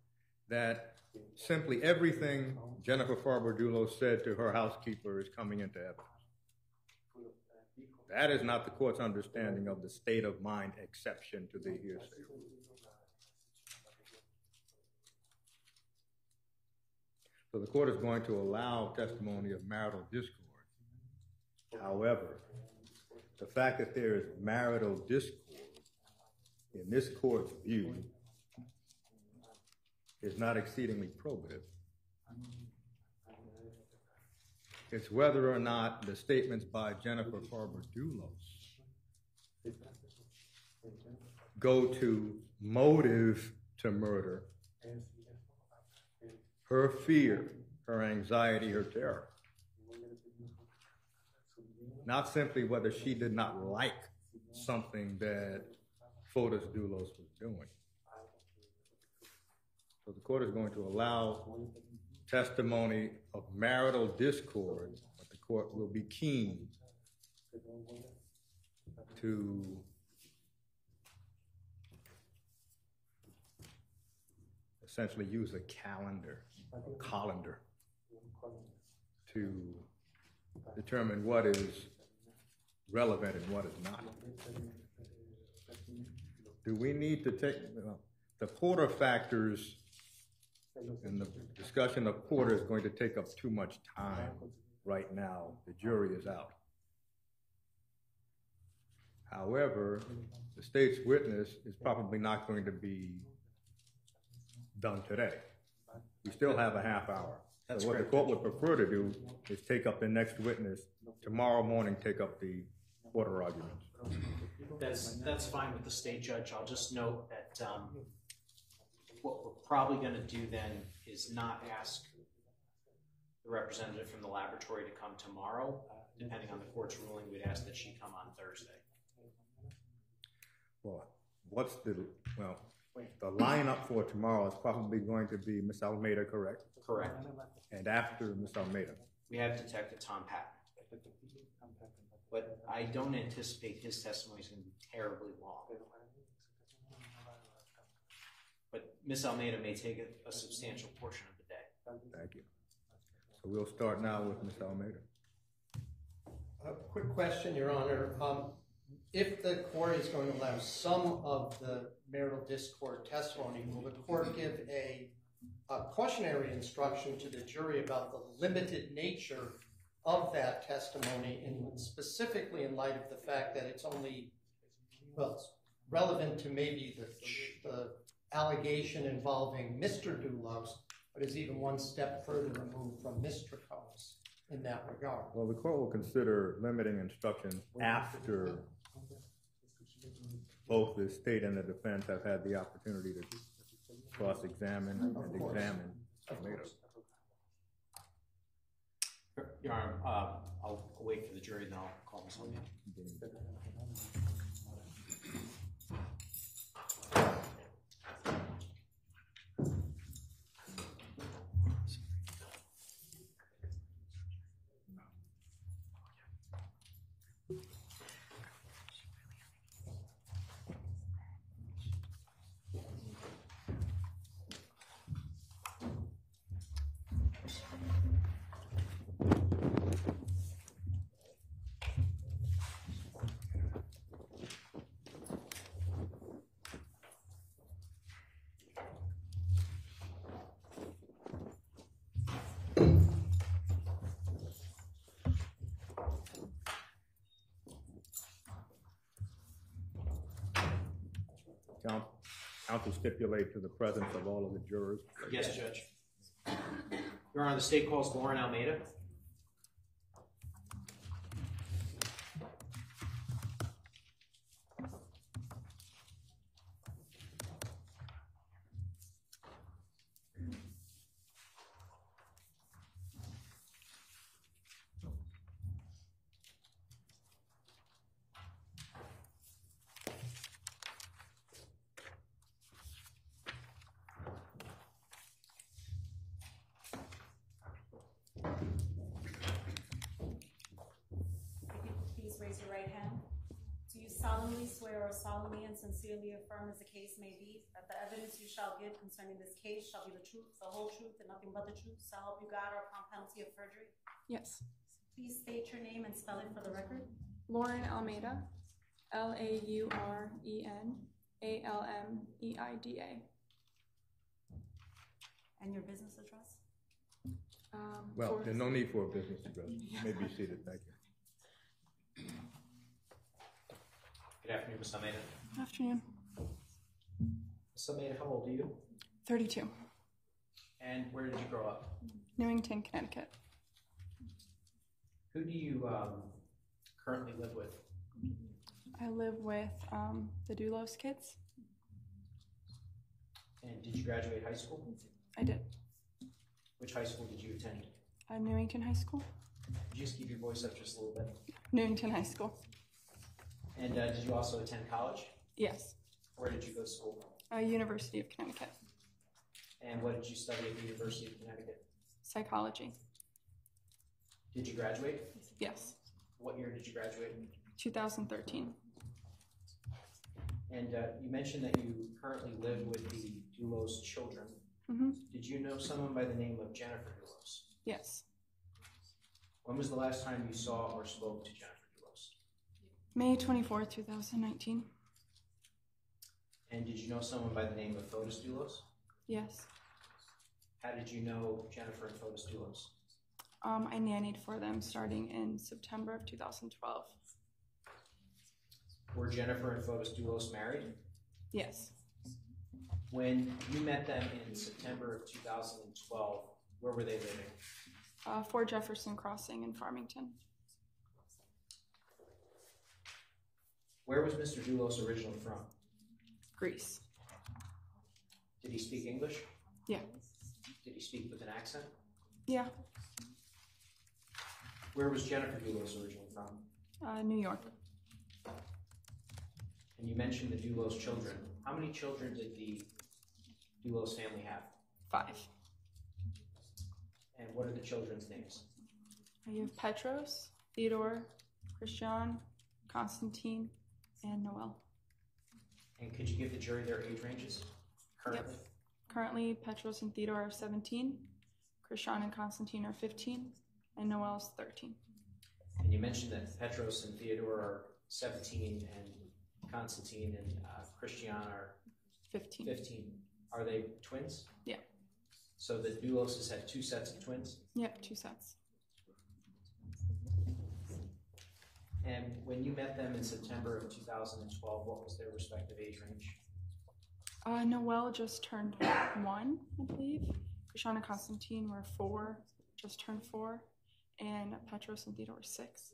that simply everything Jennifer Farber-Dulos said to her housekeeper is coming into evidence. That is not the court's understanding of the state of mind exception to the hearsay rule. So the court is going to allow testimony of marital discord. However, the fact that there is marital discord in this court's view is not exceedingly probative. It's whether or not the statements by Jennifer Farber-Dulos go to motive to murder, her fear, her anxiety, her terror. Not simply whether she did not like something that Fotis Dulos was doing. So the court is going to allow testimony of marital discord, but the court will be keen to essentially use a calendar, a colander, to determine what is relevant and what is not. Do we need to take, the Porter factors and the discussion of Porter is going to take up too much time right now. The jury is out. However, the state's witness is probably not going to be done today. We still have a half hour. That's So what the court would prefer to do is take up the next witness tomorrow morning, take up the Porter arguments. That's, that's fine with the state judge. I'll just note that, um, what we're probably gonna do then is not ask the representative from the laboratory to come tomorrow. Depending on the court's ruling, we'd ask that she come on Thursday. Well, what's the, well, the lineup for tomorrow is probably going to be Miss Almeida, correct? Correct. And after Miss Almeida. We have Detective Tom Patton. But I don't anticipate his testimony is gonna be terribly long. But Ms. Almeida may take a, a substantial portion of the day. Thank you. So we'll start now with Miss Almeida. A quick question, Your Honor. Um, if the court is going to allow some of the marital discord testimony, will the court give a, a cautionary instruction to the jury about the limited nature of that testimony, and specifically in light of the fact that it's only, well, relevant to maybe the, the allegation involving Mr. Dulos, but is even one step further removed from Mr. Combs in that regard. Well, the court will consider limiting instructions after both the state and the defense have had the opportunity to cross-examine and examine Almeida. Your Honor, uh, I'll wait for the jury, then I'll call Ms. Almeida. Counsel, counsel stipulate to the presence of all of the jurors. Yes, Judge. Your Honor, the state calls Lauren Almeida. solemnly swear or solemnly and sincerely affirm as the case may be, that the evidence you shall give concerning this case shall be the truth, the whole truth, and nothing but the truth, so help you God or upon penalty of perjury? Yes. Please state your name and spell it for the record. Lauren Almeida, L A U R E N A L M E I D A. And your business address? Um, Well, there's no need for a business address. You may be seated, thank you. Good afternoon, Ms. Almeida. Afternoon. Almeida, how old are you? 32. And where did you grow up? Newington, Connecticut. Who do you um, currently live with? I live with um, the Dulos kids. And did you graduate high school? I did. Which high school did you attend? Uh, Newington High School. Could you just keep your voice up just a little bit? Newington High School. And uh, did you also attend college? Yes. Where did you go to school? Uh, University of Connecticut. And what did you study at the University of Connecticut? Psychology. Did you graduate? Yes. What year did you graduate? 2013. And uh, you mentioned that you currently live with the Dulos children. hmm Did you know someone by the name of Jennifer Dulos? Yes. When was the last time you saw or spoke to Jennifer Dulos? May 24th, 2019. And did you know someone by the name of Fotis Dulos? Yes. How did you know Jennifer and Fotis Dulos? Um, I nannied for them starting in September of 2012. Were Jennifer and Fotis Dulos married? Yes. When you met them in September of 2012, where were they living? Uh, for Jefferson Crossing in Farmington. Where was Mr. Dulos originally from? Greece. Did he speak English? Yeah. Did he speak with an accent? Yeah. Where was Jennifer Dulos originally from? Uh, New York. And you mentioned the Dulos children. How many children did the Dulos family have? Five. And what are the children's names? I have Petros, Theodore, Christian, Constantine, and Noel. And could you give the jury their age ranges currently? Currently, Petros and Theodore are 17, Christian and Constantine are 15, and Noel is 13. And you mentioned that Petros and Theodore are 17 and Constantine and uh, Christian are 15. 15. Are they twins? Yeah. So the Duloses had two sets of twins? Yep, two sets. And when you met them in September of 2012, what was their respective age range? Uh, Noel just turned one, I believe. Christian and Constantine were four, just turned four, and Petros and Theodore were six.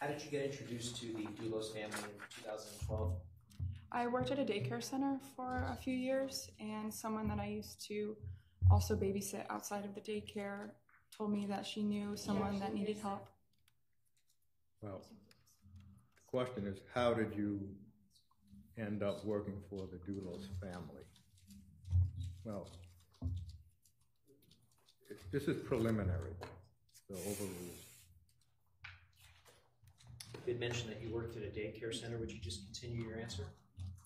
How did you get introduced to the Dulos family in 2012? I worked at a daycare center for a few years, and someone that I used to also babysit outside of the daycare told me that she knew someone that needed help. Well, the question is, how did you end up working for the Dulos family? Well, it- this is preliminary, the overrules. You had mentioned that you worked at a daycare center. Would you just continue your answer?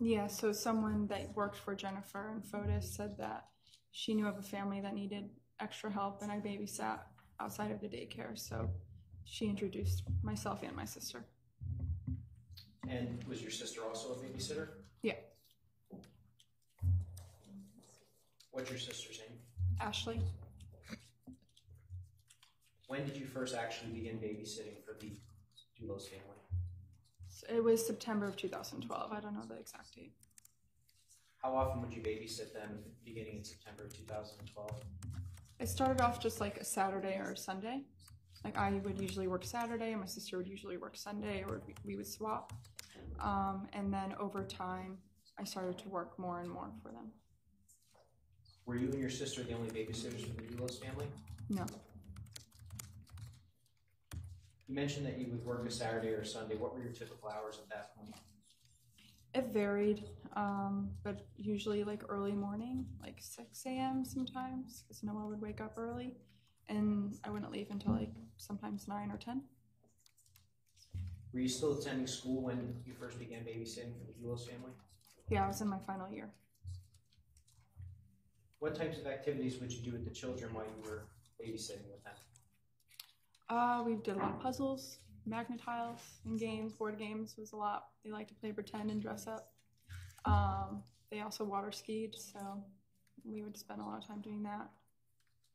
Yeah, so someone that worked for Jennifer and Fotis said that she knew of a family that needed extra help, and I babysat outside of the daycare, so she introduced myself and my sister. And was your sister also a babysitter? Yeah, What's your sister's name? Ashley. When did you first actually begin babysitting for the Dulos family? It was September of 2012. I don't know the exact date. How often would you babysit them beginning in September of 2012? It started off just like a Saturday or a Sunday. Like I would usually work Saturday, and my sister would usually work Sunday, or we- would swap. Um, and then over time, I started to work more and more for them. Were you and your sister the only babysitters for the Dulos family? No, You mentioned that you would work a Saturday or a Sunday. What were your typical hours at that point? It varied, um, but usually like early morning, like 6 a.m. sometimes, because Noah would wake up early, and I wouldn't leave until like sometimes 9 or 10. Were you still attending school when you first began babysitting for the Dulos family? Yeah, I was in my final year. What types of activities would you do with the children while you were babysitting with them? Uh, we did a lot of puzzles, magnet tiles, and games. Board games was a lot. They like to play pretend and dress up. Um, they also water skied, so we would spend a lot of time doing that.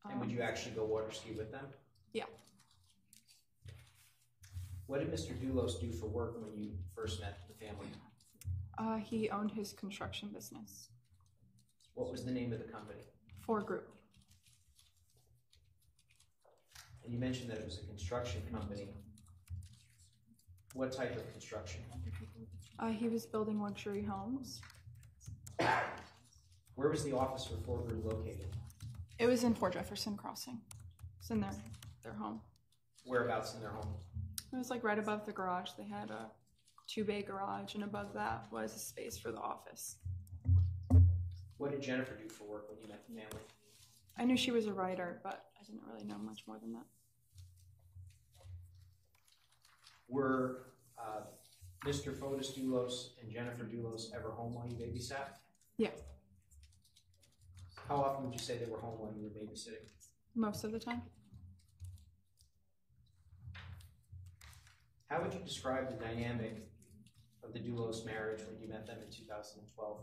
And would Um, you actually go water ski with them? Yeah. What did Mr. Dulos do for work when you first met the family? Uh, he owned his construction business, What was the name of the company? Fore Group. And you mentioned that it was a construction company. What type of construction? Uh, he was building luxury homes. Where was the office for Fore Group located? It was in Fort Jefferson Crossing. It's in their their home. Whereabouts in their home? It was like right above the garage. They had a two bay garage, and above that was a space for the office. What did Jennifer do for work when you met the family? I knew she was a writer, but I didn't really know much more than that. Were uh, Mr. Fotis Dulos and Jennifer Dulos ever home while you babysat? Yeah, How often would you say they were home while you were babysitting? most of the time. How would you describe the dynamic of the Dulos marriage when you met them in 2012?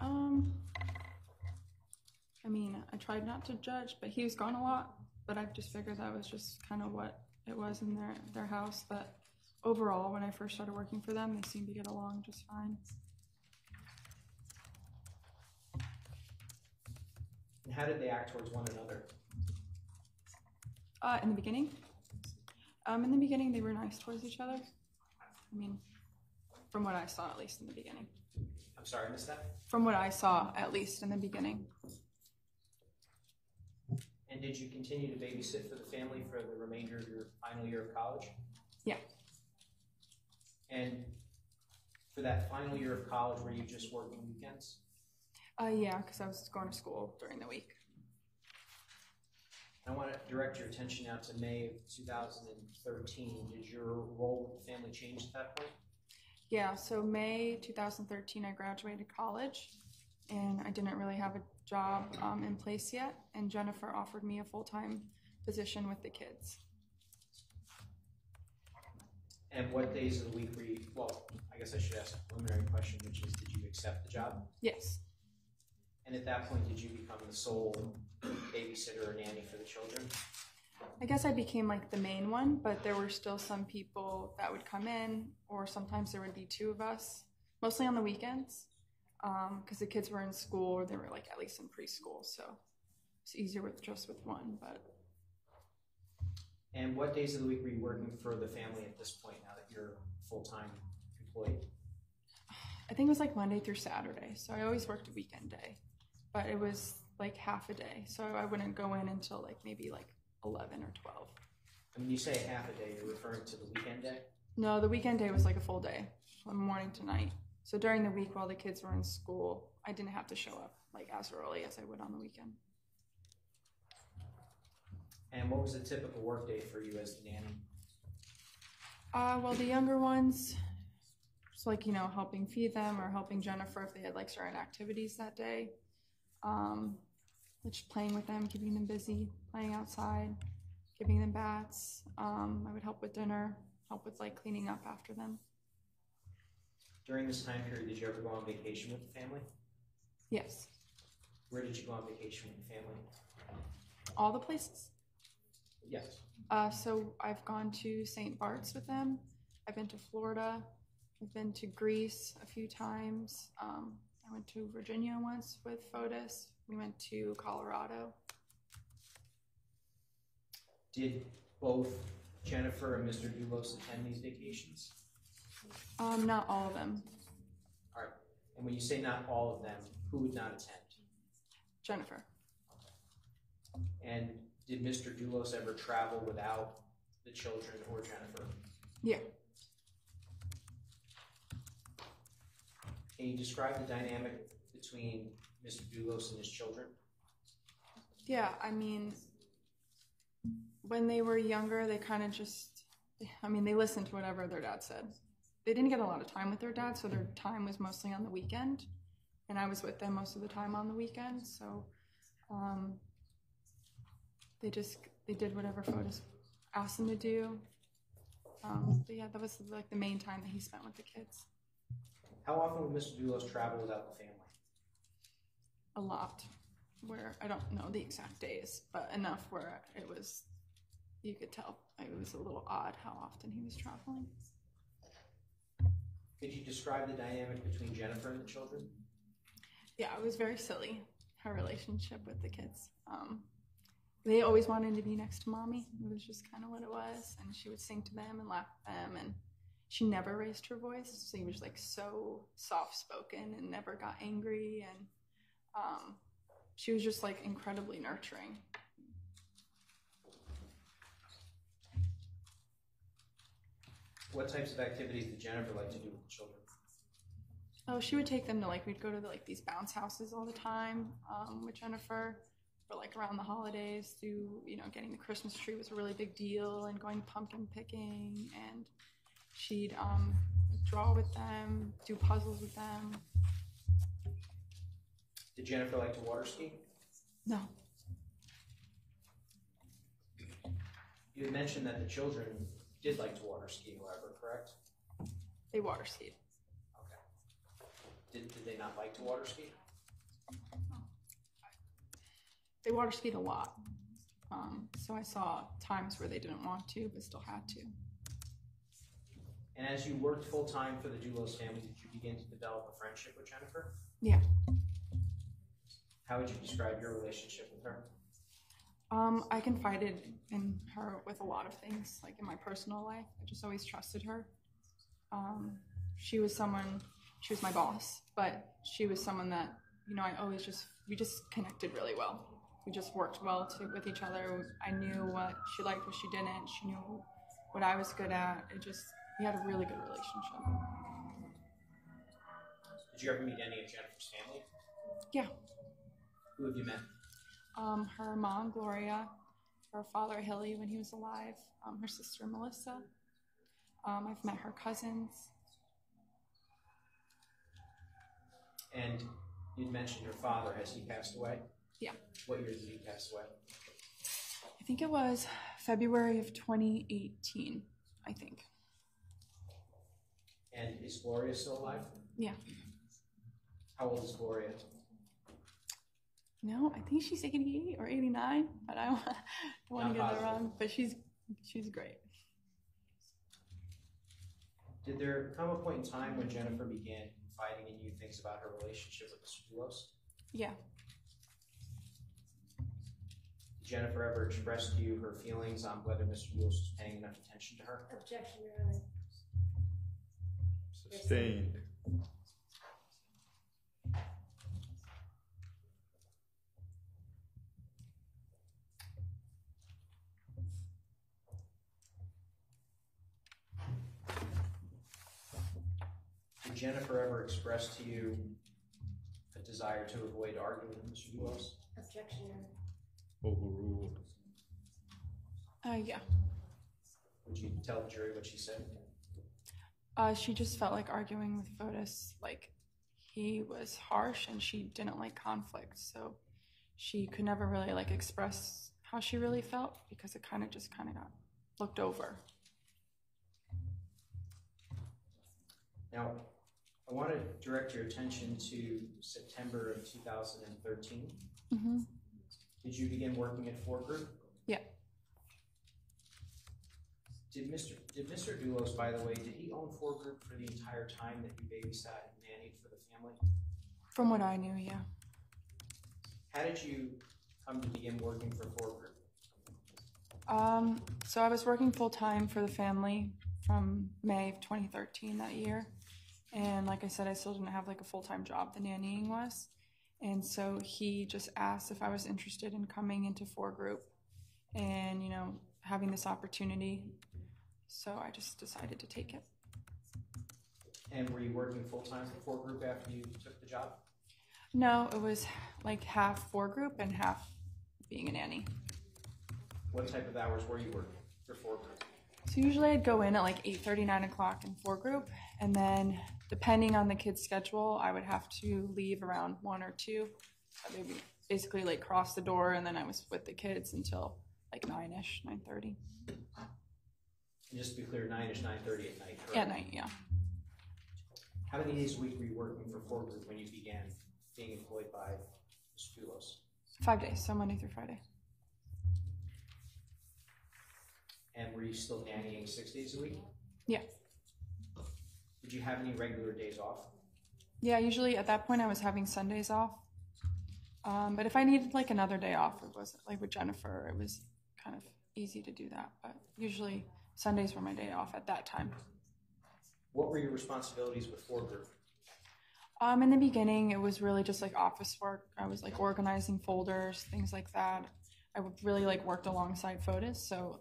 Um, I mean, I tried not to judge, but he was gone a lot. But I just figured that was just kind of what it was in their their house. But overall, when I first started working for them, they seemed to get along just fine. And how did they act towards one another? Uh, in the beginning, um, in the beginning, they were nice towards each other. I mean, from what I saw, at least in the beginning. I'm sorry, I missed that. From what I saw, at least in the beginning. And did you continue to babysit for the family for the remainder of your final year of college? Yeah. And for that final year of college, were you just working weekends? Uh, yeah, because I was going to school during the week. I want to direct your attention now to May of 2013. Did your role with the family change at that point? Yeah, so May 2013, I graduated college, and I didn't really have a job um, in place yet. And Jennifer offered me a full time position with the kids. And what days of the week were you, well, I guess I should ask a preliminary question, which is, did you accept the job? Yes. And at that point, did you become the sole babysitter or nanny for the children? I guess I became like the main one, but there were still some people that would come in, or sometimes there would be two of us, mostly on the weekends, Um, because the kids were in school or they were like at least in preschool, so it's easier with just with one. But And what days of the week were you working for the family at this point, now that you're full-time employee? I think it was like Monday through Saturday, so I always worked a weekend day, but it was like half a day, so I wouldn't go in until like maybe like eleven or twelve. And when you say half a day, you're referring to the weekend day? No, the weekend day was like a full day, from morning to night. So during the week while the kids were in school, I didn't have to show up like as early as I would on the weekend. And what was a typical workday for you as the nanny? Uh, well, the younger ones, just like you know, helping feed them or helping Jennifer if they had like certain activities that day. Um, just playing with them, keeping them busy, playing outside, giving them baths. Um, I would help with dinner, help with like cleaning up after them. During this time period, did you ever go on vacation with the family? Yes, Where did you go on vacation with the family? all the places. Yes. Uh, so I've gone to St. Bart's with them. I've been to Florida. I've been to Greece a few times. Um, I went to Virginia once with Fotis. We went to Colorado. Did both Jennifer and Mr. Dulos attend these vacations? Um, not all of them. All right. And when you say not all of them, who would not attend? Jennifer. Okay. And did Mr. Dulos ever travel without the children or Jennifer? Yeah. Can you describe the dynamic between Mr. Dulos and his children? Yeah, I mean, when they were younger, they kind of just, I mean, they listened to whatever their dad said. They didn't get a lot of time with their dad, so their time was mostly on the weekend, and I was with them most of the time on the weekend. So um, they just they did whatever Fotis asked them to do. Um, but yeah, that was like the main time that he spent with the kids. How often would Mr. Dulos travel without the family? A lot, where I don't know the exact days, but enough where it was you could tell it was a little odd how often he was traveling. Could you describe the dynamic between Jennifer and the children? Yeah, it was very silly, her relationship with the kids. Um, they always wanted to be next to mommy. It was just kind of what it was. And she would sing to them and laugh at them. And she never raised her voice. She was like so soft spoken and never got angry. And um, she was just like incredibly nurturing. What types of activities did Jennifer like to do with the children? Oh, she would take them to like we'd go to the, like these bounce houses all the time um, with Jennifer, for like around the holidays. Do you know getting the Christmas tree was a really big deal, and going pumpkin picking, and she'd um, draw with them, do puzzles with them. Did Jennifer like to water ski? No, You had mentioned that the children did like to water ski, however, correct? they water skied. Did, did they not like to water ski? They water skied a lot. Um, so I saw times where they didn't want to, but still had to. And as you worked full time for the Dulos family, did you begin to develop a friendship with Jennifer? Yeah. How would you describe your relationship with her? Um, I confided in her with a lot of things, like in my personal life. I just always trusted her. Um, she was someone, she was my boss, but she was someone that, you know, I always just, we just connected really well. We just worked well to, with each other. I knew what she liked, what she didn't. She knew what I was good at. It just, we had a really good relationship. Did you ever meet any of Jennifer's family? Yeah. Who have you met? Um, her mom, Gloria, her father, Hilly, when he was alive, um, her sister, Melissa. Um, I've met her cousins. And you'd mentioned your father. Has he passed away? Yeah. What year did he pass away? I think it was February of 2018, I think. And is Gloria still alive? Yeah. How old is Gloria? No, I think she's 88 or 89, but I don't want to get that positive. wrong. But she's she's great. Did there come a point in time when Jennifer began confiding in you things about her relationship with Mr. Dulos? Yeah. Did Jennifer ever express to you her feelings on whether Mr. Dulos was paying enough attention to her? Objection, Your Honor. Sustained. Jennifer ever expressed to you a desire to avoid arguing with Mr. Dulos? Objection, Your Honor. Overruled. Uh, yeah. Would you tell the jury what she said? Uh, she just felt like arguing with Fotis. Like he was harsh, and she didn't like conflict, so she could never really like express how she really felt because it kind of just kind of got looked over. Now, I want to direct your attention to September of 2013. Mm-hmm. Did you begin working at Fore Group? Yeah. Did Mr. Did Mr. Dulos, by the way, did he own Fore Group for the entire time that you babysat and nannied for the family? From what I knew, yeah. How did you come to begin working for Fore Group? Um, so I was working full time for the family from May of 2013 that year. And like I said, I still didn't have like a full time job, the nannying was. And so he just asked if I was interested in coming into Fore Group and, you know, having this opportunity. So I just decided to take it. And were you working full time for Fore Group after you took the job? No, it was like half Fore Group and half being a nanny. What type of hours were you working for Fore Group? So usually I'd go in at like 8:30, 9 o'clock in Fore Group, and then depending on the kid's schedule, I would have to leave around one or two. So Maybe basically like cross the door, and then I was with the kids until like nine ish, 9:30 And just to be clear, nine is nine thirty at night, correct? at night. Yeah, How many days a week were you working for Group when you began being employed by Mr. Dulos? five days, so Monday through Friday. And were you still nannying six days a week? Yeah. Did you have any regular days off? Yeah, usually at that point I was having Sundays off. Um, but if I needed like another day off, it wasn't like with Jennifer, it was kind of easy to do that. But usually Sundays were my day off at that time. What were your responsibilities with Fore Group? Um, in the beginning, it was really just like office work. I was like organizing folders, things like that. I really like worked alongside Fotis, so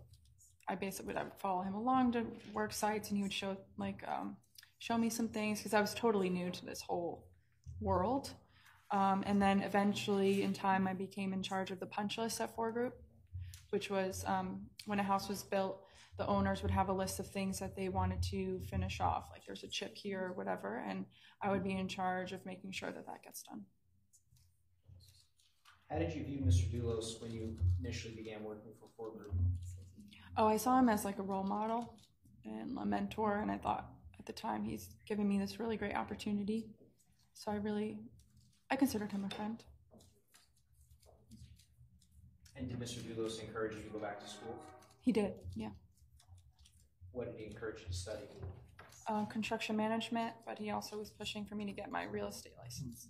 I basically would I would follow him along to work sites, and he would show like um, show me some things because I was totally new to this whole world. Um, and then eventually, in time, I became in charge of the punch list at Fore Group, which was um, when a house was built, the owners would have a list of things that they wanted to finish off, like there's a chip here or whatever, and I would be in charge of making sure that that gets done. How did you view Mr. Dulos when you initially began working for Fore Group? Oh, I saw him as like a role model and a mentor, and I thought at the time he's given me this really great opportunity. So I really, I considered him a friend. And did Mr. Dulos encourage you to go back to school? He did, yeah. What did he encourage you to study? Uh, construction management, but he also was pushing for me to get my real estate license.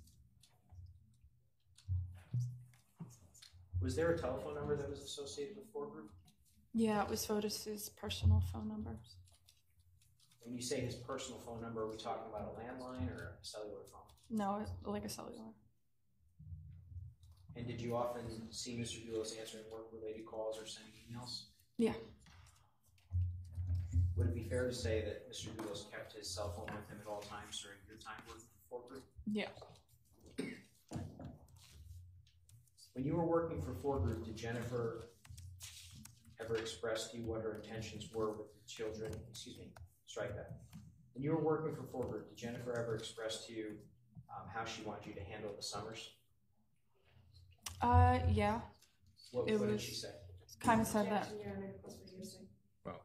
Was there a telephone number that was associated with Fore Group? Yeah, it was Fotis's personal phone number. When you say his personal phone number, are we talking about a landline or a cellular phone? No, like a cellular. And did you often see Mr. Dulos answering work-related calls or sending emails? Yeah. Would it be fair to say that Mr. Dulos kept his cell phone with him at all times during your time working for Group? Yeah. When you were working for Fore Group, did Jennifer ever express to you what her intentions were with the children? Excuse me, strike that. And you were working for Fore Group, did Jennifer ever express to you um, how she wanted you to handle the summers? Uh, yeah. What, It what did was- she say? Kind of said that. Well,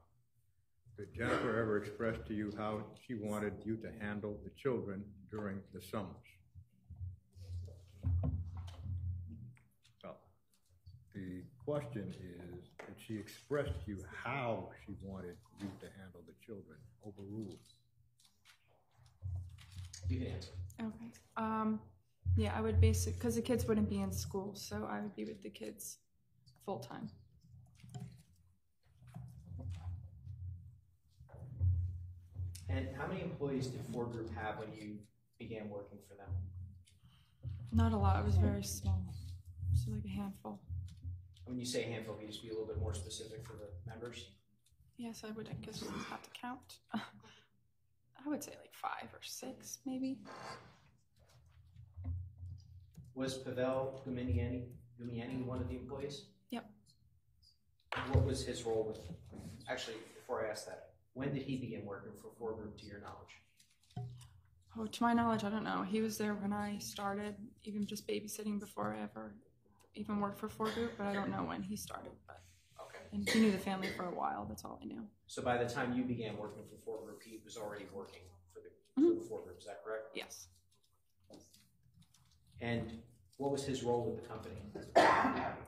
did Jennifer ever express to you how she wanted you to handle the children during the summers? Well, the question is, did she expressed to you how she wanted you to handle the children overruled? You can answer. Okay. Um, yeah, I would basic because the kids wouldn't be in school, so I would be with the kids full time. And how many employees did Fore Group have when you began working for them? Not a lot. It was very small, so like a handful. When you say handful, can you just be a little bit more specific for the members? Yes, I would. I guess we have to count. I would say like five or six, maybe. Was Pavel Gumienny, Gumienny one of the employees? Yep. What was his role with, actually, before I ask that, when did he begin working for Fore Group to your knowledge? Oh, to my knowledge, I don't know. He was there when I started, even just babysitting before I ever even worked for Fore Group, but I don't know when he started. But Okay. and he knew the family for a while. That's all I knew. So by the time you began working for Fore Group, he was already working for the, for the Fore Group, is that correct? Yes. And what was his role with the company?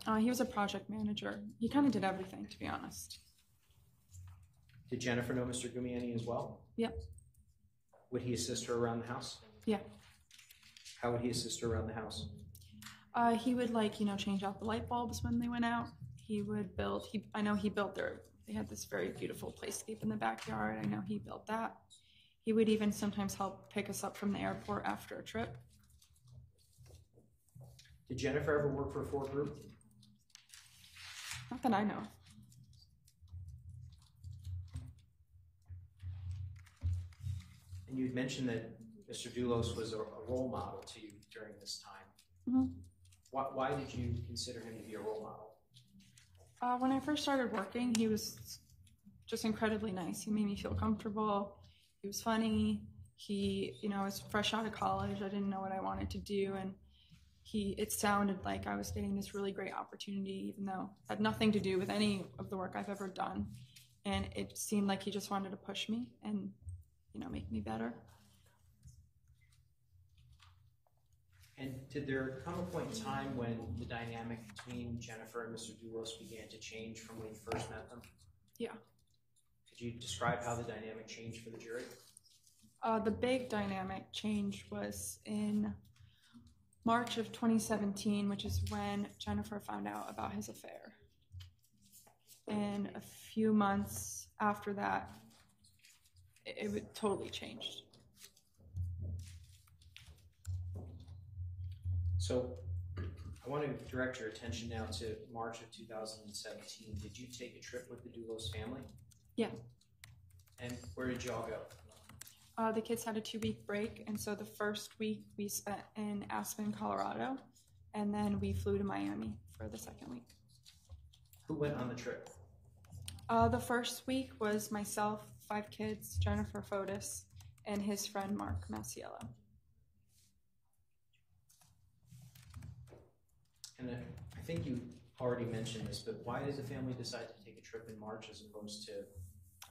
Uh, he was a project manager. He kind of did everything, to be honest. Did Jennifer know Mr. Gumienny as well? Yep. Would he assist her around the house? Yeah. How would he assist her around the house? Uh, he would like you know change out the light bulbs when they went out. He would build. He I know he built their. They had this very beautiful playscape in the backyard. I know he built that. He would even sometimes help pick us up from the airport after a trip. Did Jennifer ever work for Fore Group? Not that I know. of. And you'd mentioned that Mr. Dulos was a, a role model to you during this time. Mhm. Why, why did you consider him to be a role model? Uh, when I first started working, he was just incredibly nice. He made me feel comfortable. He was funny. He, you know, I was fresh out of college. I didn't know what I wanted to do, and he. It sounded like I was getting this really great opportunity, even though it had nothing to do with any of the work I've ever done. And it seemed like he just wanted to push me and, you know, make me better. And did there come a point in time when the dynamic between Jennifer and Mr. Dulos began to change from when you first met them? Yeah. Could you describe how the dynamic changed for the jury? Uh, the big dynamic change was in March of 2017, which is when Jennifer found out about his affair. And a few months after that, it, it totally changed. So I want to direct your attention now to March of 2017. Did you take a trip with the Dulos family? Yeah. And where did y'all go? Uh, the kids had a two week break, and so the first week we spent in Aspen, Colorado, and then we flew to Miami for the second week. Who went on the trip? Uh, the first week was myself, five kids, Jennifer Fotis, and his friend Mark Masiello. And I think you already mentioned this, but why does the family decide to take a trip in March as opposed to?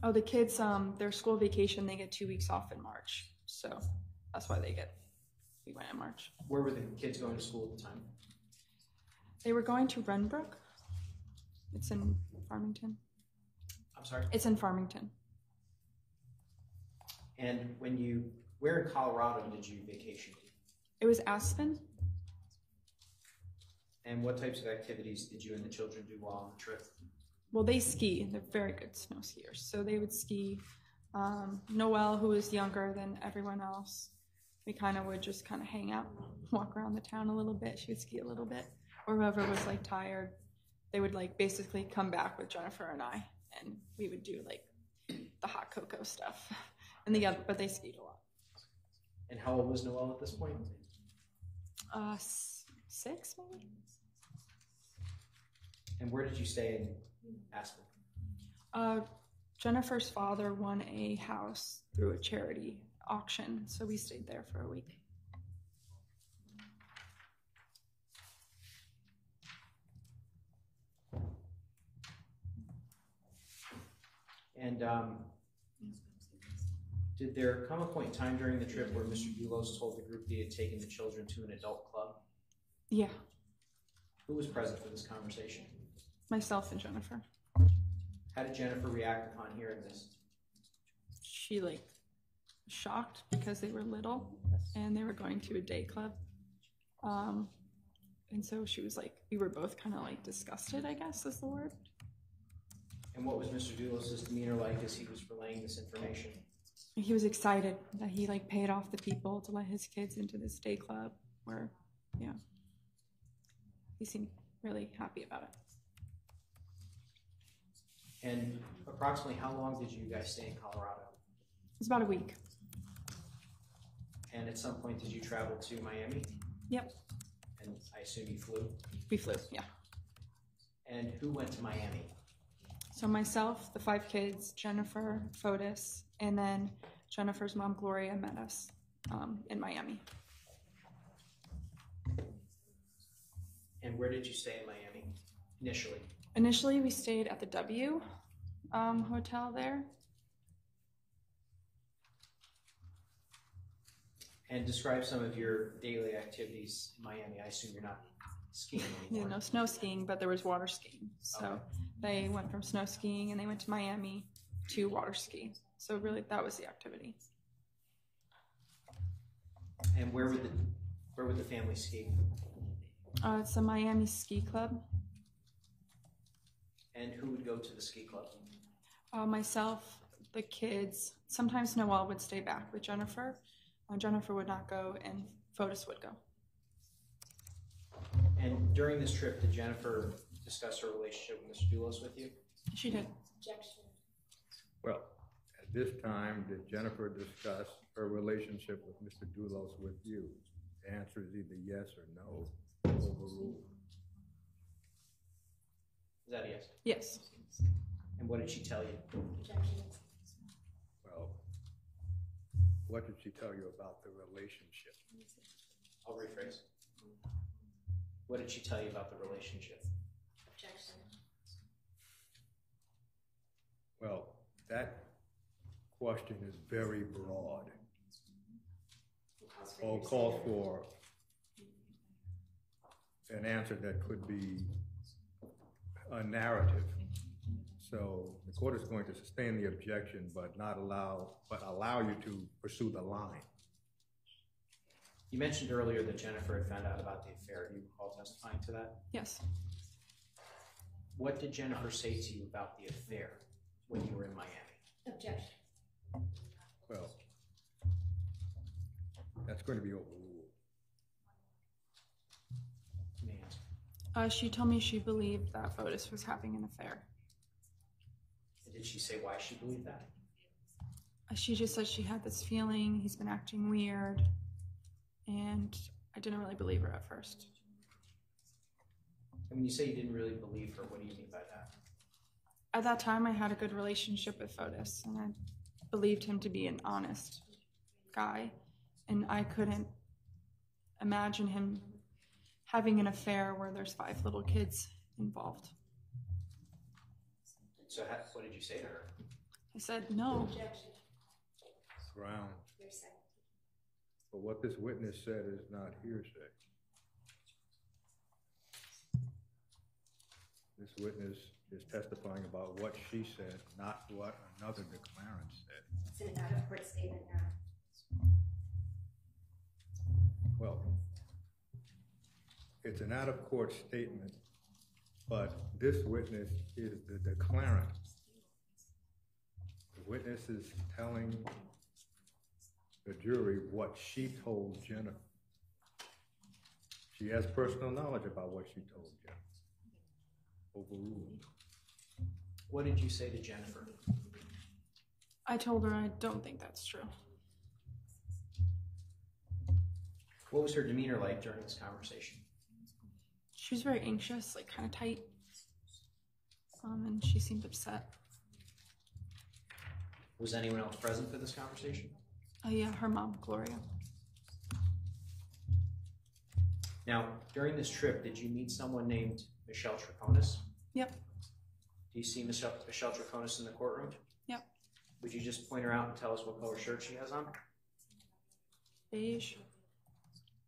Oh, the kids, um, their school vacation, they get two weeks off in March, so that's why they get. We went in March. Where were the kids going to school at the time? They were going to Renbrook. It's in Farmington. I'm sorry. It's in Farmington. And when you, where in Colorado did you vacation? It was Aspen. And what types of activities did you and the children do while on the trip? Well, they ski. They're very good snow skiers. So they would ski. Um, Noelle, who was younger than everyone else, we kind of would just kind of hang out, walk around the town a little bit. She would ski a little bit. Or whoever was like tired, they would like basically come back with Jennifer and I, and we would do like the hot cocoa stuff. And the other, but they skied a lot. And how old was Noel at this point? Uh, six maybe. And where did you stay in Aspen? Uh, Jennifer's father won a house through a charity auction, so we stayed there for a week. And um, did there come a point in time during the trip where Mr. Dulos told the group he had taken the children to an adult club? Yeah, Who was present for this conversation? Myself and Jennifer. How did Jennifer react upon hearing this? She like shocked because they were little and they were going to a day club. Um, and so she was like, we were both kind of like disgusted, I guess is the word. And what was Mr. Dulos' demeanor like as he was relaying this information? He was excited that he like paid off the people to let his kids into this day club where, yeah, he seemed really happy about it. And approximately how long did you guys stay in Colorado? It was about a week. And at some point, did you travel to Miami? Yep, And I assume you flew? we flew, yeah. And who went to Miami? So myself, the five kids, Jennifer, Fotis, and then Jennifer's mom, Gloria, met us um, in Miami. And where did you stay in Miami initially? Initially, we stayed at the W um, hotel there. And describe some of your daily activities in Miami. I assume you're not skiing Yeah, anymore. no snow skiing, but there was water skiing. So they went from snow skiing and they went to Miami to water ski. So really, that was the activity. And where would the where would the family ski? Uh, it's a Miami ski club. And who would go to the ski club? Uh, myself, the kids. Sometimes Noel would stay back with Jennifer. Uh, Jennifer would not go, and Fotis would go. And during this trip, did Jennifer discuss her relationship with Mr. Dulos with you? She did. Objection. Well, at this time, did Jennifer discuss her relationship with Mr. Dulos with you? The answer is either yes or no, overruled. Is that a yes? Yes. And what did she tell you? Well, what did she tell you about the relationship? I'll rephrase. What did she tell you about the relationship? Objection. Well, that question is very broad. All calls for an answer that could be a narrative. So the court is going to sustain the objection, but not allow, but allow you to pursue the line. You mentioned earlier that Jennifer had found out about the affair. Do you recall testifying to that? Yes. What did Jennifer say to you about the affair when you were in Miami? Objection. Well, that's going to be overruled. Uh, she told me she believed that Fotis was having an affair. And Did she say why she believed that? Uh, She just said she had this feeling he's been acting weird, and I didn't really believe her at first. And when you say you didn't really believe her, what do you mean by that? At that time, I had a good relationship with Fotis, and I believed him to be an honest guy, and I couldn't imagine him having an affair where there's five little kids involved. So how, what did you say to her? I said, no. Objection. Ground. Your second. But what this witness said is not hearsay. This witness is testifying about what she said, not what another declarant said. It's an out-of-court statement now. Well, it's an out-of-court statement, but this witness is the declarant. The witness is telling the jury what she told Jennifer. She has personal knowledge about what she told Jennifer. Overruled. What did you say to Jennifer? I told her I don't think that's true. What was her demeanor like during this conversation? She was very anxious, like kind of tight, um, and she seemed upset. Was anyone else present for this conversation? Oh yeah, her mom, Gloria. Now, during this trip, did you meet someone named Michelle Troconis? Yep. Do you see Michelle, Michelle Troconis in the courtroom? Yep. Would you just point her out and tell us what color shirt she has on? Beige.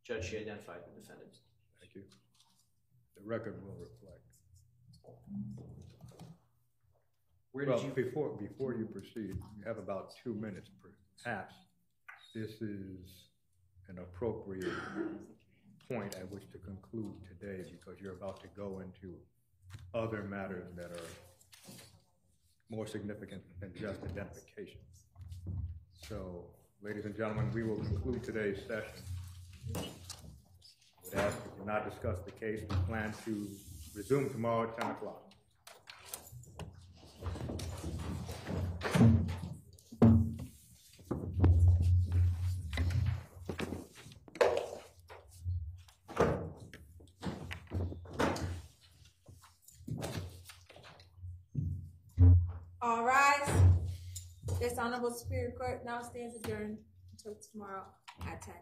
Judge, she identified the defendant. Thank you. The record will reflect. Where did Well, you? before, before you proceed, you have about two minutes perhaps. This is an appropriate point at which to conclude today because you're about to go into other matters that are more significant than just identification. So, ladies and gentlemen, we will conclude today's session. Would ask if you not discuss the case, we plan to resume tomorrow at ten o'clock. All rise. This honorable Superior Court now stands adjourned until tomorrow at ten.